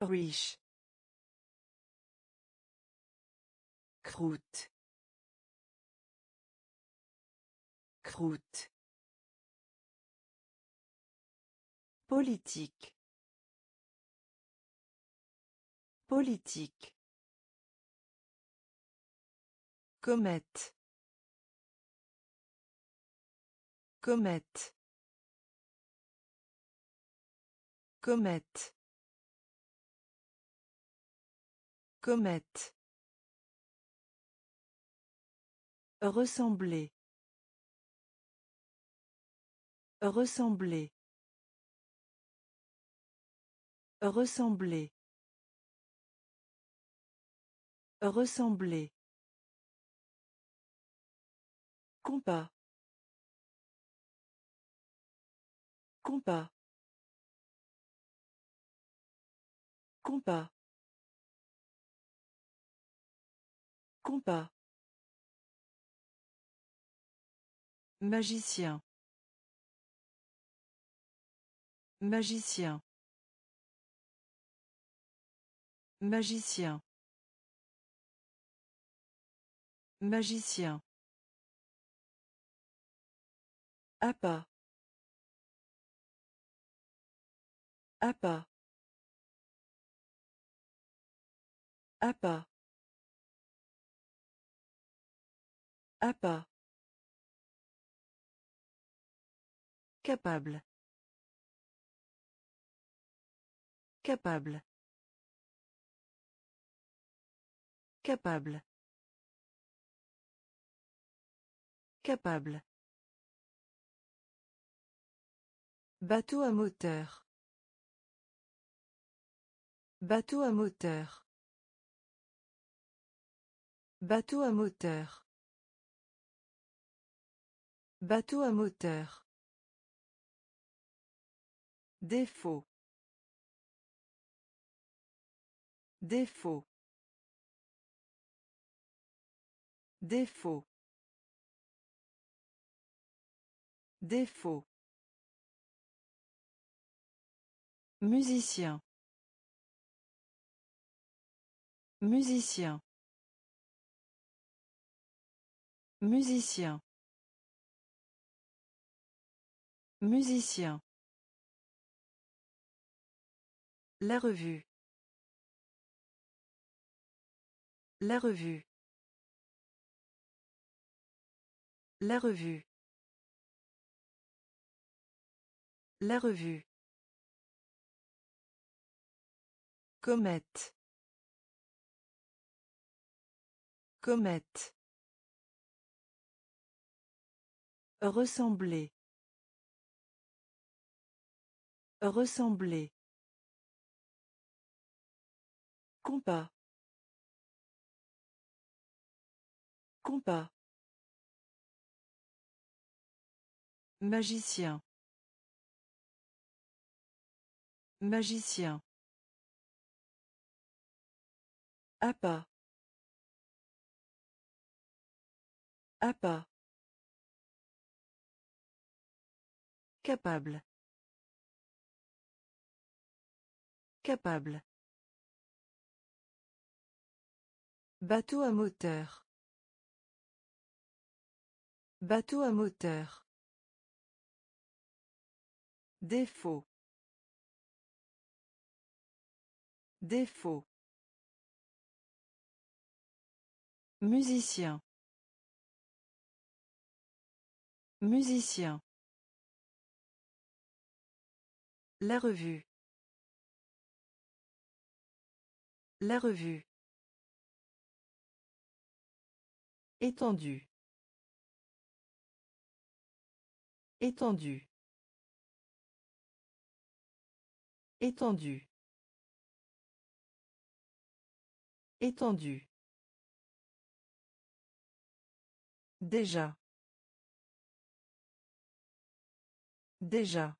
Riche. Croûte. Croûte. Politique. Politique. Comète. Comète. Comète. Comète. Ressembler. Ressembler. Ressembler. Ressembler. Compas. Compas. Compas. Compas. Magicien. Magicien. Magicien. Magicien. Appât. Appât. Appât. Appât. Capable. Capable. Capable. Capable. Bateau à moteur. Bateau à moteur. Bateau à moteur. Bateau à moteur. Défaut. Défaut. Défaut. Défaut. Musicien. Musicien. Musicien. Musicien. La revue. La revue. La revue. La revue. Comète. Comète. Ressembler. Ressembler. Compas. Compas. Magicien. Magicien. Appât. Appât. Capable. Capable. Bateau à moteur. Bateau à moteur. Défaut. Défaut. Musicien. Musicien. La revue. La revue. Étendu. Étendu. Étendu. Étendu. Déjà. Déjà.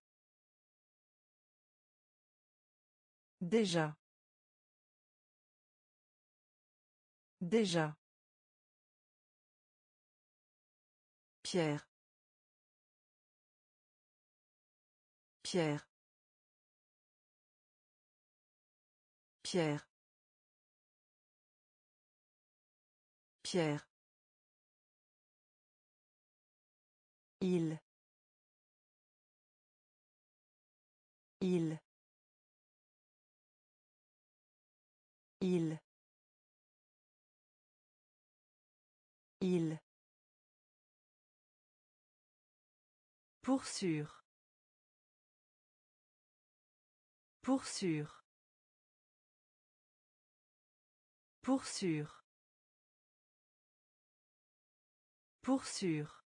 Déjà. Déjà. Pierre. Pierre. Pierre. Pierre. Il. Il. Il. Il. Pour sûr. Pour sûr. Pour sûr. Pour sûr.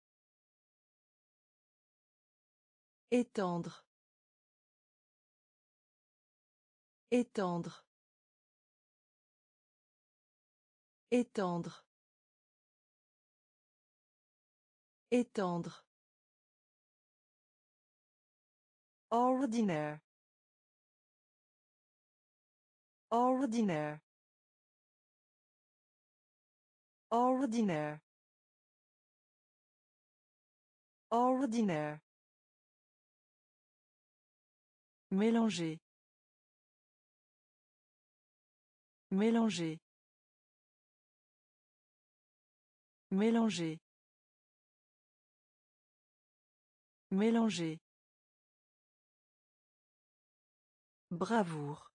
Étendre. Étendre. Étendre. Étendre. Ordinaire. Ordinaire. Ordinaire. Ordinaire. Mélanger. Mélanger. Mélanger. Mélanger. Bravoure.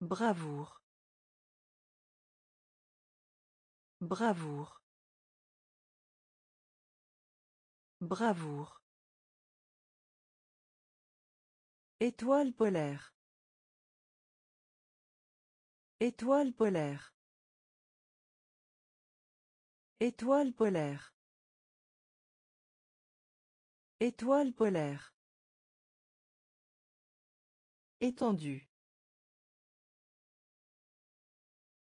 Bravoure. Bravoure. Bravoure. Étoile polaire. Étoile polaire. Étoile polaire. Étoile polaire. Étendu.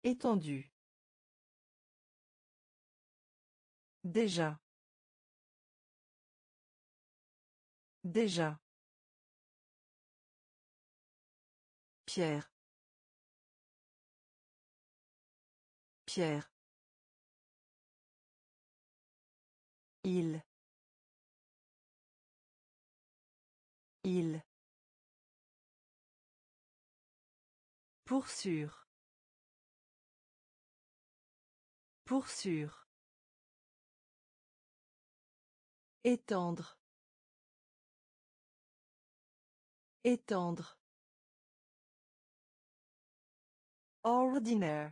Étendu. Déjà. Déjà. Pierre. Pierre. Il. Il. Pour sûr. Pour sûr. Étendre. Étendre. Ordinaire.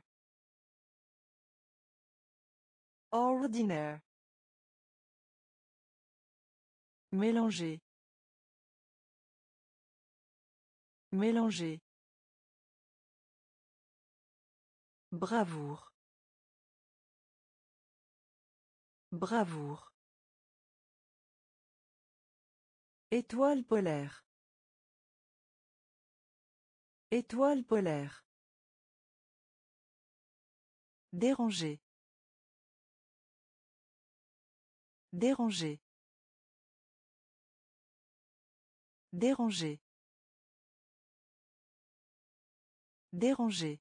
Ordinaire. Mélanger. Mélanger. Bravoure. Bravoure. Étoile polaire. Étoile polaire. Déranger. Déranger. Déranger. Déranger.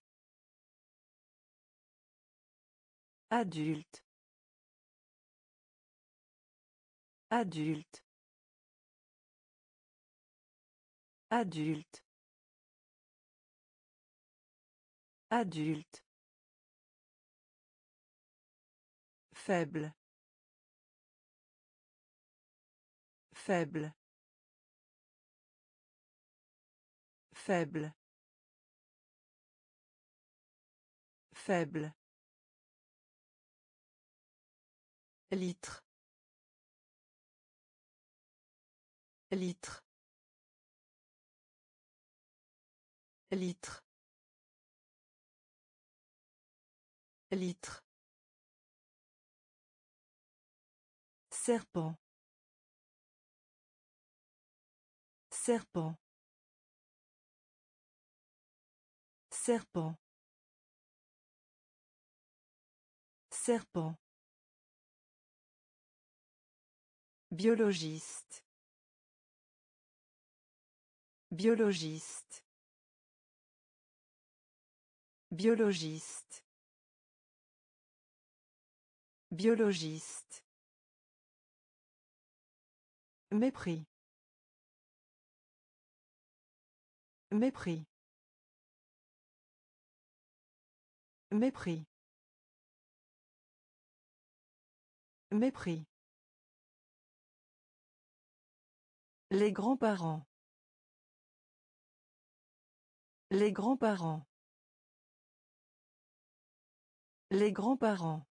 Adulte. Adulte. Adulte. Adulte. Faible. Faible. Faible. Faible. Litre. Litre. Litre. Litre. Serpent. Serpent. Serpent. Serpent. Biologiste. Biologiste. Biologiste. Biologiste. Mépris. Mépris. Mépris. Mépris. Les grands-parents. Les grands-parents. Les grands-parents.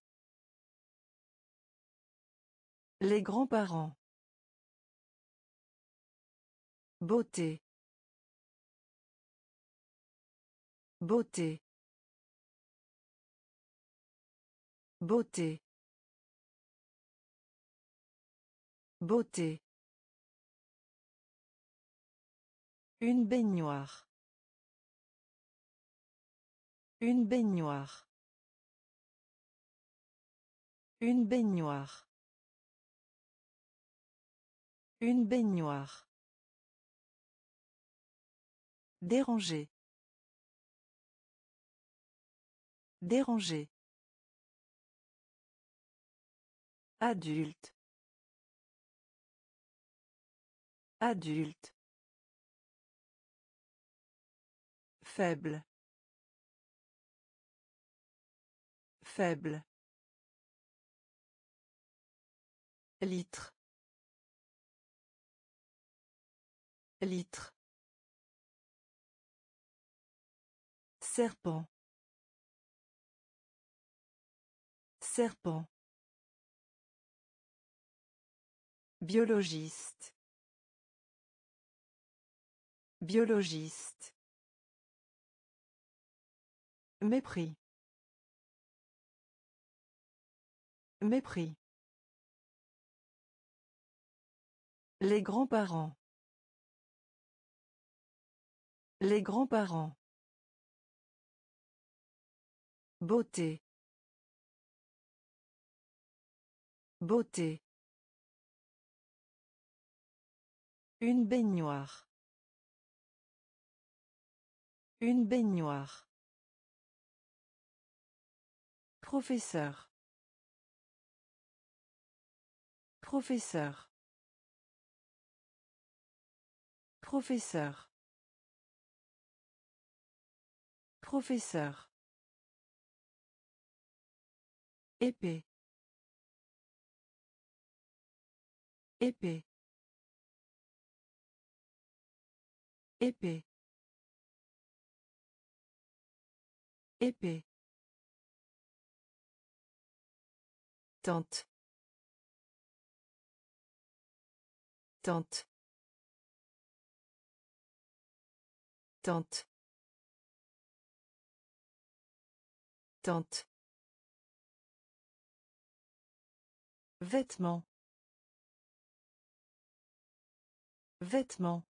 Les grands-parents. Beauté. Beauté. Beauté. Beauté. Une baignoire. Une baignoire. Une baignoire. Une baignoire. Déranger. Déranger. Adulte. Adulte. Faible. Faible. Litre. Litre. Serpent. Serpent. Biologiste. Biologiste. Mépris. Mépris. Les grands-parents. Les grands-parents. Beauté. Beauté. Une baignoire. Une baignoire. Professeur. Professeur. Professeur. Professeur. Épée. Épée. Épée. Épée. Tente. Tente. Tente. Tente. Vêtements. Vêtements.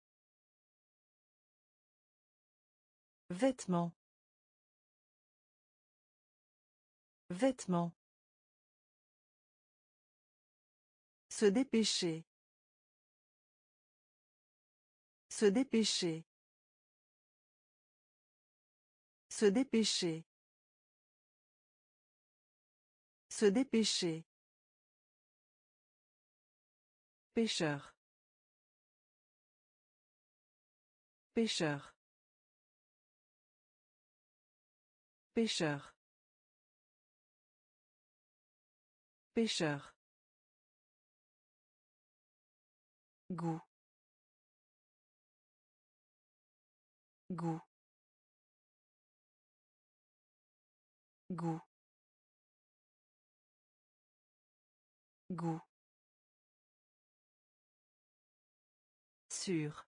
Vêtements. Vêtements. Se dépêcher. Se dépêcher. Se dépêcher. Se dépêcher. Pêcheur. Pêcheur. Pêcheur. Pêcheur. Goût. Goût. Goût. Goût. Sûr.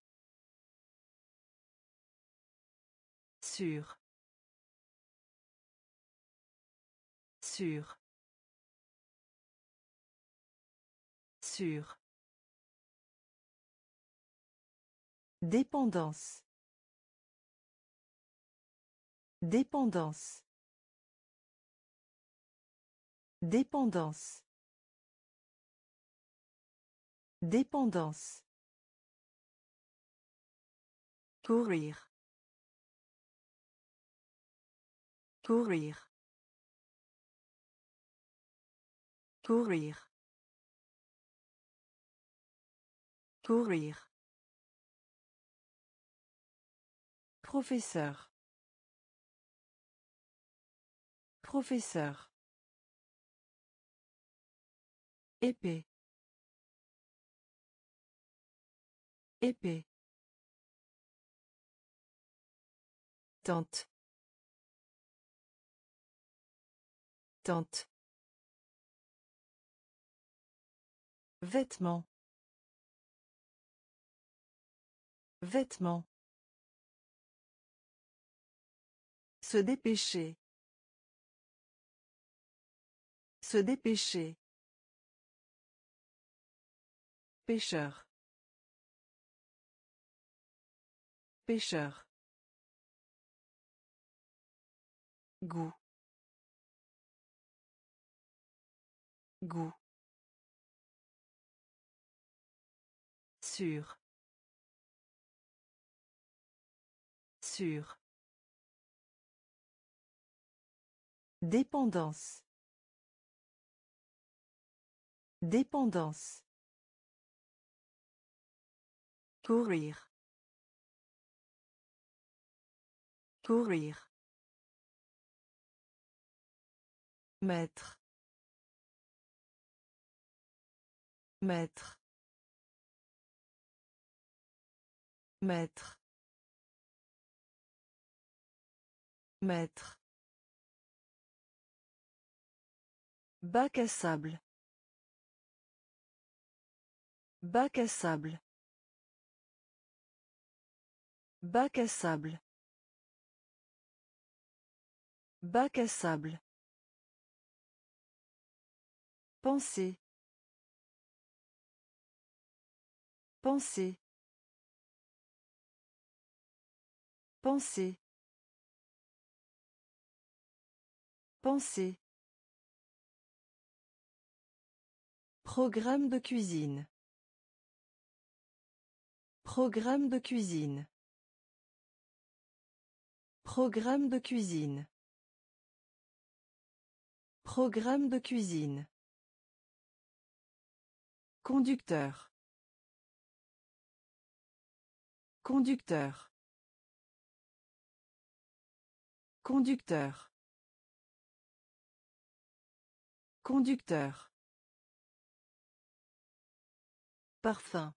Sûr. Sûr. Sûr. Dépendance. Dépendance. Dépendance. Dépendance. Courir. Courir. Courir. Courir. Professeur. Professeur. Épée. Épée. Tente. Tente. Vêtements. Vêtements. Se dépêcher. Se dépêcher. Pêcheur. Pêcheur. Goût. Goût. Sûr. Sûr. Dépendance. Dépendance. Courir. Courir. Maître. Maître. Maître. Maître. Bac à sable. Bac à sable. Bac à sable. Bac à sable. Pensez. Pensez. Pensez. Pensez. Programme de cuisine. Programme de cuisine. Programme de cuisine. Programme de cuisine. Conducteur. Conducteur. Conducteur. Conducteur. Parfum.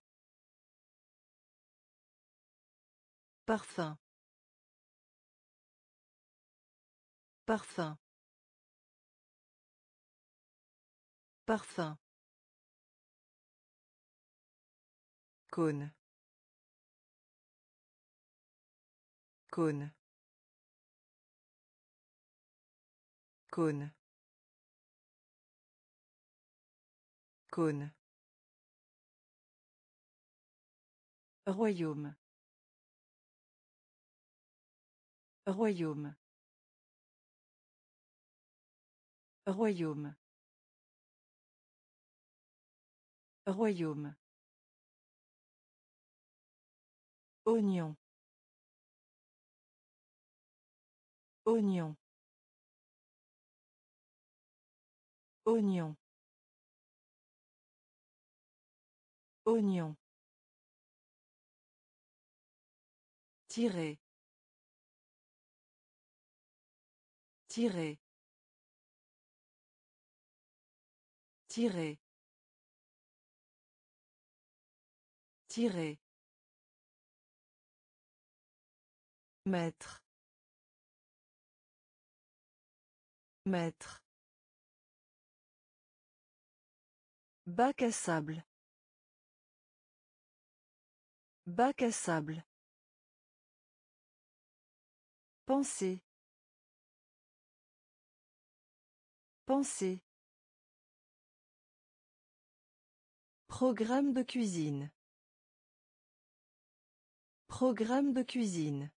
Parfum. Parfum. Parfum. Cône. Cône. Cône. Cône. Royaume. Royaume. Royaume. Royaume. Oignon. Oignon. Oignon. Oignon. Tirer. Tirer. Tirer. Tirer. Maître. Maître. Bac à sable. Bac à sable. Penser. Penser. Programme de cuisine. Programme de cuisine.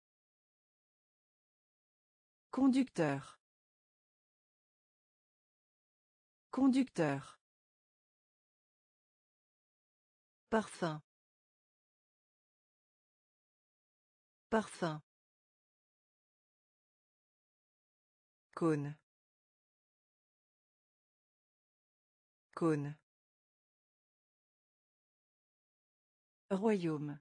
Conducteur. Conducteur. Parfum. Parfum. Cône. Cône. Royaume.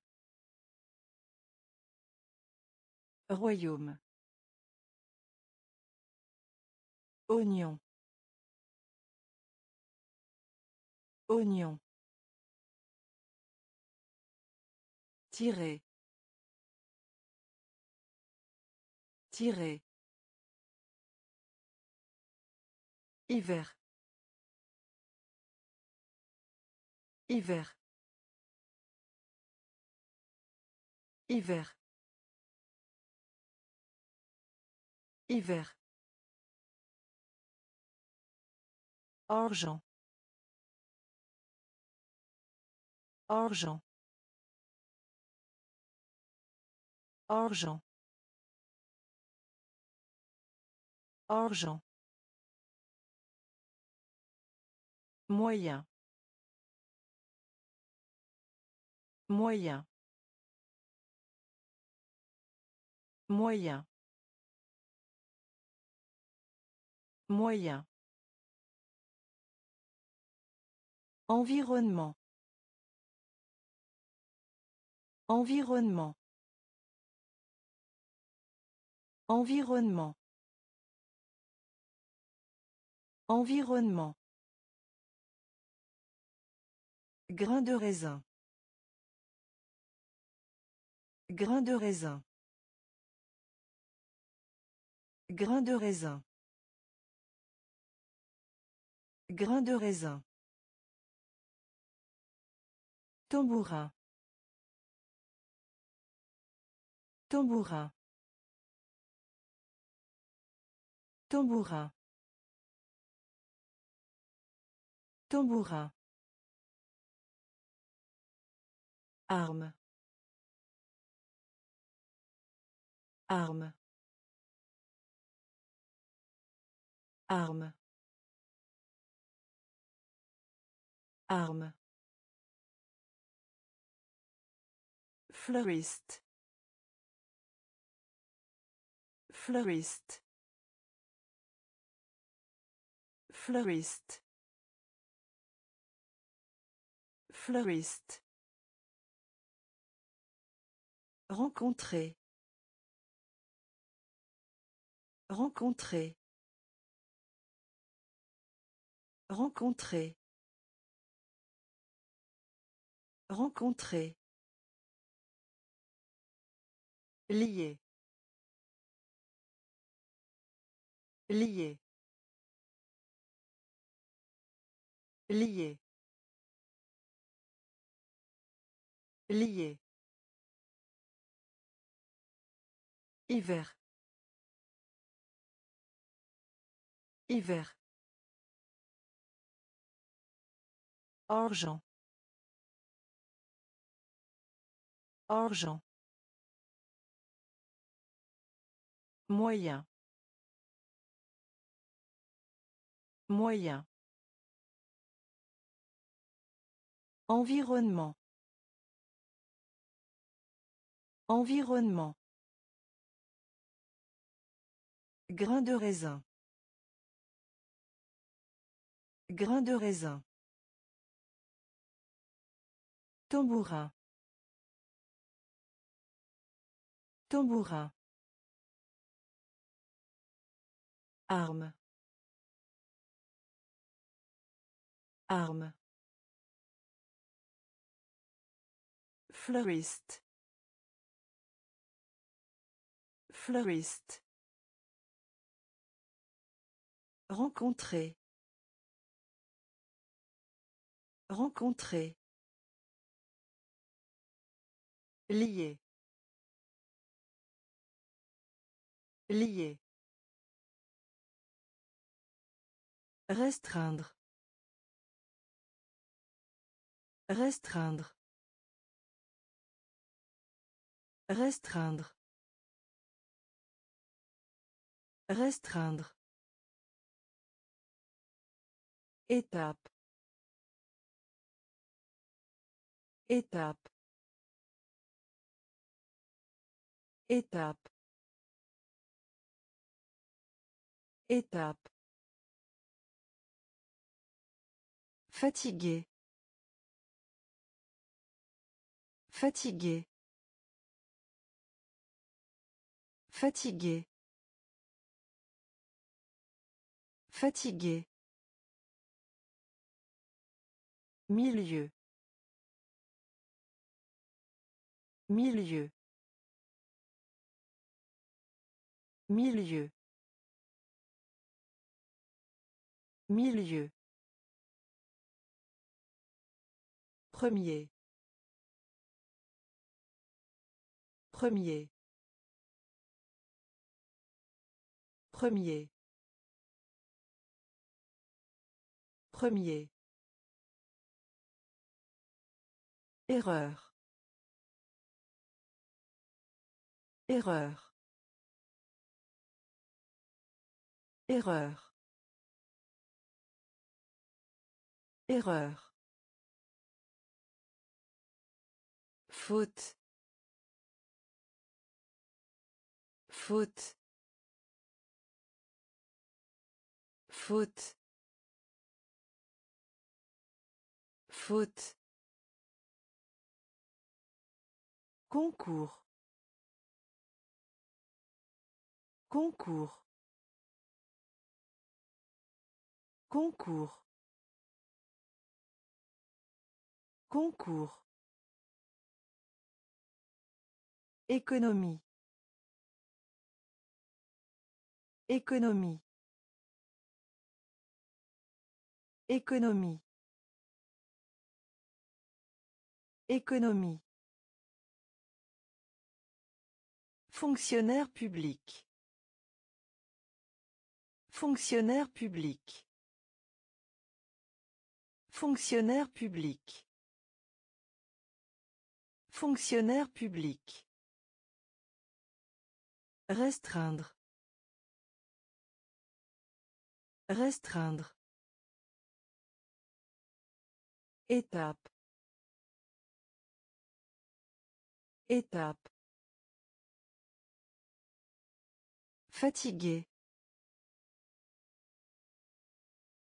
Royaume. Oignon. Oignon. Tirer. Tirer. Hiver. Hiver. Hiver. Hiver. Argent. Argent. Argent. Argent. Moyen. Moyen. Moyen. Moyen. Environnement. Environnement. Environnement. Environnement. Grain de raisin. Grain de raisin. Grain de raisin. Grain de raisin. Tambourin. Tambourin. Tambourin. Tambourin. Arme. Arme. Arme. Arme. Fleuriste. Fleuriste. Fleuriste. Fleuriste. Rencontrer. Rencontrer. Rencontrer. Rencontrer. Lié. Lié. Lié. Lié. Hiver. Hiver. Argent. Argent. Moyen. Moyen. Environnement. Environnement. Grain de raisin. Grain de raisin. Tambourin. Tambourin. Arme. Arme. Fleuriste. Fleuriste. Rencontrer. Rencontrer. Lié. Lié. Restreindre. Restreindre. Restreindre. Restreindre. Étape. Étape. Étape. Étape. Fatigué. Fatigué. Fatigué. Fatigué. Milieu. Milieu. Milieu. Milieu. Premier. Premier. Premier. Premier. Erreur. Erreur. Erreur. Erreur. Faute. Faute. Faute. Faute. Concours. Concours. Concours. Concours. Économie. Économie. Économie. Économie. Fonctionnaire public. Fonctionnaire public. Fonctionnaire public. Fonctionnaire public. Restreindre. Restreindre. Étape. Étape. Fatigué.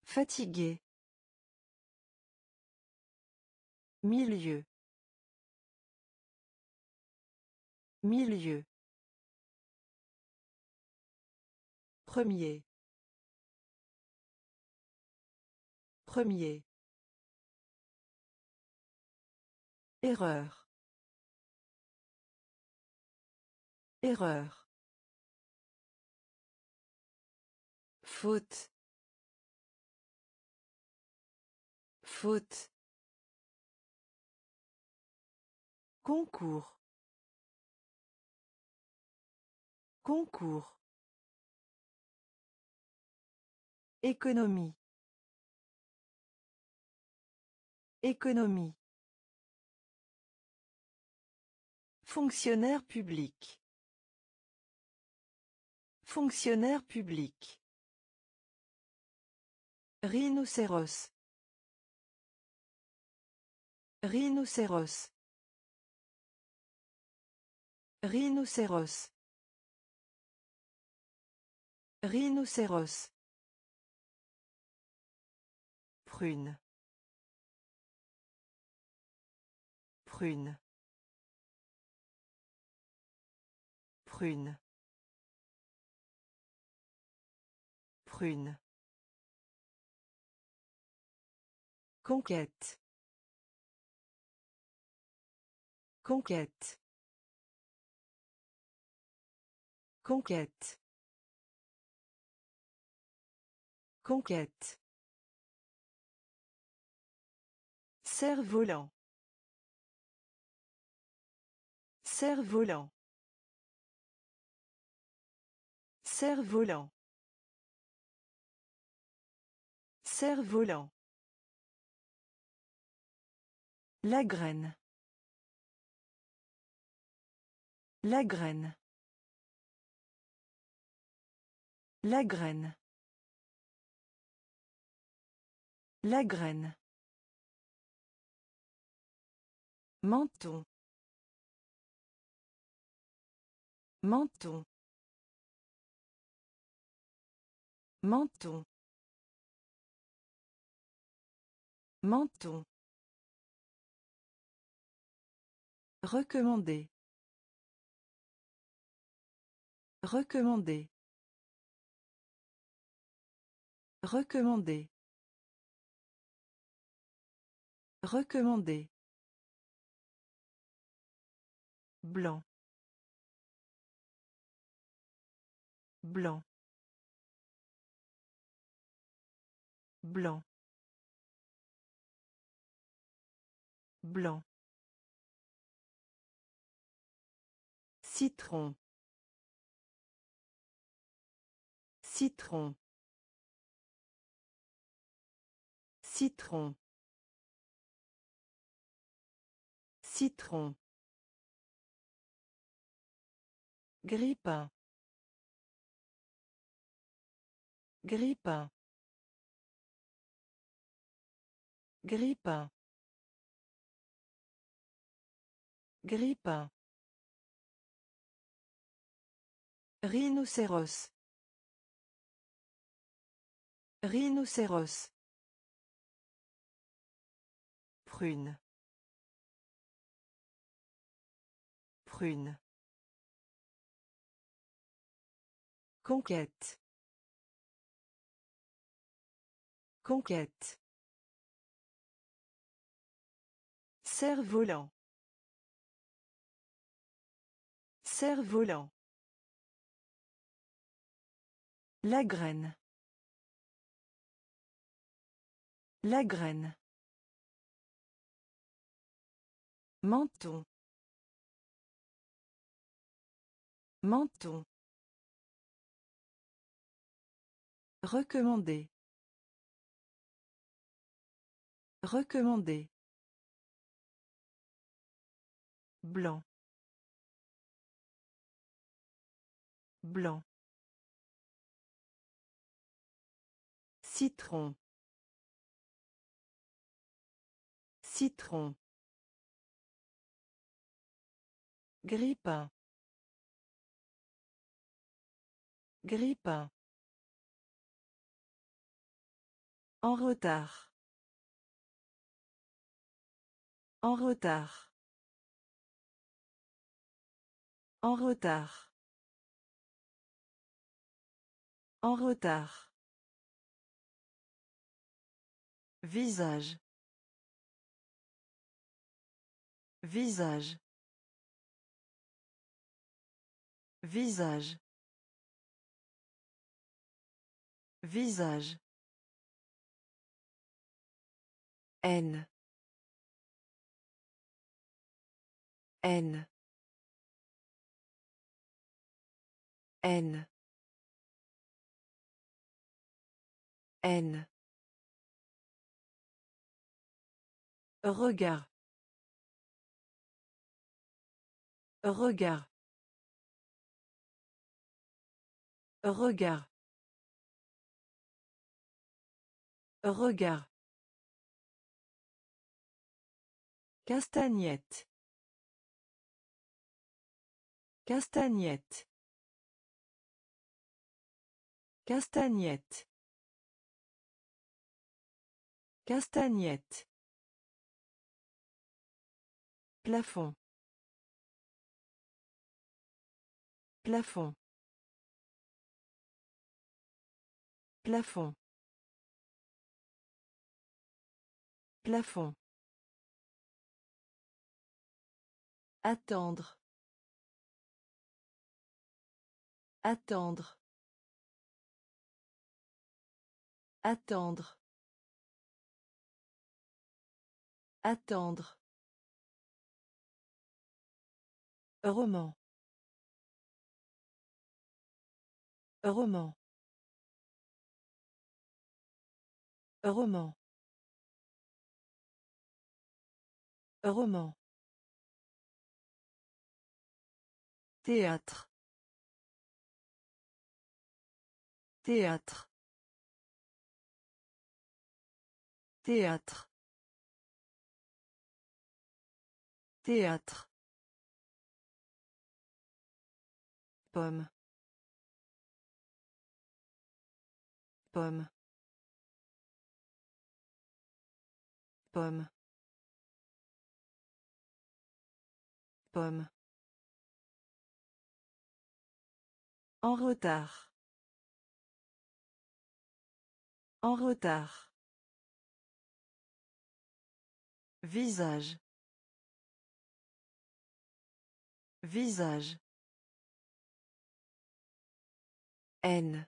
Fatigué. Milieu. Milieu. Premier. Premier. Erreur. Erreur. Faute. Faute. Concours. Concours. Économie. Économie. Fonctionnaire public. Fonctionnaire public. Rhinocéros. Rhinocéros. Rhinocéros. Rhinocéros. Prune. Prune. Prune. Conquête. Conquête. Conquête. Conquête. Cerf-volant. Cerf-volant. Cerf-volant. Cerf-volant. La graine. La graine. La graine. La graine. Menton. Menton. Menton. Menton. Recommander. Recommander. Recommander. Recommander. Blanc. Blanc. Blanc. Blanc. Citron. Citron. Citron. Citron. Grippin. Grippin. Grippin. Grippin. Rhinocéros. Rhinocéros. Prune. Prune. Conquête. Conquête. Cerf-volant. Cerf-volant. La graine. La graine. Menton. Menton. Recommander. Recommander. Blanc. Blanc. Citron. Citron. Grippin. Grippin. En retard. En retard. En retard. En retard. Visage. Visage. Visage. Visage. N. N. N. N. Regard. Regard. Regard. Regard. Castagnette. Castagnette. Castagnette. Castagnette. Plafond. Plafond. Plafond. Plafond. Attendre. Attendre. Attendre. Attendre. Roman. Roman. Roman. Roman. Théâtre. Théâtre. Théâtre. Théâtre. Pomme. Pomme. Pomme. Pomme. En retard. En retard. Visage. Visage. N.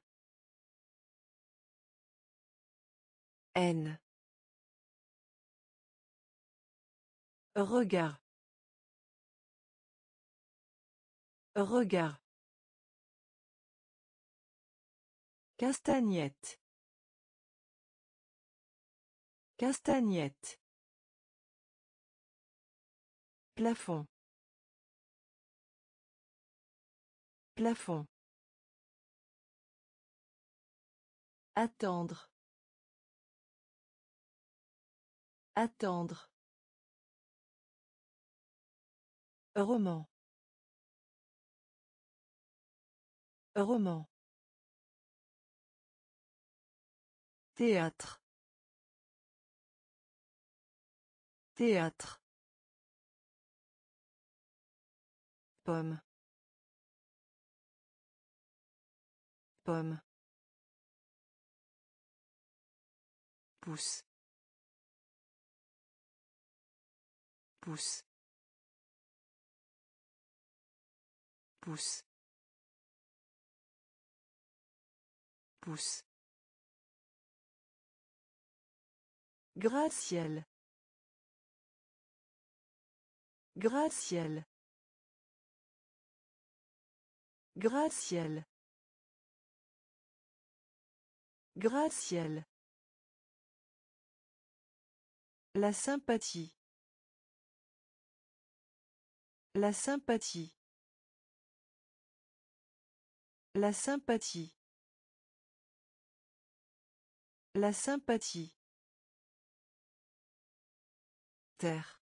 N. Regard. Regard. Castagnette. Castagnette. Plafond. Plafond. Attendre. Attendre. Roman. Roman. Théâtre. Théâtre. Pomme. Pomme. Pousse. Pousse. Pousse. Pousse. Graciel. Graciel. La sympathie. La sympathie. La sympathie. La sympathie. Terre.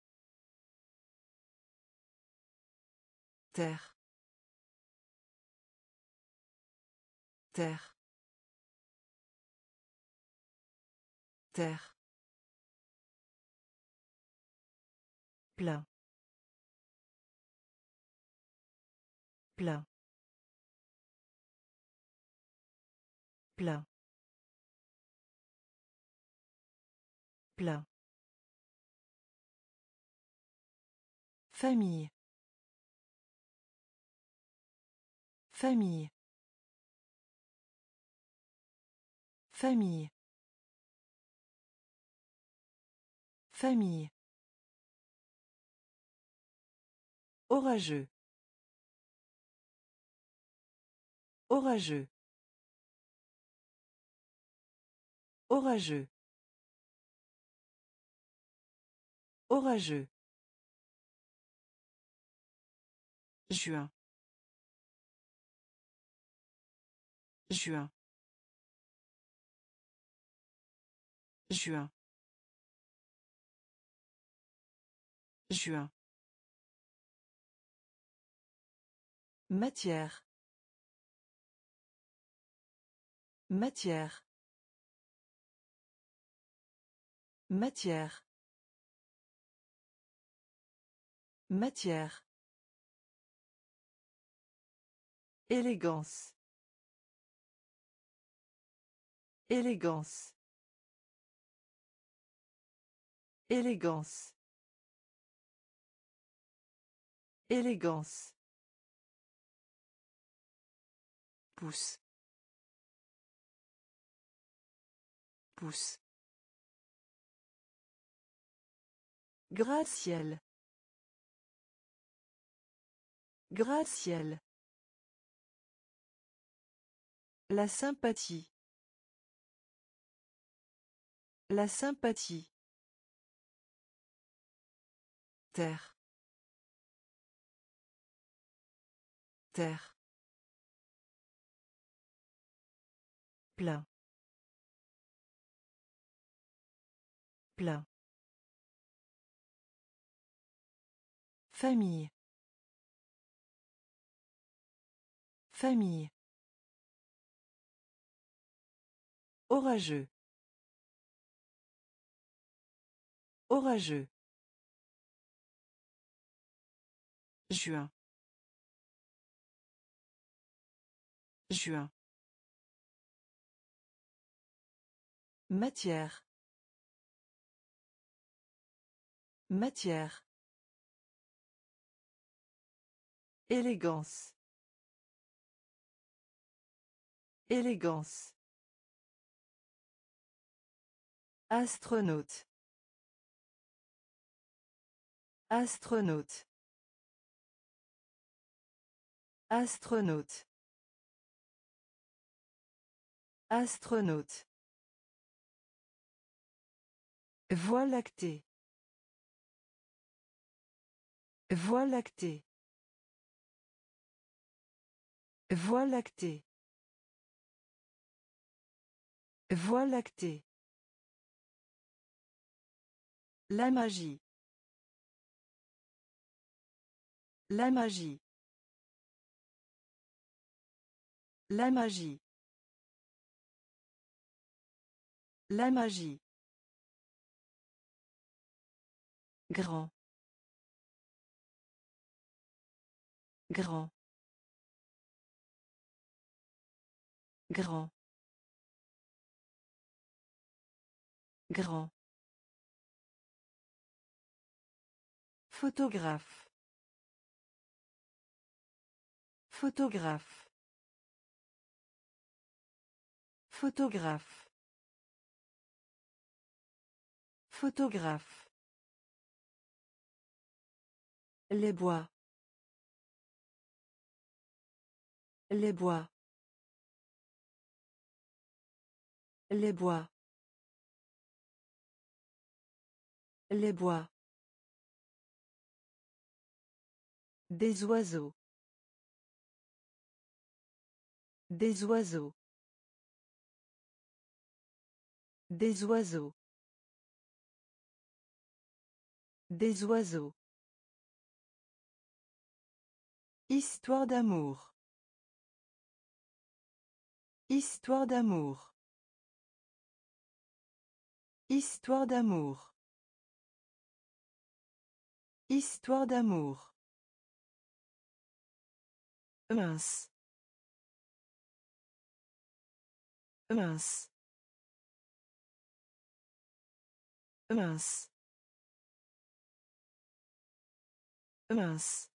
Terre. Terre. Terre. plein plein plein plein Famille. Famille. Famille. Famille. Orageux. Orageux. Orageux. Orageux. Juin. Juin. Juin. Juin. Matière. Matière. Matière. Matière. Élégance. Élégance. Élégance. Élégance. Pousse. Pousse. Graciel. La sympathie. La sympathie. Terre. Terre. Plein. Plein. Famille. Famille. Orageux. Orageux. Juin. Juin. Matière. Matière. Élégance. Élégance. Astronaute. Astronaute. Astronaute. Astronaute. Voie lactée. Voie lactée. Voie lactée. Voie lactée. La magie. La magie. La magie. La magie. Grand. Grand. Grand. Grand. Photographe. Photographe. Photographe. Photographe. Les bois. Les bois. Les bois. Les bois. Des oiseaux. Des oiseaux. Des oiseaux. Des oiseaux. Histoire d'amour. Histoire d'amour. Histoire d'amour. Histoire d'amour. Mince. Mince. Mince. Mince.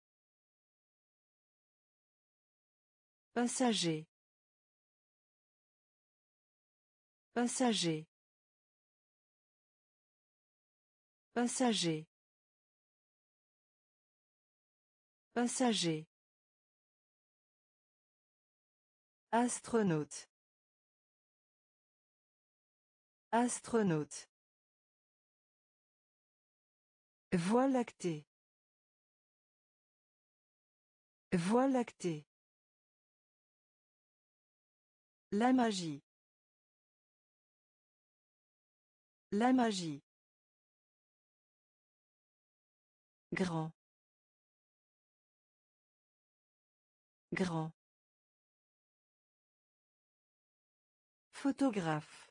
Passager. Passager. Passager. Passager. Astronaute. Astronaute. Voie lactée. Voie lactée. La magie. La magie. Grand. Grand. Photographe.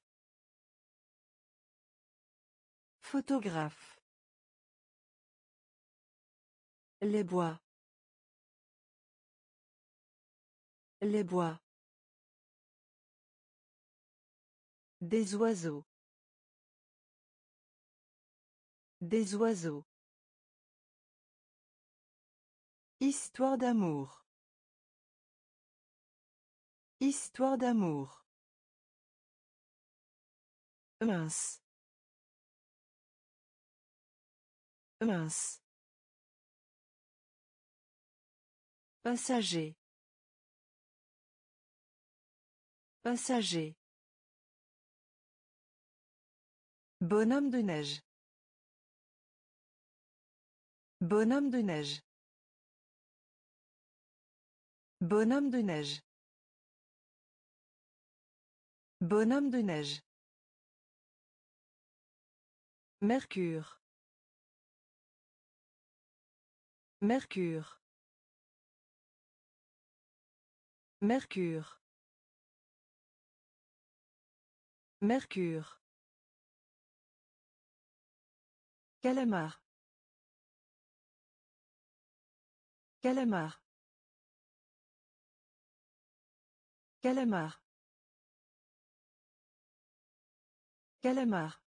Photographe. Les bois. Les bois. Des oiseaux. Des oiseaux. Histoire d'amour. Histoire d'amour. Mince. Mince. Passager. Passager. Bonhomme de neige. Bonhomme de neige. Bonhomme de neige. Bonhomme de neige. Mercure. Mercure. Mercure. Mercure. Calamar. Calamar. Calamar. Calamar.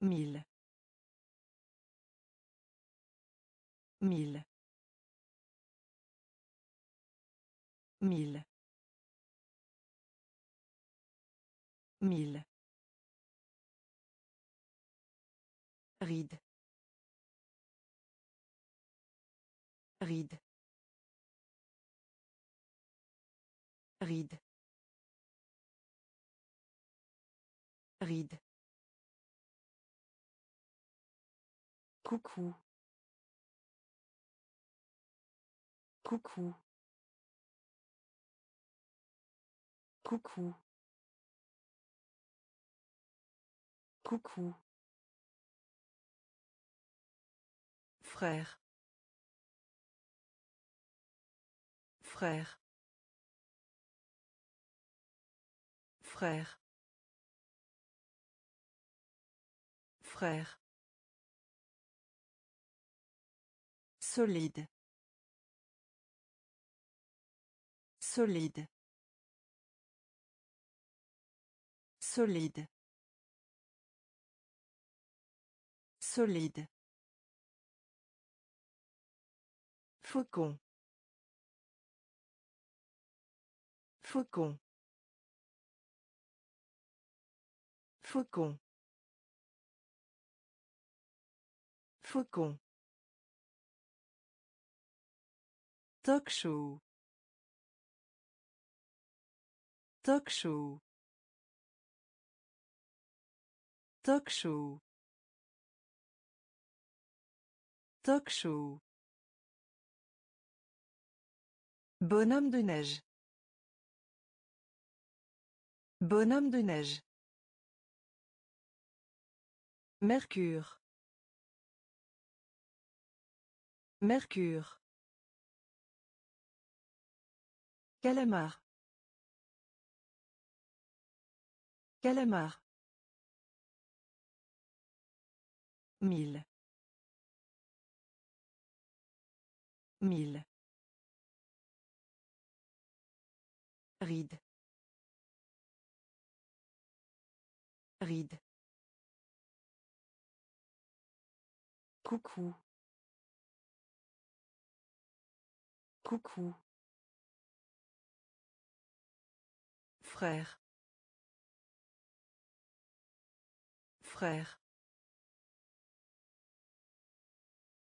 Mille. Mille. Mille. Mille. Ride. Ride. Ride. Ride. Coucou. Coucou. Coucou. Coucou. Frère. Frère. Frère. Frère. Solide. Solide. Solide. Solide. Faucon. Faucon. Faucon. Faucon. Talk show. Talk show. Talk show. Talk show. Bonhomme de neige. Bonhomme de neige. Mercure. Mercure. Calamar. Calamar. Mille. Mille. Ride. Ride. Coucou. Coucou. Frère. Frère.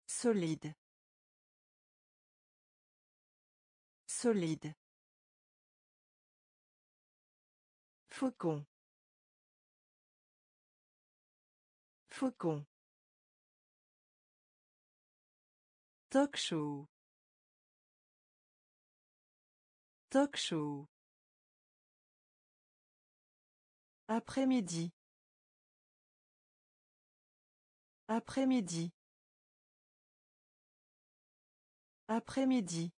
Solide. Solide. Faucon. Faucon. Talk show. Talk show. Après-midi. Après-midi. Après-midi.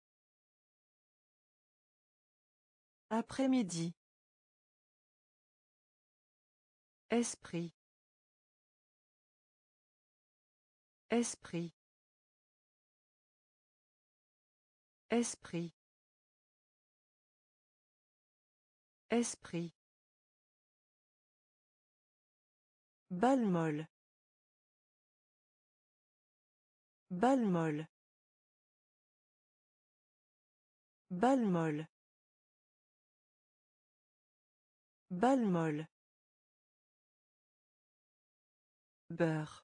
Après-midi. Esprit. Esprit. Esprit. Esprit. Balle molle. Balle molle. Balle molle. Balle molle. Beurre.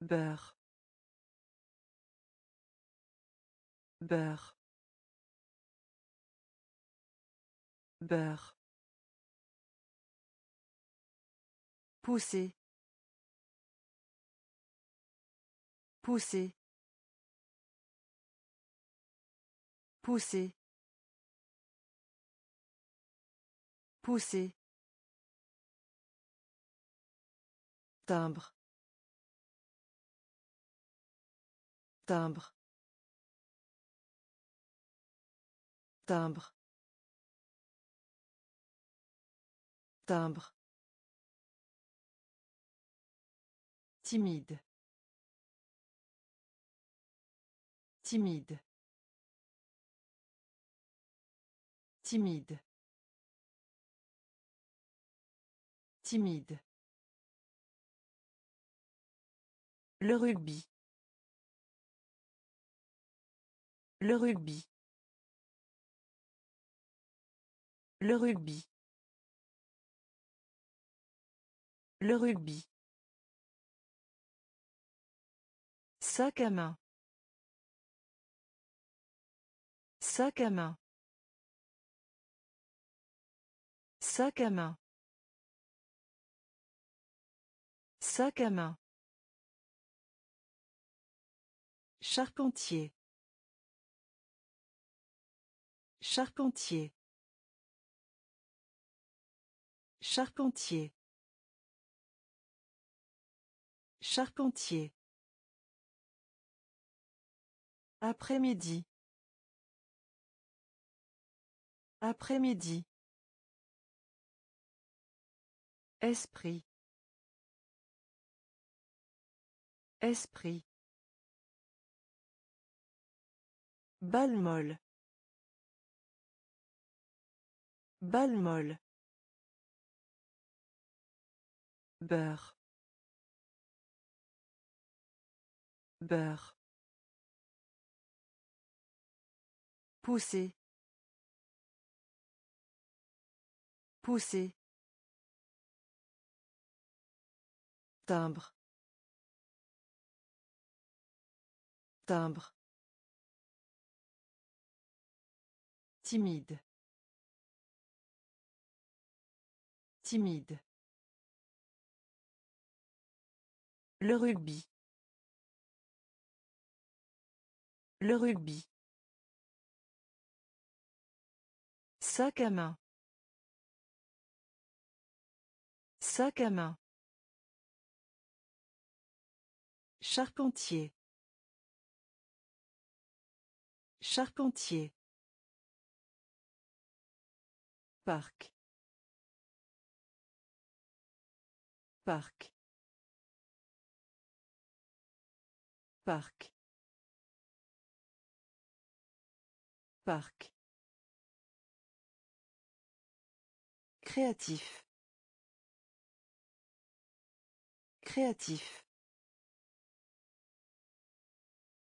Beurre. Beurre. Beurre. Pousser. Pousser. Pousser. Pousser. Timbre. Timbre. Timbre. Timbre. Timide. Timide. Timide. Timide. Le rugby. Le rugby. Le rugby. Le rugby. Sac à main. Sac à main. Sac à main. Sac à main. Charpentier. Charpentier. Charpentier. Charpentier. Après-midi. Après-midi. Esprit. Esprit. Balle molle. Balle molle. Beurre. Beurre. Pousser. Pousser. Timbre. Timbre. Timide. Timide. Le rugby. Le rugby. Sac à main. Sac à main. Charpentier. Charpentier. Parc. Parc. Parc. Parc. Créatif. Créatif.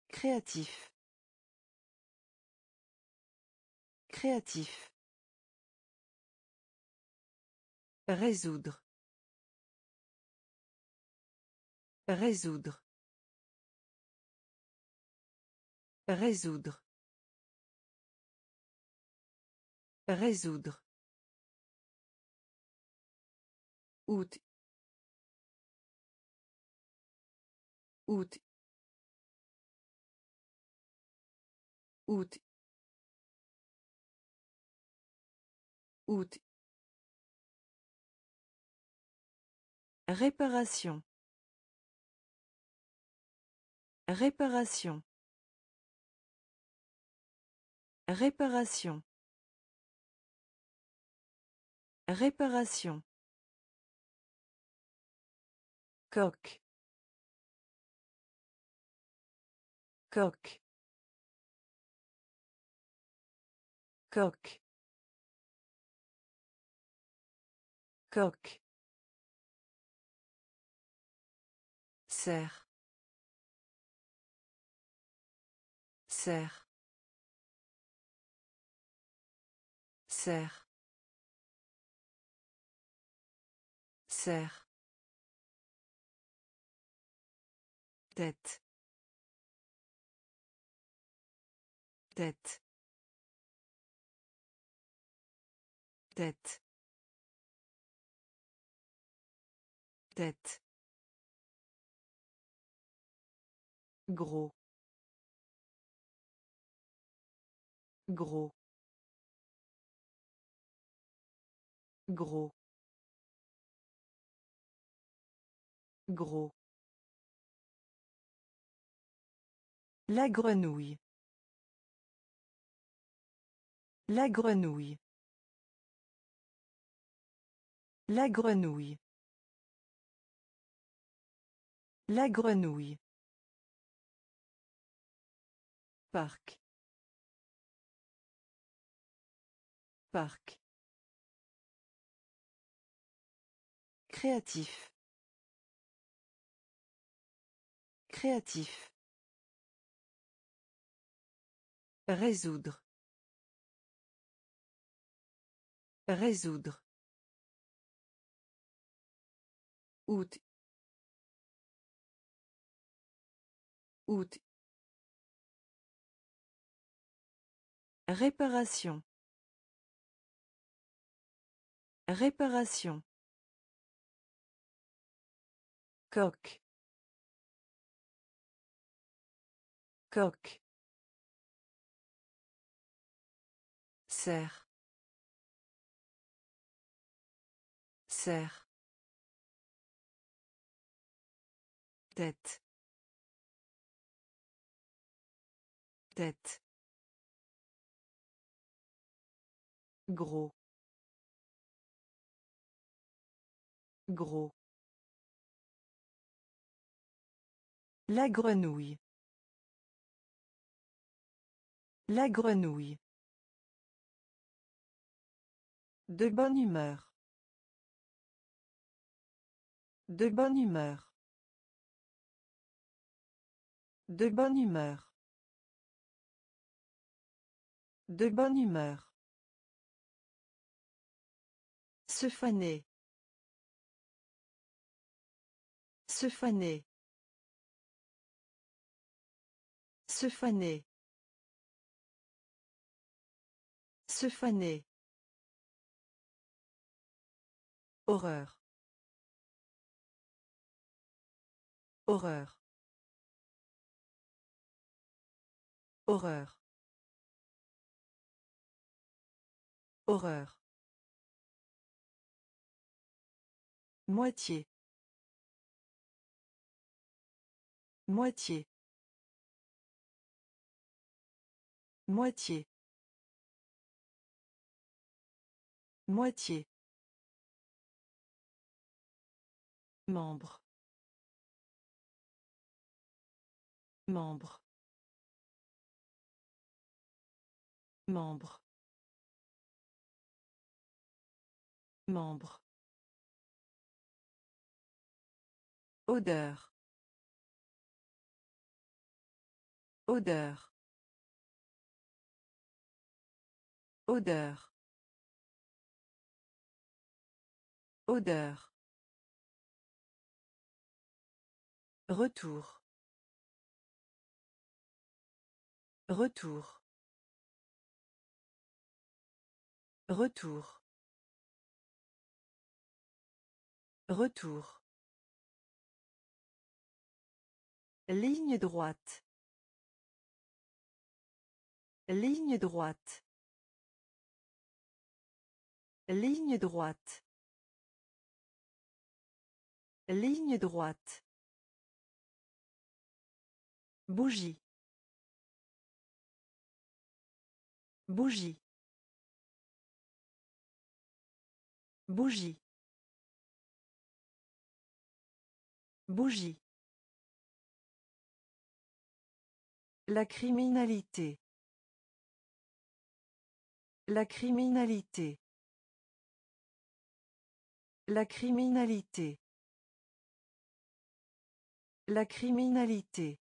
Créatif. Créatif. Résoudre. Résoudre. Résoudre. Résoudre. Août. Réparation. Réparation. Réparation. Réparation. Coq. Coq. Coq. Coq. Serre. Serre. Serre. Serre. Tête. Tête. Tête. Tête. Gros. Gros. Gros. Gros. La grenouille. La grenouille. La grenouille. La grenouille. Parc. Parc. Créatif. Créatif. Résoudre. Résoudre. Août. Août. Réparation. Réparation. Coq. Coq. Serre. Serre. Tête. Tête. Gros. Gros. La grenouille. La grenouille. De bonne humeur. De bonne humeur. De bonne humeur. De bonne humeur. Se faner. Se faner. Se faner. Se faner. Horreur. Horreur. Horreur. Horreur. Moitié. Moitié. Moitié. Moitié. Membre. Membre. Membre. Membre. Odeur. Odeur. Odeur. Odeur. Retour. Retour. Retour. Retour. Ligne droite. Ligne droite. Ligne droite. Ligne droite. Bougie. Bougie. Bougie. Bougie. La criminalité. La criminalité. La criminalité. La criminalité.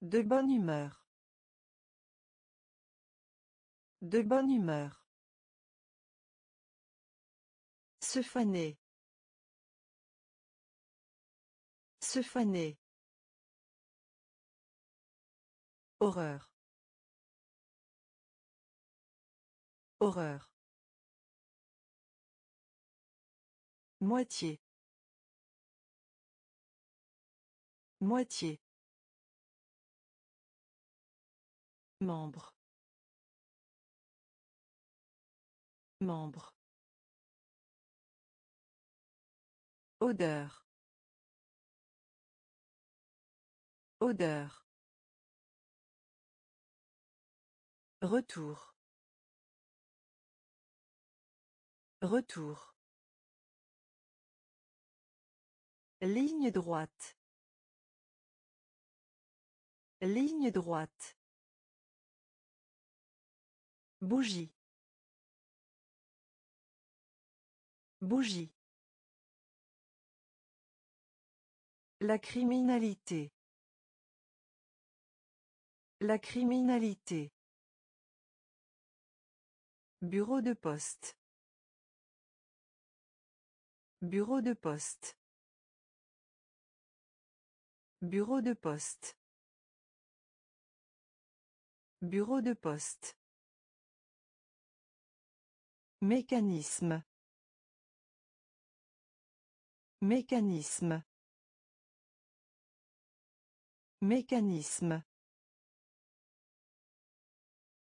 De bonne humeur. De bonne humeur. Se faner. Se faner. Horreur. Horreur. Moitié. Moitié. Membre. Membre. Odeur. Odeur. Retour. Retour. Ligne droite. Ligne droite. Bougie. Bougie. La criminalité. La criminalité. Bureau de poste. Bureau de poste. Bureau de poste. Bureau de poste. Mécanisme. Mécanisme. Mécanisme.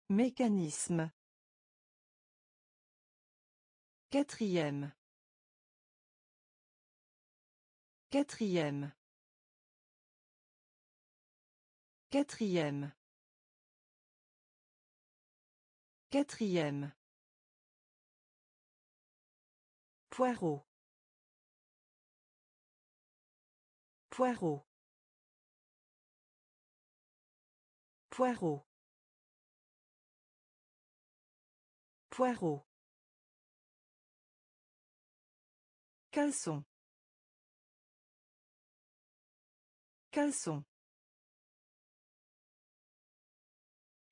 Mécanisme. Quatrième. Quatrième. Quatrième. Quatrième. Poireau. Poireau. Poireau. Poireau. Caleçon. Caleçon.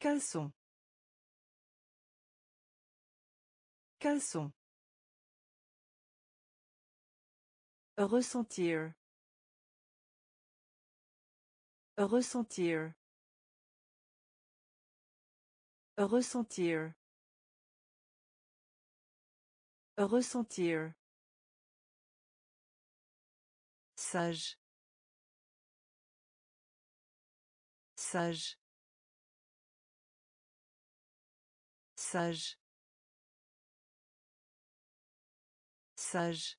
Caleçon. Caleçon. Ressentir. Ressentir. Ressentir. Ressentir. Sage. Sage. Sage. Sage.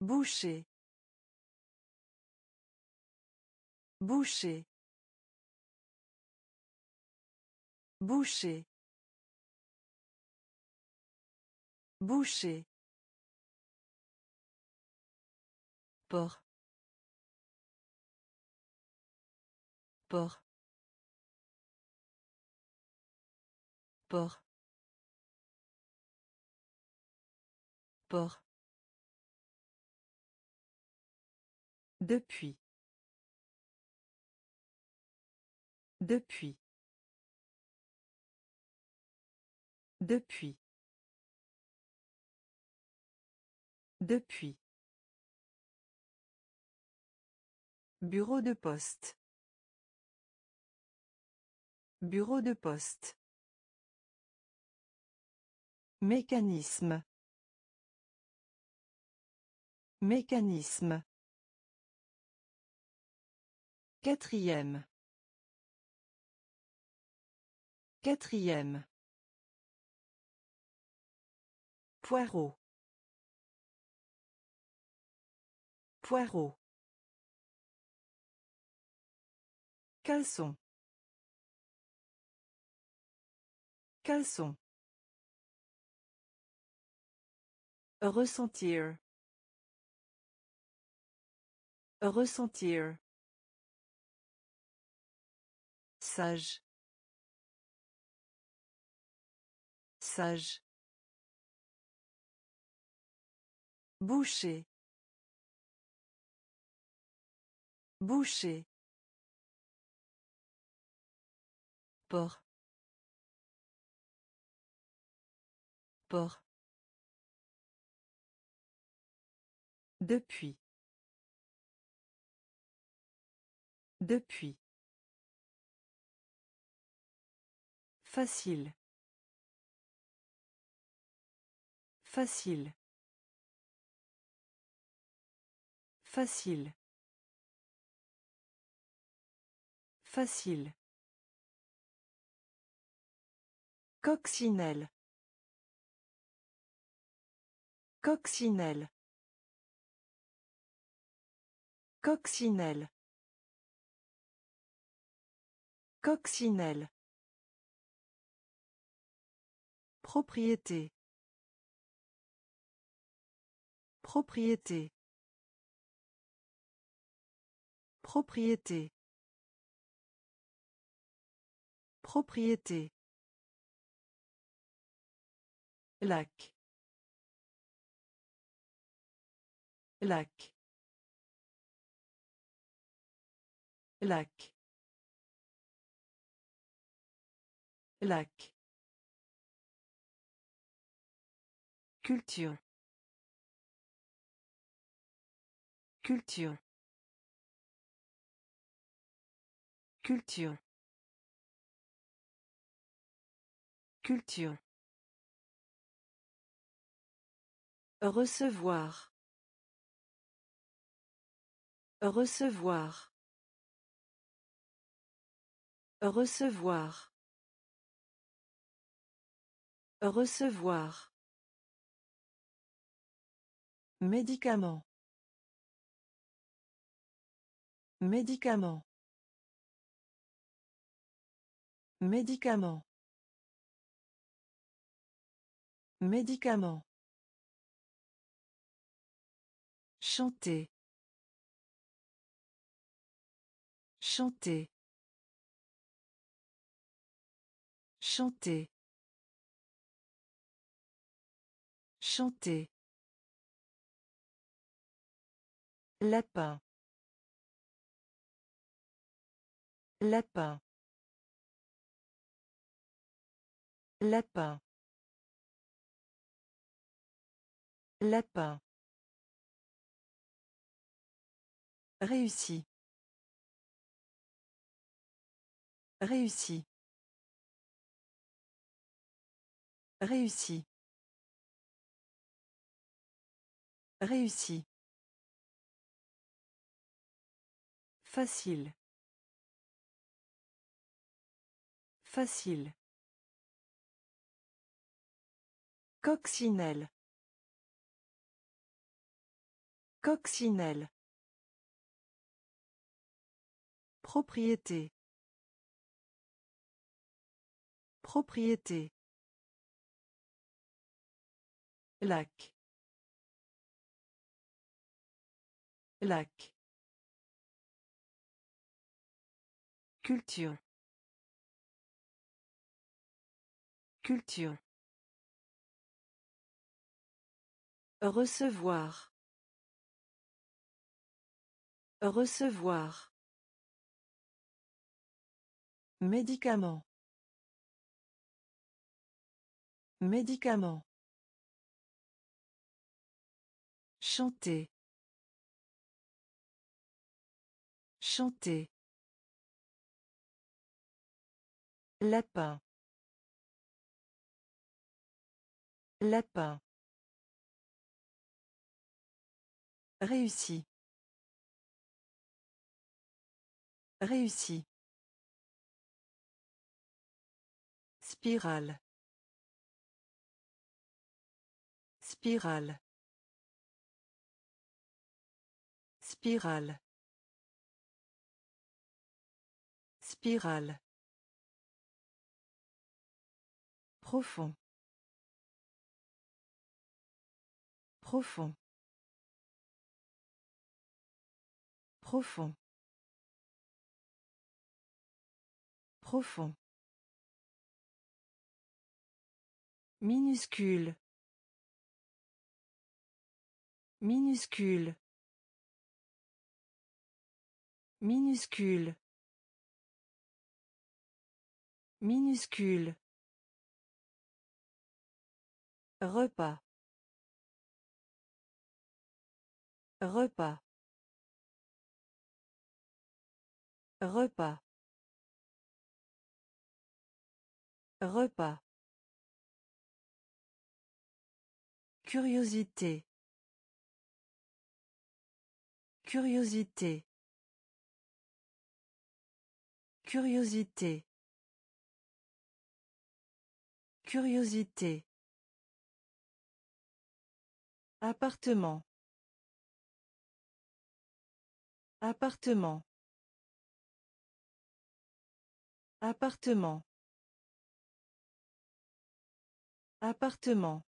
Boucher. Boucher. Boucher. Boucher. Port. Port. Port. Depuis. Depuis. Depuis. Depuis. Bureau de poste. Bureau de poste. Mécanisme. Mécanisme. Quatrième. Quatrième. Poireau. Poireau. Caleçon. Caleçon. Ressentir. Ressentir. Sage. Sage. Boucher. Boucher. Port. Port. Depuis. Depuis. Facile. Facile. Facile. Facile. Coccinelle. Coccinelle. Coccinelle. Coccinelle. Propriété. Propriété. Propriété. Propriété. Lac. Lac. Lac. Lac. Culture. Culture. Culture. Culture. Recevoir. Recevoir. Recevoir. Recevoir. Médicament. Médicament. Médicament. Médicament. Chanter. Chanter. Chanter. Chanter. Lapin. Lapin. Lapin. Lapin. Réussi. Réussi. Réussi. Réussi. Facile. Facile. Coccinelle. Coccinelle. Propriété. Propriété. Lac. Lac. Culture. Culture. Recevoir. Recevoir. Médicament. Médicament. Chanter. Chanter. Lapin. Lapin. Réussi. Réussi. Spirale. Spirale. Spirale. Spirale. Profond. Profond. Profond. Profond. Minuscule. Minuscule. Minuscule. Minuscule. Repas. Repas. Repas. Repas. Curiosité. Curiosité. Curiosité. Curiosité. Appartement. Appartement. Appartement. Appartement.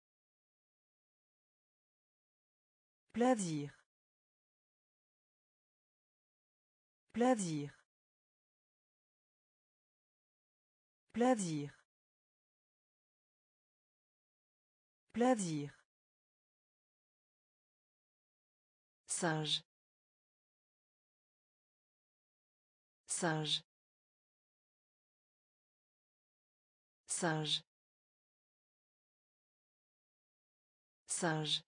Plaisir. Plaisir. Plaisir. Plaisir. Singe. Singe. Singe. Singe.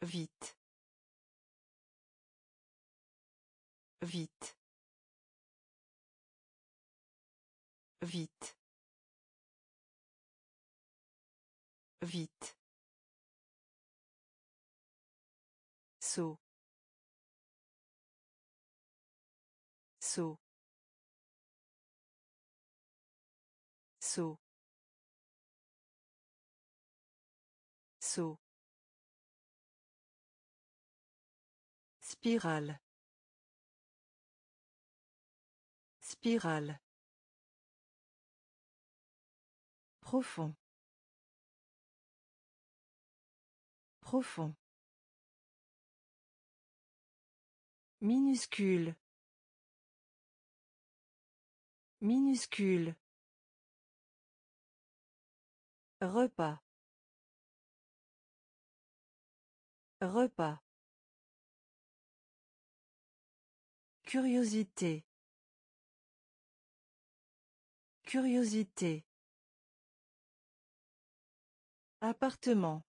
Vite. Vite. Vite. Vite. Saut. Saut. Saut. Saut. Spirale. Spirale. Profond. Profond. Minuscule. Minuscule. Repas. Repas. Curiosité. Curiosité. Appartement.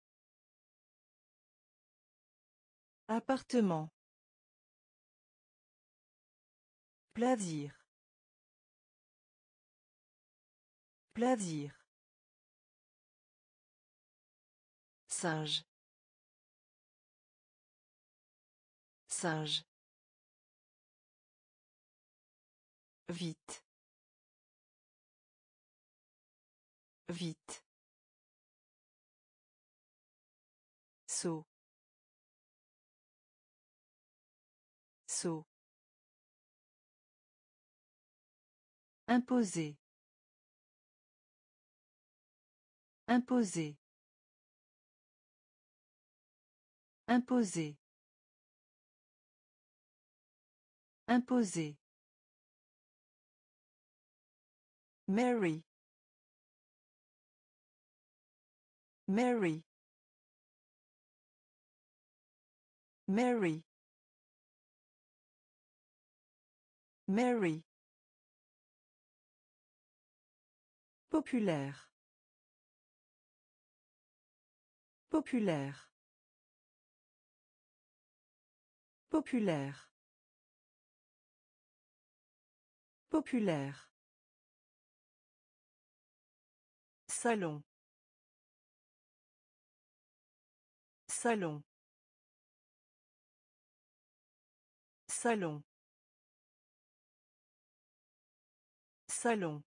Appartement. Plaisir. Plaisir. Singe. Singe. Vite. Vite. Saut. Saut. Imposer. Imposer. Imposer. Imposer. Mary. Mary. Mary. Mary. Populaire. Populaire. Populaire. Populaire. Salon. Salon. Salon. Salon.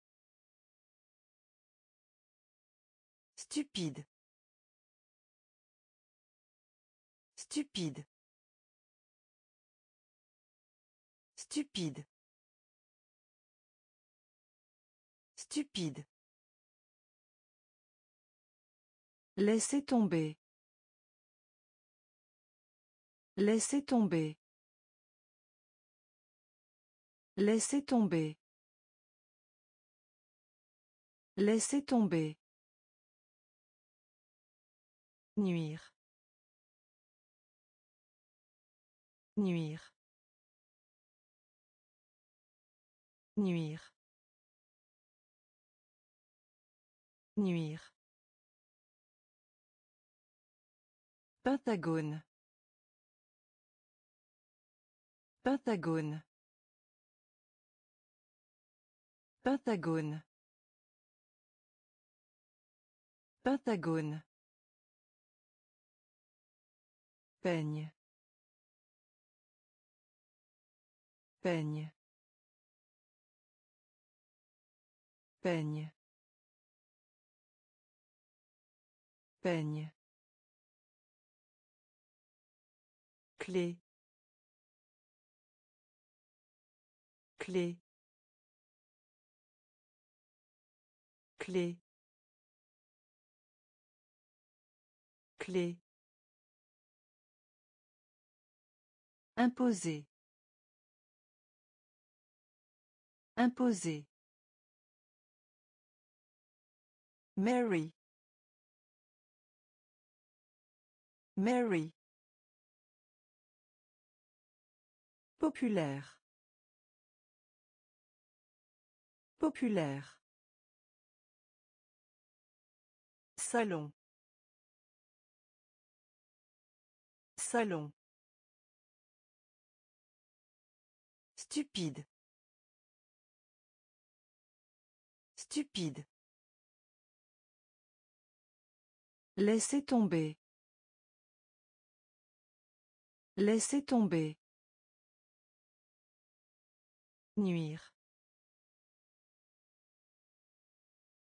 Stupide. Stupide. Stupide. Stupide. Laissez tomber. Laissez tomber. Laissez tomber. Laissez tomber. Nuire. Nuire. Nuire. Nuire. Pentagone. Pentagone. Pentagone. Pentagone. Peigne. Peigne. Peigne. Peigne. Clé. Clé. Imposer. Imposer. Mary. Mary. Populaire. Populaire. Salon. Salon. Stupide. Stupide. Laissez tomber. Laissez tomber. Nuire.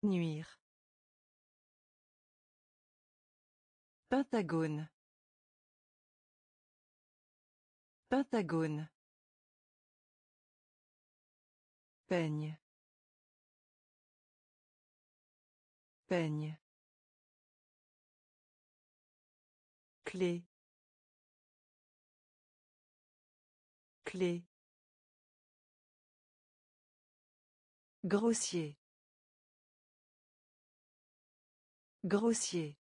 Nuire. Pentagone. Pentagone. Peigne. Peigne. Clé. Clé. Grossier. Grossier.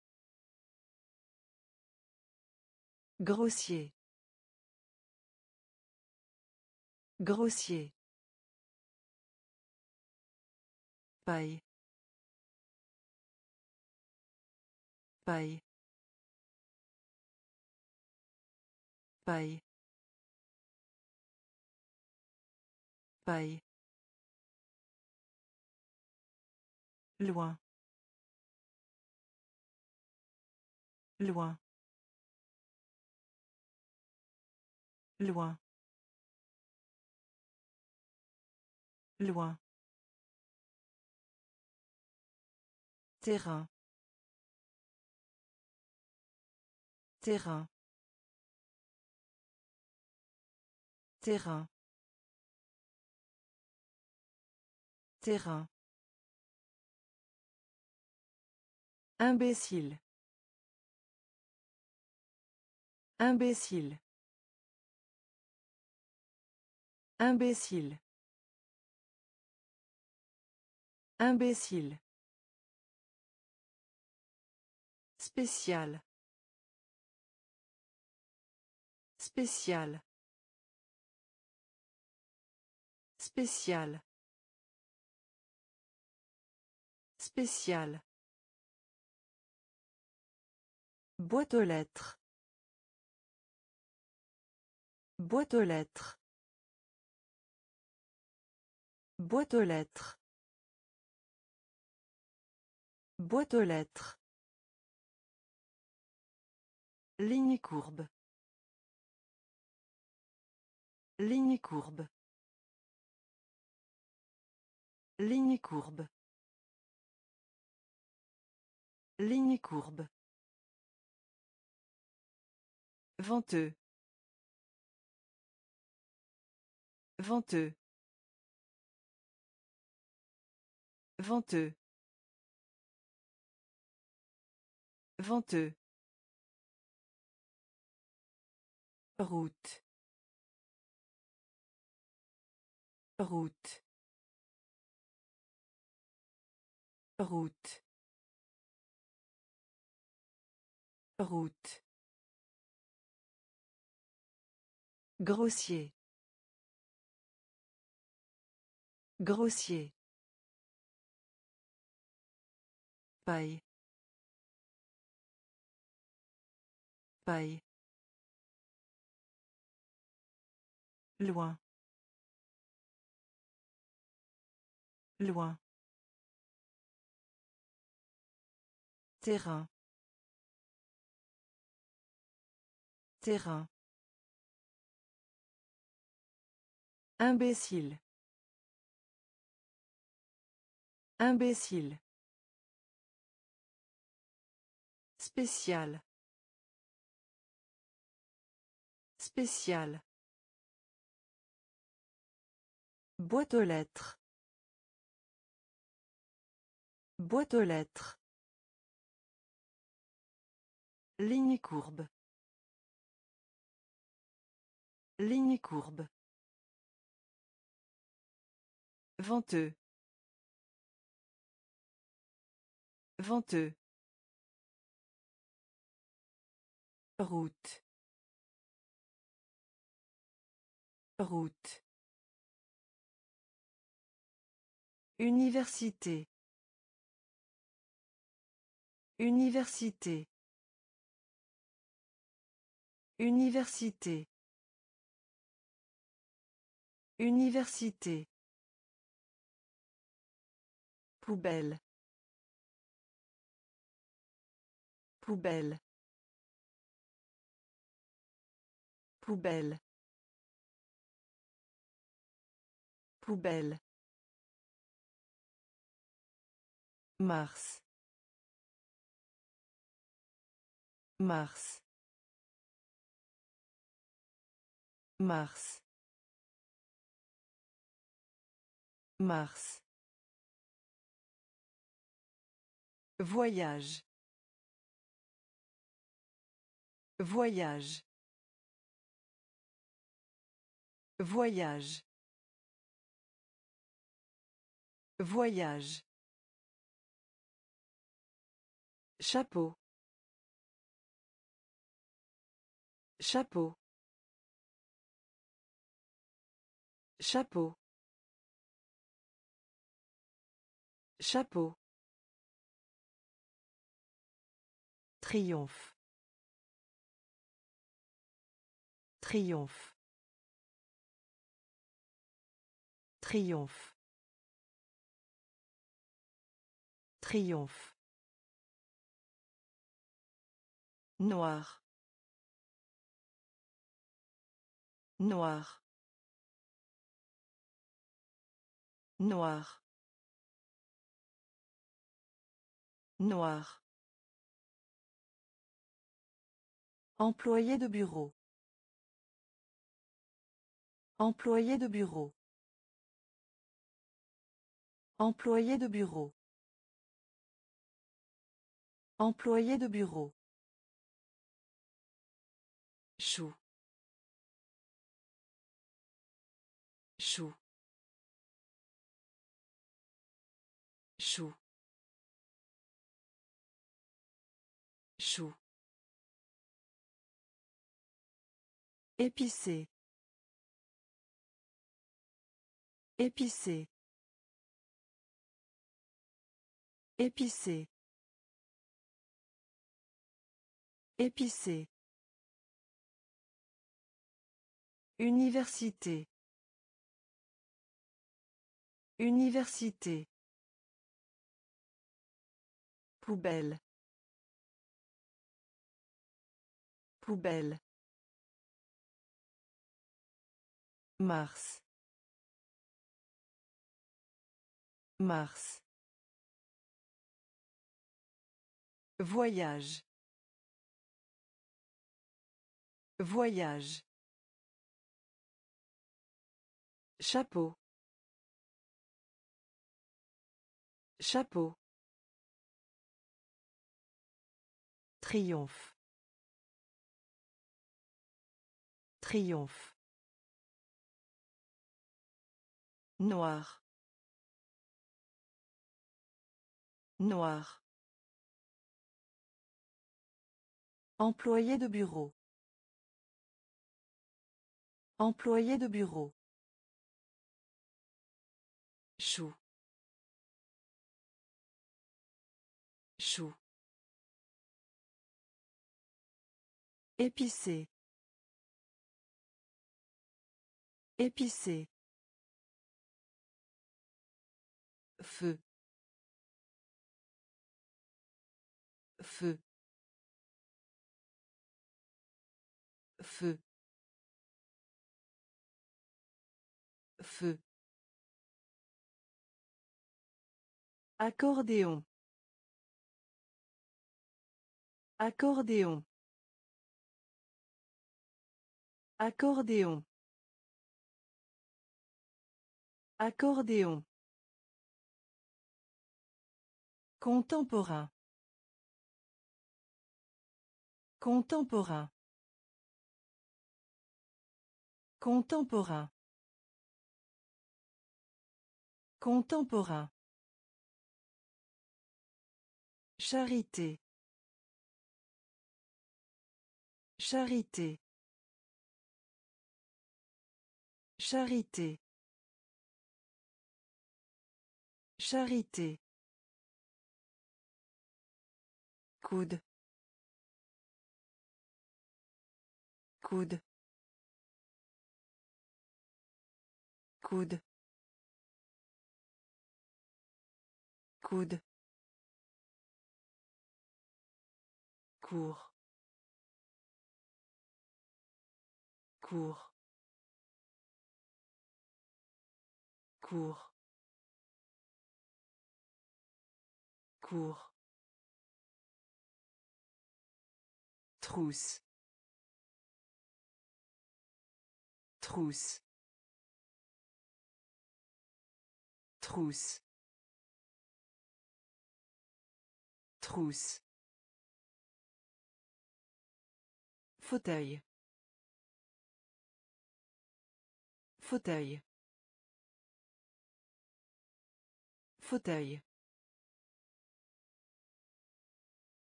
Grossier. Grossier. Paille. Paille. Paille. Paille. Loin. Loin. Loin. Loin. Terrain. Terrain. Terrain. Terrain. Imbécile. Imbécile. Imbécile. Imbécile. Spécial. Spécial. Spécial. Spécial. Boîte aux lettres. Boîte aux lettres. Boîte aux lettres. Boîte aux lettres. Ligne courbe. Ligne courbe. Ligne courbe. Ligne courbe. Venteux. Venteux. Venteux. Venteux. Route. Route. Route. Route. Grossier. Grossier. Paille. Paille. Loin. Loin. Terrain. Terrain. Imbécile. Imbécile. Spécial. Spécial. Boîte aux lettres. Boîte aux lettres. Ligne courbe. Ligne courbe. Venteux. Venteux. Route. Route. Université. Université. Université. Université. Poubelle. Poubelle. Poubelle. Poubelle. Mars. Mars. Mars. Mars. Voyage. Voyage. Voyage. Voyage. Chapeau. Chapeau. Chapeau. Chapeau. Triomphe. Triomphe. Triomphe. Triomphe. Noir. Noir. Noir. Noir. Employé de bureau. Employé de bureau. Employé de bureau. Employé de bureau. Chou. Chou. Chou. Chou. Épicé. Épicé. Épicé. Épicé. Université. Université. Poubelle. Poubelle. Mars. Mars. Voyage. Voyage. Chapeau. Chapeau. Triomphe. Triomphe. Noir. Noir. Employé de bureau. Employé de bureau. Chou. Chou. Épicé. Épicé. Feu. Feu. Feu. Feu. Accordéon. Accordéon. Accordéon. Accordéon. Contemporain. Contemporain. Contemporain. Contemporain. Charité. Charité. Charité. Charité. Coude. Coude. Coude. Coude. Cours. Cours. Cours. Cours. Trousse. Trousse. Trousse. Trousse. Fauteuil. Fauteuil. Fauteuil.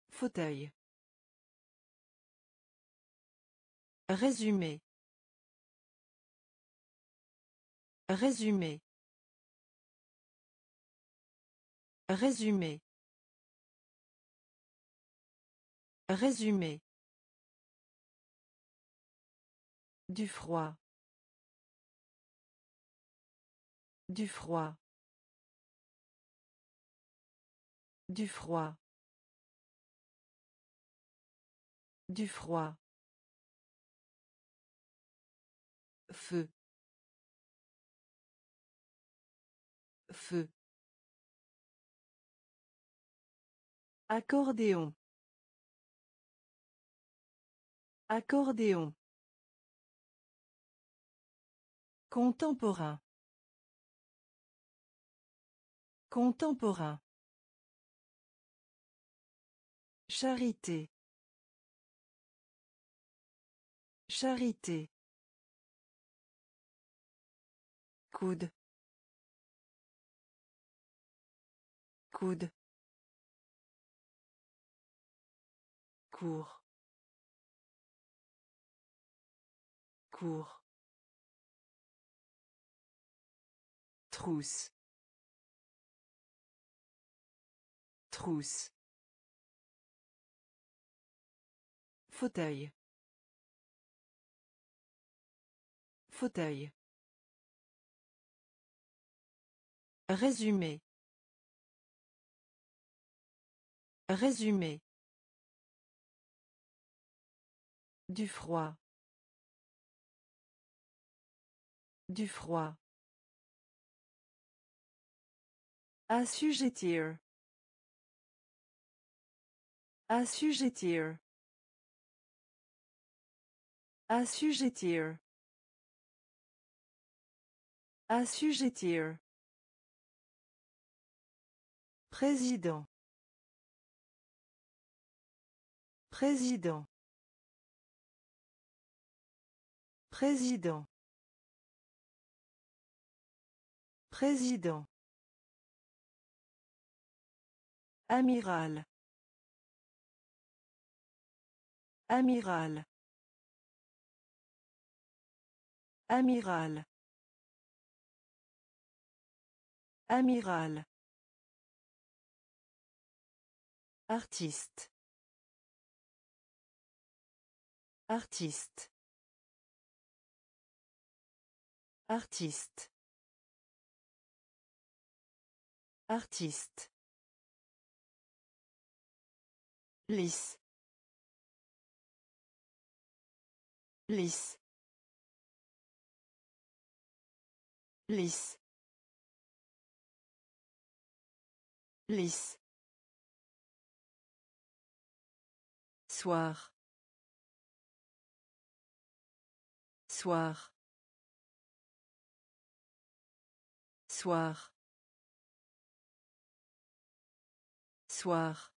Fauteuil. Résumé. Résumé. Résumé. Résumé. Du froid. Du froid. Du froid. Du froid. Feu. Feu. Accordéon. Accordéon. Contemporain. Contemporain. Charité. Charité. Coude. Coude. Cours. Cours. Trousse. Trousse. Fauteuil. Fauteuil. Résumé. Résumé. Du froid. Du froid. Assujettir. Assujettir. Assujettir. Assujettir. Président. Président. Président. Président. Amiral. Amiral. Amiral. Amiral. Artiste. Artiste. Artiste. Artiste. Lisse. Lisse. Lisse. Lisse. Soir. Soir. Soir. Soir.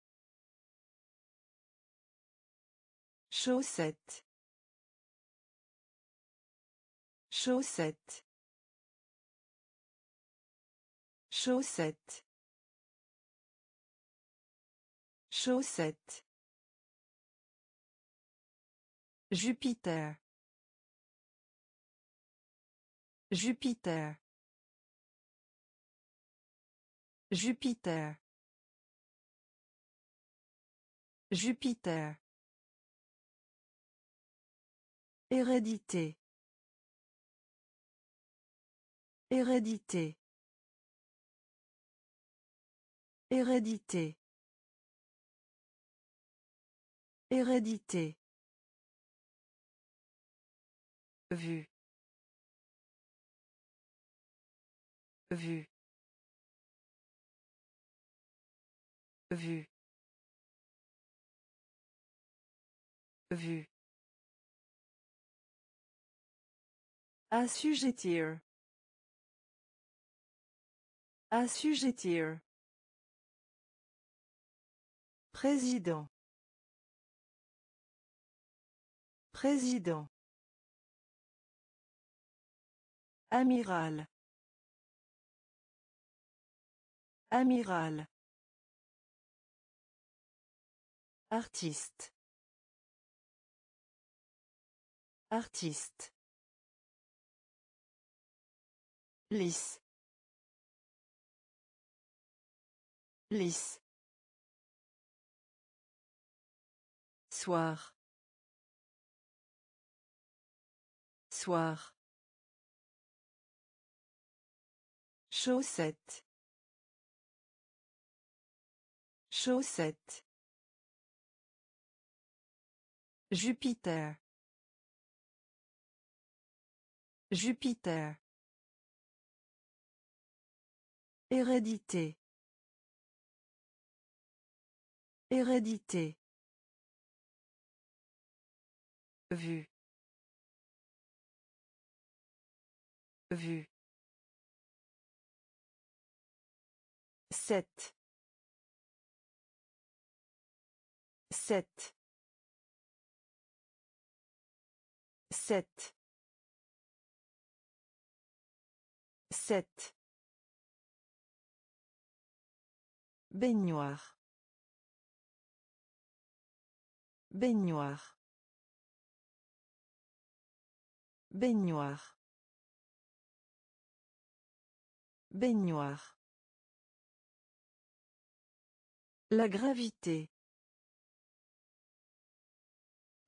Chaussette. Chaussette. Chaussette. Chaussette. Jupiter. Jupiter. Jupiter. Jupiter. Hérédité. Hérédité. Hérédité. Hérédité. Vue. Vue. Vue. Vue. Assujettir. Assujettir. Président. Président. Amiral. Amiral. Artiste. Artiste. Lisse. Lisse. Soir. Soir. Chaussette. Chaussette. Jupiter. Jupiter. Hérédité. Hérédité. Vue. Vue. Sept. Sept. Sept. Sept. Baignoire. Baignoire. Baignoire. Baignoire. La gravité.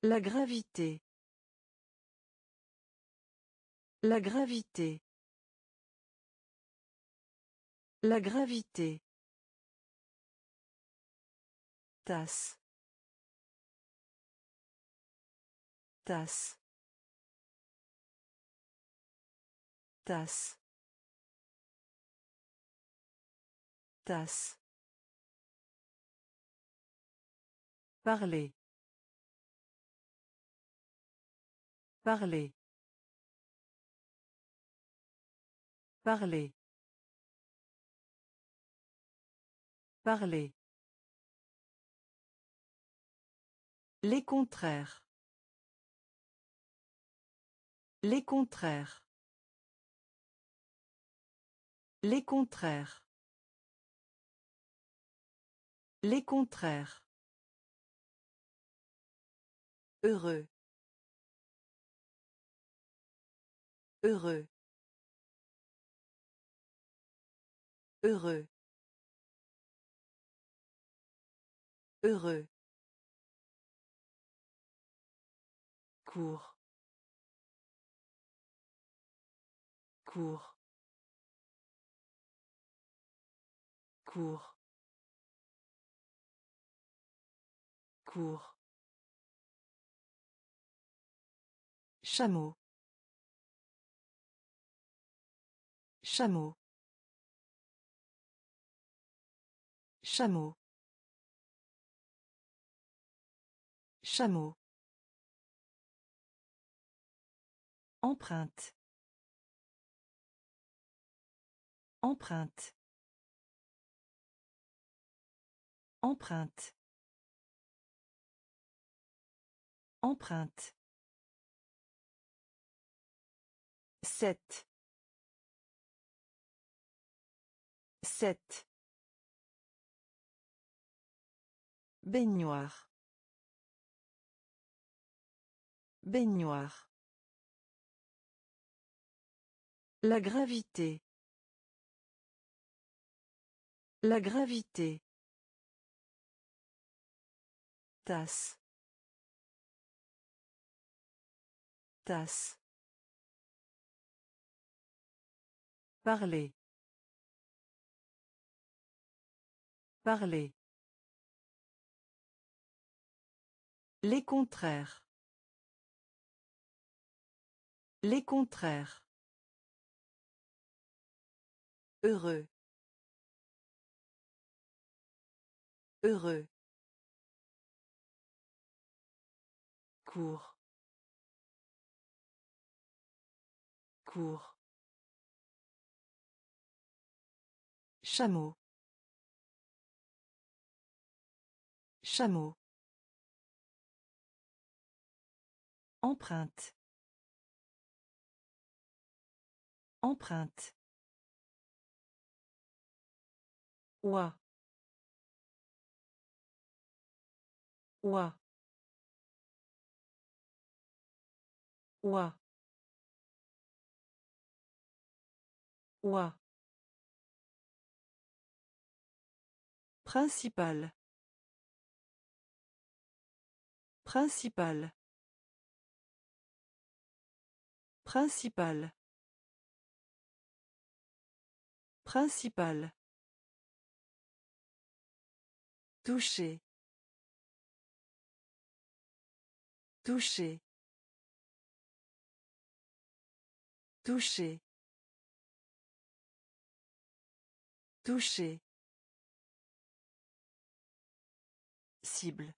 La gravité. La gravité. La gravité. Tasse. Tasse. Tasse. Tasse. Parler. Parler. Parler. Parler. Les contraires. Les contraires. Les contraires. Les contraires. Heureux. Heureux. Heureux. Heureux. Cours. Cours. Cours. Cours. Chameau. Chameau. Chameau. Chameau. Empreinte. Empreinte. Empreinte. Empreinte. Sept. Sept. Baignoire. Baignoire. La gravité. La gravité. Tasse. Tasse. Parler. Parler. Les contraires. Les contraires. Heureux. Heureux. Cours. Chameau. Chameau. Empreinte. Empreinte. Ouah. Ouah. Ouah. Ouah. Principal. Principal. Principal. Principal. Toucher. Toucher. Toucher. Toucher. Cible.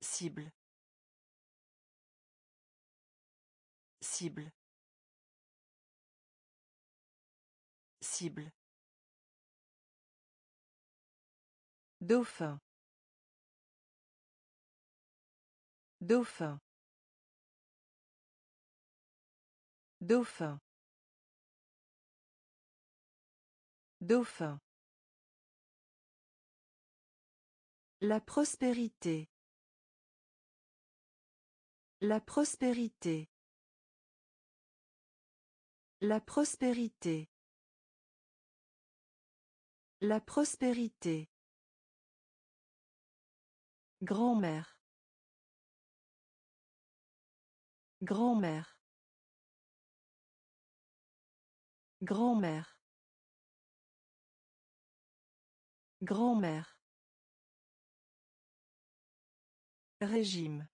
Cible. Cible. Cible. Dauphin. Dauphin. Dauphin. Dauphin. La prospérité. La prospérité. La prospérité. La prospérité. Grand-mère. Grand-mère. Grand-mère. Grand-mère. Régime.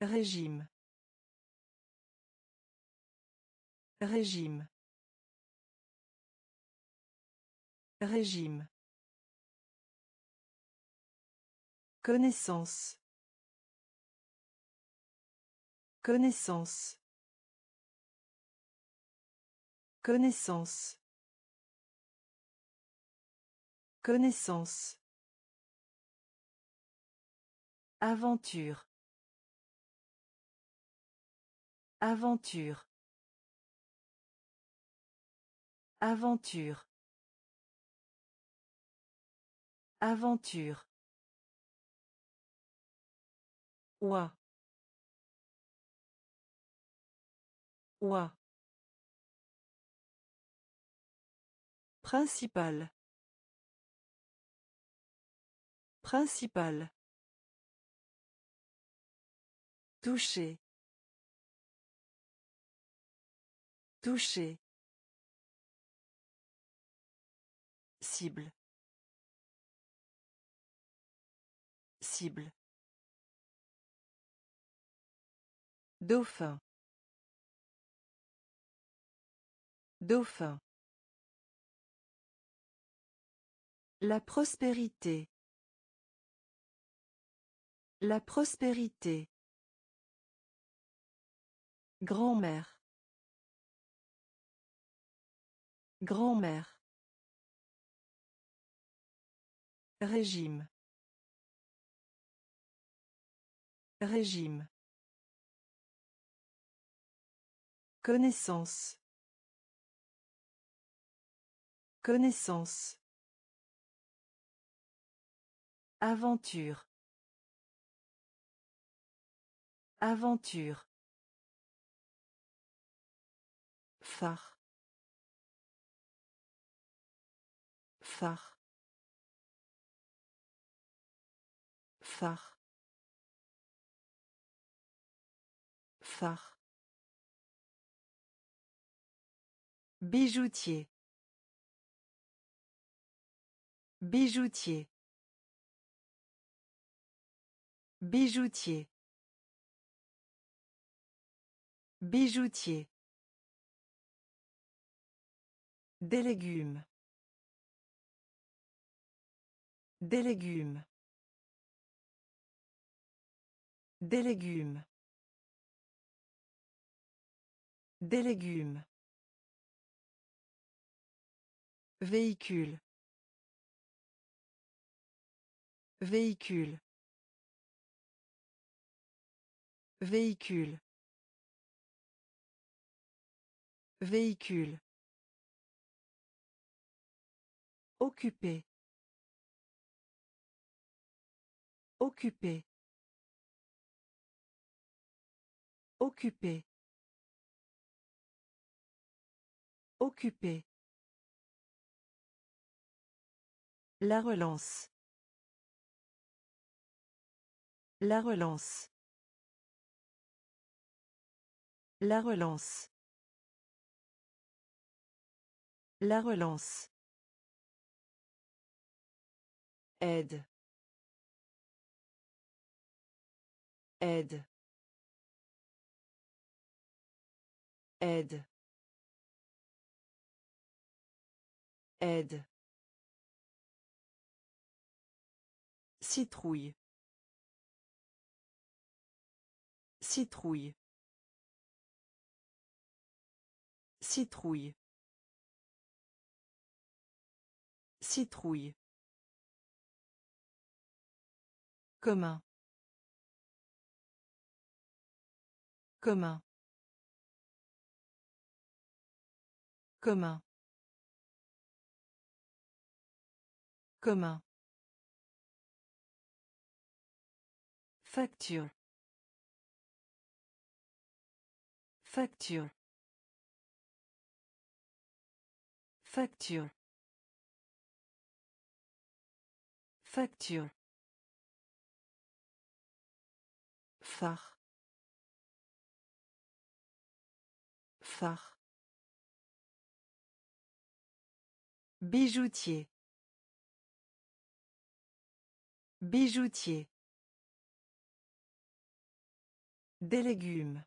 Régime. Régime. Régime. Connaissance. Connaissance. Connaissance. Connaissance. Aventure. Aventure. Aventure. Aventure. Ouah. Ouah. Principal. Principal. Toucher. Toucher. Cible. Cible. Dauphin. Dauphin. La prospérité. La prospérité. Grand-mère. Grand-mère. Régime. Régime. Connaissance. Connaissance. Aventure. Aventure. Phare. Phare. Phare. Phare. Bijoutier. Bijoutier. Bijoutier. Bijoutier. Des légumes. Des légumes. Des légumes. Des légumes. Véhicule. Véhicule. Véhicule. Véhicule. Occupé. Occupé. Occupé. Occupé. La relance. La relance. La relance. La relance. Aide. Aide. Aide. Aide. Citrouille. Citrouille. Citrouille. Citrouille. Commun. Commun. Commun. Commun. Facture. Facture. Facture. Facture. phare phare bijoutier bijoutier des légumes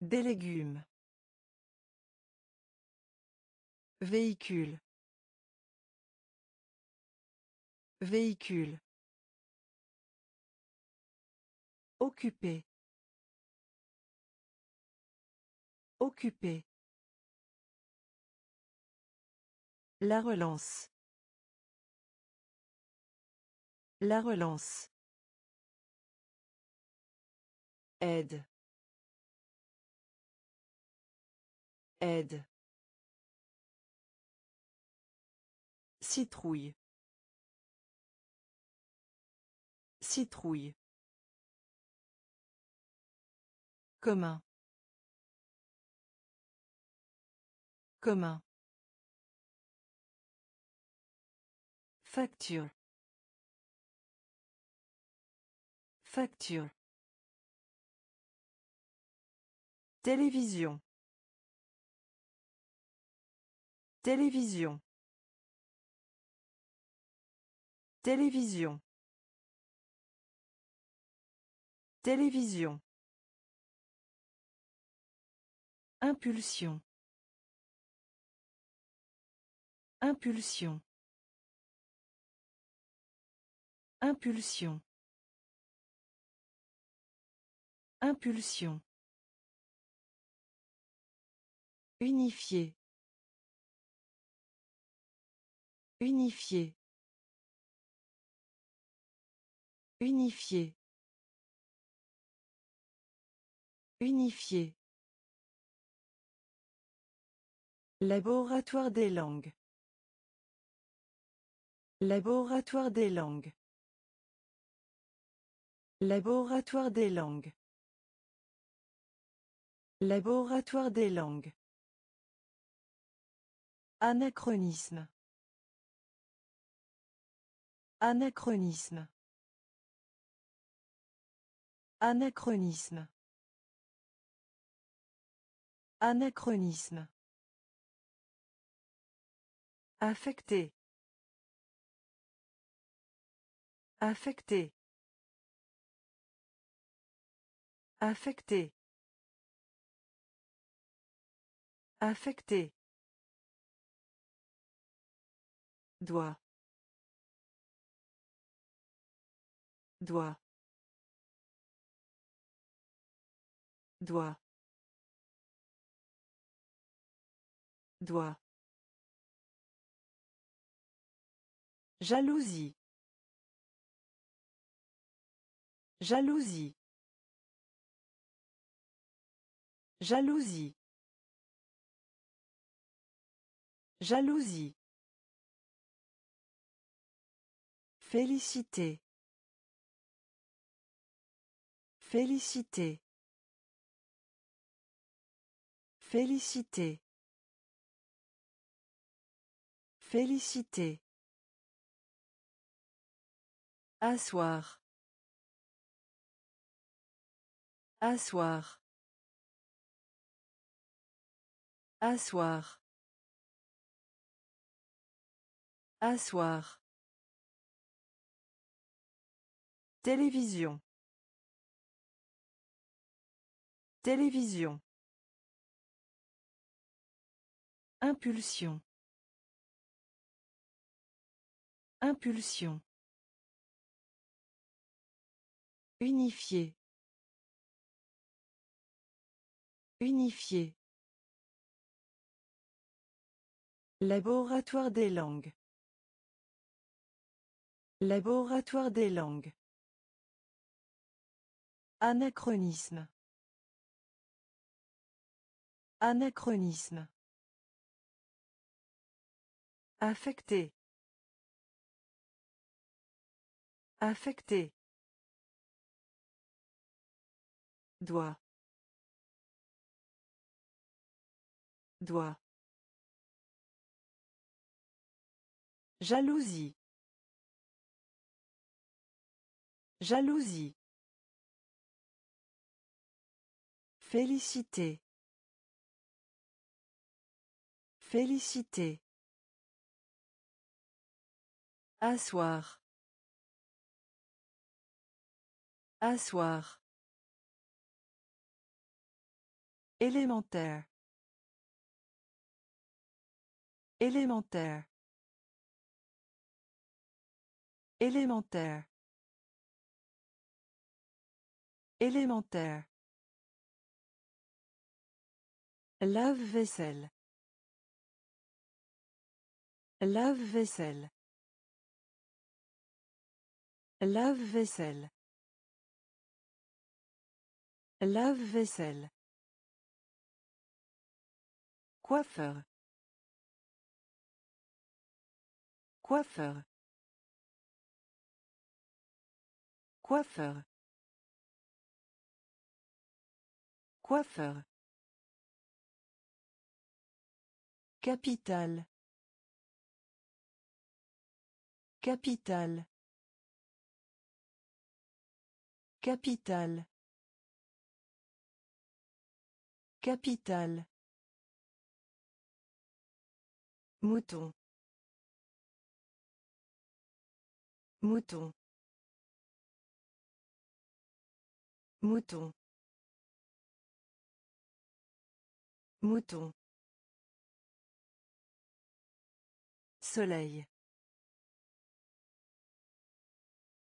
des légumes véhicule véhicule Occupé. Occupé. La relance. La relance. Aide. Aide. Citrouille. Citrouille. Commun. Commun. Facture. Facture. Télévision. Télévision. Télévision. Télévision. Impulsion. Impulsion. Impulsion. Impulsion. Unifié. Unifié. Unifié. Unifié. Laboratoire des langues. Laboratoire des langues. Laboratoire des langues. Laboratoire des langues. Anachronisme. Anachronisme. Anachronisme. Anachronisme. Affecté. Affecté. Affecté. Affecté. Doigt. Doigt. Doigt. Doigt. Jalousie. Jalousie. Jalousie. Jalousie. Félicité. Félicité. Félicité. Félicité. Asseoir. Asseoir. Asseoir. Asseoir. Télévision. Télévision. Impulsion. Impulsion. Unifié. Unifié. Laboratoire des langues. Laboratoire des langues. Anachronisme. Anachronisme. Affecté. Affecté. Doigt. Doigt. Jalousie. Jalousie. Félicité. Félicité. Asseoir. Asseoir. Élémentaire. Élémentaire. Élémentaire. Élémentaire. Lave-vaisselle. Lave-vaisselle. Lave-vaisselle. Lave-vaisselle. Coiffeur. Coiffeur. Coiffeur. Coiffeur. Capital. Capital. Capital. Capital. Mouton. Mouton. Mouton. Mouton. Soleil.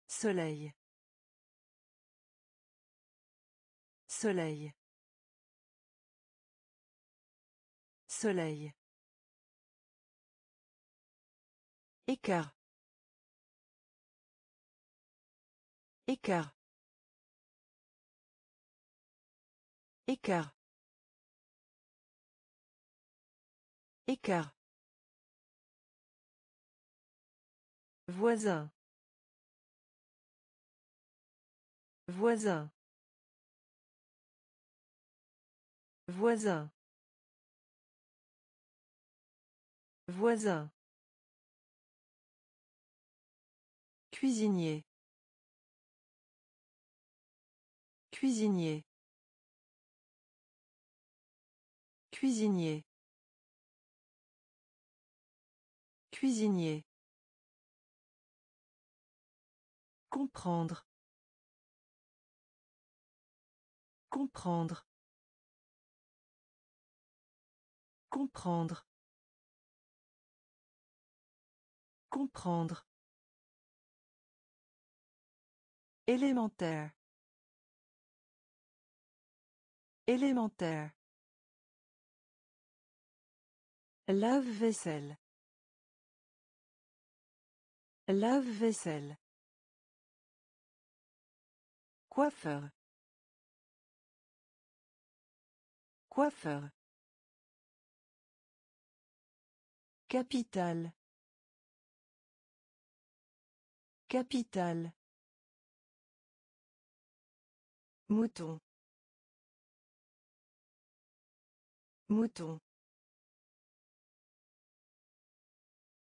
Soleil. Soleil. Soleil. Écart. Écart. Écart. Écart. Voisin. Voisin. Voisin. Voisin. Cuisinier. Cuisinier. Cuisinier. Cuisinier. Comprendre. Comprendre. Comprendre. Comprendre. Élémentaire. Élémentaire. Lave-vaisselle. Lave-vaisselle. Coiffeur. Coiffeur. Capital. Capital. Mouton. Mouton.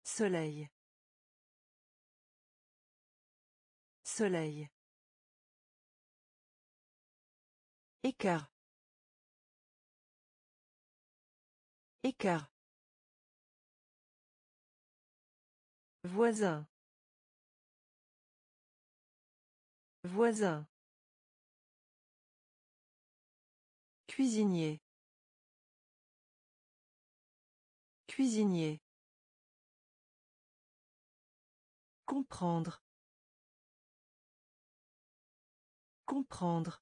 Soleil. Soleil. Écart. Écart. Voisin. Voisin. Cuisinier. Cuisinier. Comprendre. Comprendre.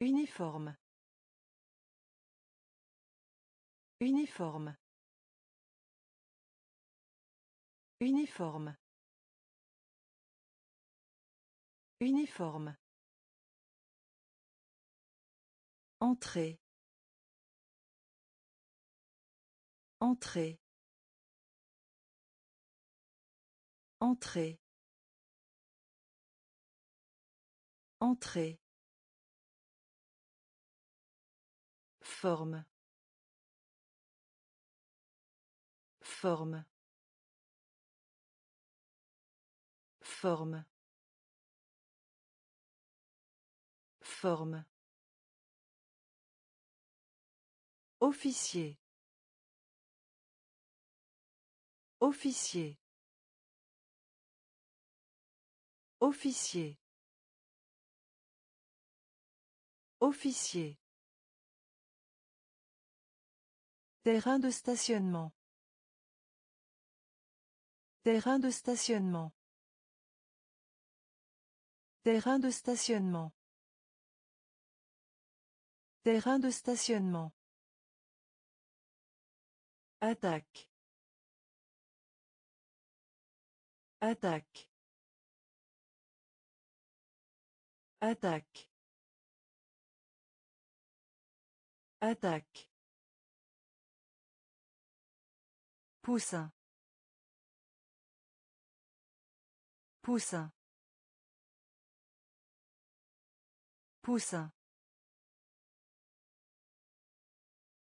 Uniforme. Uniforme. Uniforme. Uniforme. Entrée. Entrée. Entrée. Entrée. Forme. Forme. Forme. Forme. Officier. Officier. Officier. Officier. Terrain de stationnement. Terrain de stationnement. Terrain de stationnement. Terrain de stationnement. Attaque. Attaque. Attaque. Attaque. Poussin. Poussin. Poussin.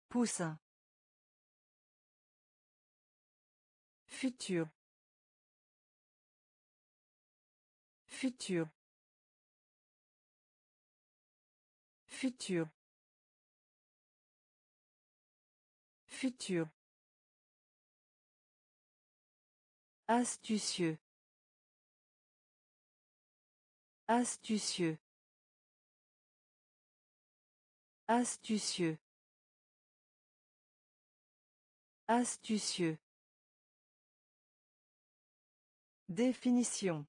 Poussin. Futur. Futur. Futur. Futur. Astucieux. Astucieux. Astucieux. Astucieux. Définition.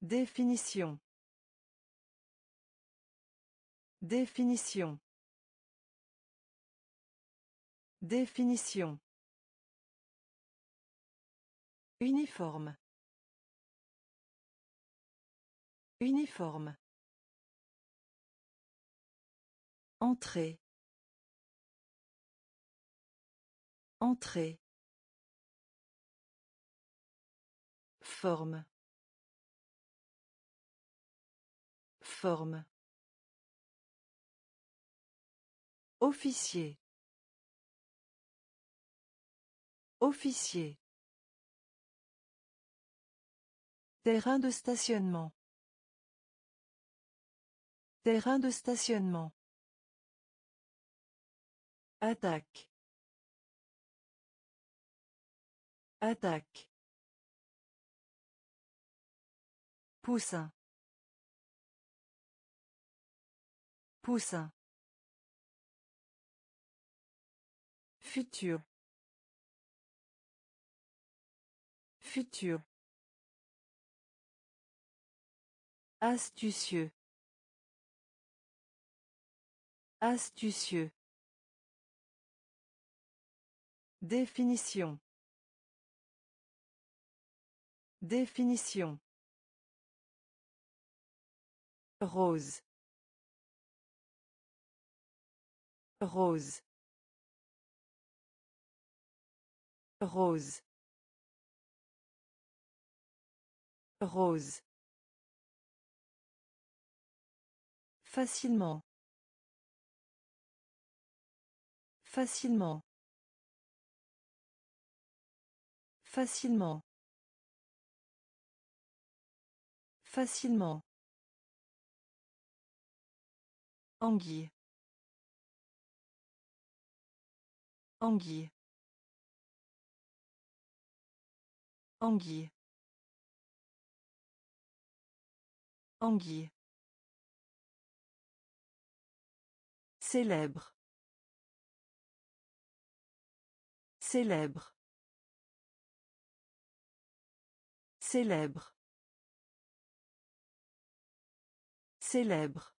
Définition. Définition. Définition. Uniforme. Uniforme. Entrée. Entrée. Forme. Forme. Officier. Officier. Terrain de stationnement. Terrain de stationnement. Attaque. Attaque. Poussin. Poussin. Futur. Futur. Astucieux. Astucieux. Définition. Définition. Rose. Rose. Rose. Rose. Facilement. Facilement. Facilement. Facilement. Anguille. Anguille. Anguille. Anguille. Célèbre. Célèbre. Célèbre. Célèbre.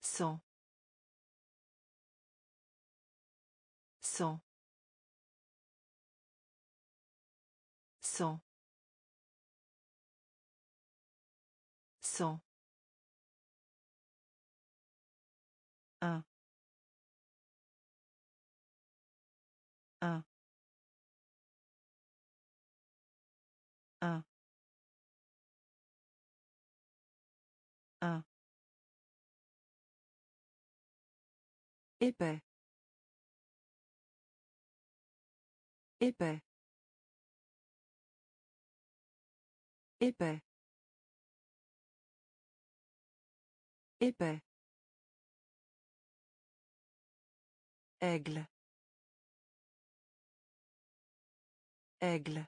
Cent. Cent. Cent. Cent. Un. Un. Un. Un. Épais. Épais. Épais. Épais. Aigle. Aigle.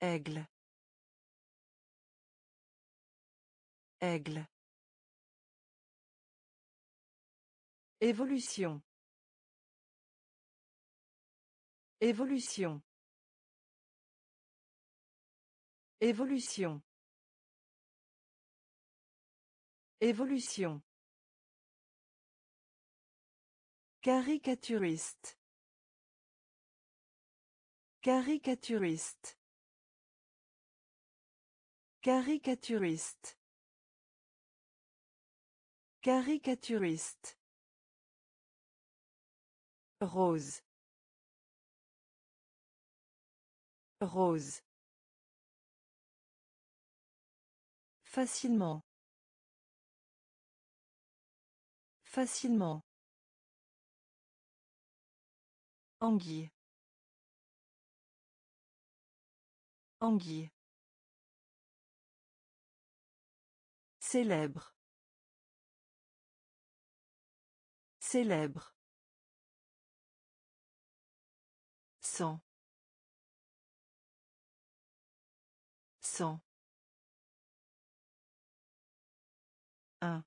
Aigle. Aigle. Évolution. Évolution. Évolution. Évolution. Caricaturiste. Caricaturiste. Caricaturiste. Caricaturiste. Rose. Rose. Facilement. Facilement. Anguille. Anguille. Célèbre. Célèbre. Cent. Cent. Un.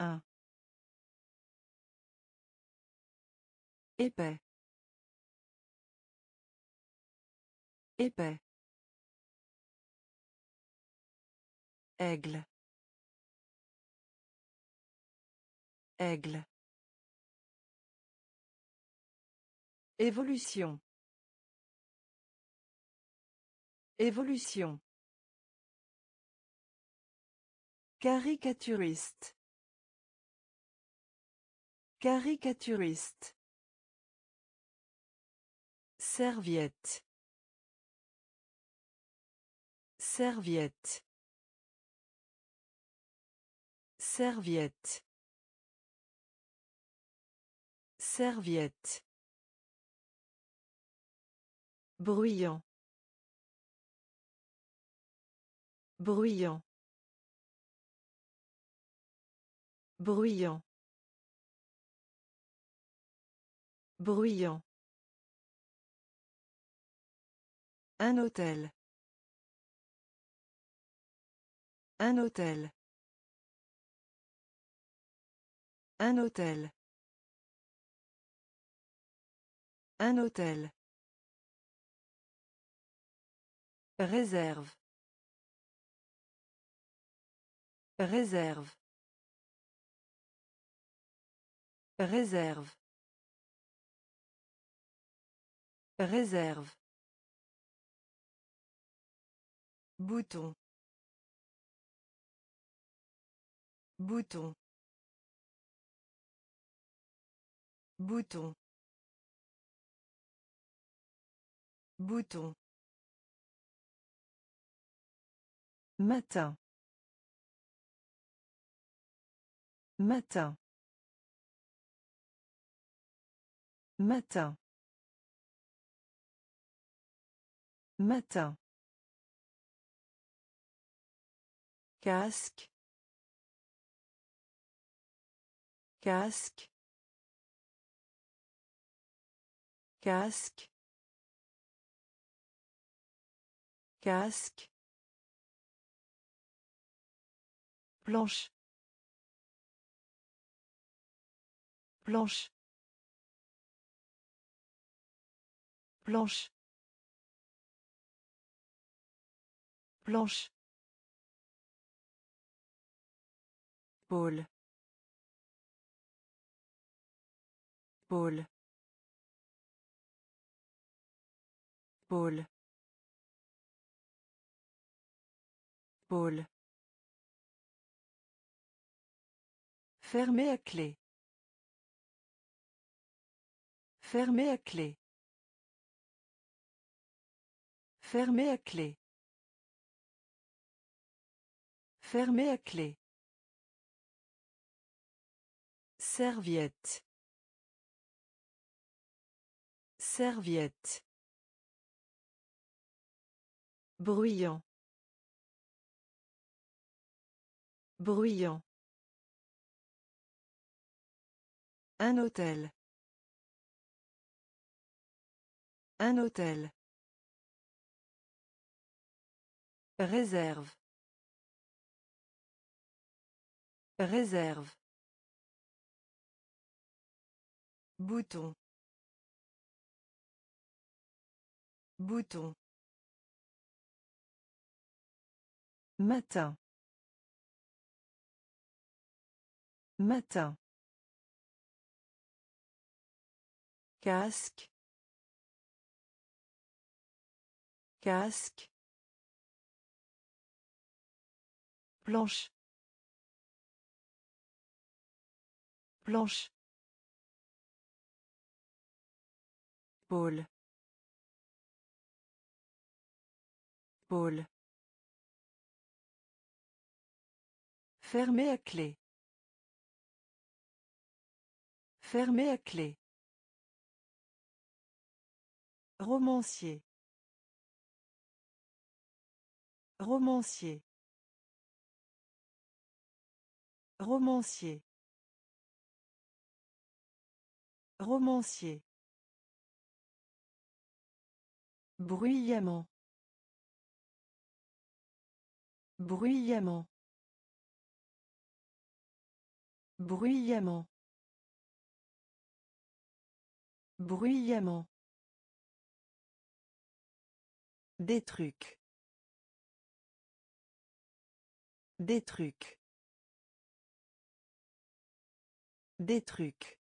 Un. Épais. Épais. Aigle. Aigle. Évolution. Évolution. Caricaturiste. Caricaturiste. Serviette. Serviette. Serviette. Serviette. Bruyant. Bruyant. Bruyant. Bruyant. Un hôtel. Un hôtel. Un hôtel. Un hôtel. Réserve. Réserve. Réserve. Réserve. Bouton. Bouton. Bouton. Bouton. Matin. Matin. Matin. Matin. Casque. Casque. Casque. Casque. Planche. Planche. Planche. Planche. Pôle. Pôle. Pôle. Pôle. Fermé à clé. Fermé à clé. Fermé à clé. Fermé à clé. Serviette. Serviette. Bruyant. Bruyant. Un hôtel. Un hôtel. Réserve. Réserve. Bouton. Bouton. Matin. Matin. Casque. Casque. Planche. Planche. Pôle. Pôle. Fermé à clé. Fermé à clé. Romancier. Romancier. Romancier. Romancier. Bruyamment. Bruyamment. Bruyamment. Bruyamment. Des trucs. Des trucs. Des trucs.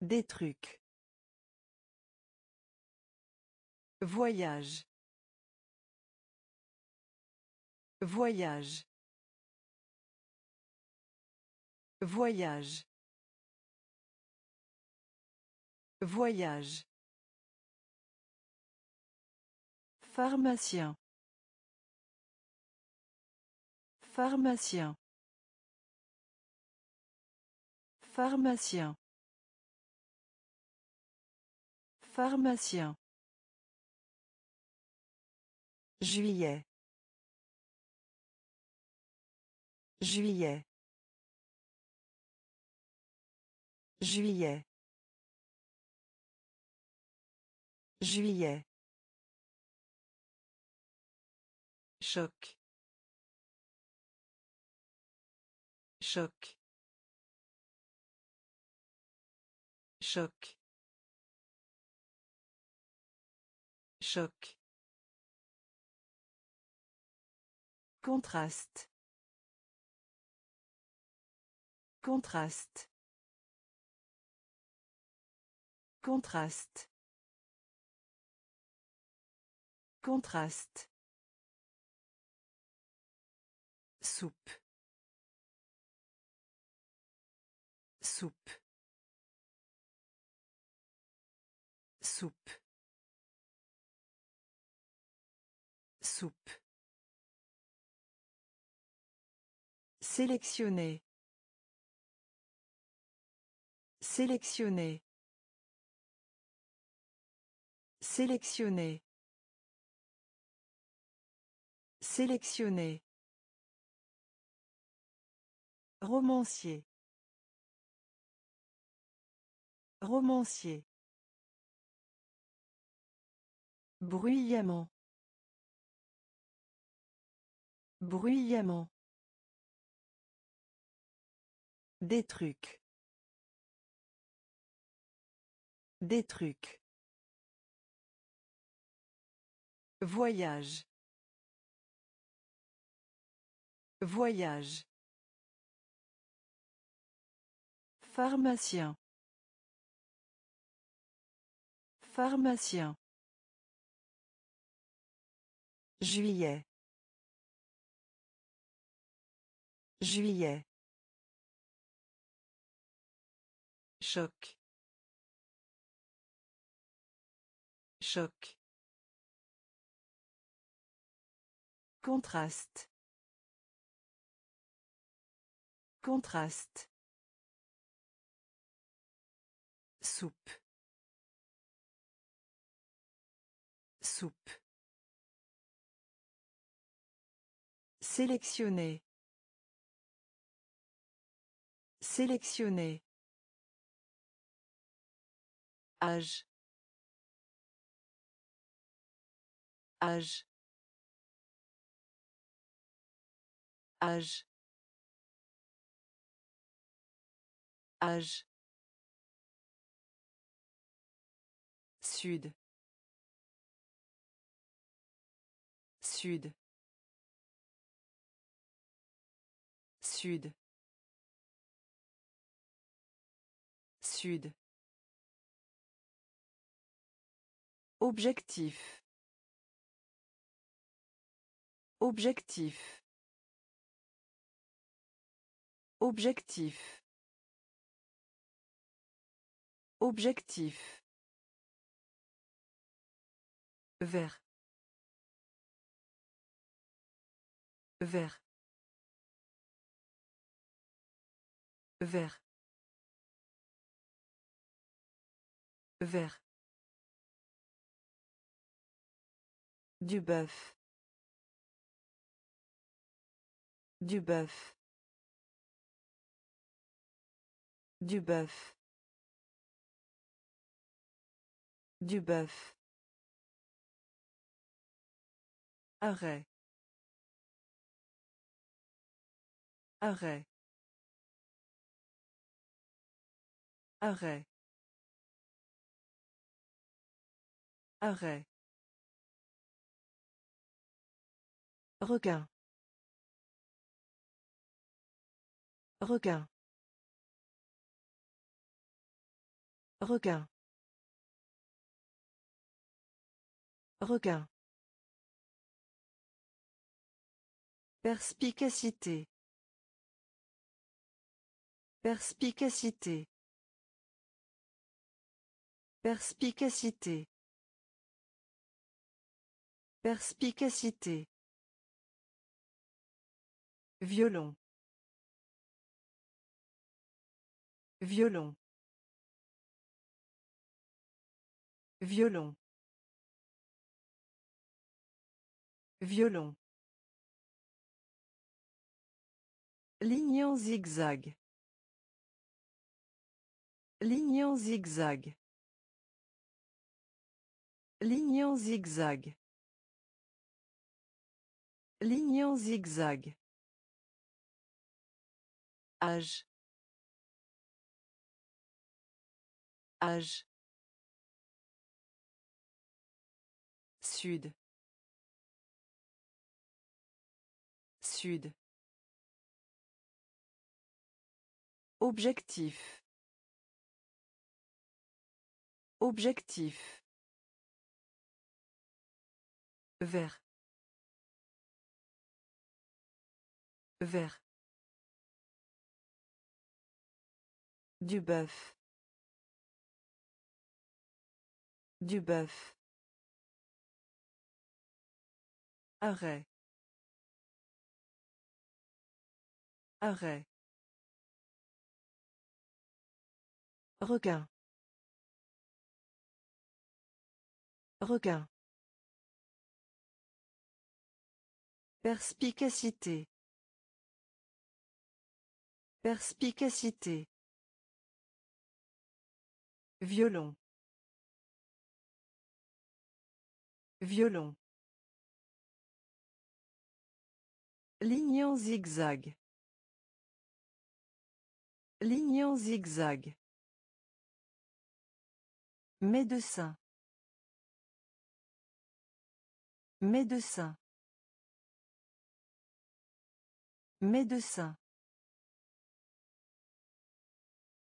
Des trucs. Voyage. Voyage. Voyage. Voyage. Pharmacien. Pharmacien. Pharmacien. Pharmacien. Juillet. Juillet. Juillet. Juillet. Choc. Choc. Choc. Choc. Contraste. Contraste. Contraste. Contraste. Soupe. Soupe. Soupe. Soupe. Sélectionner. Sélectionner. Sélectionner. Sélectionner. Romancier. Romancier. Bruyamment. Bruyamment. Des trucs. Des trucs. Voyage. Voyage. Pharmacien. Pharmacien. Juillet. Juillet. Choc. Choc. Contraste. Contraste. Soupe. Soupe. Sélectionner. Sélectionner. Âge. Âge. Âge. Âge. Sud. Sud. Sud. Sud. Objectif. Objectif. Objectif. Objectif. Vert. Vert. Vert. Vert. Du bœuf. Du bœuf. Du bœuf. Du bœuf. Arrêt. Arrêt. Arrêt. Arrêt. Requin. Requin. Requin. Requin. Perspicacité. Perspicacité. Perspicacité. Perspicacité. Violon. Violon. Violon. Violon. Ligne en zigzag. Ligne en zigzag. Ligne en zigzag. Ligne en zigzag. Âge. Âge. Sud. Sud. Objectif. Objectif. Vert. Vert. Du bœuf. Du bœuf. Arrêt. Arrêt. Requin. Requin. Perspicacité. Perspicacité. Violon. Violon. Ligne en zigzag. Ligne en zigzag. Médecin. Médecin. Médecin.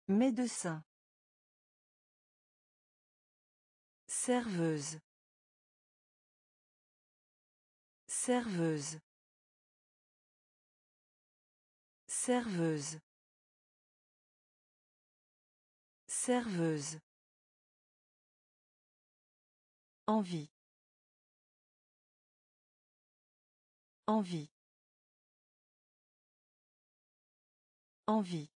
Médecin. Serveuse. Serveuse. Serveuse. Serveuse. Envie. Envie. Envie.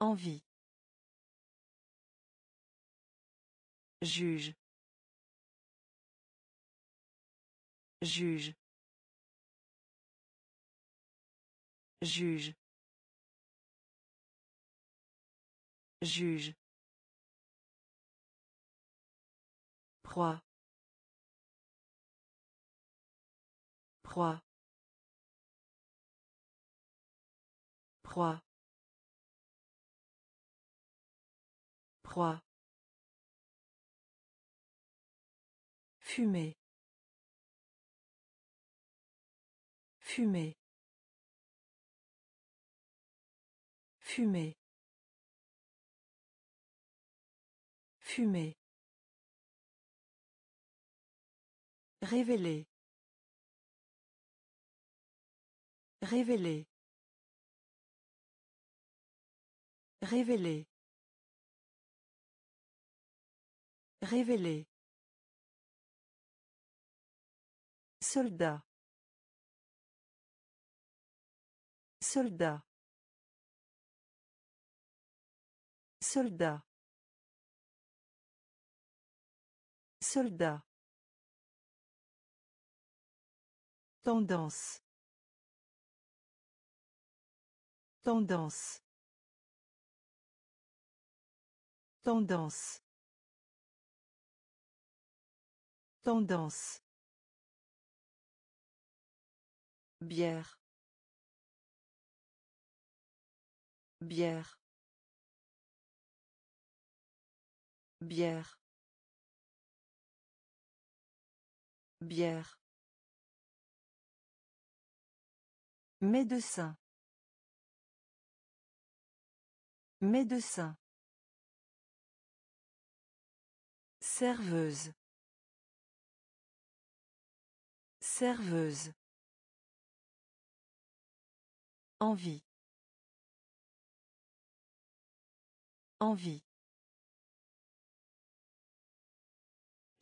Envie. Juge. Juge. Juge. Juge. Proie. Proie. Proie. Proie. Fumer. Fumer. Fumer. Fumer. Révéler. Révéler. Révéler. Révéler. Soldat. Soldat. Soldat. Soldat. Tendance. Tendance. Tendance. Tendance. Bière. Bière. Bière. Bière. Médecin. Médecin. Serveuse. Serveuse. Envie. Envie.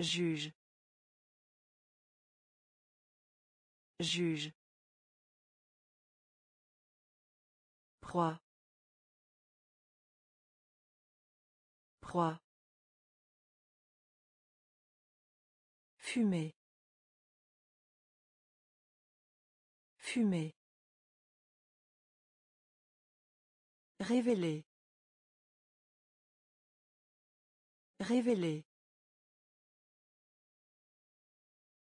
Juge. Juge. Proie. Proie. Fumer. Fumer. Révéler. Révéler.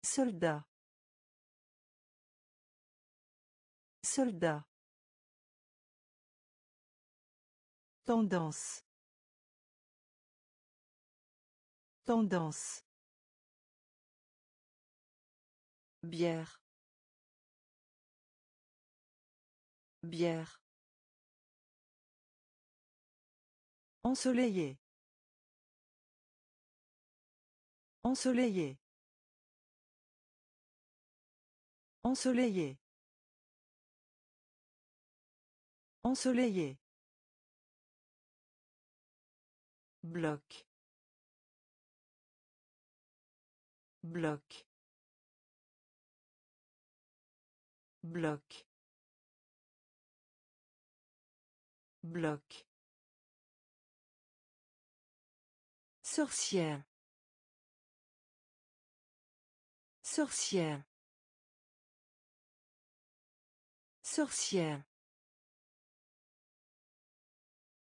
Soldat. Soldat. Tendance. Tendance. Bière. Bière. Ensoleillé. Ensoleillé. Ensoleillé. Ensoleillé. Bloc. Bloc. Bloc. Bloc. Sorcière. Sorcière. Sorcière.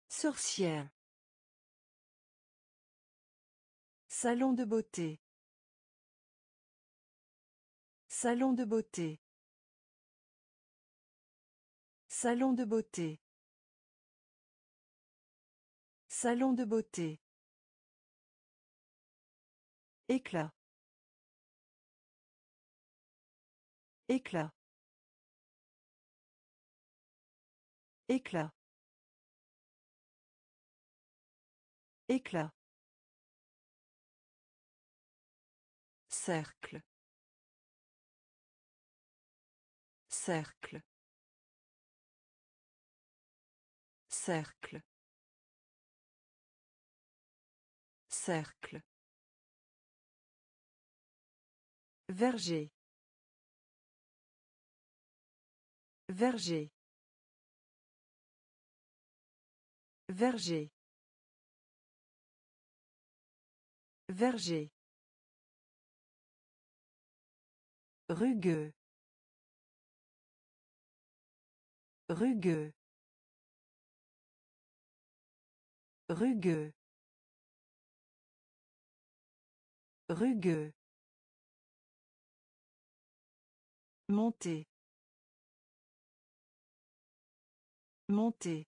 Sorcière. Salon de beauté. Salon de beauté. Salon de beauté. Salon de beauté. Éclat. Éclat. Éclat. Éclat. Cercle. Cercle. Cercle. Cercle. Verger. Verger. Verger. Verger. Rugueux. Rugueux. Rugueux. Rugueux. Monter. Monter.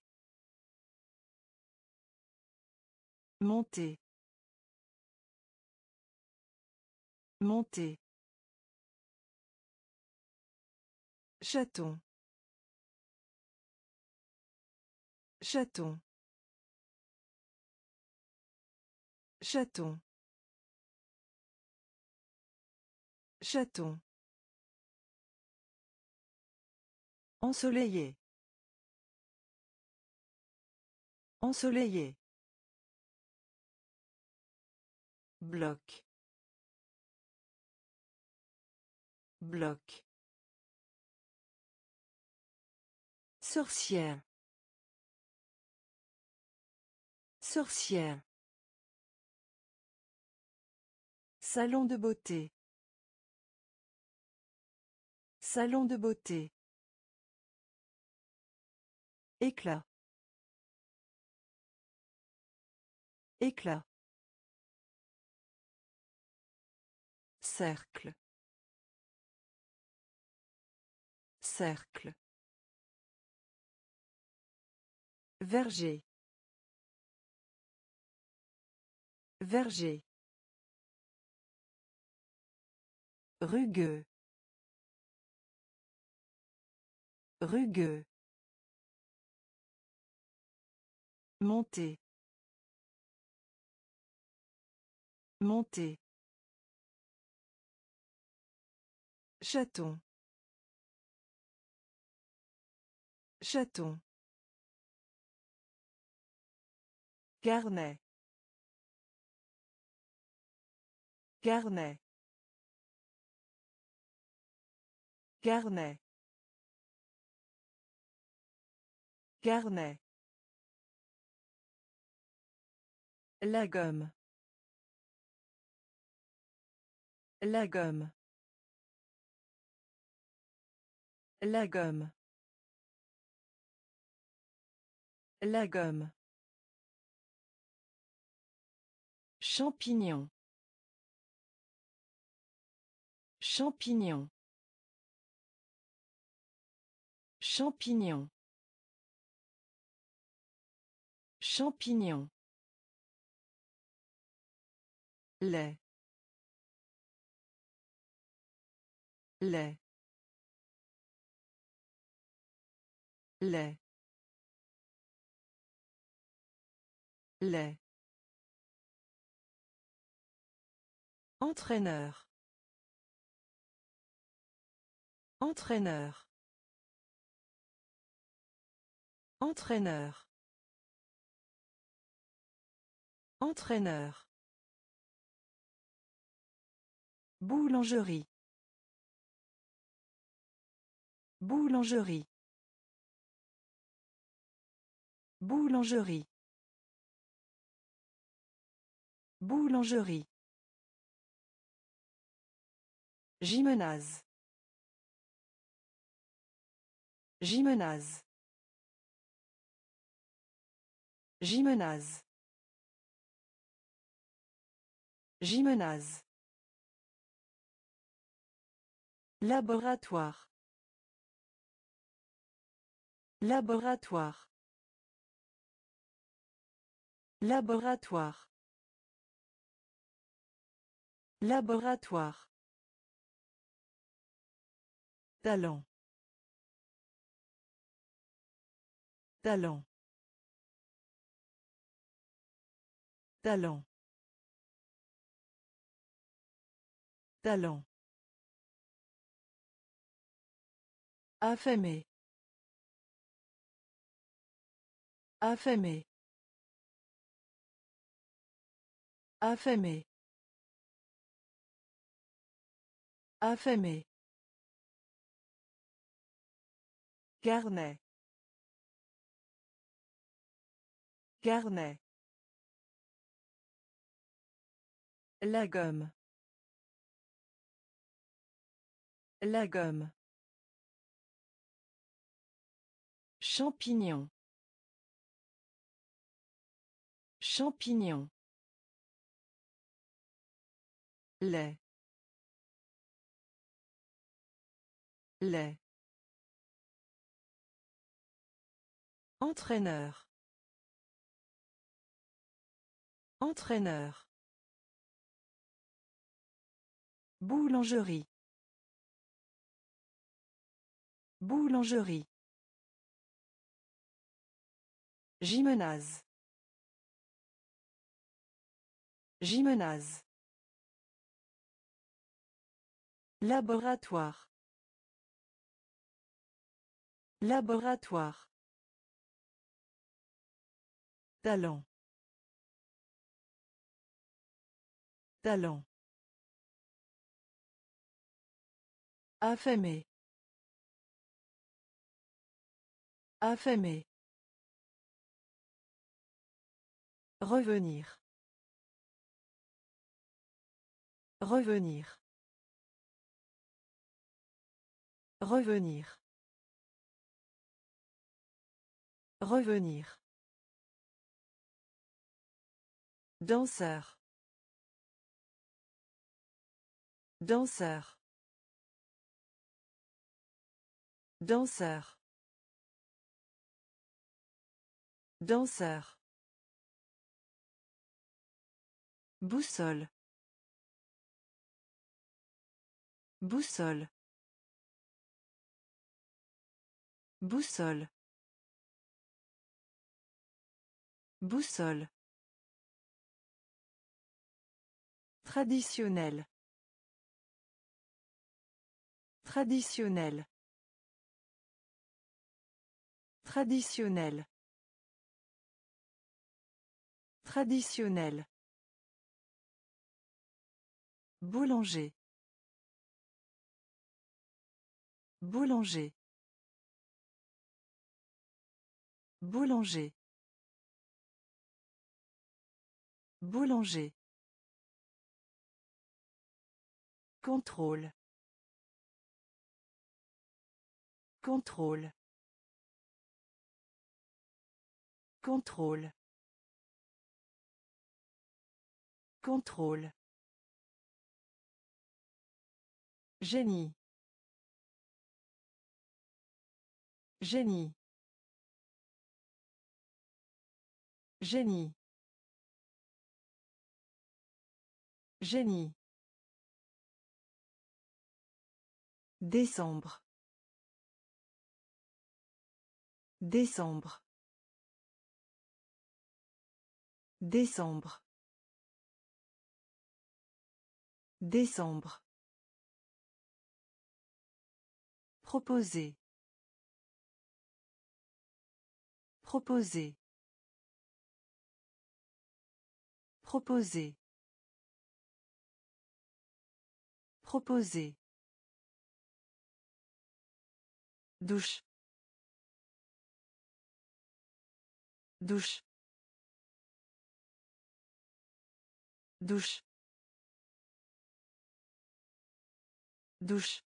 Monter. Monter. Chaton. Chaton. Chaton. Chaton. Ensoleillé. Ensoleillé. Bloc. Bloc. Sorcière. Sorcière. Salon de beauté. Salon de beauté. Éclat. Éclat. Cercle. Cercle. Verger. Verger. Rugueux. Rugueux. Monter. Monter. Chaton. Chaton. Carnet. Carnet. Carnet. Carnet. La gomme. La gomme. La gomme. La gomme. Champignon. Champignon. Champignon. Champignon. Lait lait lait lait Entraîneur. Entraîneur. Entraîneur. Entraîneur. Boulangerie. Boulangerie. Boulangerie. Boulangerie. Gymnase. Gymnase. Gymnase. Gymnase. Laboratoire. Laboratoire. Laboratoire. Laboratoire. Talent. Talent. Talent. Talent. Affamé. Affamé. Affamé. Affamé. Carnet. Carnet. La gomme. La gomme. Champignon. Champignon. lait lait Entraîneur. Entraîneur. Boulangerie. Boulangerie. Gymnase. Gymnase. Laboratoire. Laboratoire. Talent. Talent. Affamé. Affamé. Revenir. Revenir. Revenir. Revenir. Danseur. Danseur. Danseur. Danseur. Boussole. Boussole. Boussole. Boussole. Traditionnel. Traditionnel. Traditionnel. Traditionnel. Boulanger. Boulanger. Boulanger. Boulanger. Contrôle. Contrôle. Contrôle. Contrôle. Génie. Génie. Génie. Génie. Décembre. Décembre. Décembre. Décembre. Proposer. Proposer. Proposer. Proposer. Douche. Douche. Douche. Douche.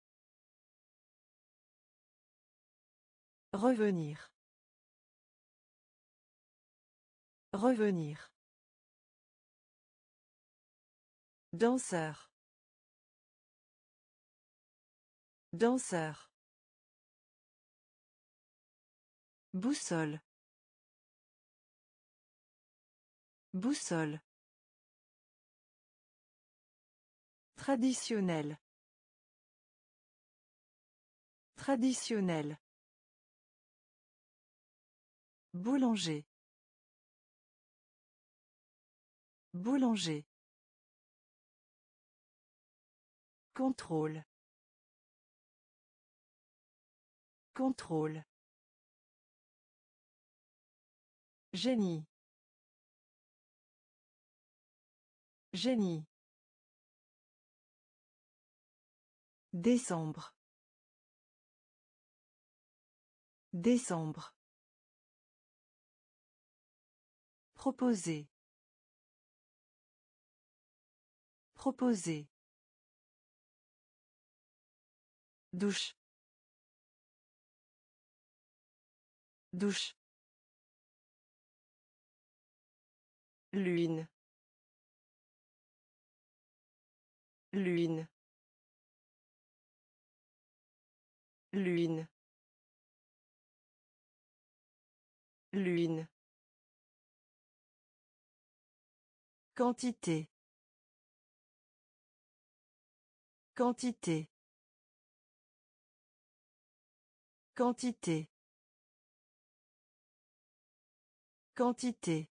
Revenir. Revenir. Danseur. Danseur. Boussole. Boussole. Traditionnel. Traditionnel. Boulanger. Boulanger. Contrôle. Contrôle. Génie. Génie. Décembre. Décembre. Proposer. Proposer. Douche. Douche. Lune. Lune. Lune. Lune. Quantité. Quantité. Quantité. Quantité.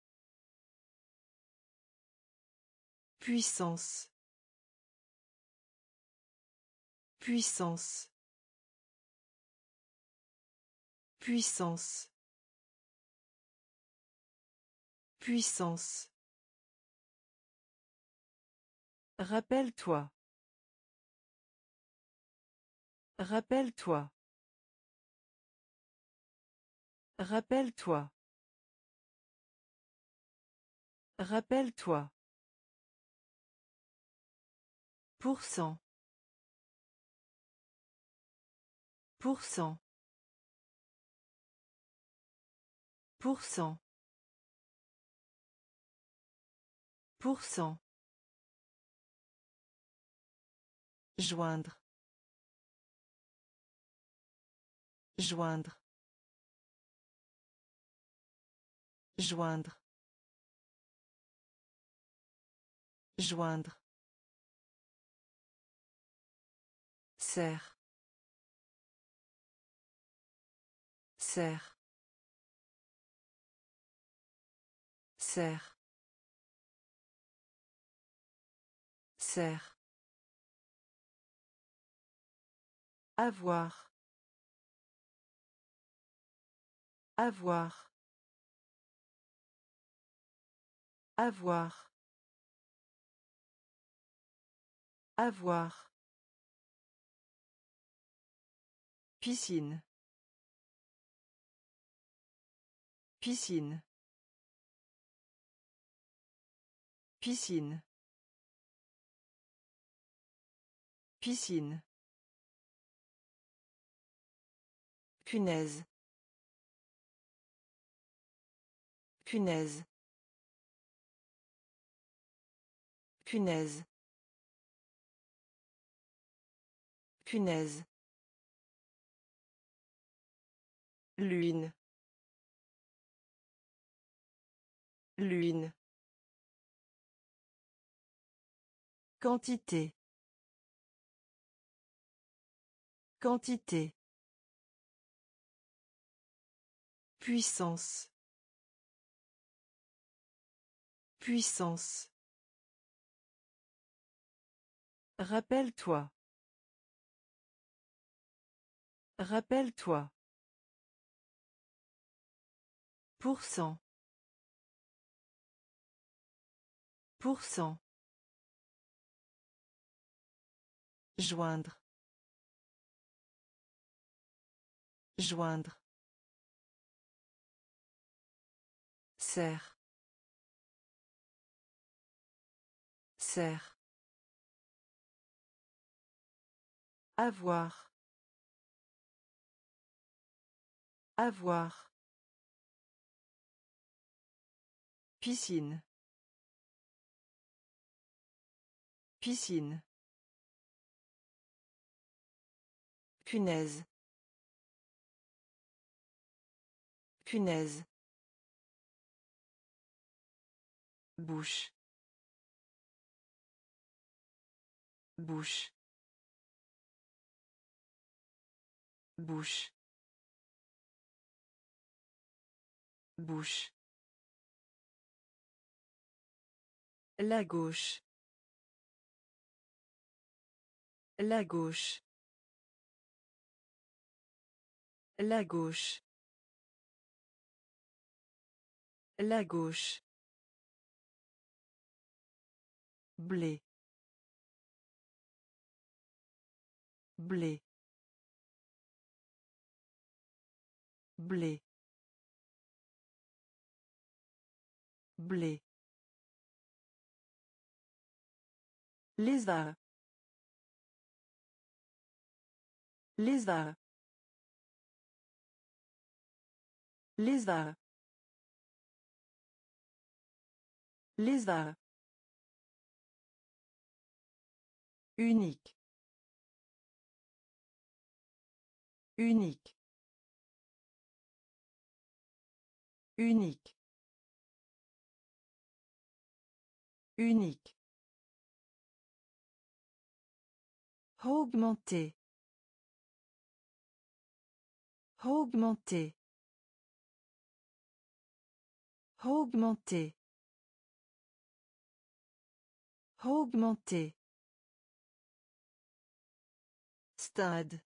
Puissance. Puissance. Puissance. Puissance. Rappelle-toi. Rappelle-toi. Rappelle-toi. Rappelle-toi. Pour cent. Pour cent. Pour cent. Pour cent. Joindre. Joindre. Joindre. Joindre. Serre. Serre. Serre. Serre. Avoir. Avoir. Avoir. Avoir. Piscine. Piscine. Piscine. Piscine. Punaise. Punaise. Punaise. Punaise. Lune. Lune. Quantité. Quantité. Puissance. Puissance. Rappelle-toi. Rappelle-toi. Pour cent. Pour cent. Joindre. Joindre. Serre. Serre. Avoir. Avoir. Piscine. Piscine. Punaise. Punaise. Bouche. bouche bouche bouche La gauche. La gauche. La gauche. La gauche. Blé blé blé blé Lézard. Lézard. Lézard. Lézard. Unique. Unique. Unique. Unique. Augmenter. Augmenter. Augmenter. Augmenter. Stade.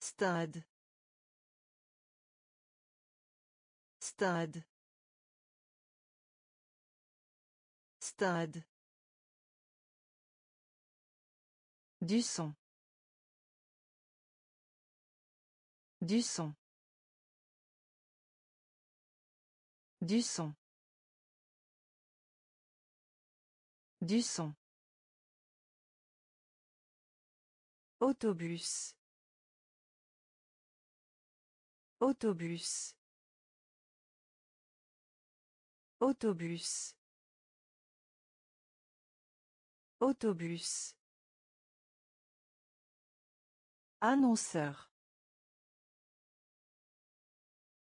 Stade. Stade. Stade. Du son. Du son. Du son. Du son. Autobus. Autobus. Autobus. Autobus. Annonceur.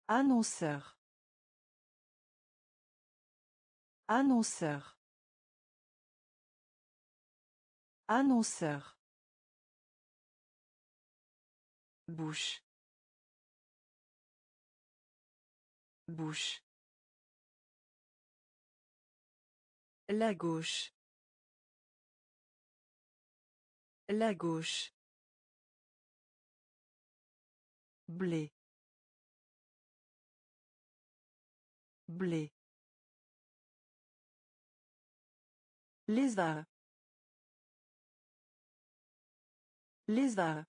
Annonceur. Annonceur. Annonceur. Bouche. Bouche. La gauche. La gauche. blé blé lézard lézard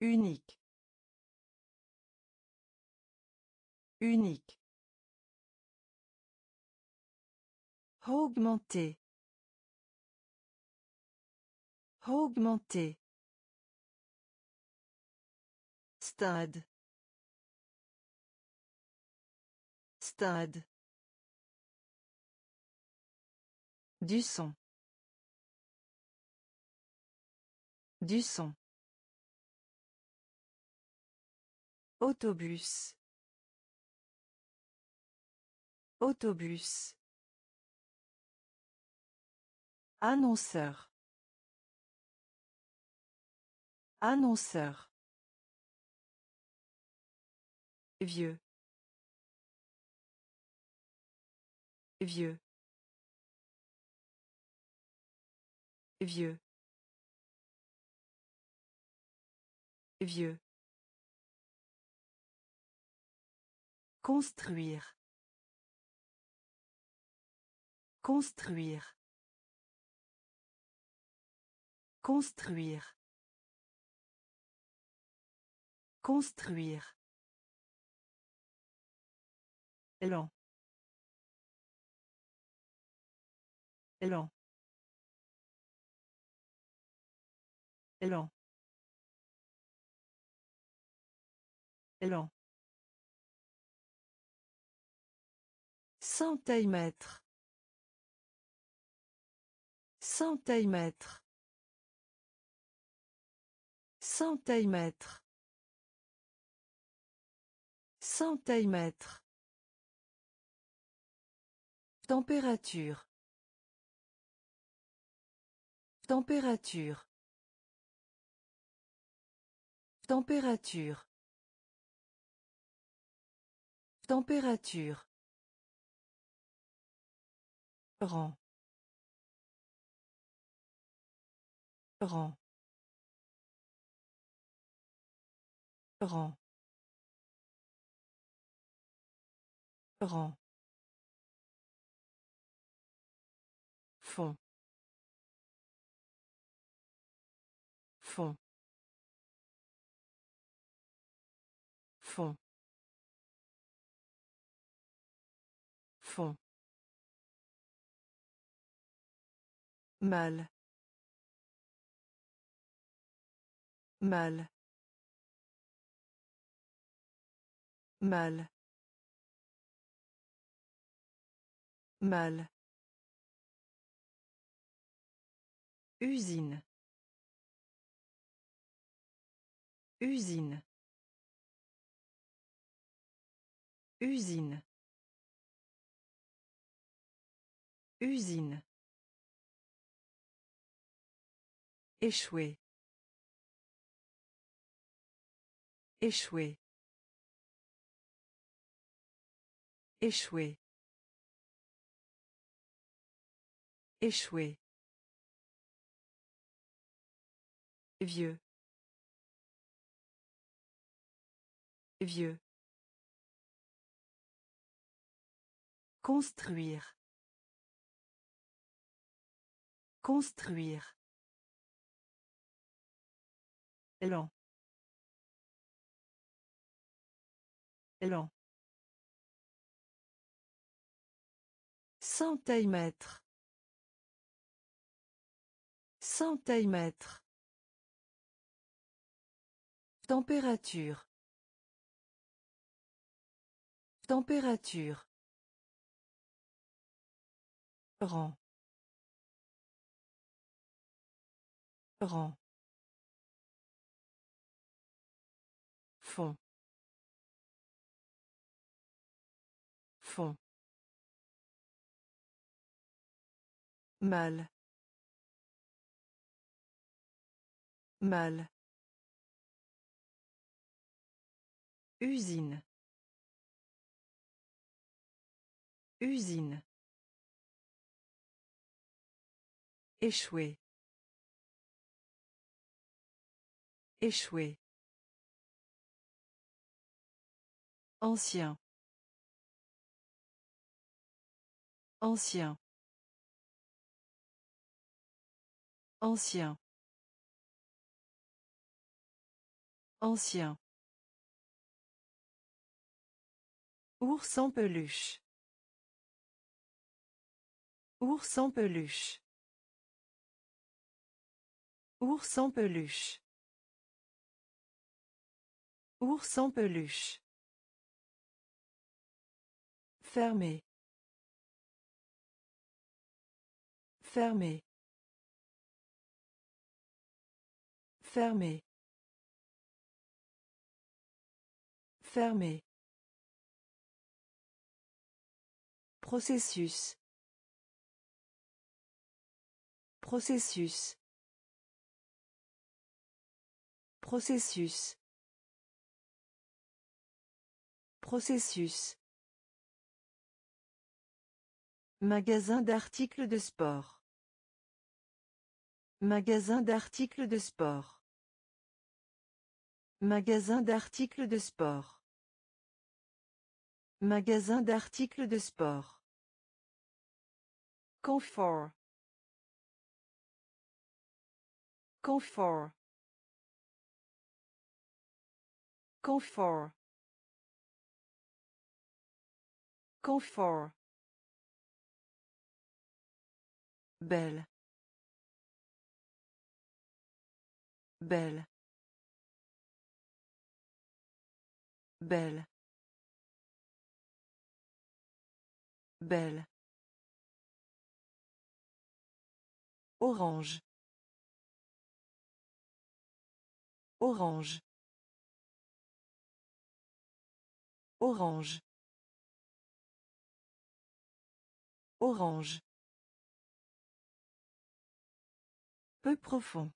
unique unique augmenter augmenter Stade. Stade. Du son. Du son. Autobus. Autobus. Annonceur. Annonceur. Vieux. Vieux. Vieux. Vieux. Construire. Construire. Construire. Construire. Lent. Lent. Lent. Lent. Centimètre. Centimètre. Centimètre. Centimètre. Température. Température. Température. Température. Rang. Rang. Rang. Rang. Fond. Mal. Mal. Mal. Mal. Usine. Usine. Usine. Usine. Échouer. Échouer. Échouer. Échouer. Vieux. Vieux. Construire. Construire. Lent. Lent. Centimètre. Centimètre. Température. Température. Rang. Rang. Fond. Fond. Mal. Mal. Usine. Usine. Échouer. Échouer. Ancien. Ancien. Ancien. Ancien. Ours en peluche. Ours en peluche. Ours en peluche. Ours en peluche. Fermé. Fermé. Fermé. Fermé. Processus. Processus. Processus. Processus. Magasin d'articles de sport. Magasin d'articles de sport. Magasin d'articles de sport. Magasin d'articles de sport. Confort. Confort. Confort. Confort. Belle. Belle. Belle. Belle. Orange. Orange. Orange. Orange. Peu profond.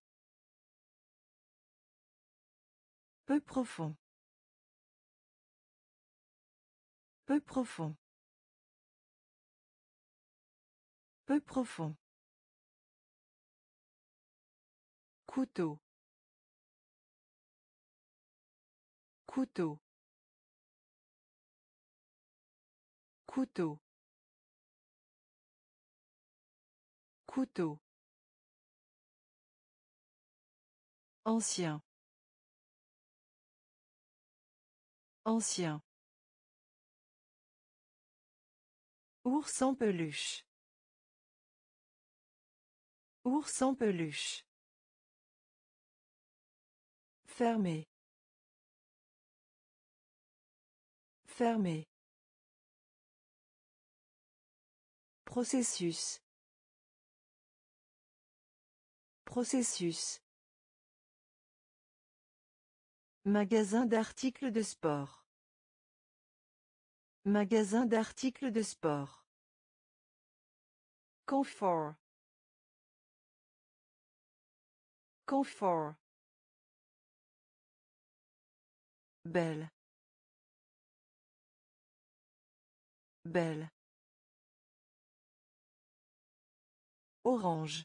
Peu profond. Peu profond. Peu profond. Couteau. Couteau. Couteau. Couteau. Ancien. Ancien. Ours en peluche. Ours en peluche. Fermé. Fermé. Processus. Processus. Magasin d'articles de sport. Magasin d'articles de sport. Confort. Confort. Belle. Belle. Orange.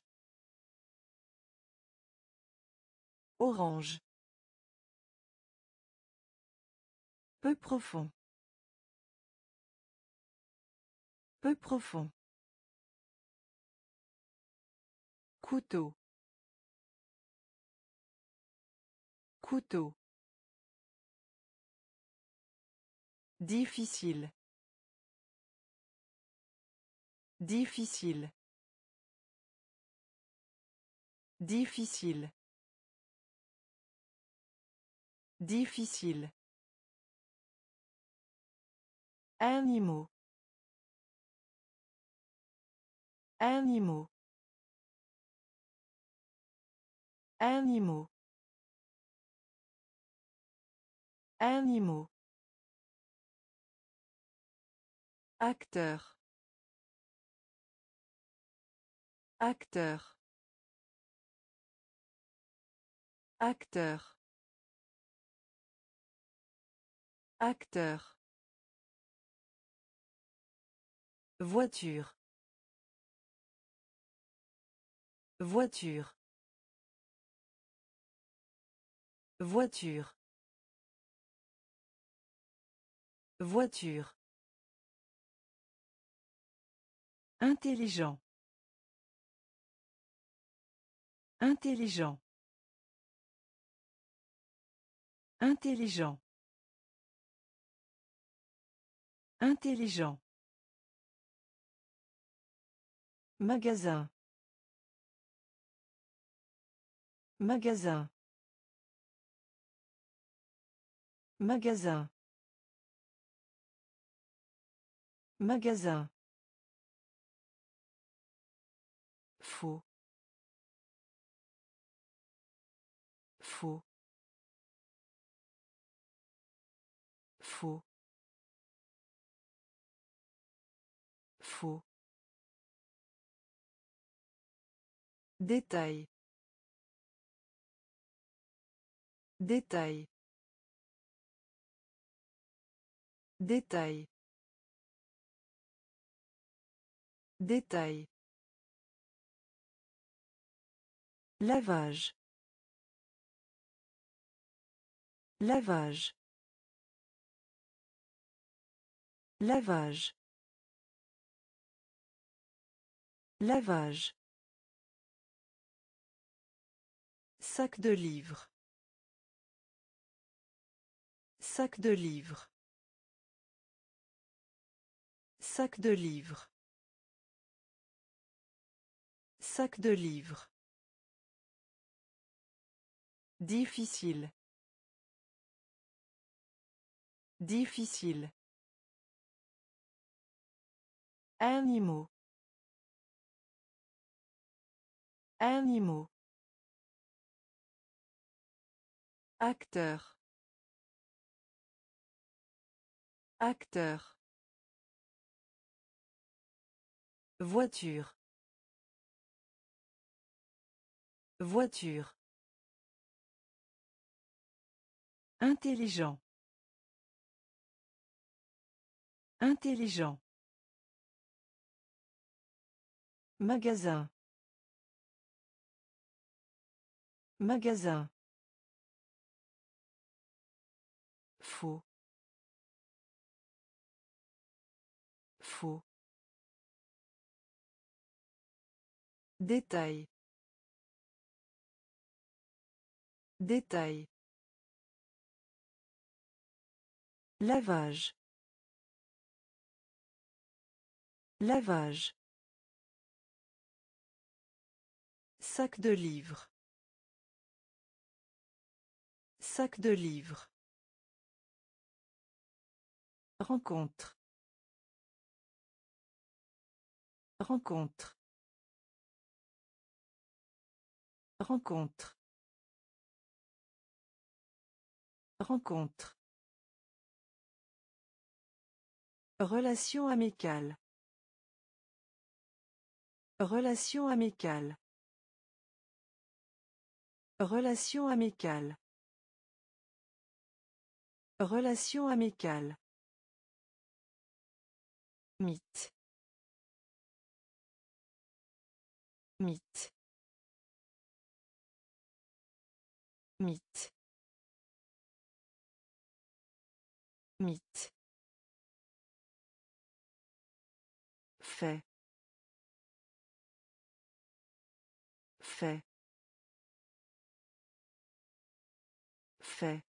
Orange. Peu profond. Peu profond. Couteau. Couteau. Difficile. Difficile. Difficile. Difficile. Animaux. Animaux. Animaux. Animaux. Acteur. Acteur. Acteur. Acteur. Voiture. Voiture. Voiture. Voiture. Intelligent. Intelligent. Intelligent. Intelligent. Magasin. Magasin. Magasin. Magasin. Faux. Faux. Faux. Faux. Détail. Détail. Détail. Détail. Lavage. Lavage. Lavage. Lavage. Sac de livres. Sac de livres. Sac de livres. Sac de livres. Difficile. Difficile. Animaux. Animaux. Acteur. Acteur. Voiture. Voiture. Intelligent. Intelligent. Magasin. Magasin. Faux. Faux. Détail. Détail. Lavage. Lavage. Sac de livres. Sac de livres. Rencontre. Rencontre. Rencontre. Rencontre. Relation amicale. Relation amicale. Relation amicale. Relation amicale. Mythe. Mythe. Mythe. Mythe. Fait. Fait. Fait.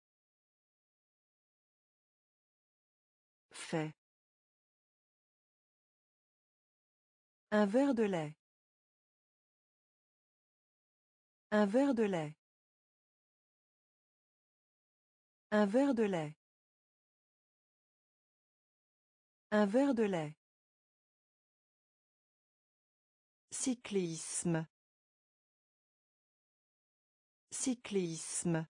Fait. Un verre de lait. Un verre de lait. Un verre de lait. Un verre de lait. Cyclisme. Cyclisme.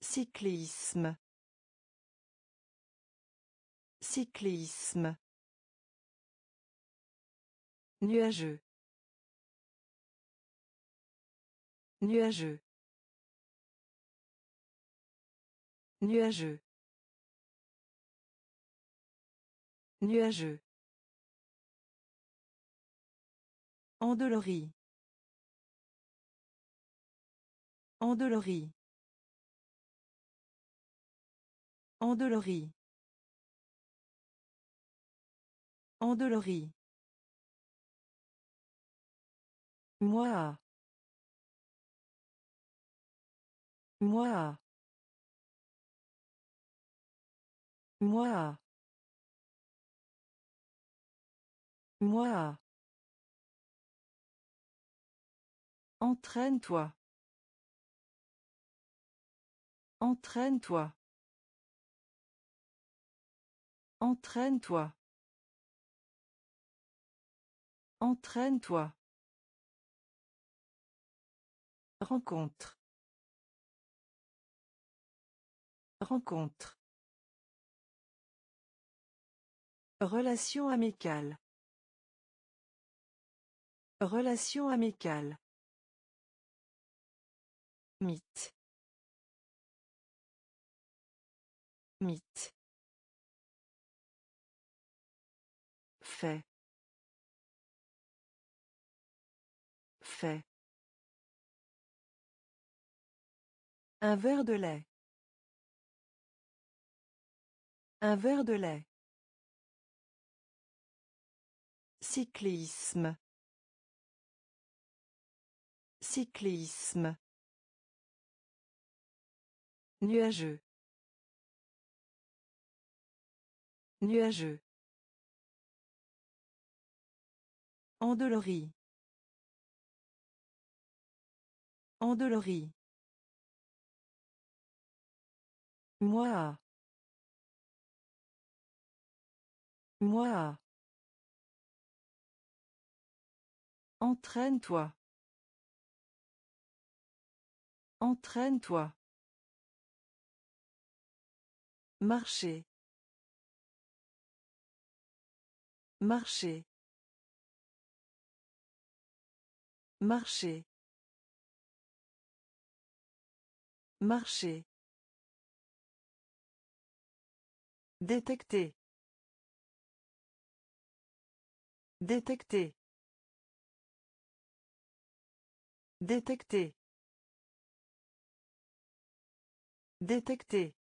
Cyclisme. Cyclisme. Nuageux. Nuageux. Nuageux. Nuageux. Endolori. Endolori. Endolori. Endolori. Moi. Moi. Moi. Moi. Entraîne-toi. Entraîne-toi. Entraîne-toi. Entraîne-toi. Rencontre. Rencontre. Relation amicale. Relation amicale. Mythe. Mythe. Fait. Fait. Un verre de lait. Un verre de lait. Cyclisme. Cyclisme. Nuageux. Nuageux. Endolori. Endolori. Moi. Moi. Entraîne-toi. Entraîne-toi. Marcher. Marcher. Marcher. Marcher. Détecter. Détecter. Détecter. Détecter.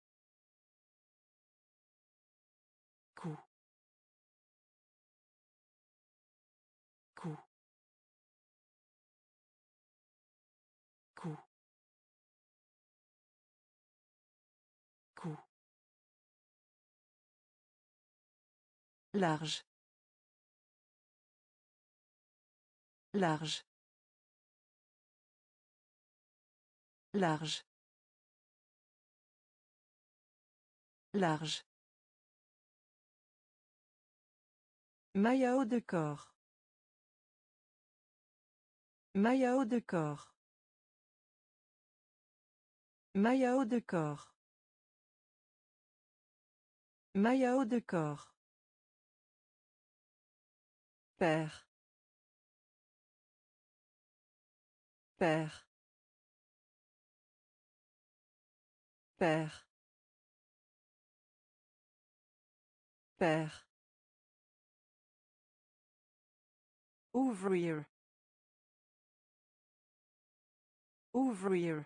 Large. Large. Large. Large. Maillot de corps. Maillot de corps. Maillot de corps. Maillot de corps. Père. Père. Père. Père. Ouvrir. Ouvrir.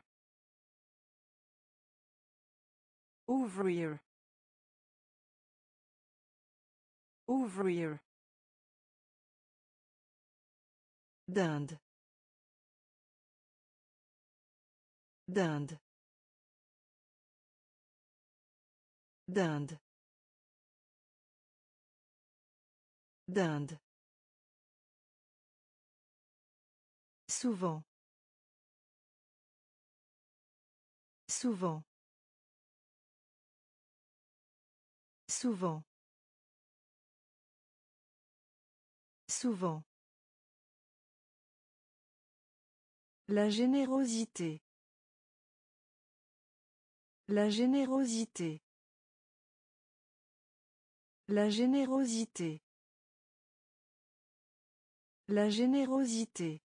Ouvrir. Ouvrir. D'Inde. D'Inde. D'Inde. D'Inde. Souvent. Souvent. Souvent. Souvent. La générosité. La générosité. La générosité. La générosité.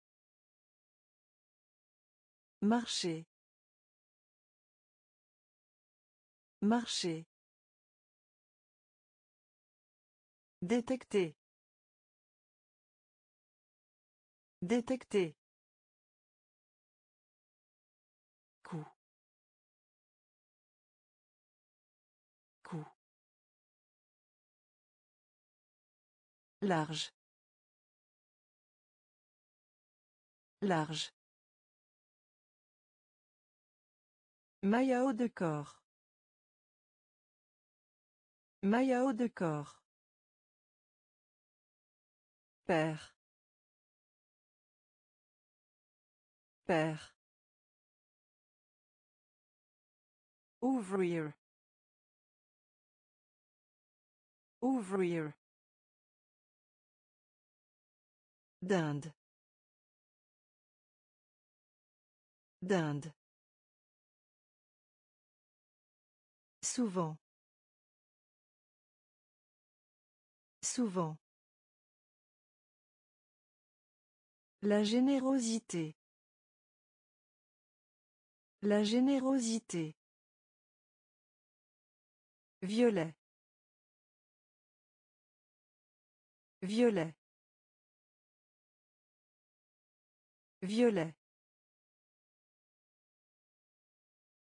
Marcher. Marcher. Détecter. Détecter. Large. Large. Maillot de corps. Maillot de corps. Père. Père. Ouvrir. Ouvrir. D'Inde. D'Inde. Souvent. Souvent. La générosité. La générosité. Violet. Violet. Violet.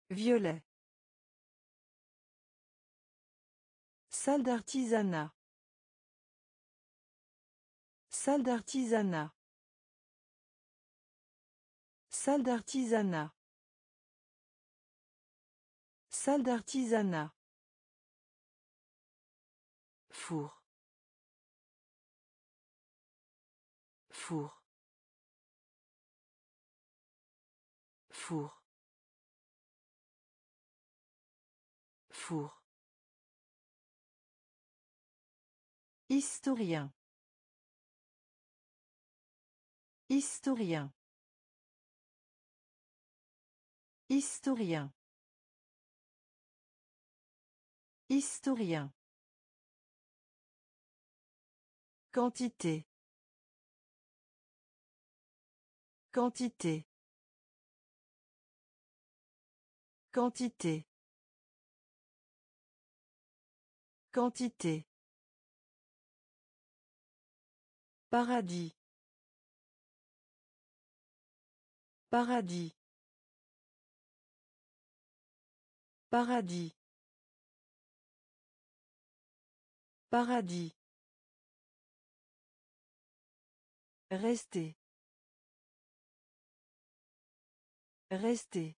Violet. Salle d'artisanat. Salle d'artisanat. Salle d'artisanat. Salle d'artisanat. Four. Four. Four. Four. Historien. Historien. Historien. Historien. Quantité. Quantité. Quantité. Quantité. Paradis. Paradis. Paradis. Paradis. Rester. Rester.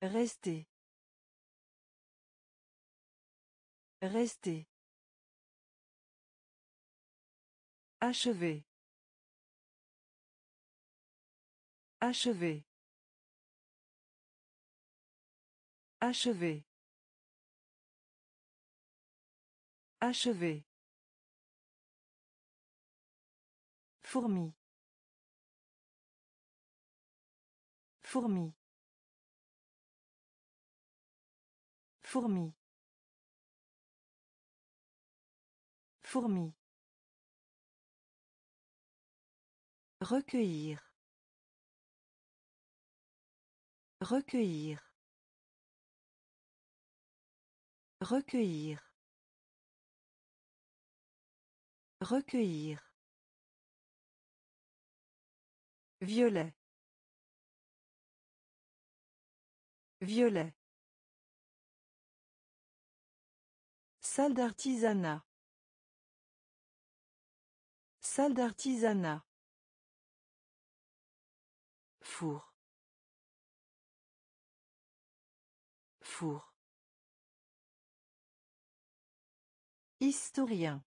Rester. Rester. Achever. Achever. Achever. Achever. Fourmi. Fourmi. Fourmi. Fourmi. Recueillir. Recueillir. Recueillir. Recueillir. Violet. Violet. Salle d'artisanat. Salle d'artisanat. Four. Four. Historien.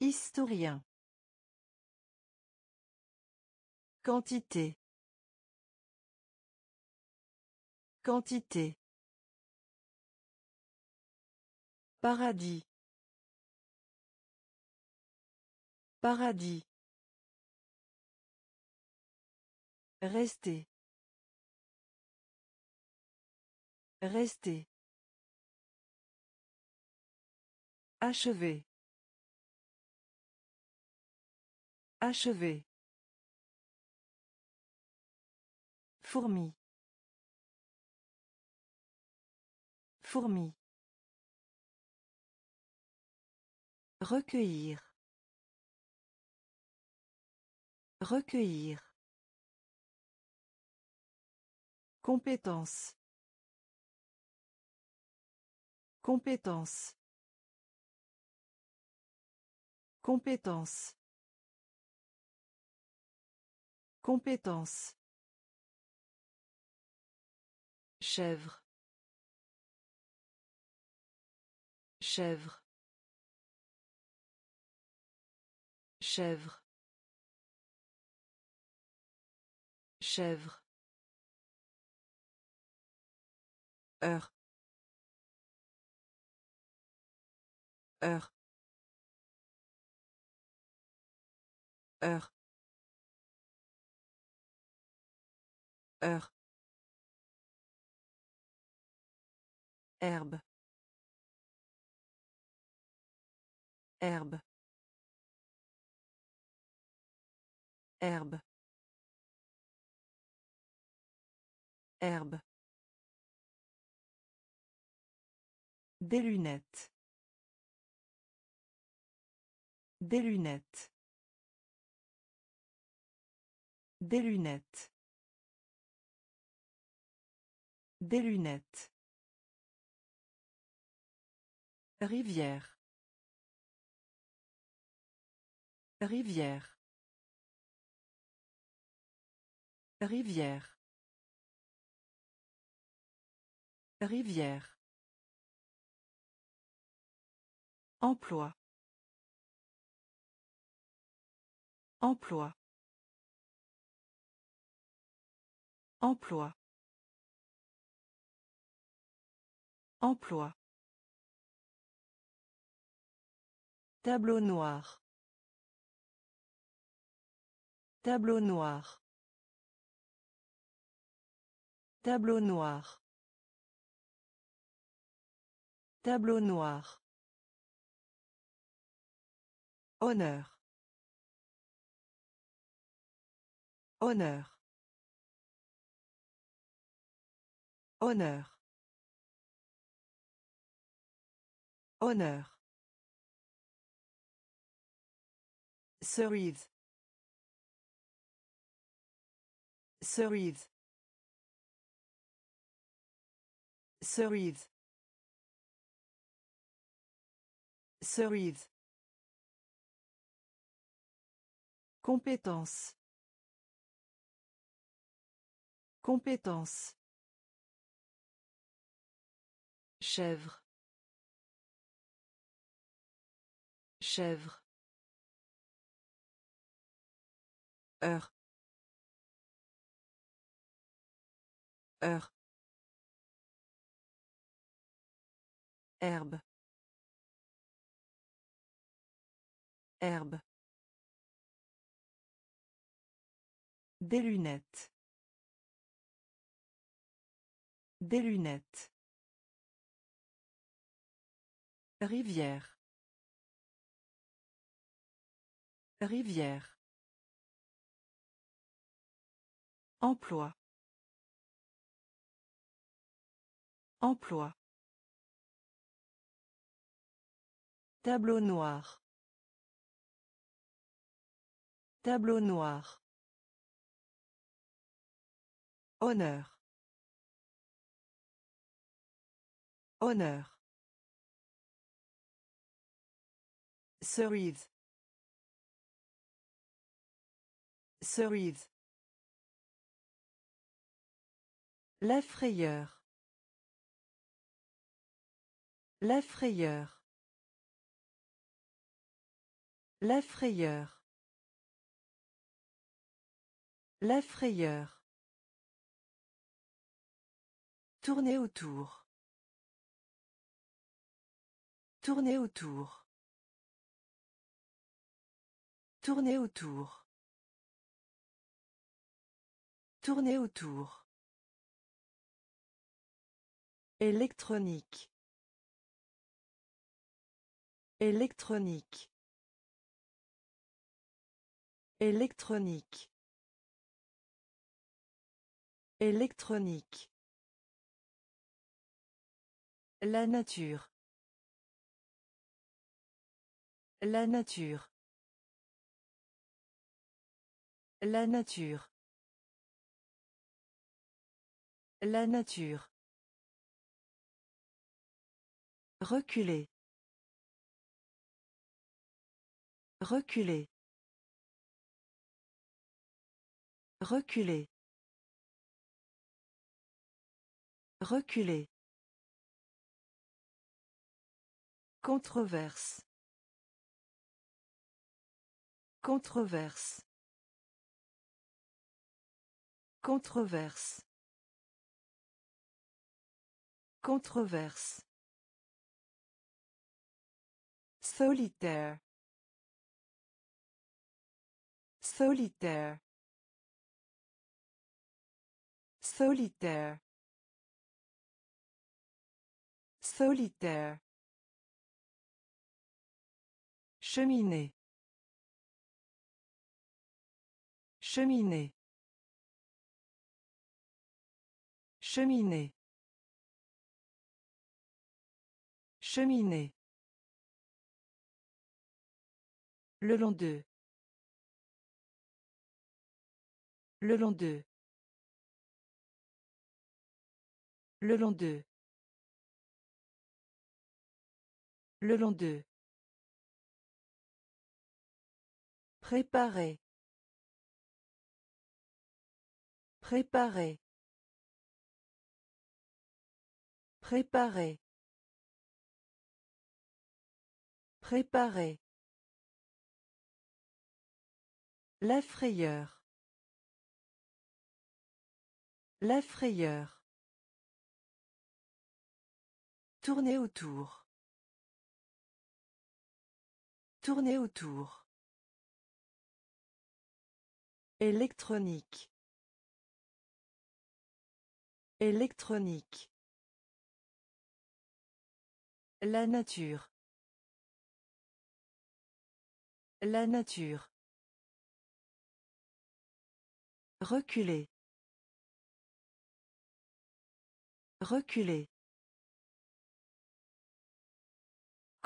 Historien. Quantité. Quantité. Paradis. Paradis. Rester. Rester. Achever. Achever. Fourmi. Fourmi. Recueillir. Recueillir. Compétence. Compétence. Compétence. Compétence. Chèvre. Chèvre. Chèvre. Chèvre. Heure. Heure. Heure. Heure. Herbe. Herbe. Herbe. Herbe. Des lunettes. Des lunettes. Des lunettes. Des lunettes. Rivière. Rivière. Rivière. Rivière. Emploi. Emploi. Emploi. Emploi. Tableau noir. Tableau noir. Tableau noir. Tableau noir. Honneur. Honneur. Honneur. Honneur. Cerise. Cerise. Cerise. Cerise. Compétence. Compétence. Chèvre. Chèvre. Heure. Heure. Herbe. Herbe. Des lunettes. Des lunettes. Rivière. Rivière. Emploi. Emploi. Tableau noir. Tableau noir. Honneur. Honneur. Cerise. Cerise. La frayeur. La frayeur. La frayeur. La frayeur. Tourner autour. Tourner autour. Tourner autour. Tourner autour. Électronique. Électronique. Électronique. Électronique. La nature. La nature. La nature. La nature. Reculer. Reculer. Reculer. Reculer. Controverse. Controverse. Controverse. Controverse. Solitaire. Solitaire. Solitaire. Solitaire. Cheminée. Cheminée. Cheminée. Cheminée. Le long d'eux. Le long d'eux. Le long d'eux. Le long d'eux. Préparer. Préparer. Préparer. Préparer. La frayeur. La frayeur. Tourner autour. Tourner autour. Électronique. Électronique. La nature. La nature. Reculer. Reculer.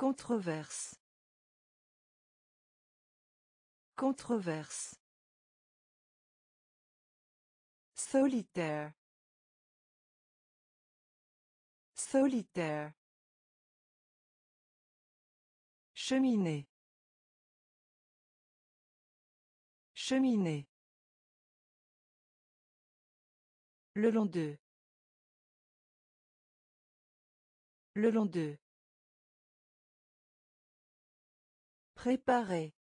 Controverse. Controverse. Solitaire. Solitaire. Cheminée. Cheminée. Le long d'eux. Le long d'eux. Préparer.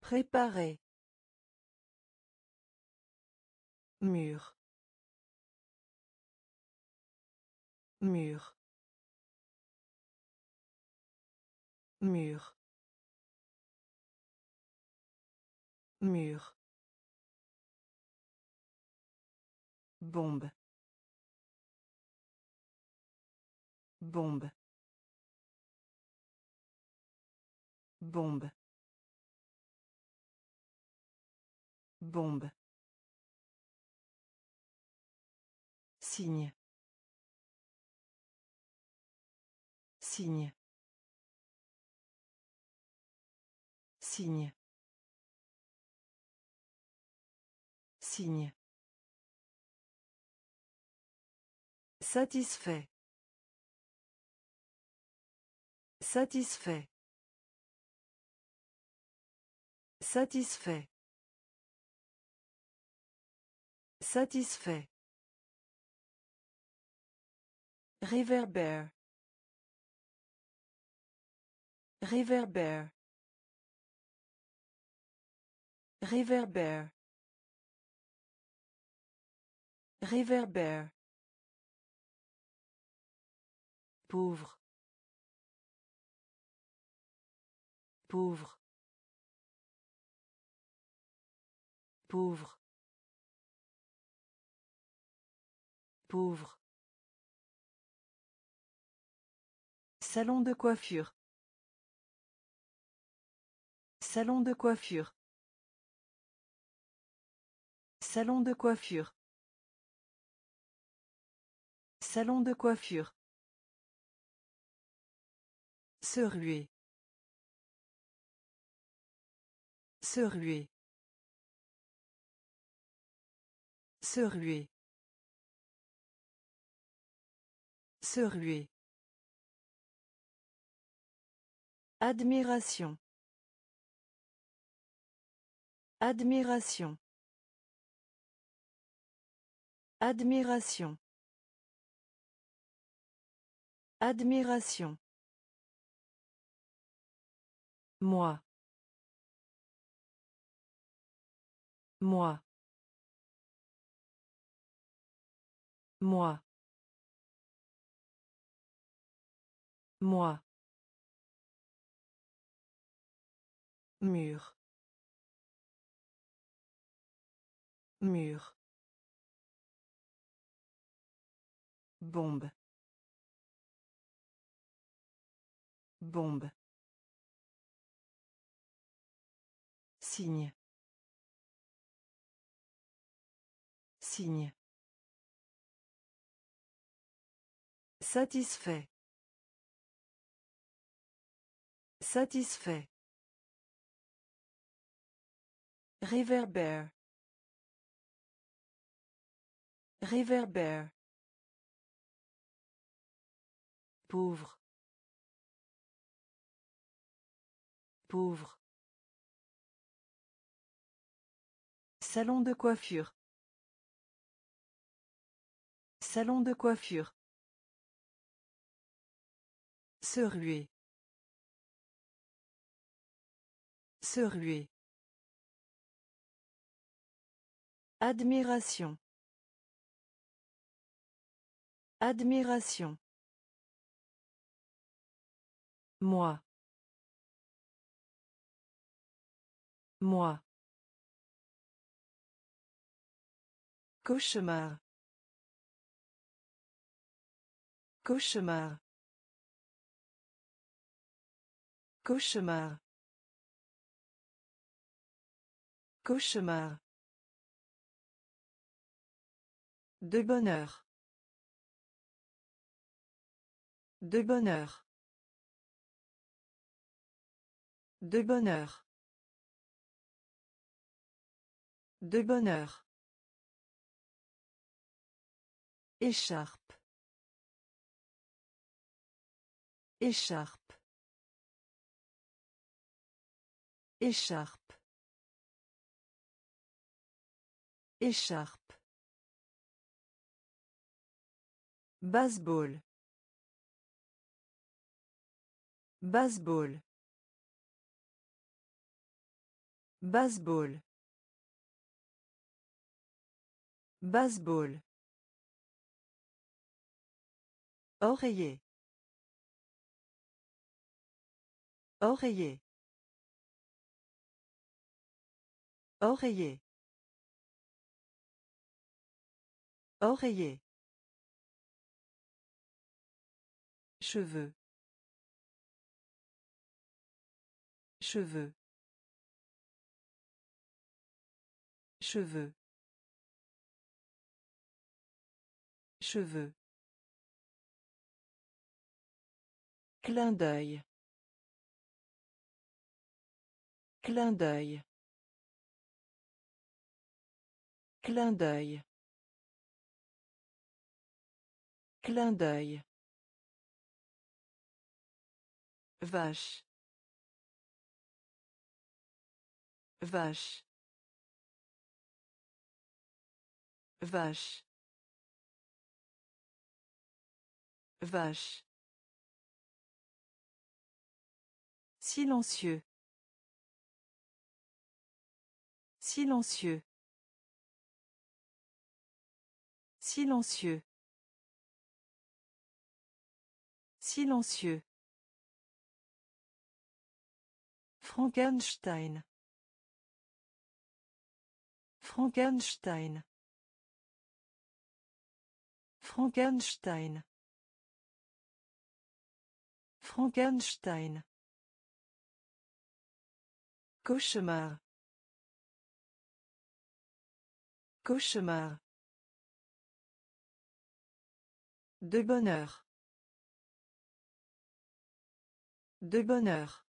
Préparer. Mur. Mur. Mur. Mur. Bombe. Bombe. Bombe. Bombe. Signe. Signe. Signe. Signe. Satisfait. Satisfait. Satisfait. Satisfait. Réverbère. Réverbère. Réverbère. Réverbère. Pauvre. Pauvre. Pauvre. Pauvre. Salon de coiffure. Salon de coiffure. Salon de coiffure. Salon de coiffure. Se ruer. Se ruer. Se ruer. Se ruer. Admiration. Admiration. Admiration. Admiration. Moi. Moi. Moi. Moi. Mur. Mur. Bombe. Bombe. Signe. Signe. Satisfait. Satisfait. Réverbère. Réverbère. Pauvre. Pauvre. Salon de coiffure. Salon de coiffure. Se ruer. Se ruer. Admiration. Admiration. Moi. Moi. Cauchemar. Cauchemar. Cauchemar. Cauchemar. De bonheur. De bonheur. De bonheur. De bonheur. Écharpe. Écharpe. Écharpe. Écharpe. Baseball. Baseball. Baseball. Baseball. Oreiller. Oreiller. Oreiller. Oreiller. Cheveux. Cheveux. Cheveux. Cheveux. Clin d'œil. Clin d'œil. Clin d'œil. Clin d'œil. Vache. Vache. Vache. Vache. Silencieux. Silencieux. Silencieux. Silencieux. Frankenstein. Frankenstein. Frankenstein. Frankenstein. Cauchemar. Cauchemar. De bonheur. De bonheur.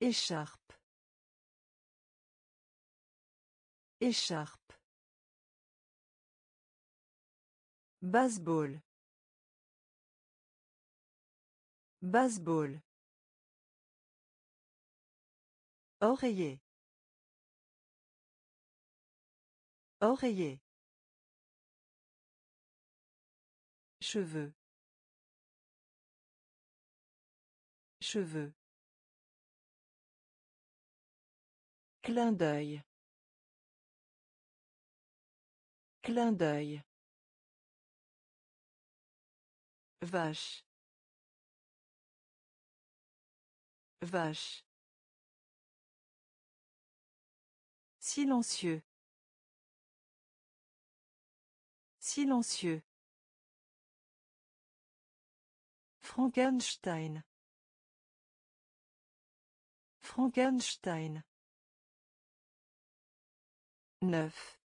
Écharpe. Écharpe. Baseball. Baseball. Oreiller. Oreiller. Cheveux. Cheveux. Clin d'œil. Clin d'œil. Vache. Vache. Silencieux. Silencieux. Frankenstein. Frankenstein. Neuf.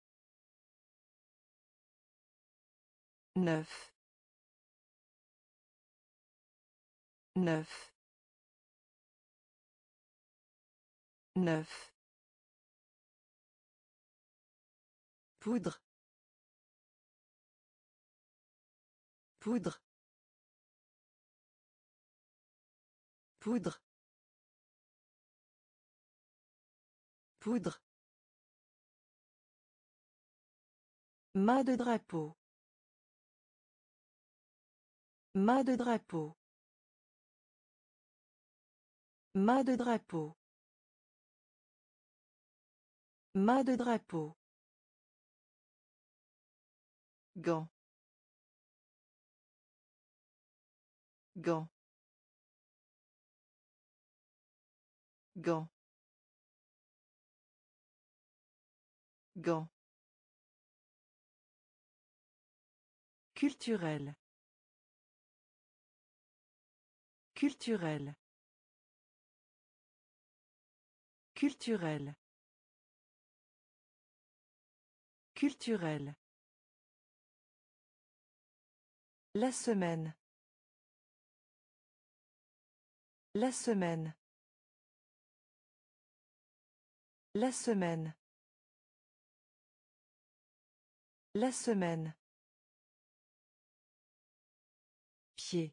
Neuf. Neuf. Neuf. Poudre. Poudre. Poudre. Poudre. Mât de drapeau. Mât de drapeau. Mât de drapeau. Mât de drapeau. Gant. Gant. Gant. Gant. Culturel. Culturel. Culturel. Culturel. La semaine. La semaine. La semaine. La semaine. Pied.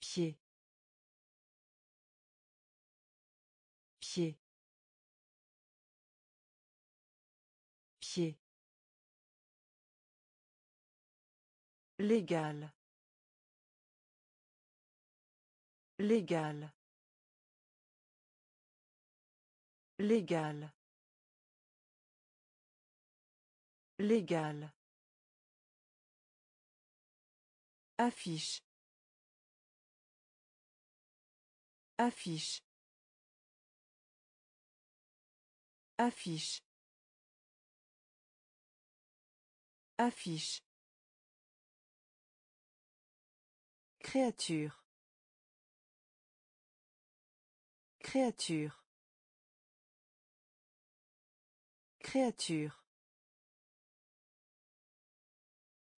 Pied. Pied. Pied. Légal. Légal. Légal. Légal. Affiche. Affiche. Affiche. Affiche. Créature. Créature. Créature.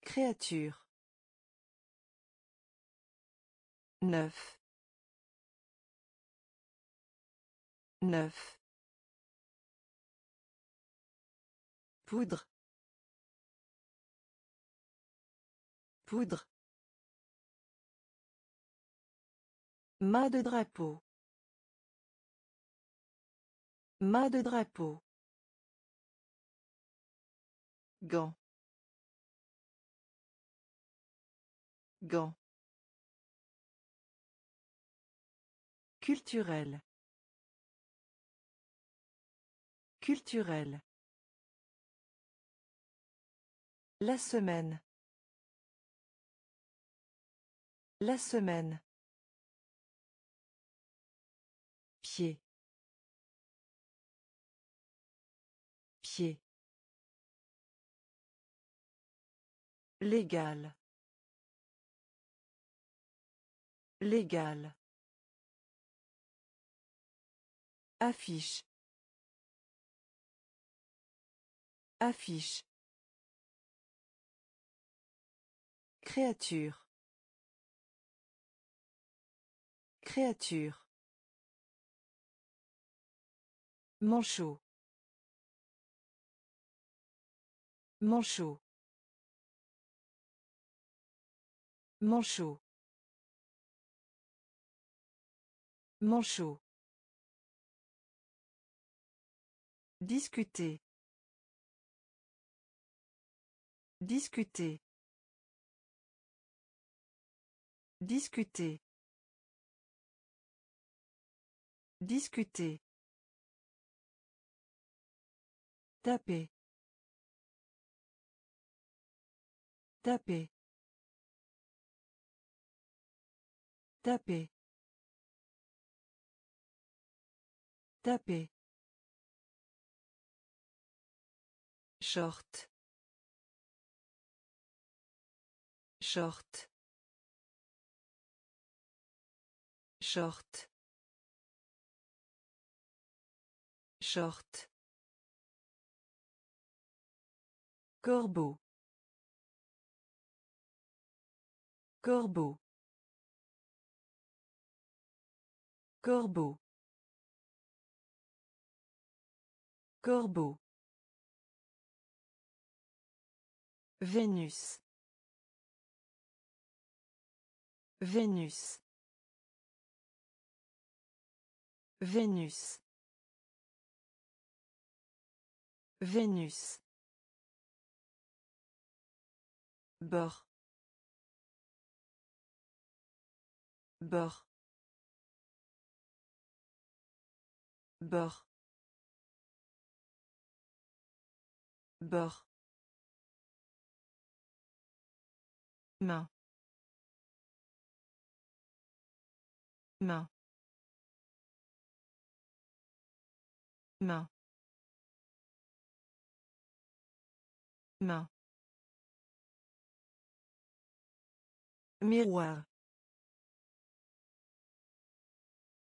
Créature. Neuf. Neuf. Poudre. Poudre. Mât de drapeau. Mât de drapeau. Gant. Gant. Culturel. Culturel. La semaine. La semaine. Légal. Légal. Affiche. Affiche. Créature. Créature. Manchot. Manchot. Manchot. Manchot. Discuter. Discuter. Discuter. Discuter. Taper. Taper. Taper. Taper. Short. Short. Short. Short. Corbeau. Corbeau. Corbeau. Corbeau. Vénus. Vénus. Vénus. Vénus. Bord. Bord. Bord. Main. Main. Main. Main. Miroir.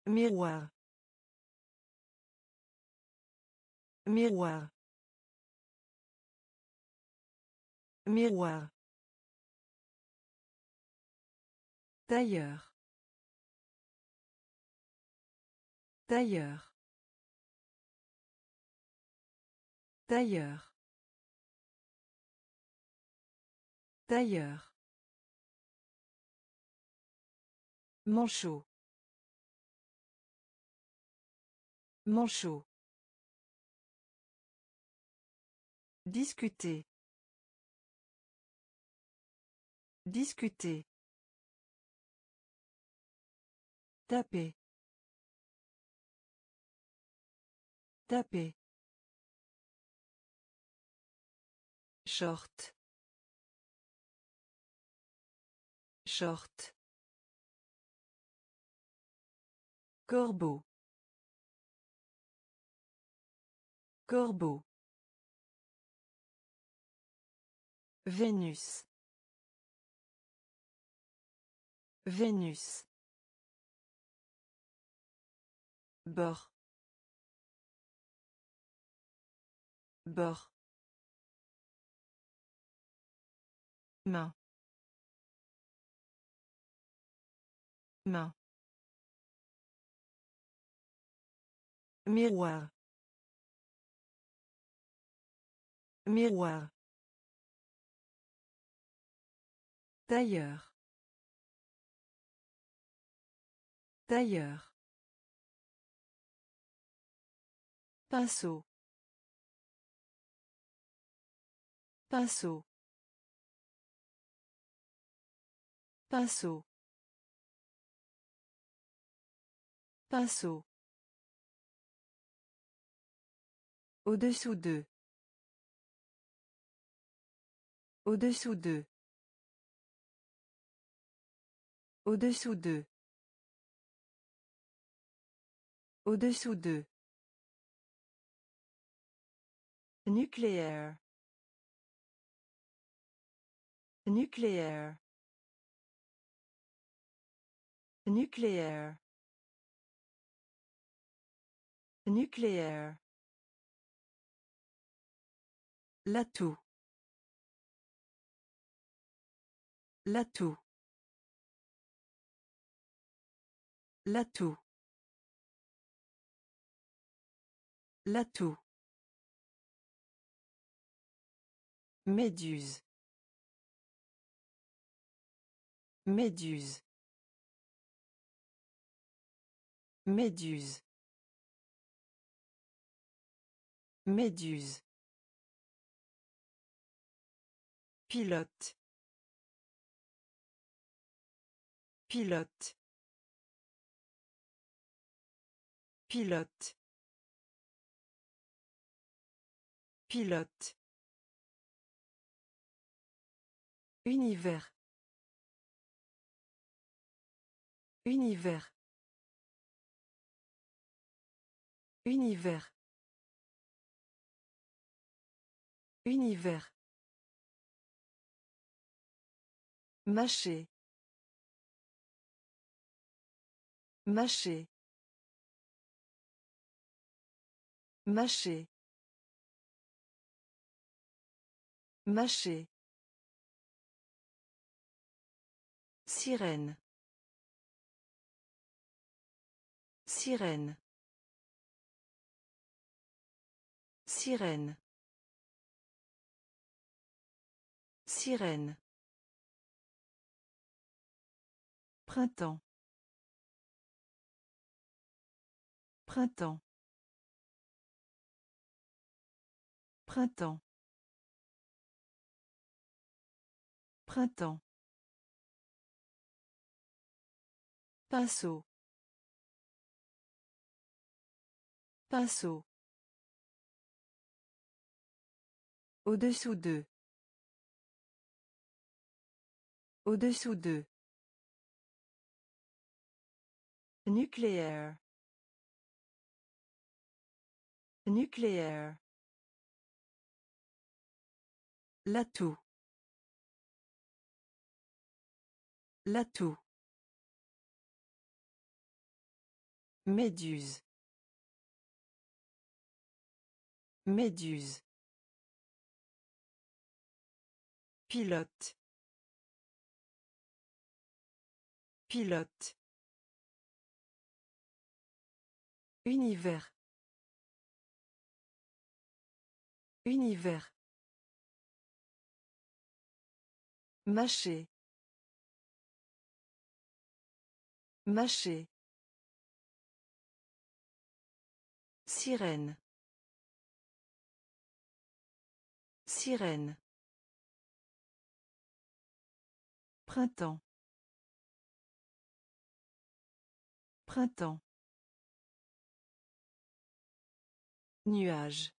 Miroir. Miroir. Miroir. D'ailleurs. D'ailleurs. D'ailleurs. D'ailleurs. Manchot. Manchot. Discuter. Discuter. Taper. Taper. Short. Short. Corbeau. Corbeau. Vénus. Vénus. Bord. Bord. Main. Main. Miroir. Miroir. D'ailleurs. D'ailleurs. Pinceau. Pinceau. Pinceau. Pinceau. Au-dessous d'eux. Au-dessous d'eux. Au-dessous d'eux. Au-dessous d'eux. Nucléaire. Nucléaire. Nucléaire. Nucléaire. L'atout. L'atout. L'atout. L'atout. Méduse. Méduse. Méduse. Méduse. Pilote. Pilote. Pilote. Pilote. Univers. Univers. Univers. Univers. Mâcher. Mâcher. Mâcher. Mâcher. Sirène. Sirène. Sirène. Sirène. Printemps. Printemps. Printemps. Printemps. Pinceau. Pinceau. Au-dessous d'eux. Au-dessous d'eux. Nucléaire. Nucléaire. L'atout. L'atout. Méduse. Méduse. Pilote. Pilote. Univers. Univers. Mâcher. Mâcher. Sirène. Sirène. Printemps. Printemps. Nuage.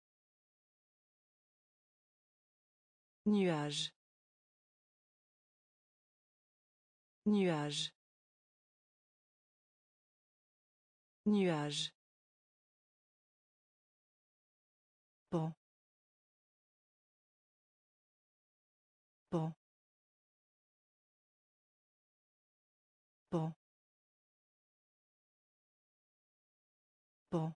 Nuage. Nuage. Nuage. Bon. Bon. Bon. Bon.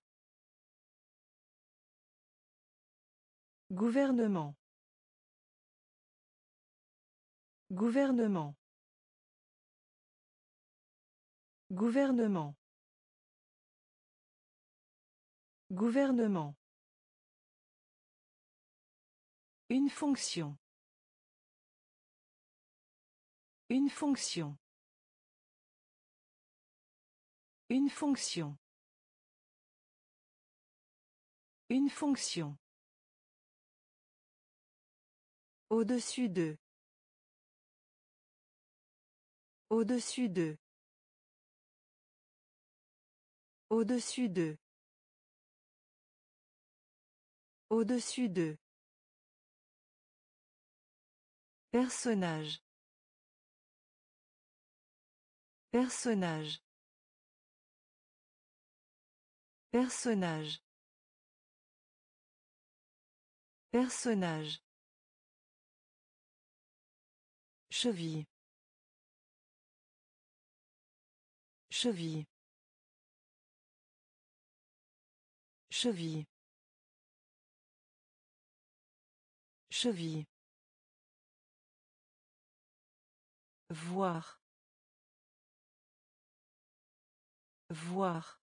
Gouvernement. Gouvernement. Gouvernement. Gouvernement. Une fonction. Une fonction. Une fonction. Une fonction. Au-dessus d'eux. Au-dessus d'eux. Au-dessus d'eux. Au-dessus d'eux. Personnage. Personnage. Personnage. Personnage. Cheville. Cheville. Cheville. Cheville. Voir. Voir.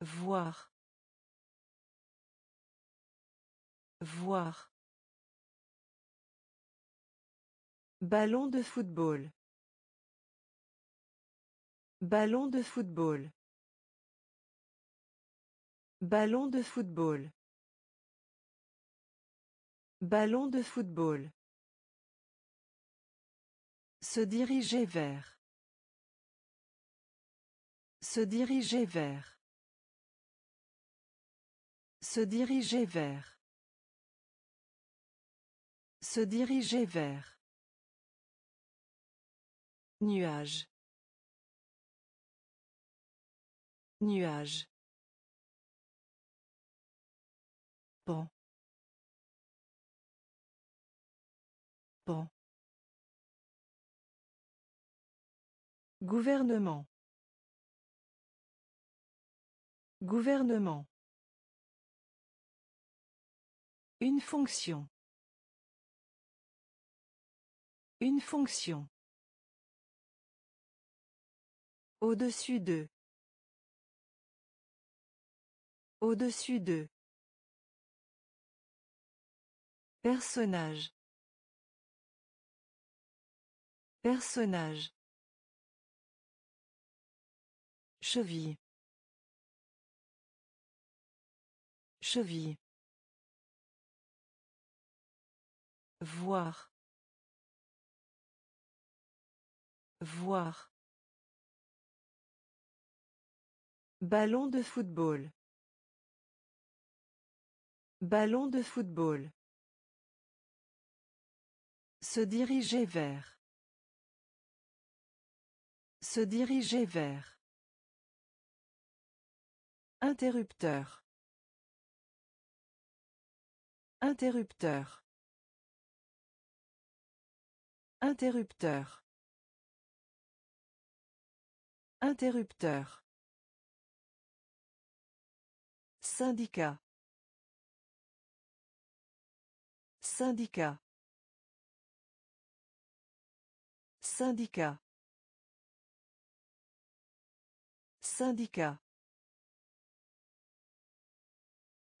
Voir. Voir. Ballon de football. Ballon de football. Ballon de football. Ballon de football. Se diriger vers. Se diriger vers. Se diriger vers. Se diriger vers. Nuage. Nuage. Gouvernement. Gouvernement. Une fonction. Une fonction. Au-dessus d'eux. Au-dessus d'eux. Personnage. Personnage. Cheville. Cheville. Voir. Voir. Ballon de football. Ballon de football. Se diriger vers. Se diriger vers. Interrupteur. Interrupteur. Interrupteur. Interrupteur. Syndicat. Syndicat. Syndicat. Syndicat.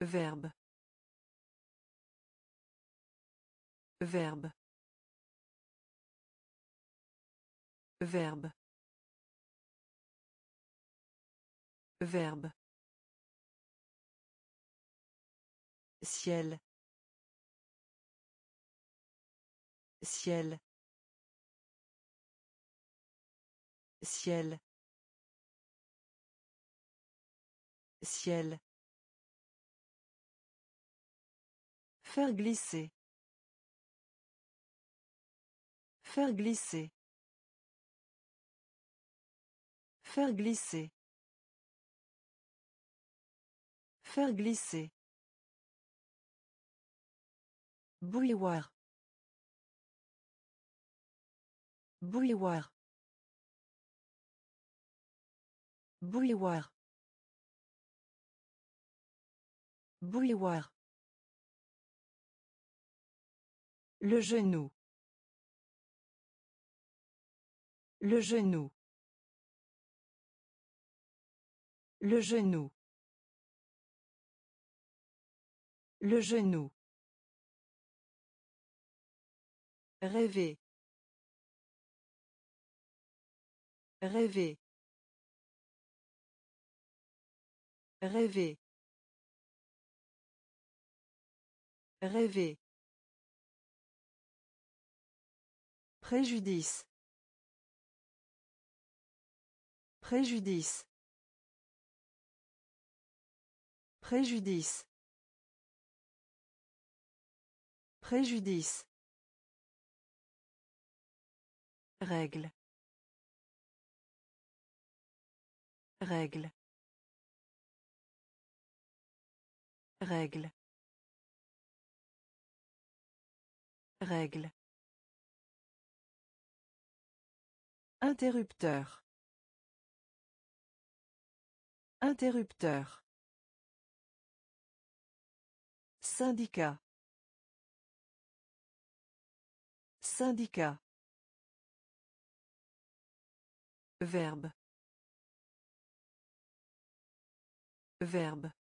Verbe. Verbe. Verbe. Verbe. Ciel. Ciel. Ciel. Ciel. Faire glisser. Faire glisser. Faire glisser. Faire glisser. Bouilloire. Bouilloire. Bouilloire. Bouilloire. Le genou. Le genou. Le genou. Le genou. Rêver. Rêver. Rêver. Rêver. Préjudice. Préjudice. Préjudice. Préjudice. Règle. Règle. Règle. Règle. Interrupteur. Interrupteur. Syndicat. Syndicat. Verbe. Verbe.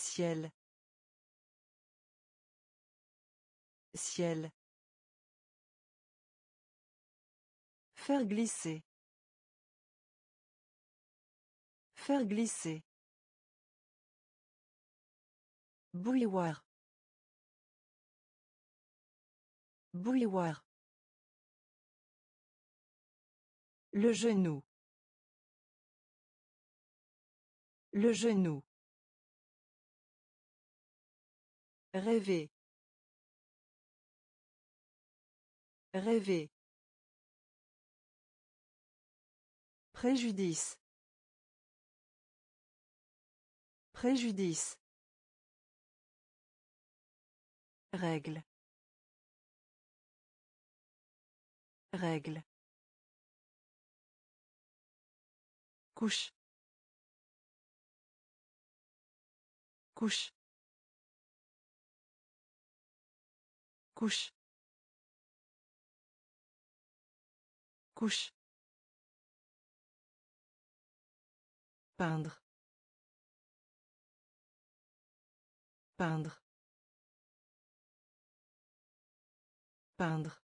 Ciel. Ciel. Faire glisser. Faire glisser. Bouilloire. Bouilloire. Le genou. Le genou. Rêver. Rêver. Préjudice. Préjudice. Règle. Règle. Couche. Couche. Couche. Couche. Peindre. Peindre. Peindre.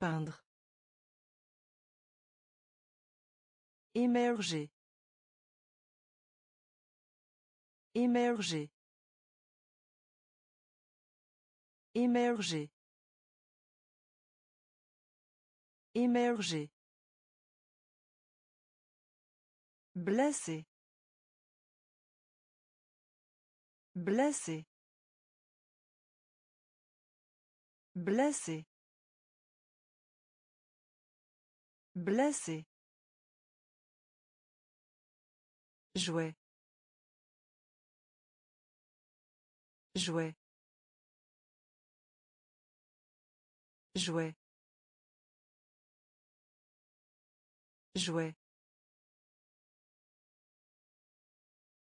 Peindre. Émerger. Émerger. Émerger. Émerger. Blessé. Blessé. Blessé. Blessé. Jouet. Jouet. Jouet. Jouet.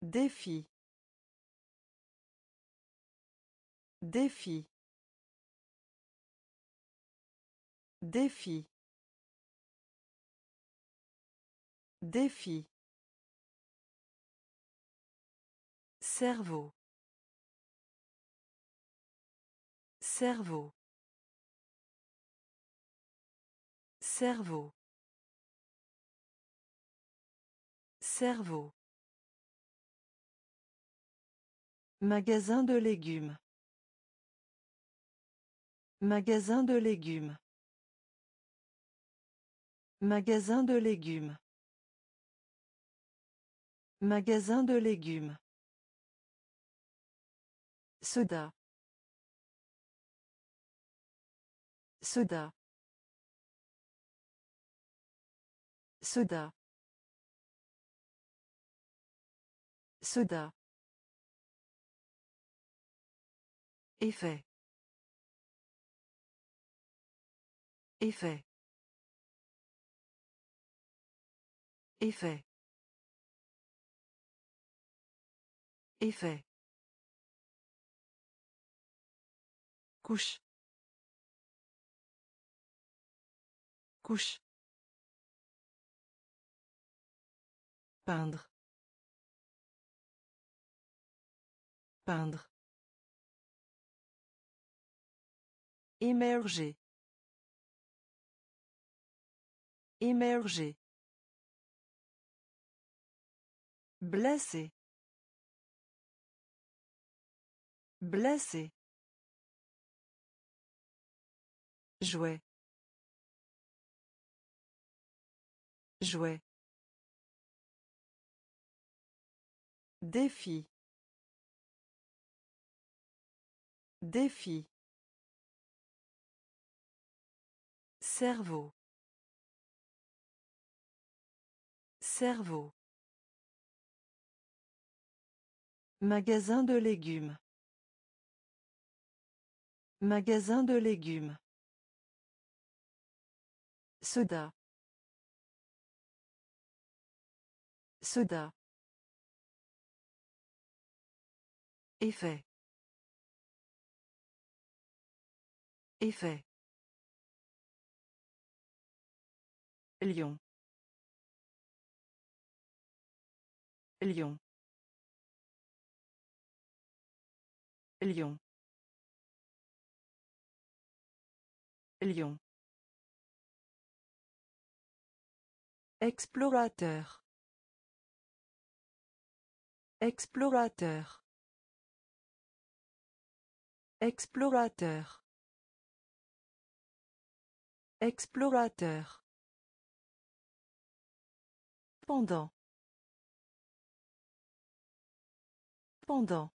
Défi. Défi. Défi. Défi. Cerveau. Cerveau. Cerveau. Cerveau. Magasin de légumes. Magasin de légumes. Magasin de légumes. Magasin de légumes. Soda. Soda. Soda. Soda. Effet. Effet. Effet. Effet. Couche. Couche. Peindre. Peindre. Émerger. Émerger. Blessé. Blessé. Jouet. Jouet. Défi. Défi. Cerveau. Cerveau. Magasin de légumes. Magasin de légumes. Soda. Soda. Effet. Effet. Lion. Lion. Lion. Lion. Explorateur. Explorateur. Explorateur. Explorateur. Pendant. Pendant.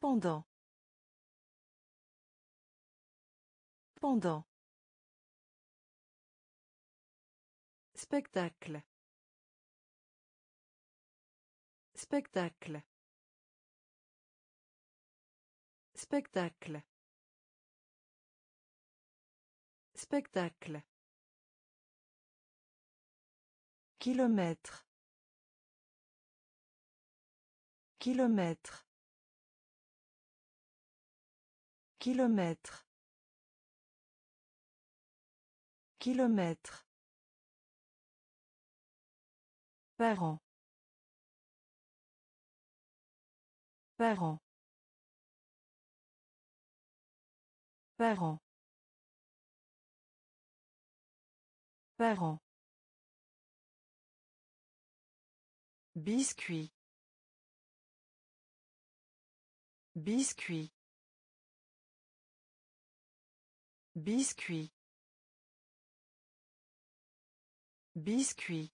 Pendant. Pendant. Spectacle. Spectacle. Spectacle. Spectacle. Kilomètre. Kilomètre. Kilomètre. Kilomètre. Parents. Parents. Parents. Parents. Biscuit. Biscuit. Biscuit. Biscuit.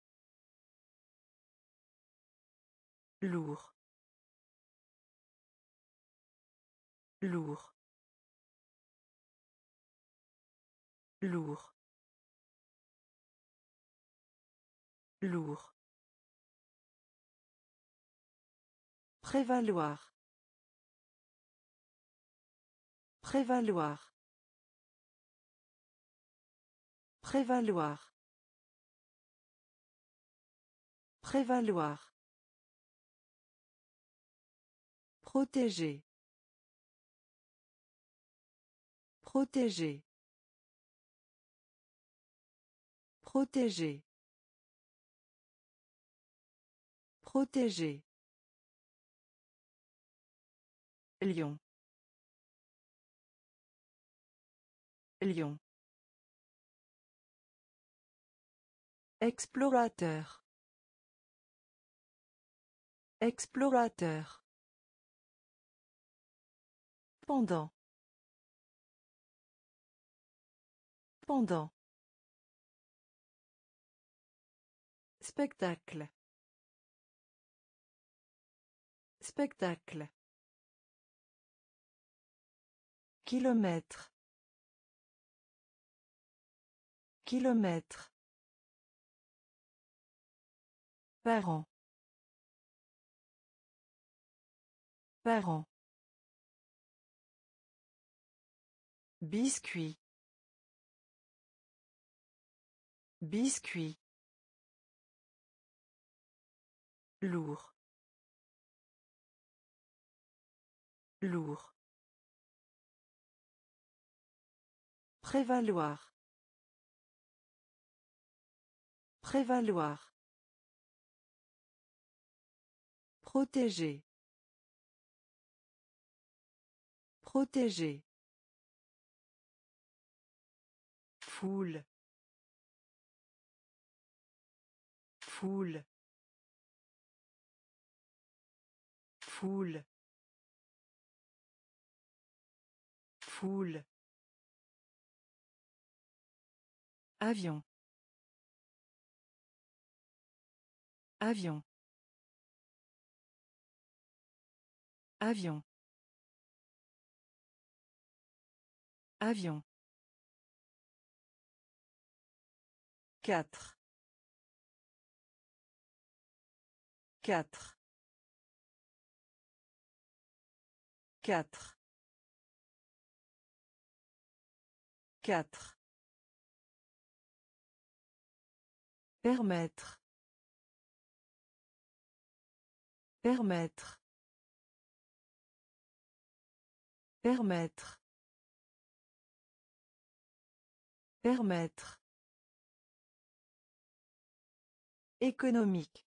Lourd. Lourd. Lourd. Lourd. Prévaloir. Prévaloir. Prévaloir. Prévaloir. Protéger. Protéger. Protéger. Protéger. Lion. Lion. Explorateur. Explorateur. Pendant. Pendant. Spectacle. Spectacle. Kilomètre. Kilomètre. Parent. Parent. Biscuit. Biscuit. Lourd. Lourd. Prévaloir. Prévaloir. Protéger. Protéger. Foule. Foule. Foule. Foule. Avion. Avion. Avion. Avion. Quatre. Quatre. Quatre. Quatre. Permettre. Permettre. Permettre. Permettre. Économique.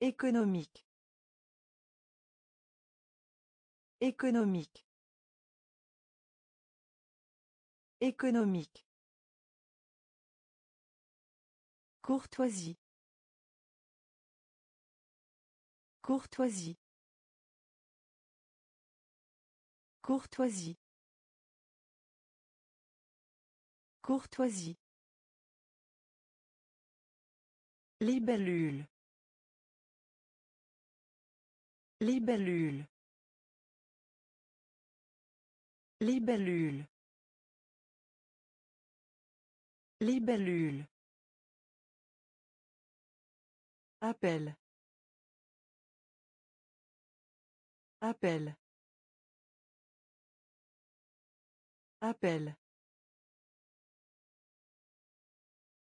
Économique. Économique. Économique. Courtoisie. Courtoisie. Courtoisie. Courtoisie. Libellule. Libellule. Libellule. Libellule. Appel. Appel. Appel.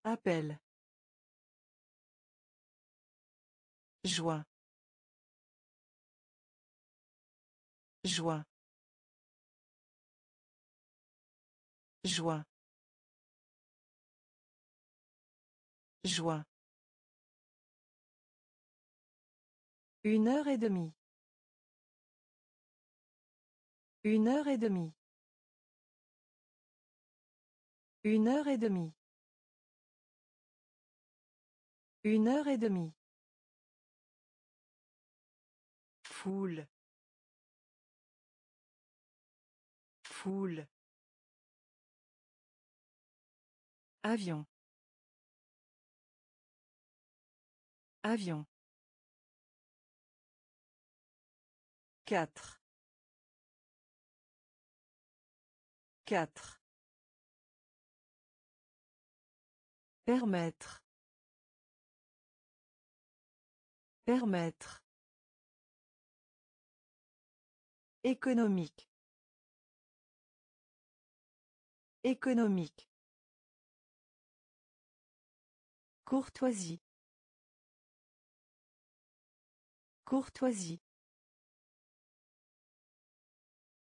Appel. Joie. Joie. Joie. Joie. Une heure et demie. Une heure et demie. Une heure et demie. Une heure et demie. Foule. Foule. Avion. Avion. Quatre. Quatre. Permettre. Permettre. Économique. Économique. Courtoisie. Courtoisie.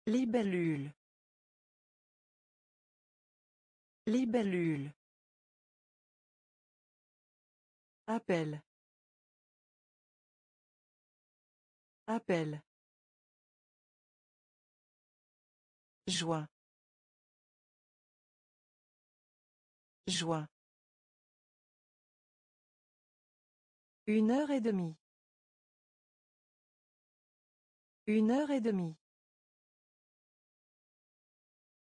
Libellule. Libellule. Appel. Appel. Joie. Joie. Une heure et demie. Une heure et demie.